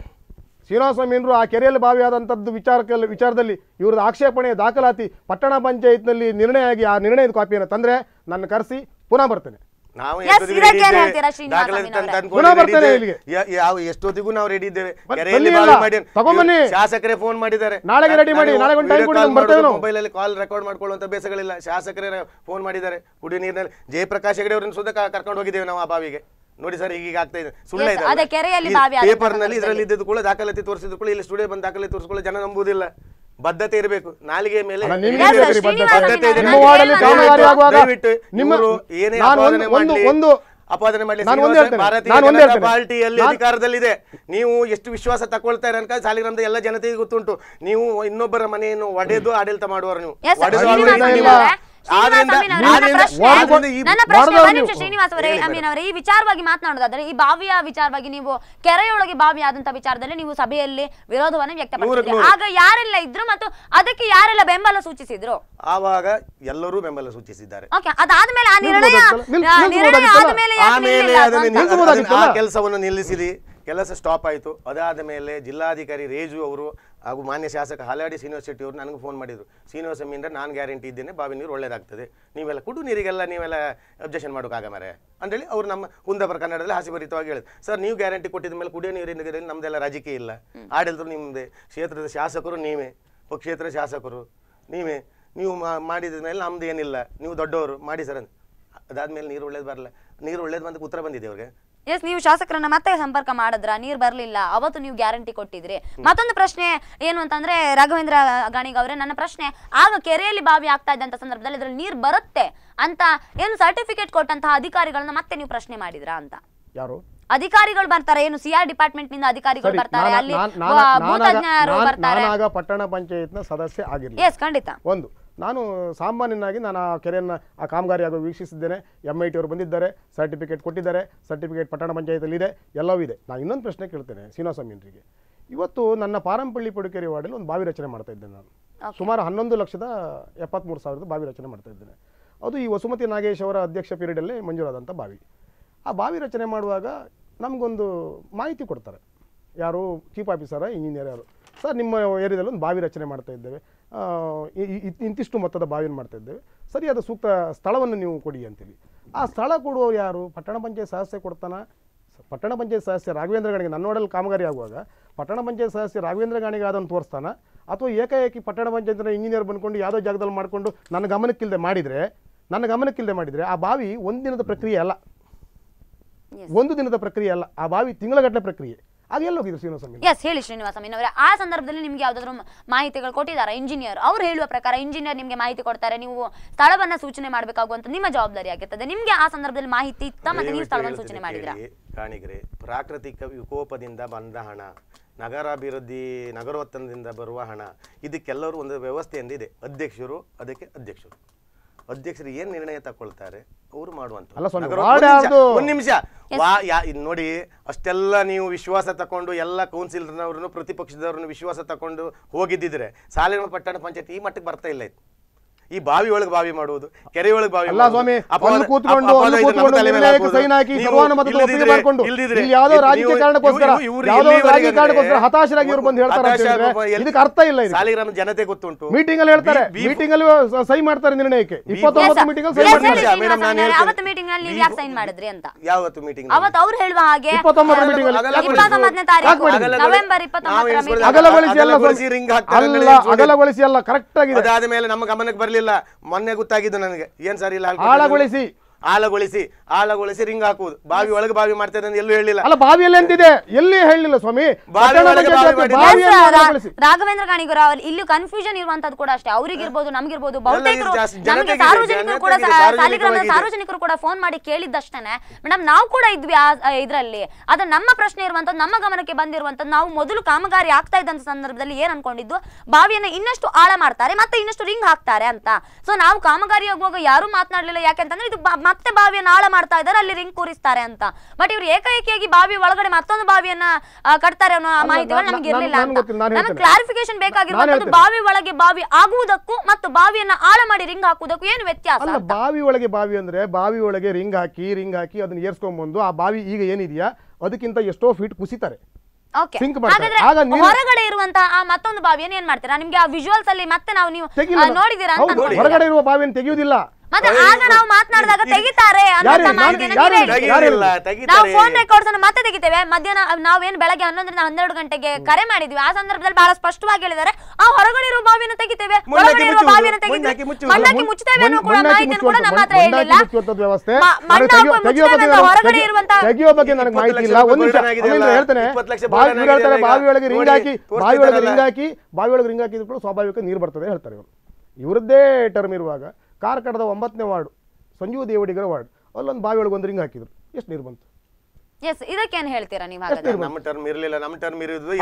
[SPEAKER 5] ಶ್ರೀನಿವಾಸಮೀನರು ಆ ಕೆರೆಯಲ್ಲಿ ಭಾವಿಯಾದಂಥದ್ದು ವಿಚಾರಕ್ಕೆ ವಿಚಾರದಲ್ಲಿ ಇವ್ರದ್ದು ಆಕ್ಷೇಪಣೆ ದಾಖಲಾತಿ ಪಟ್ಟಣ ಪಂಚಾಯತ್ನಲ್ಲಿ ನಿರ್ಣಯ ಆಗಿ ಆ ನಿರ್ಣಯದ ಕಾಪಿಯನ್ನು ತಂದ್ರೆ ನನ್ನ ಕರೆಸಿ ಪುನಃ ಬರ್ತೇನೆ.
[SPEAKER 3] ನಾವು ಎಷ್ಟೊತ್ತಿಗೂ ಯಾವ ನಾವು ರೆಡಿ ಇದ್ದೇವೆ. ಶಾಸಕರೇ ಫೋನ್ ಮಾಡಿದ್ದಾರೆ.
[SPEAKER 5] ಕೊಡಿ,
[SPEAKER 3] ಮೊಬೈಲ್ ಅಲ್ಲಿ ಕಾಲ್ ರೆಕಾರ್ಡ್ ಮಾಡ್ಕೊಳ್ಳುವಂತ ಬೇಸಗಳಿಲ್ಲ ಶಾಸಕರೇ ಫೋನ್ ಮಾಡಿದ್ದಾರೆ. ಕುಡಿಯ ನೀರಿನಲ್ಲಿ ಜಯಪ್ರಕಾಶ್ ಹೆಗಡೆ ಅವರನ್ನು ಸುದ್ದ ಕರ್ಕೊಂಡು ಹೋಗಿದ್ದೇವೆ ನಾವು ಆ ಬಾವಿಗೆ. ನೋಡಿ ಸರ್ ಈಗ ಆಗ್ತಾ ಇದೆ. ಸುಳ್ಳ
[SPEAKER 1] ಇದೆ ಅದೇ ಕೆರೆಯಲ್ಲಿ ಬಾವಿ ಪೇಪರ್ನಲ್ಲಿ
[SPEAKER 3] ಇದರಲ್ಲಿ ಇದ್ದು ಕೂಡ ದಾಖಲಾತಿ ತೋರಿಸಿದ್ರು ಕೂಡ ಇಲ್ಲಿ ಸ್ಟುಡಿಯೋ ಬಂದು ದಾಖಲಾತಿ ತೋರಿಸ್ಕೊಳ್ಳೋ ಜನ ನಂಬುವುದಿಲ್ಲ ಬದ್ಧತೆ ಇರಬೇಕು. ನಾಲಿಗೆ ಮೇಲೆ ಅಪಾದನೆ
[SPEAKER 5] ಒಂದು ಒಂದು
[SPEAKER 3] ಅಪಾದನೆ ಮಾಡಲಿ
[SPEAKER 5] ನಾನು
[SPEAKER 3] ಭಾರತೀಯ
[SPEAKER 5] ನಾನು ಒಂದು
[SPEAKER 3] ಪಾರ್ಟಿಯಲ್ಲಿ ಅಧಿಕಾರದಲ್ಲಿದೆ. ನೀವು ಎಷ್ಟು ವಿಶ್ವಾಸ ತಕೊಳ್ತಾ ಅನ್ಕ ಸಾಲಿಗ್ರಾಮದ ಎಲ್ಲ ಜನತೆಗೆ ಗೊತ್ತುಂಟು. ನೀವು ಇನ್ನೊಬ್ಬರ ಮನೆಯನ್ನು ಒಡೆದು ಆಡಳಿತ ಮಾಡುವ ನೀವು
[SPEAKER 1] ಶ್ರೀನಿವಾಸ ಅವರೇ, ಅವರೇ,
[SPEAKER 3] ಈ
[SPEAKER 1] ಪ್ರಶ್ನೆ
[SPEAKER 5] ಬಾರದವ್ರು
[SPEAKER 1] ಒಂದು ನಿಮಿಷ
[SPEAKER 5] ನೀವು.
[SPEAKER 1] ಶ್ರೀನಿವಾಸ ಅವರೇ
[SPEAKER 3] ಹೇಳಿ
[SPEAKER 1] ಅಮೀನ್ ಅವರೇ ಈ ವಿಚಾರವಾಗಿ ಮಾತನಾಡೋದಾದ್ರೆ ಈ ಬಾವಿಯ ವಿಚಾರವಾಗಿ ನೀವು ಕೆರೆಯೊಳಗೆ ಬಾವಿ ಆದಂತ ವಿಚಾರದಲ್ಲಿ ನೀವು ಸಭೆಯಲ್ಲಿ ವಿರೋಧವನ್ನು ವ್ಯಕ್ತಪಡಿಸಿದ್ರಿ. ಆಗ ಯಾರೆಲ್ಲ ಇದ್ರು ಮತ್ತು ಅದಕ್ಕೆ ಯಾರೆಲ್ಲ ಬೆಂಬಲ ಸೂಚಿಸಿದ್ರು?
[SPEAKER 3] ಆವಾಗ ಎಲ್ಲರೂ ಬೆಂಬಲ ಸೂಚಿಸಿದ್ದಾರೆ.
[SPEAKER 1] ಓಕೆ ಅದಾದ್ಮೇಲೆ ಆ ನಿರ್ಣಯ ಆದ್ಮೇಲೆ?
[SPEAKER 3] ಕೆಲಸವನ್ನು ನಿಲ್ಲಿಸಿದಿ ಕೆಲಸ ಸ್ಟಾಪ್ ಆಯಿತು. ಅದಾದ ಮೇಲೆ ಜಿಲ್ಲಾಧಿಕಾರಿ ರೇಜು ಅವರು ಹಾಗೂ ಮಾನ್ಯ ಶಾಸಕ ಹಾಲಾಡಿ ಶ್ರೀನಿವಾಸ ಶೆಟ್ಟಿ ಅವರು ನನಗೆ ಫೋನ್ ಮಾಡಿದ್ರು. ಶ್ರೀನಿವಾಸ ಮೀನ್ರೆ ನಾನು ಗ್ಯಾರಂಟಿ ಇದ್ದೇನೆ ಬಾವಿ ನೀರು ಒಳ್ಳೇದಾಗ್ತದೆ. ನೀವೆಲ್ಲ ಕುಡು ನೀರಿಗೆಲ್ಲ ನೀವೆಲ್ಲ ಅಬ್ಜೆಕ್ಷನ್ ಮಾಡೋಕ್ಕಾಗ ಮರೆ ಅಂತೇಳಿ ಅವರು ನಮ್ಮ ಕುಂದಾಪುರ ಕನ್ನಡದಲ್ಲಿ ಹಾಸಿಭರಿತವಾಗಿ ಹೇಳಿದ್ರು. ಸರ್ ನೀವು ಗ್ಯಾರಂಟಿ ಕೊಟ್ಟಿದ ಮೇಲೆ ಕುಡಿಯೋ ನೀರಿನ ನಮ್ಮದೆಲ್ಲ ನಮ್ದೆಲ್ಲ ರಾಜಕೀಯ ಇಲ್ಲ. ಆಡಳಿತರು ನಿಮ್ಮದೇ ಕ್ಷೇತ್ರದ ಶಾಸಕರು ನೀವೇ. ಕ್ಷೇತ್ರದ ಶಾಸಕರು ನೀವೇ. ನೀವು ಮಾ- ಮಾಡಿದ ಮೇಲೆ ನಮ್ದು ಏನಿಲ್ಲ. ನೀವು ದೊಡ್ಡವರು. ಮಾಡಿ ಸರ್ ಅದಾದ ಅದಾದ್ಮೇಲೆ ನೀರು ಒಳ್ಳೇದು ಬರಲ್ಲ. ನೀರು ಒಳ್ಳೇದು ಬಂದಕ್ಕೆ ಉತ್ತರ ಬಂದಿದೆ ಅವ್ರಿಗೆ.
[SPEAKER 1] ಎಸ್ ನೀವು ಶಾಸಕರನ್ನ ಮತ್ತೆ ಸಂಪರ್ಕ ಮಾಡಿದ್ರ? ನೀರ್ ಬರ್ಲಿಲ್ಲ. ಅವತ್ತು ನೀವು ಗ್ಯಾರಂಟಿ ಕೊಟ್ಟಿದ್ರಿ. ಮತ್ತೊಂದು ಪ್ರಶ್ನೆ ಏನು ಅಂತಂದ್ರೆ ರಾಘವೇಂದ್ರ ಗಾಣಿಗ ಅವರೇ ನನ್ನ ಪ್ರಶ್ನೆ ಆಗ ಕೆರೆಯಲ್ಲಿ ಬಾವಿ ಆಗ್ತಾ ಇದ್ದಂತ ಸಂದರ್ಭದಲ್ಲಿ ಇದ್ರಲ್ಲಿ ನೀರ್ ಬರುತ್ತೆ ಅಂತ ಏನು ಸರ್ಟಿಫಿಕೇಟ್ ಕೊಟ್ಟಂತಹ ಅಧಿಕಾರಿಗಳನ್ನ ಮತ್ತೆ ನೀವು ಪ್ರಶ್ನೆ ಮಾಡಿದ್ರಾ ಅಂತ?
[SPEAKER 5] ಯಾರು?
[SPEAKER 1] ಅಧಿಕಾರಿಗಳು ಬರ್ತಾರೆ. ಏನು ಸಿಆರ್ ಡಿಪಾರ್ಟ್ಮೆಂಟ್ನಿಂದ ಅಧಿಕಾರಿಗಳು ಬರ್ತಾರೆ. ಅಲ್ಲಿ
[SPEAKER 5] ಪಟ್ಟಣ ಪಂಚಾಯತ್ನ ಸದಸ್ಯ ಆಗಿರ್ಲಿ.
[SPEAKER 1] ಎಸ್ ಖಂಡಿತ.
[SPEAKER 5] ಒಂದು ನಾನು ಸಾಮಾನ್ಯನಾಗಿ ನಾನು ಆ ಕೆರೆಯನ್ನು ಆ ಕಾಮಗಾರಿಯಾಗಿ ಆಗೋ ವೀಕ್ಷಿಸಿದ್ದೇನೆ. ಎಂ ಐ ಟಿ ಅವರು ಬಂದಿದ್ದಾರೆ ಸರ್ಟಿಫಿಕೇಟ್ ಕೊಟ್ಟಿದ್ದಾರೆ ಸರ್ಟಿಫಿಕೇಟ್ ಪಟ್ಟಣ ಪಂಚಾಯತಲ್ಲಿ ಇದೆ ಎಲ್ಲವೂ ಇದೆ. ನಾನು ಇನ್ನೊಂದು ಪ್ರಶ್ನೆ ಕೇಳ್ತೇನೆ ಶ್ರೀನಿವಾಸಮೀನ್ರಿಗೆ ಇವತ್ತು ನನ್ನ ಪಾರಂಪಳ್ಳಿ ಪಡುಕೆರೆ ವಾರ್ಡಲ್ಲಿ ಒಂದು ಬಾವಿ ರಚನೆ ಮಾಡ್ತಾ ಇದ್ದೇನೆ ನಾನು. ಸುಮಾರು ಹನ್ನೊಂದು ಲಕ್ಷದ ಎಪ್ಪತ್ತ್ಮೂರು ಸಾವಿರದ ಬಾವಿ ರಚನೆ ಮಾಡ್ತಾ ಇದ್ದೇನೆ. ಅದು ಈ ವಸುಮತಿ ನಾಗೇಶ್ ಅವರ ಅಧ್ಯಕ್ಷ ಪೀರಿಯಡಲ್ಲೇ ಮಂಜೂರಾದಂಥ ಬಾವಿ. ಆ ಬಾವಿ ರಚನೆ ಮಾಡುವಾಗ ನಮಗೊಂದು ಮಾಹಿತಿ ಕೊಡ್ತಾರೆ. ಯಾರು ಚೀಫ್ ಆಫೀಸರ ಇಂಜಿನಿಯರ್ ಯಾರು. ಸರ್ ನಿಮ್ಮ ಏರಿಯಾದಲ್ಲಿ ಒಂದು ಬಾವಿ ರಚನೆ ಮಾಡ್ತಾ ಇದ್ದೇವೆ. ಇಂತಿಷ್ಟು ಮೊತ್ತದ ಬಾವಿಯನ್ನು ಮಾಡ್ತಾ ಇದ್ದೇವೆ. ಸರಿಯಾದ ಸೂಕ್ತ ಸ್ಥಳವನ್ನು ನೀವು ಕೊಡಿ ಅಂತೇಳಿ ಆ ಸ್ಥಳ ಕೊಡುವವರು ಯಾರು? ಪಟ್ಟಣ ಪಂಚಾಯತ್ ಸದಸ್ಯ ಕೊಡ್ತಾನ? ಪಟ್ಟಣ ಪಂಚಾಯತ್ ಸದಸ್ಯ ರಾಘವೇಂದ್ರ ಗಾಣಿಗೆ ನನ್ನೋಡಲ್ಲಿ ಕಾಮಗಾರಿ ಆಗುವಾಗ ಪಟ್ಟಣ ಪಂಚಾಯತ್ ಸದಸ್ಯ ರಾಘವೇಂದ್ರ ಗಾಣಿಗೆ ಅದನ್ನು ತೋರಿಸ್ತಾನ? ಅಥವಾ ಏಕಾಏಕಿ ಪಟ್ಟಣ ಪಂಚಾಯತ್ನ ಇಂಜಿನಿಯರ್ ಬಂದ್ಕೊಂಡು ಯಾವುದೋ ಜಾಗದಲ್ಲಿ ಮಾಡಿಕೊಂಡು ನನ್ನ ಗಮನಕ್ಕಿಲ್ಲದೆ ಮಾಡಿದರೆ ನನ್ನ ಗಮನಕ್ಕಿಲ್ಲದೆ ಮಾಡಿದರೆ ಆ ಬಾವಿ ಒಂದು ದಿನದ ಪ್ರಕ್ರಿಯೆ ಅಲ್ಲ. ಒಂದು ದಿನದ ಪ್ರಕ್ರಿಯೆ ಅಲ್ಲ. ಆ ಬಾವಿ ತಿಂಗಳಗಟ್ಟಲೆ ಪ್ರಕ್ರಿಯೆ.
[SPEAKER 1] ಎಸ್ ಹೇಳಿ ಶ್ರೀನಿವಾಸ ಅವರ ಆ ಸಂದರ್ಭದಲ್ಲಿ ನಿಮ್ಗೆ ಯಾವ್ದಾದ್ರು ಮಾಹಿತಿಗಳು ಕೊಟ್ಟಿದ್ದಾರೆ? ಇಂಜಿನಿಯರ್ ಅವ್ರು ಹೇಳುವ ಪ್ರಕಾರ ಇಂಜಿನಿಯರ್ ನಿಮ್ಗೆ ಮಾಹಿತಿ ಕೊಡ್ತಾರೆ. ನೀವು ಸ್ಥಳವನ್ನ ಸೂಚನೆ ಮಾಡಬೇಕಾಗುವಂತ ನಿಮ್ಮ ಜವಾಬ್ದಾರಿ ಆಗಿರ್ತದೆ. ನಿಮ್ಗೆ ಆ ಸಂದರ್ಭದಲ್ಲಿ ಮಾಹಿತಿ ಇತ್ತ ಮತ್ತೆ ನೀವು ಸ್ಥಳವನ್ನು ಸೂಚನೆ ಮಾಡಿದ್ರ?
[SPEAKER 3] ಕಾಣಿಗರೆ ಕಾಣಿಗ್ರೆ ಪ್ರಾಕೃತಿಕ ವಿಕೋಪದಿಂದ ಬಂದ ಹಣ ನಗರಾಭಿವೃದ್ಧಿ ನಗರೋತ್ತನದಿಂದ ಬರುವ ಹಣ ಇದಕ್ಕೆಲ್ಲರೂ ಒಂದು ವ್ಯವಸ್ಥೆಯಿಂದ ಇದೆ ಅಧ್ಯಕ್ಷರು ಅದಕ್ಕೆ ಅಧ್ಯಕ್ಷರು. ಅಧ್ಯಕ್ಷರು ಏನ್ ನಿರ್ಣಯ ತಗೊಳ್ತಾರೆ? ಅವರು ಮಾಡುವಂತ ಒಂದು ನಿಮಿಷ. ವಾ ಯಾ ಇದ್ ನೋಡಿ ಅಷ್ಟೆಲ್ಲ ನೀವು ವಿಶ್ವಾಸ ತಕೊಂಡು ಎಲ್ಲ ಕೌನ್ಸಿಲರ್ನವ್ರನ್ನು ಪ್ರತಿಪಕ್ಷದವ್ರನ್ನು ವಿಶ್ವಾಸ ತಕೊಂಡು ಹೋಗಿದ್ದಿದ್ರೆ ಸಾಲಿನ ಪಟ್ಟಣ ಪಂಚಾಯತ್ ಈ ಮಟ್ಟಕ್ಕೆ ಬರ್ತಾ ಇಲ್ಲ ಇದು ಈ ಬಾವಿ ಒಳಗೆ ಬಾವಿ ಮಾಡುವುದು ಕೆರೆ ಒಳಗೆ ಬಾವಿ
[SPEAKER 5] ಅಲ್ಲ ಸ್ವಾಮಿ, ಅಲ್ಲಿ ಕೂತ್ಕೊಂಡು, ಅಲ್ಲಿ ಕೂತ್ಕೊಂಡು
[SPEAKER 3] ತಲೆ ಮೇಲೆ
[SPEAKER 5] ನಿರ್ಣಯಕ್ಕೆ
[SPEAKER 3] ಹಾಕುವುದು.
[SPEAKER 5] ಸೈನ್ ಹಾಕಿ ಸರ್ವಾನುಮತದ ಒಪ್ಪಿಗೆ ಮಾಡ್ಕೊಂಡು, ಇಲ್ಲಿ ಯಾವುದೋ ರಾಜಕೀಯ ಕಾರಣಕ್ಕೋಸ್ಕರ, ಯಾವುದೋ ಕಾರಣಕ್ಕೋಸ್ಕರ ಹತಾಶರಾಗಿ ಇವರು ಬಂದು ಹೇಳ್ತಾರೆ ಇದಕ್ಕೆ ಅರ್ಥ ಇಲ್ಲ ಇದಕ್ಕೆ.
[SPEAKER 3] ಸಾಲಿಗ್ರಾಮ ಜನತೆ ಗೊತ್ತುಂಟು.
[SPEAKER 5] ಮೀಟಿಂಗ್ ಅಲ್ಲಿ ಹೇಳ್ತಾರೆ. ಮೀಟಿಂಗ್ ಅಲ್ಲಿ ಸ- ಸಹಿ ಮಾಡ್ತಾರೆ ನಿರ್ಣಯಕ್ಕೆ. ಇಪ್ಪತ್ತೊಂಬತ್ತು ಮೀಟಿಂಗ್
[SPEAKER 3] ಮಾಡ್ತಾರೆ. ಮೇಡಮ್, ನಾನು
[SPEAKER 1] ಅವತ್ತು ಮೀಟಿಂಗ್ ಅಲ್ಲಿ ನೀವು ಯಾಕೆ ಸೈನ್ ಮಾಡಿದ್ರಿ ಅಂತ?
[SPEAKER 3] ಯಾವತ್ತು ಮೀಟಿಂಗ್
[SPEAKER 1] ಅವತ್ತು ಅವ್ರು ಹೇಳುವ ಹಾಗೆ
[SPEAKER 5] ಇಪ್ಪತ್ತೊಂಬತ್ತರ meeting ಅಲ್ಲಿ.
[SPEAKER 3] ಅಗಲ-
[SPEAKER 1] ಇಪ್ಪತ್ತೊಂಬತ್ತನೇ ತಾರೀಕು ನವೆಂಬರ್
[SPEAKER 3] ನಾವು
[SPEAKER 1] ಇಪ್ಪತ್ತೊಂಬತ್ತರ
[SPEAKER 3] ಎಣಿಸ್ಕೊಳ್ಳಿ-
[SPEAKER 1] meeting.
[SPEAKER 5] ಅಗಲಗೊಳಿಸಿ ಅಲ್ಲ
[SPEAKER 3] ಅಗಲಗೊಳಿಸಿ ಹಾಕ್ತಾರೆ,
[SPEAKER 5] ಅಲ್ಲ ಅಲ್ಲ ಕರೆಕ್ಟ್ ಆಗಿದೆ.
[SPEAKER 3] ಅದಾದ ಮೇಲೆ ನಮ್ಮ ಗಮನಕ್ಕೆ ಬರಲಿಲ್ಲ ಮೊನ್ನೆ ಗೊತ್ತಾಗಿದ್ದು ನನಗೆ. ಏನ್ ಸರ್ ಇಲ್ಲ
[SPEAKER 5] ಆಳಗೊಳಿಸಿ.
[SPEAKER 3] ಆಳಗೊಳಿಸಿ ಆಳಗೊಳಿಸಿ ರಿಂಗ್ ಹಾಕುವುದು. ಬಾವಿ ಒಳಗೆ ಬಾವಿ ಮಾಡ್ತಾರೆ ಎಲ್ಲೂ ಹೇಳಿಲ್ಲ.
[SPEAKER 5] ಅಲ್ಲ ಬಾವಿಯಲ್ಲಿ ಎಂತಿದೆ? ಎಲ್ಲಿ ಹೇಳಿಲ್ಲ ಸ್ವಾಮಿ?
[SPEAKER 3] ಬಾವಿ ಬಾವಿ.
[SPEAKER 1] ರಾಘವೇಂದ್ರ ಅವ್ರು ಇಲ್ಲಿ ಕನ್ಫ್ಯೂಷನ್ ಇರುವಂತದ್ದು ಕೂಡ ಅಷ್ಟೇ. ಅವರಿಗಿರ್ಬೋದು ನಮ್ಗಿರ್ಬೋದು ಬಹುತೇಕರು
[SPEAKER 3] ಜಾಸ್ತಿ
[SPEAKER 1] ನಮಗೆ ಸಾರ್ವಜನಿಕರು ಕೂಡ
[SPEAKER 3] ಜನತೆಗಿದೆ,
[SPEAKER 1] ಸಾಲಿಗ್ರಾಮದ ಸಾರ್ವಜನಿಕರು ಕೂಡ ಫೋನ್ ಮಾಡಿ ಕೇಳಿದ್ದಷ್ಟೇನೆ. ಮೇಡಮ್ ನಾವು ಕೂಡ ಇದ್ವಿ ಆ ಇದ್ರಲ್ಲಿ. ಅದ ನಮ್ಮ ಪ್ರಶ್ನೆ ಇರುವಂತದ್ದು ನಮ್ಮ ಗಮನಕ್ಕೆ ಬಂದಿರುವಂತದ್ದು ನಾವು ಮೊದಲು ಕಾಮಗಾರಿ ಆಗ್ತಾ ಇದ್ದಂತ ಸಂದರ್ಭದಲ್ಲಿ ಏನ್ ಅನ್ಕೊಂಡಿದ್ದು? ಬಾವಿಯನ್ನ ಇನ್ನಷ್ಟು ಆಳ ಮಾಡ್ತಾರೆ ಮತ್ತೆ ಇನ್ನಷ್ಟು ರಿಂಗ್ ಹಾಕ್ತಾರೆ ಅಂತ. ಸೊ ನಾವು ಕಾಮಗಾರಿ ಆಗುವಾಗ ಯಾರು ಮಾತನಾಡಲಿಲ್ಲ. ಯಾಕೆಂತಂದ್ರೆ ಇದು ಮತ್ತೆ ಬಾವಿಯನ್ನ ಆಳ ಮಾಡ್ತಾ ಇದ್ದಾರೆ ಅಲ್ಲಿ ರಿಂಗ್ ಕೂರಿಸ್ತಾರೆ ಅಂತ. ಬಟ್ ಇವ್ರು ಏಕೈಕಿಯಾಗಿ ಬಾವಿ ಒಳಗಡೆ ಮತ್ತೊಂದು ಬಾವಿಯನ್ನ ಕಟ್ತಾರೆ ಅನ್ನೋ ಮಾಹಿತಿಗಳು ನಮ್ಗೆ ಇರಲಿಲ್ಲ ಅಂತ. ನಮಗೆ ಕ್ಲಾರಿಫಿಕೇಶನ್ ಬೇಕಾಗಿರುವಂತದ್ದು. ಬಾವಿ ಒಳಗೆ ಬಾವಿ ಆಗುವುದಕ್ಕೂ ಮತ್ತು ಬಾವಿಯನ್ನ ಆಳ ಮಾಡಿ ರಿಂಗ್ ಹಾಕುವುದಕ್ಕೂ ಏನು ವ್ಯತ್ಯಾಸ?
[SPEAKER 5] ಬಾವಿ ಒಳಗೆ ಬಾವಿ ಅಂದ್ರೆ ಬಾವಿ ಒಳಗೆ ರಿಂಗ್ ಹಾಕಿ ರಿಂಗ್ ಹಾಕಿ ಅದನ್ನ ಏರ್ಸ್ಕೊಂಡ್ಬಂದು ಆ ಬಾವಿ ಈಗ ಏನಿದೆಯಾ ಅದಕ್ಕಿಂತ ಎಷ್ಟೋ ಫೀಟ್ ಕುಸಿತಾರೆ.
[SPEAKER 1] ಹೊರಗಡೆ ಇರುವಂತಹ ಆ ಮತ್ತೊಂದು ಬಾವಿಯನ್ನು ಏನ್ ಮಾಡ್ತೀರಾ? ನಿಮ್ಗೆ ಆ ವಿಜುವಲ್ಸ್ ಅಲ್ಲಿ ಮತ್ತೆ ನಾವು ನೀವು ನೋಡಿದೀರಾ
[SPEAKER 5] ಹೊರಗಡೆ ಇರುವ ಬಾವಿಯನ್ನು ತೆಗೆಯುವುದಿಲ್ಲ.
[SPEAKER 1] ಮತ್ತೆ ಆಗ ನಾವು ಮಾತನಾಡಿದಾಗ ತೆಗಿತಾರೆ ನೀವೇ ಫೋನ್ ರೆಕಾರ್ಡ್ಸ್ ಅನ್ನು ಮತ್ತೆ ತೆಗಿತೇವೆ. ಮಧ್ಯಾಹ್ನ ನಾವೇನ್ ಬೆಳಗ್ಗೆ ಹನ್ನೊಂದರಿಂದ ಹನ್ನೆರಡು ಗಂಟೆಗೆ ಕರೆ ಮಾಡಿದ್ವಿ. ಆ ಸಂದರ್ಭದಲ್ಲಿ ಬಹಳ ಸ್ಪಷ್ಟವಾಗಿ ಹೇಳಿದ್ದಾರೆ. ಆ ಹೊರಗಡೆ ಇರುವ ಬಾವಿಯನ್ನು ತೆಗಿತೇವೆ. ಒಳಗಡೆ ಇರುವ ಬಾವಿಯನ್ನು ತೆಗಿತೇವೆ
[SPEAKER 3] ಮಣ್ಣಾಕಿ
[SPEAKER 1] ಮುಚ್ಚುತ್ತೇವೆ ಅನ್ನೋ ಕೂಡ ಮಾಹಿತಿಯನ್ನು ಕೂಡ ನಮ್ಮ ಹತ್ರ ಹೇಳಿಲ್ಲ
[SPEAKER 5] ಮಣ್ಣಾಕಿ
[SPEAKER 1] ಹೊರಗಡೆ ಇರುವಂತಹ-
[SPEAKER 5] ತೆಗಿಯೋ ಬಗ್ಗೆ ನನಗೆ ಮಾಹಿತಿ ಇಲ್ಲ. ಒಂದು ನಿಮಿಷ? ಹೇಳ್ತೇನೆ. ಬಾವಿ ಒಳಗೆ ರಿಂಗ್ ಹಾಕಿ ಬಾವಿ. ಒಳಗೆ ರಿಂಗ್ ಹಾಕಿ ಬಾವಿ ಒಳಗೆ ರಿಂಗ್ ಹಾಕಿದ್ರು ಕೂಡ ಸ್ವಾಭಾವಿಕ ನೀರು ಬರ್ತದೆ ಹೇಳ್ತಾರೆ ಇವರು. ಇವರದ್ದೇ ಟರ್ಮ್ ಇರುವಾಗ ಕಾರ್ಕಳದ ಒಂಬತ್ತನೇ ವಾರ್ಡ್, ಸಂಜೀವ ದೇವಡಿಗರ ವಾರ್ಡ್, ಅಲ್ಲೊಂದು ಬಾವಿ ಒಳಗೆ ಒಂದು ರಿಂಗ್ ಹಾಕಿದ್ರು. ಎಷ್ಟು ನೀರು ಬಂತು?
[SPEAKER 1] ಎಸ್ ಇದಕ್ಕೇನ್ ಹೇಳ್ತೀರಾ ನೀವು ಹಾಗಾದ್ರೆ?
[SPEAKER 3] ನಮ್ಮ ಟರ್ಮ್ ಇರಲಿಲ್ಲ ನಮ್ಮ ಟರ್ಮ್ ಇರೋದು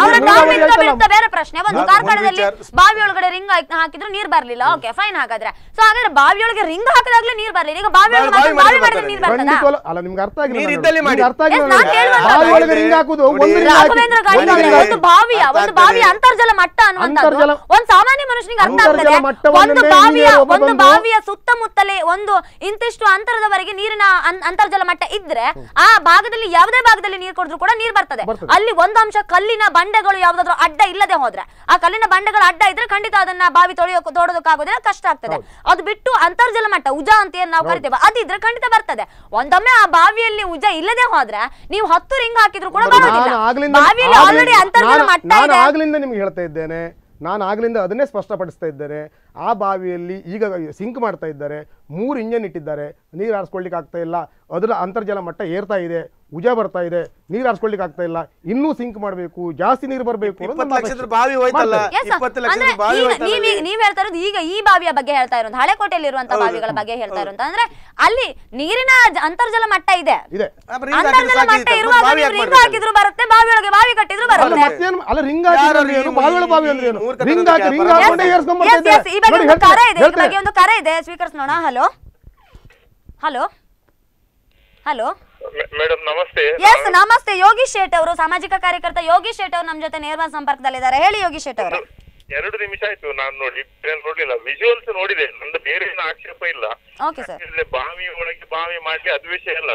[SPEAKER 1] ಅವರ term
[SPEAKER 5] ಇಂದ
[SPEAKER 1] ಬೇರೆ ಪ್ರಶ್ನೆ. ಒಂದು ಕಾರ್ಕಳದಲ್ಲಿ ಬಾವಿ ಒಳಗಡೆ ರಿಂಗ್ ಹಾಕಿದ್ರು ನೀರ್ ಬರ್ಲಿಲ್ಲ. ಓಕೆ ಫೈನ್ ಹಾಗಾದ್ರೆ. ಸೊ ಹಾಗಾದ್ರೆ ಬಾವಿ ಒಳಗೆ ರಿಂಗ್ ಹಾಕಿದಾಗ್ಲೇ ನೀರ್ ಬರ್ಲಿಲ್ಲ. ಈಗ ಬಾವಿ ಒಳಗೆ
[SPEAKER 3] ಬಾವಿ ಮಾಡಿದ್ರೆ
[SPEAKER 1] ನೀರ್ ಬರ್ತದಾ?
[SPEAKER 5] ಅಲ್ಲ ನಿಮ್ಗೆ ಅರ್ಥ ಆಗಿಲ್ಲ
[SPEAKER 3] ನೀರು ಇದ್ದಲ್ಲಿ ಮಾಡಿ.
[SPEAKER 5] ಅರ್ಥ ಆಗಿಲ್ಲ ಬಾವಿ ಒಳಗೆ ರಿಂಗ್ ಹಾಕುದು ಒಂದು ರಿಂಗ್
[SPEAKER 1] ರಾಘವೇಂದ್ರ ಗಾಡಿ
[SPEAKER 3] ಒಂದು.
[SPEAKER 1] ಬಾವಿಯ ಒಂದು ಬಾವಿಯ ಅಂತರ್ಜಲ ಮಟ್ಟ ಅನ್ನುವಂಥದ್ದು ಒಂದು ಸಾಮಾನ್ಯ ಮನುಷ್ಯನಿಗೆ ಅರ್ಥ ಆಗ್ತದೆ. ಒಂದು ಬಾವಿಯ ಒಂದು ಬಾವಿಯ ಸುತ್ತಮುತ್ತಲೇ ಒಂದು ಇಂತಿಷ್ಟು ಅಂತರದವರೆಗೆ ನೀರಿನ ಅಂತರ್ಜಲ ಮಟ್ಟ ಇದ್ರೆ ಆ ಭಾಗದಲ್ಲಿ ಯಾವುದೇ ಭಾಗದಲ್ಲಿ ನೀರು ಕೊಡಿದ್ರು ಕೂಡ ನೀರು ಬರ್ತದೆ. ಅಲ್ಲಿ ಒಂದು ಅಂಶ ಕಲ್ಲಿನ ಬಂಡೆಗಳು ಯಾವ್ದಾದ್ರು ಅಡ್ಡ ಇಲ್ಲದೆ ಹೋದ್ರೆ ಆ ಕಲ್ಲಿನ ಬಂಡೆಗಳು ಅಡ್ಡ ಇದ್ರೆ ಖಂಡಿತ ಅದನ್ನ ಬಾವಿ ತೊಳೆಯೋ ತೋಡೋದಕ್ಕಾಗೋದಿಲ್ಲ ಕಷ್ಟ ಆಗ್ತದೆ. ಅದು ಬಿಟ್ಟು ಅಂತರ್ಜಲ ಮಟ್ಟ ಉಜ ಅಂತ ಏನ್ ನಾವು ಕರಿತೇವೆ ಅದಿದ್ರೆ ಖಂಡಿತ ಬರ್ತದೆ. ಒಂದೊಮ್ಮೆ ಆ ಬಾವಿಯಲ್ಲಿ ಉಜ ಇಲ್ಲದೆ ಹೋದ್ರೆ ನೀವು ಹತ್ತು ರಿಂಗ್ ಹಾಕಿದ್ರು ಕೂಡ ಬರೋದಿಲ್ಲ. ಬಾವಿಯಲ್ಲಿ ಆಲ್ರೆಡಿ ಅಂತರ್ಜಲ ಮಟ್ಟ
[SPEAKER 5] ಆಗ್ಲಿಂದ ನಿಮ್ಗೆ ಹೇಳ್ತಾ ಇದ್ದೇನೆ. ನಾನು ಆಗ್ಲಿಂದ ಅದನ್ನೇ ಸ್ಪಷ್ಟಪಡಿಸ್ತಾ ಇದ್ದೇನೆ. ಆ ಬಾವಿಯಲ್ಲಿ ಈಗ ಸಿಂಕ್ ಮಾಡ್ತಾ ಇದ್ದಾರೆ. ಮೂರು ಇಂಜನ್ ಇಟ್ಟಿದ್ದಾರೆ. ನೀರು ಹಾರಿಸ್ಕೊಳ್ಳಿಕ್ಕೆ ಆಗ್ತಾ ಇಲ್ಲ. ಅದರ ಅಂತರ್ಜಲ ಮಟ್ಟ ಏರ್ತಾ ಇದೆ. ಉಜ ಬರ್ತಾ ಇದೆ. ನೀರು ಹಾರಿಸ್ಕೊಳ್ಳಿಕ್ಕೆ ಆಗ್ತಾ ಇಲ್ಲ. ಇನ್ನೂ ಸಿಂಕ್ ಮಾಡಬೇಕು. ಜಾಸ್ತಿ ನೀರು ಬರಬೇಕು
[SPEAKER 3] ಇಪ್ಪತ್ತು ಲಕ್ಷದ ಬಾವಿ ಹೋಯ್ತಲ್ಲ.
[SPEAKER 1] Yes, sir.
[SPEAKER 3] ಇಪ್ಪತ್ತು ಲಕ್ಷದ ಬಾವಿ
[SPEAKER 1] ಈಗ
[SPEAKER 3] ಹೋಯ್ತಲ್ಲ
[SPEAKER 1] ನೀವ್ ಹೇಳ್ತಾ ಇರೋದು ಈಗ ಈ ಬಾವಿಯ ಬಗ್ಗೆ ಹೇಳ್ತಾ ಇರೋದು. ಹಳೆಕೋಟೆಯಲ್ಲಿ ಇರುವಂತ ಬಾವಿಗಳ ಬಗ್ಗೆ ಹೇಳ್ತಾ ಇರೋ ಅಂದ್ರೆ ಅಲ್ಲಿ ನೀರಿನ ಅಂತರ್ಜಲ ಮಟ್ಟ ಇದೆ. ಅಂತರ್ಜಲ ಮಟ್ಟ. ಇರುವಾಗ ರಿಂಗ್ ಹಾಕಿದ್ರು ಬರುತ್ತೆ. ಬಾವಿಯೊಳಗೆ ಒಳಗೆ ಬಾವಿ ಕಟ್ಟಿದ್ರು ಬರುತ್ತೆ.
[SPEAKER 5] ಅಲ್ಲ ರಿಂಗ್ ಬಾವಿ ಅಂದ್ರೆ ರಿಂಗ್ ಹಾಕಿ ರಿಂಗ್ ಹಾಕೊಂಡೇ. ಏರ್ಸ್ಕೊಂಡ್ ಬರ್ತಾ
[SPEAKER 1] ಇದೆ. ಈ ಬಗ್ಗೆ ಒಂದು ಕರೆ ಇದೆ. ಸ್ವೀಕರಿಸೋಣ. Hello hello? ಹಲೋ?
[SPEAKER 6] ಮೇಡಮ್ ನಮಸ್ತೆ.
[SPEAKER 1] ಎಸ್ ನಮಸ್ತೆ. ಯೋಗಿ ಶೇಟ್ ಅವರು ಸಾಮಾಜಿಕ ಕಾರ್ಯಕರ್ತ ಯೋಗಿ ಶೇಟ್ ಅವರು ನಮ್ಮ ಜೊತೆ ನೇರವಾದ ಸಂಪರ್ಕದಲ್ಲಿದ್ದಾರೆ. ಹೇಳಿ ಯೋಗಿ ಶೇಟ್ ಅವರು.
[SPEAKER 6] ಎರಡು ನಿಮಿಷ ಆಯ್ತು ನಾನು ನೋಡಿ ನೋಡ್ಲಿಲ್ಲ. ವಿಜುವಲ್ಸ್ ನೋಡಿದೆ. ನಂದು ಬೇರೆ ಏನು ಆಕ್ಷೇಪ ಇಲ್ಲ. ಬಾವಿ ಒಳಗೆ ಬಾವಿ ಮಾಡಿ ಅದು ವಿಷಯ ಅಲ್ಲ.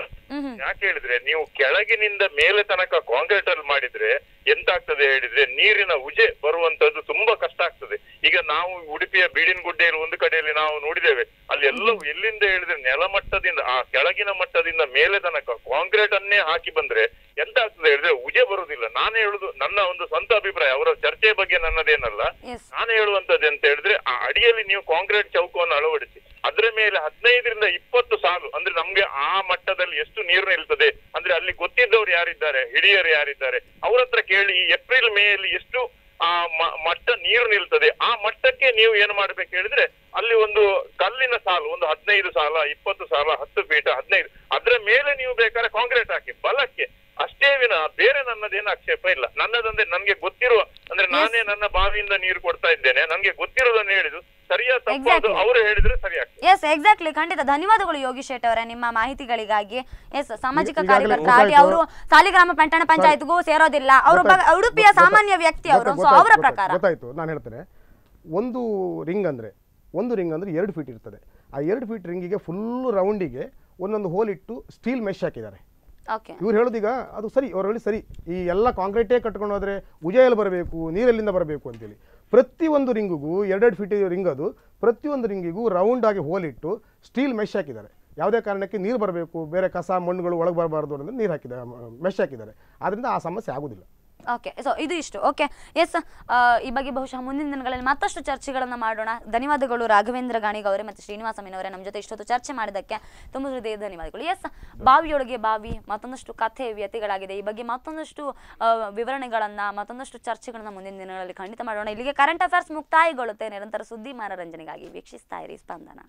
[SPEAKER 6] ಯಾಕೆ ಹೇಳಿದ್ರೆ ನೀವು ಕೆಳಗಿನಿಂದ ಮೇಲೆ ತನಕ ಕಾಂಕ್ರೀಟ್ ಅಲ್ಲಿ ಮಾಡಿದ್ರೆ ಎಂತ ಆಗ್ತದೆ ಹೇಳಿದ್ರೆ ನೀರಿನ ಉಜೆ ಬರುವಂತದ್ದು ತುಂಬಾ ಕಷ್ಟ ಆಗ್ತದೆ. ಈಗ ನಾವು ಉಡುಪಿಯ ಬೀಡಿನ ಇರುವ ಒಂದು ಕಡೆಯಲ್ಲಿ ನಾವು ನೋಡಿದ್ದೇವೆ. ಅಲ್ಲಿ ಎಲ್ಲವೂ ಎಲ್ಲಿಂದ ಹೇಳಿದ್ರೆ ನೆಲಮಟ್ಟದಿಂದ ಆ ಕೆಳಗಿನ ಮಟ್ಟದಿಂದ ಮೇಲೆ ತನಕ ಕಾಂಕ್ರೀಟ್ ಅನ್ನೇ ಹಾಕಿ ಬಂದ್ರೆ ಎಂತ ಆಗ್ತದೆ ಹೇಳಿದ್ರೆ ಉಜೆ ಬರುವುದಿಲ್ಲ. ನಾನು ಹೇಳುದು ನನ್ನ ಒಂದು ಸ್ವಂತ ಅಭಿಪ್ರಾಯ ಅವರ ಚರ್ಚೆ ಬಗ್ಗೆ ನನ್ನದೇನಲ್ಲ. ನಾನು ಹೇಳುವಂತದ್ದು ಅಂತ ಹೇಳಿದ್ರೆ ಆ ಅಡಿಯಲ್ಲಿ ನೀವು ಕಾಂಕ್ರೀಟ್ ಚೌಕವನ್ನು ಅಳವಡಿಸಿ. ಅದ್ರ ಮೇಲೆ ಹದಿನೈದರಿಂದ ಇಪ್ಪತ್ತು ಸಾಲು, ಅಂದ್ರೆ ನಮ್ಗೆ ಆ ಮಟ್ಟದಲ್ಲಿ ಎಷ್ಟು ನೀರು ನಿಲ್ತದೆ, ಅಂದ್ರೆ ಅಲ್ಲಿ ಗೊತ್ತಿದ್ದವ್ರು ಯಾರಿದ್ದಾರೆ, ಹಿರಿಯರು ಯಾರಿದ್ದಾರೆ, ಅವ್ರ ಹತ್ರ ಕೇಳಿ ಏಪ್ರಿಲ್ ಮೇ ಅಲ್ಲಿ ಎಷ್ಟು, ಆ ಮಟ್ಟ ನೀರು ನಿಲ್ತದೆ, ಆ ಮಟ್ಟಕ್ಕೆ ನೀವು ಏನು ಮಾಡ್ಬೇಕು ಹೇಳಿದ್ರೆ, ಅಲ್ಲಿ ಒಂದು ಕಲ್ಲಿನ ಸಾಲು, ಒಂದು ಹದಿನೈದು ಸಾಲ, ಇಪ್ಪತ್ತು ಸಾಲ, ಹತ್ತು ಫೀಟ್ ಹದಿನೈದು, ಅದ್ರ ಮೇಲೆ ನೀವು ಬೇಕಾದ್ರೆ ಕಾಂಕ್ರೀಟ್ ಹಾಕಿ, ಬಲಕ್ಕೆ. ಅಷ್ಟೇ ವಿನ ಬೇರೆ ನನ್ನದೇನು ಆಕ್ಷೇಪ ಇಲ್ಲ. ನನ್ನದಂದ್ರೆ ನನ್ಗೆ ಗೊತ್ತಿರುವ ಅಂದ್ರೆ ನಾನೇ ನನ್ನ ಬಾವಿಯಿಂದ ನೀರು ಕೊಡ್ತಾ ಇದ್ದೇನೆ. ನನ್ಗೆ ಗೊತ್ತಿರೋದನ್ನ ಹೇಳಿದ್ರು. ಸರಿಯಾ ತಪ್ಪು. ಅವರು ಹೇಳಿದ್ರೆ ಸರಿ
[SPEAKER 1] ಎಸ್ ಎಕ್ಸಾಕ್ಟ್ಲಿ ಖಂಡಿತ. ಧನ್ಯವಾದಗಳು ಯೋಗೀಶ್ ಶೇಟ್ ಅವರೇ ನಿಮ್ಮ ಮಾಹಿತಿಗಳಿಗಾಗಿ. ಎಸ್ ಸಾಮಾಜಿಕ ಕಾರ್ಯಕರ್ತ
[SPEAKER 5] ಆಗಿ.
[SPEAKER 1] ಅವರು ಸಾಲಿಗ್ರಾಮ ಪಟ್ಟಣ ಪಂಚಾಯತ್ಗೂ ಸೇರೋದಿಲ್ಲ. ಅವರು ಉಡುಪಿಯ ಸಾಮಾನ್ಯ ವ್ಯಕ್ತಿ ಅವರು. ಸೊ ಅವರ ಪ್ರಕಾರ.
[SPEAKER 5] ಗೊತ್ತಾಯ್ತು. ನಾನು ಹೇಳ್ತೇನೆ. ಒಂದು ರಿಂಗ್ ಅಂದ್ರೆ ಒಂದು ರಿಂಗ್ ಅಂದ್ರೆ ಎರಡು ಫೀಟ್ ಇರ್ತದೆ. ಆ ಎರಡು ಫೀಟ್ ರಿಂಗಿಗೆ ಫುಲ್ ರೌಂಡಿಗೆ ಒಂದೊಂದು ಹೋಲ್ ಇಟ್ಟು ಸ್ಟೀಲ್ ಮೆಶ್ ಹಾಕಿದ್ದಾರೆ. ಇವ್ರು ಹೇಳೋದೀಗ ಅದು ಸರಿ, ಅವ್ರು ಹೇಳಿ ಸರಿ. ಈ ಎಲ್ಲ ಕಾಂಕ್ರೀಟೇ ಕಟ್ಕೊಂಡು ಹೋದರೆ ಉಜಯಲ್ಲಿ ಬರಬೇಕು, ನೀರೆಲ್ಲಿಂದ ಬರಬೇಕು ಅಂತೇಳಿ. ಪ್ರತಿಯೊಂದು ರಿಂಗಿಗೂ, ಎರಡೆರಡು ಫೀಟ್ ರಿಂಗ್ ಅದು, ಪ್ರತಿಯೊಂದು ರಿಂಗಿಗೂ ರೌಂಡ್ ಆಗಿ ಹೋಲ್ ಇಟ್ಟು ಸ್ಟೀಲ್ ಮೆಶ್ ಹಾಕಿದ್ದಾರೆ. ಯಾವುದೇ ಕಾರಣಕ್ಕೆ ನೀರು ಬರಬೇಕು, ಬೇರೆ ಕಸ, ಮಣ್ಣುಗಳು ಒಳಗೆ ಬರಬಾರ್ದು ಅನ್ನೋದು ನೀರು ಹಾಕಿದ್ದಾರೆ ಮೆಶ್ ಹಾಕಿದ್ದಾರೆ. ಆದ್ದರಿಂದ ಆ ಸಮಸ್ಯೆ ಆಗೋದಿಲ್ಲ.
[SPEAKER 1] ಓಕೆ ಸೊ ಇದು ಇಷ್ಟು. ಓಕೆ ಎಸ್ ಈ ಬಗ್ಗೆ ಬಹುಶಃ ಮುಂದಿನ ದಿನಗಳಲ್ಲಿ ಮತ್ತಷ್ಟು ಚರ್ಚೆಗಳನ್ನು ಮಾಡೋಣ. ಧನ್ಯವಾದಗಳು ರಾಘವೇಂದ್ರ ಗಾಣಿಗ ಮತ್ತು ಶ್ರೀನಿವಾಸ ಮೀನವರೇ ನಮ್ಮ ಜೊತೆ ಇಷ್ಟೊತ್ತು ಚರ್ಚೆ ಮಾಡಿದ್ದಕ್ಕೆ ತುಂಬ ಹೃದಯ ಧನ್ಯವಾದಗಳು. ಎಸ್ ಬಾವಿಯೊಳಗೆ ಬಾವಿ, ಮತ್ತೊಂದಷ್ಟು ಕಥೆ ವ್ಯತಿಗಳಾಗಿದೆ ಈ ಬಗ್ಗೆ ಮತ್ತೊಂದಷ್ಟು ವಿವರಣೆಗಳನ್ನು, ಮತ್ತೊಂದಷ್ಟು ಚರ್ಚೆಗಳನ್ನು ಮುಂದಿನ ದಿನಗಳಲ್ಲಿ ಖಂಡಿತ ಮಾಡೋಣ. ಇಲ್ಲಿಗೆ ಕರೆಂಟ್ ಅಫೇರ್ಸ್ ಮುಕ್ತಾಯಗೊಳ್ಳುತ್ತೆ. ನಿರಂತರ ಸುದ್ದಿ ಮನರಂಜನೆಗಾಗಿ ವೀಕ್ಷಿಸ್ತಾ ಇರಿ. ಸ್ಪಂದನ.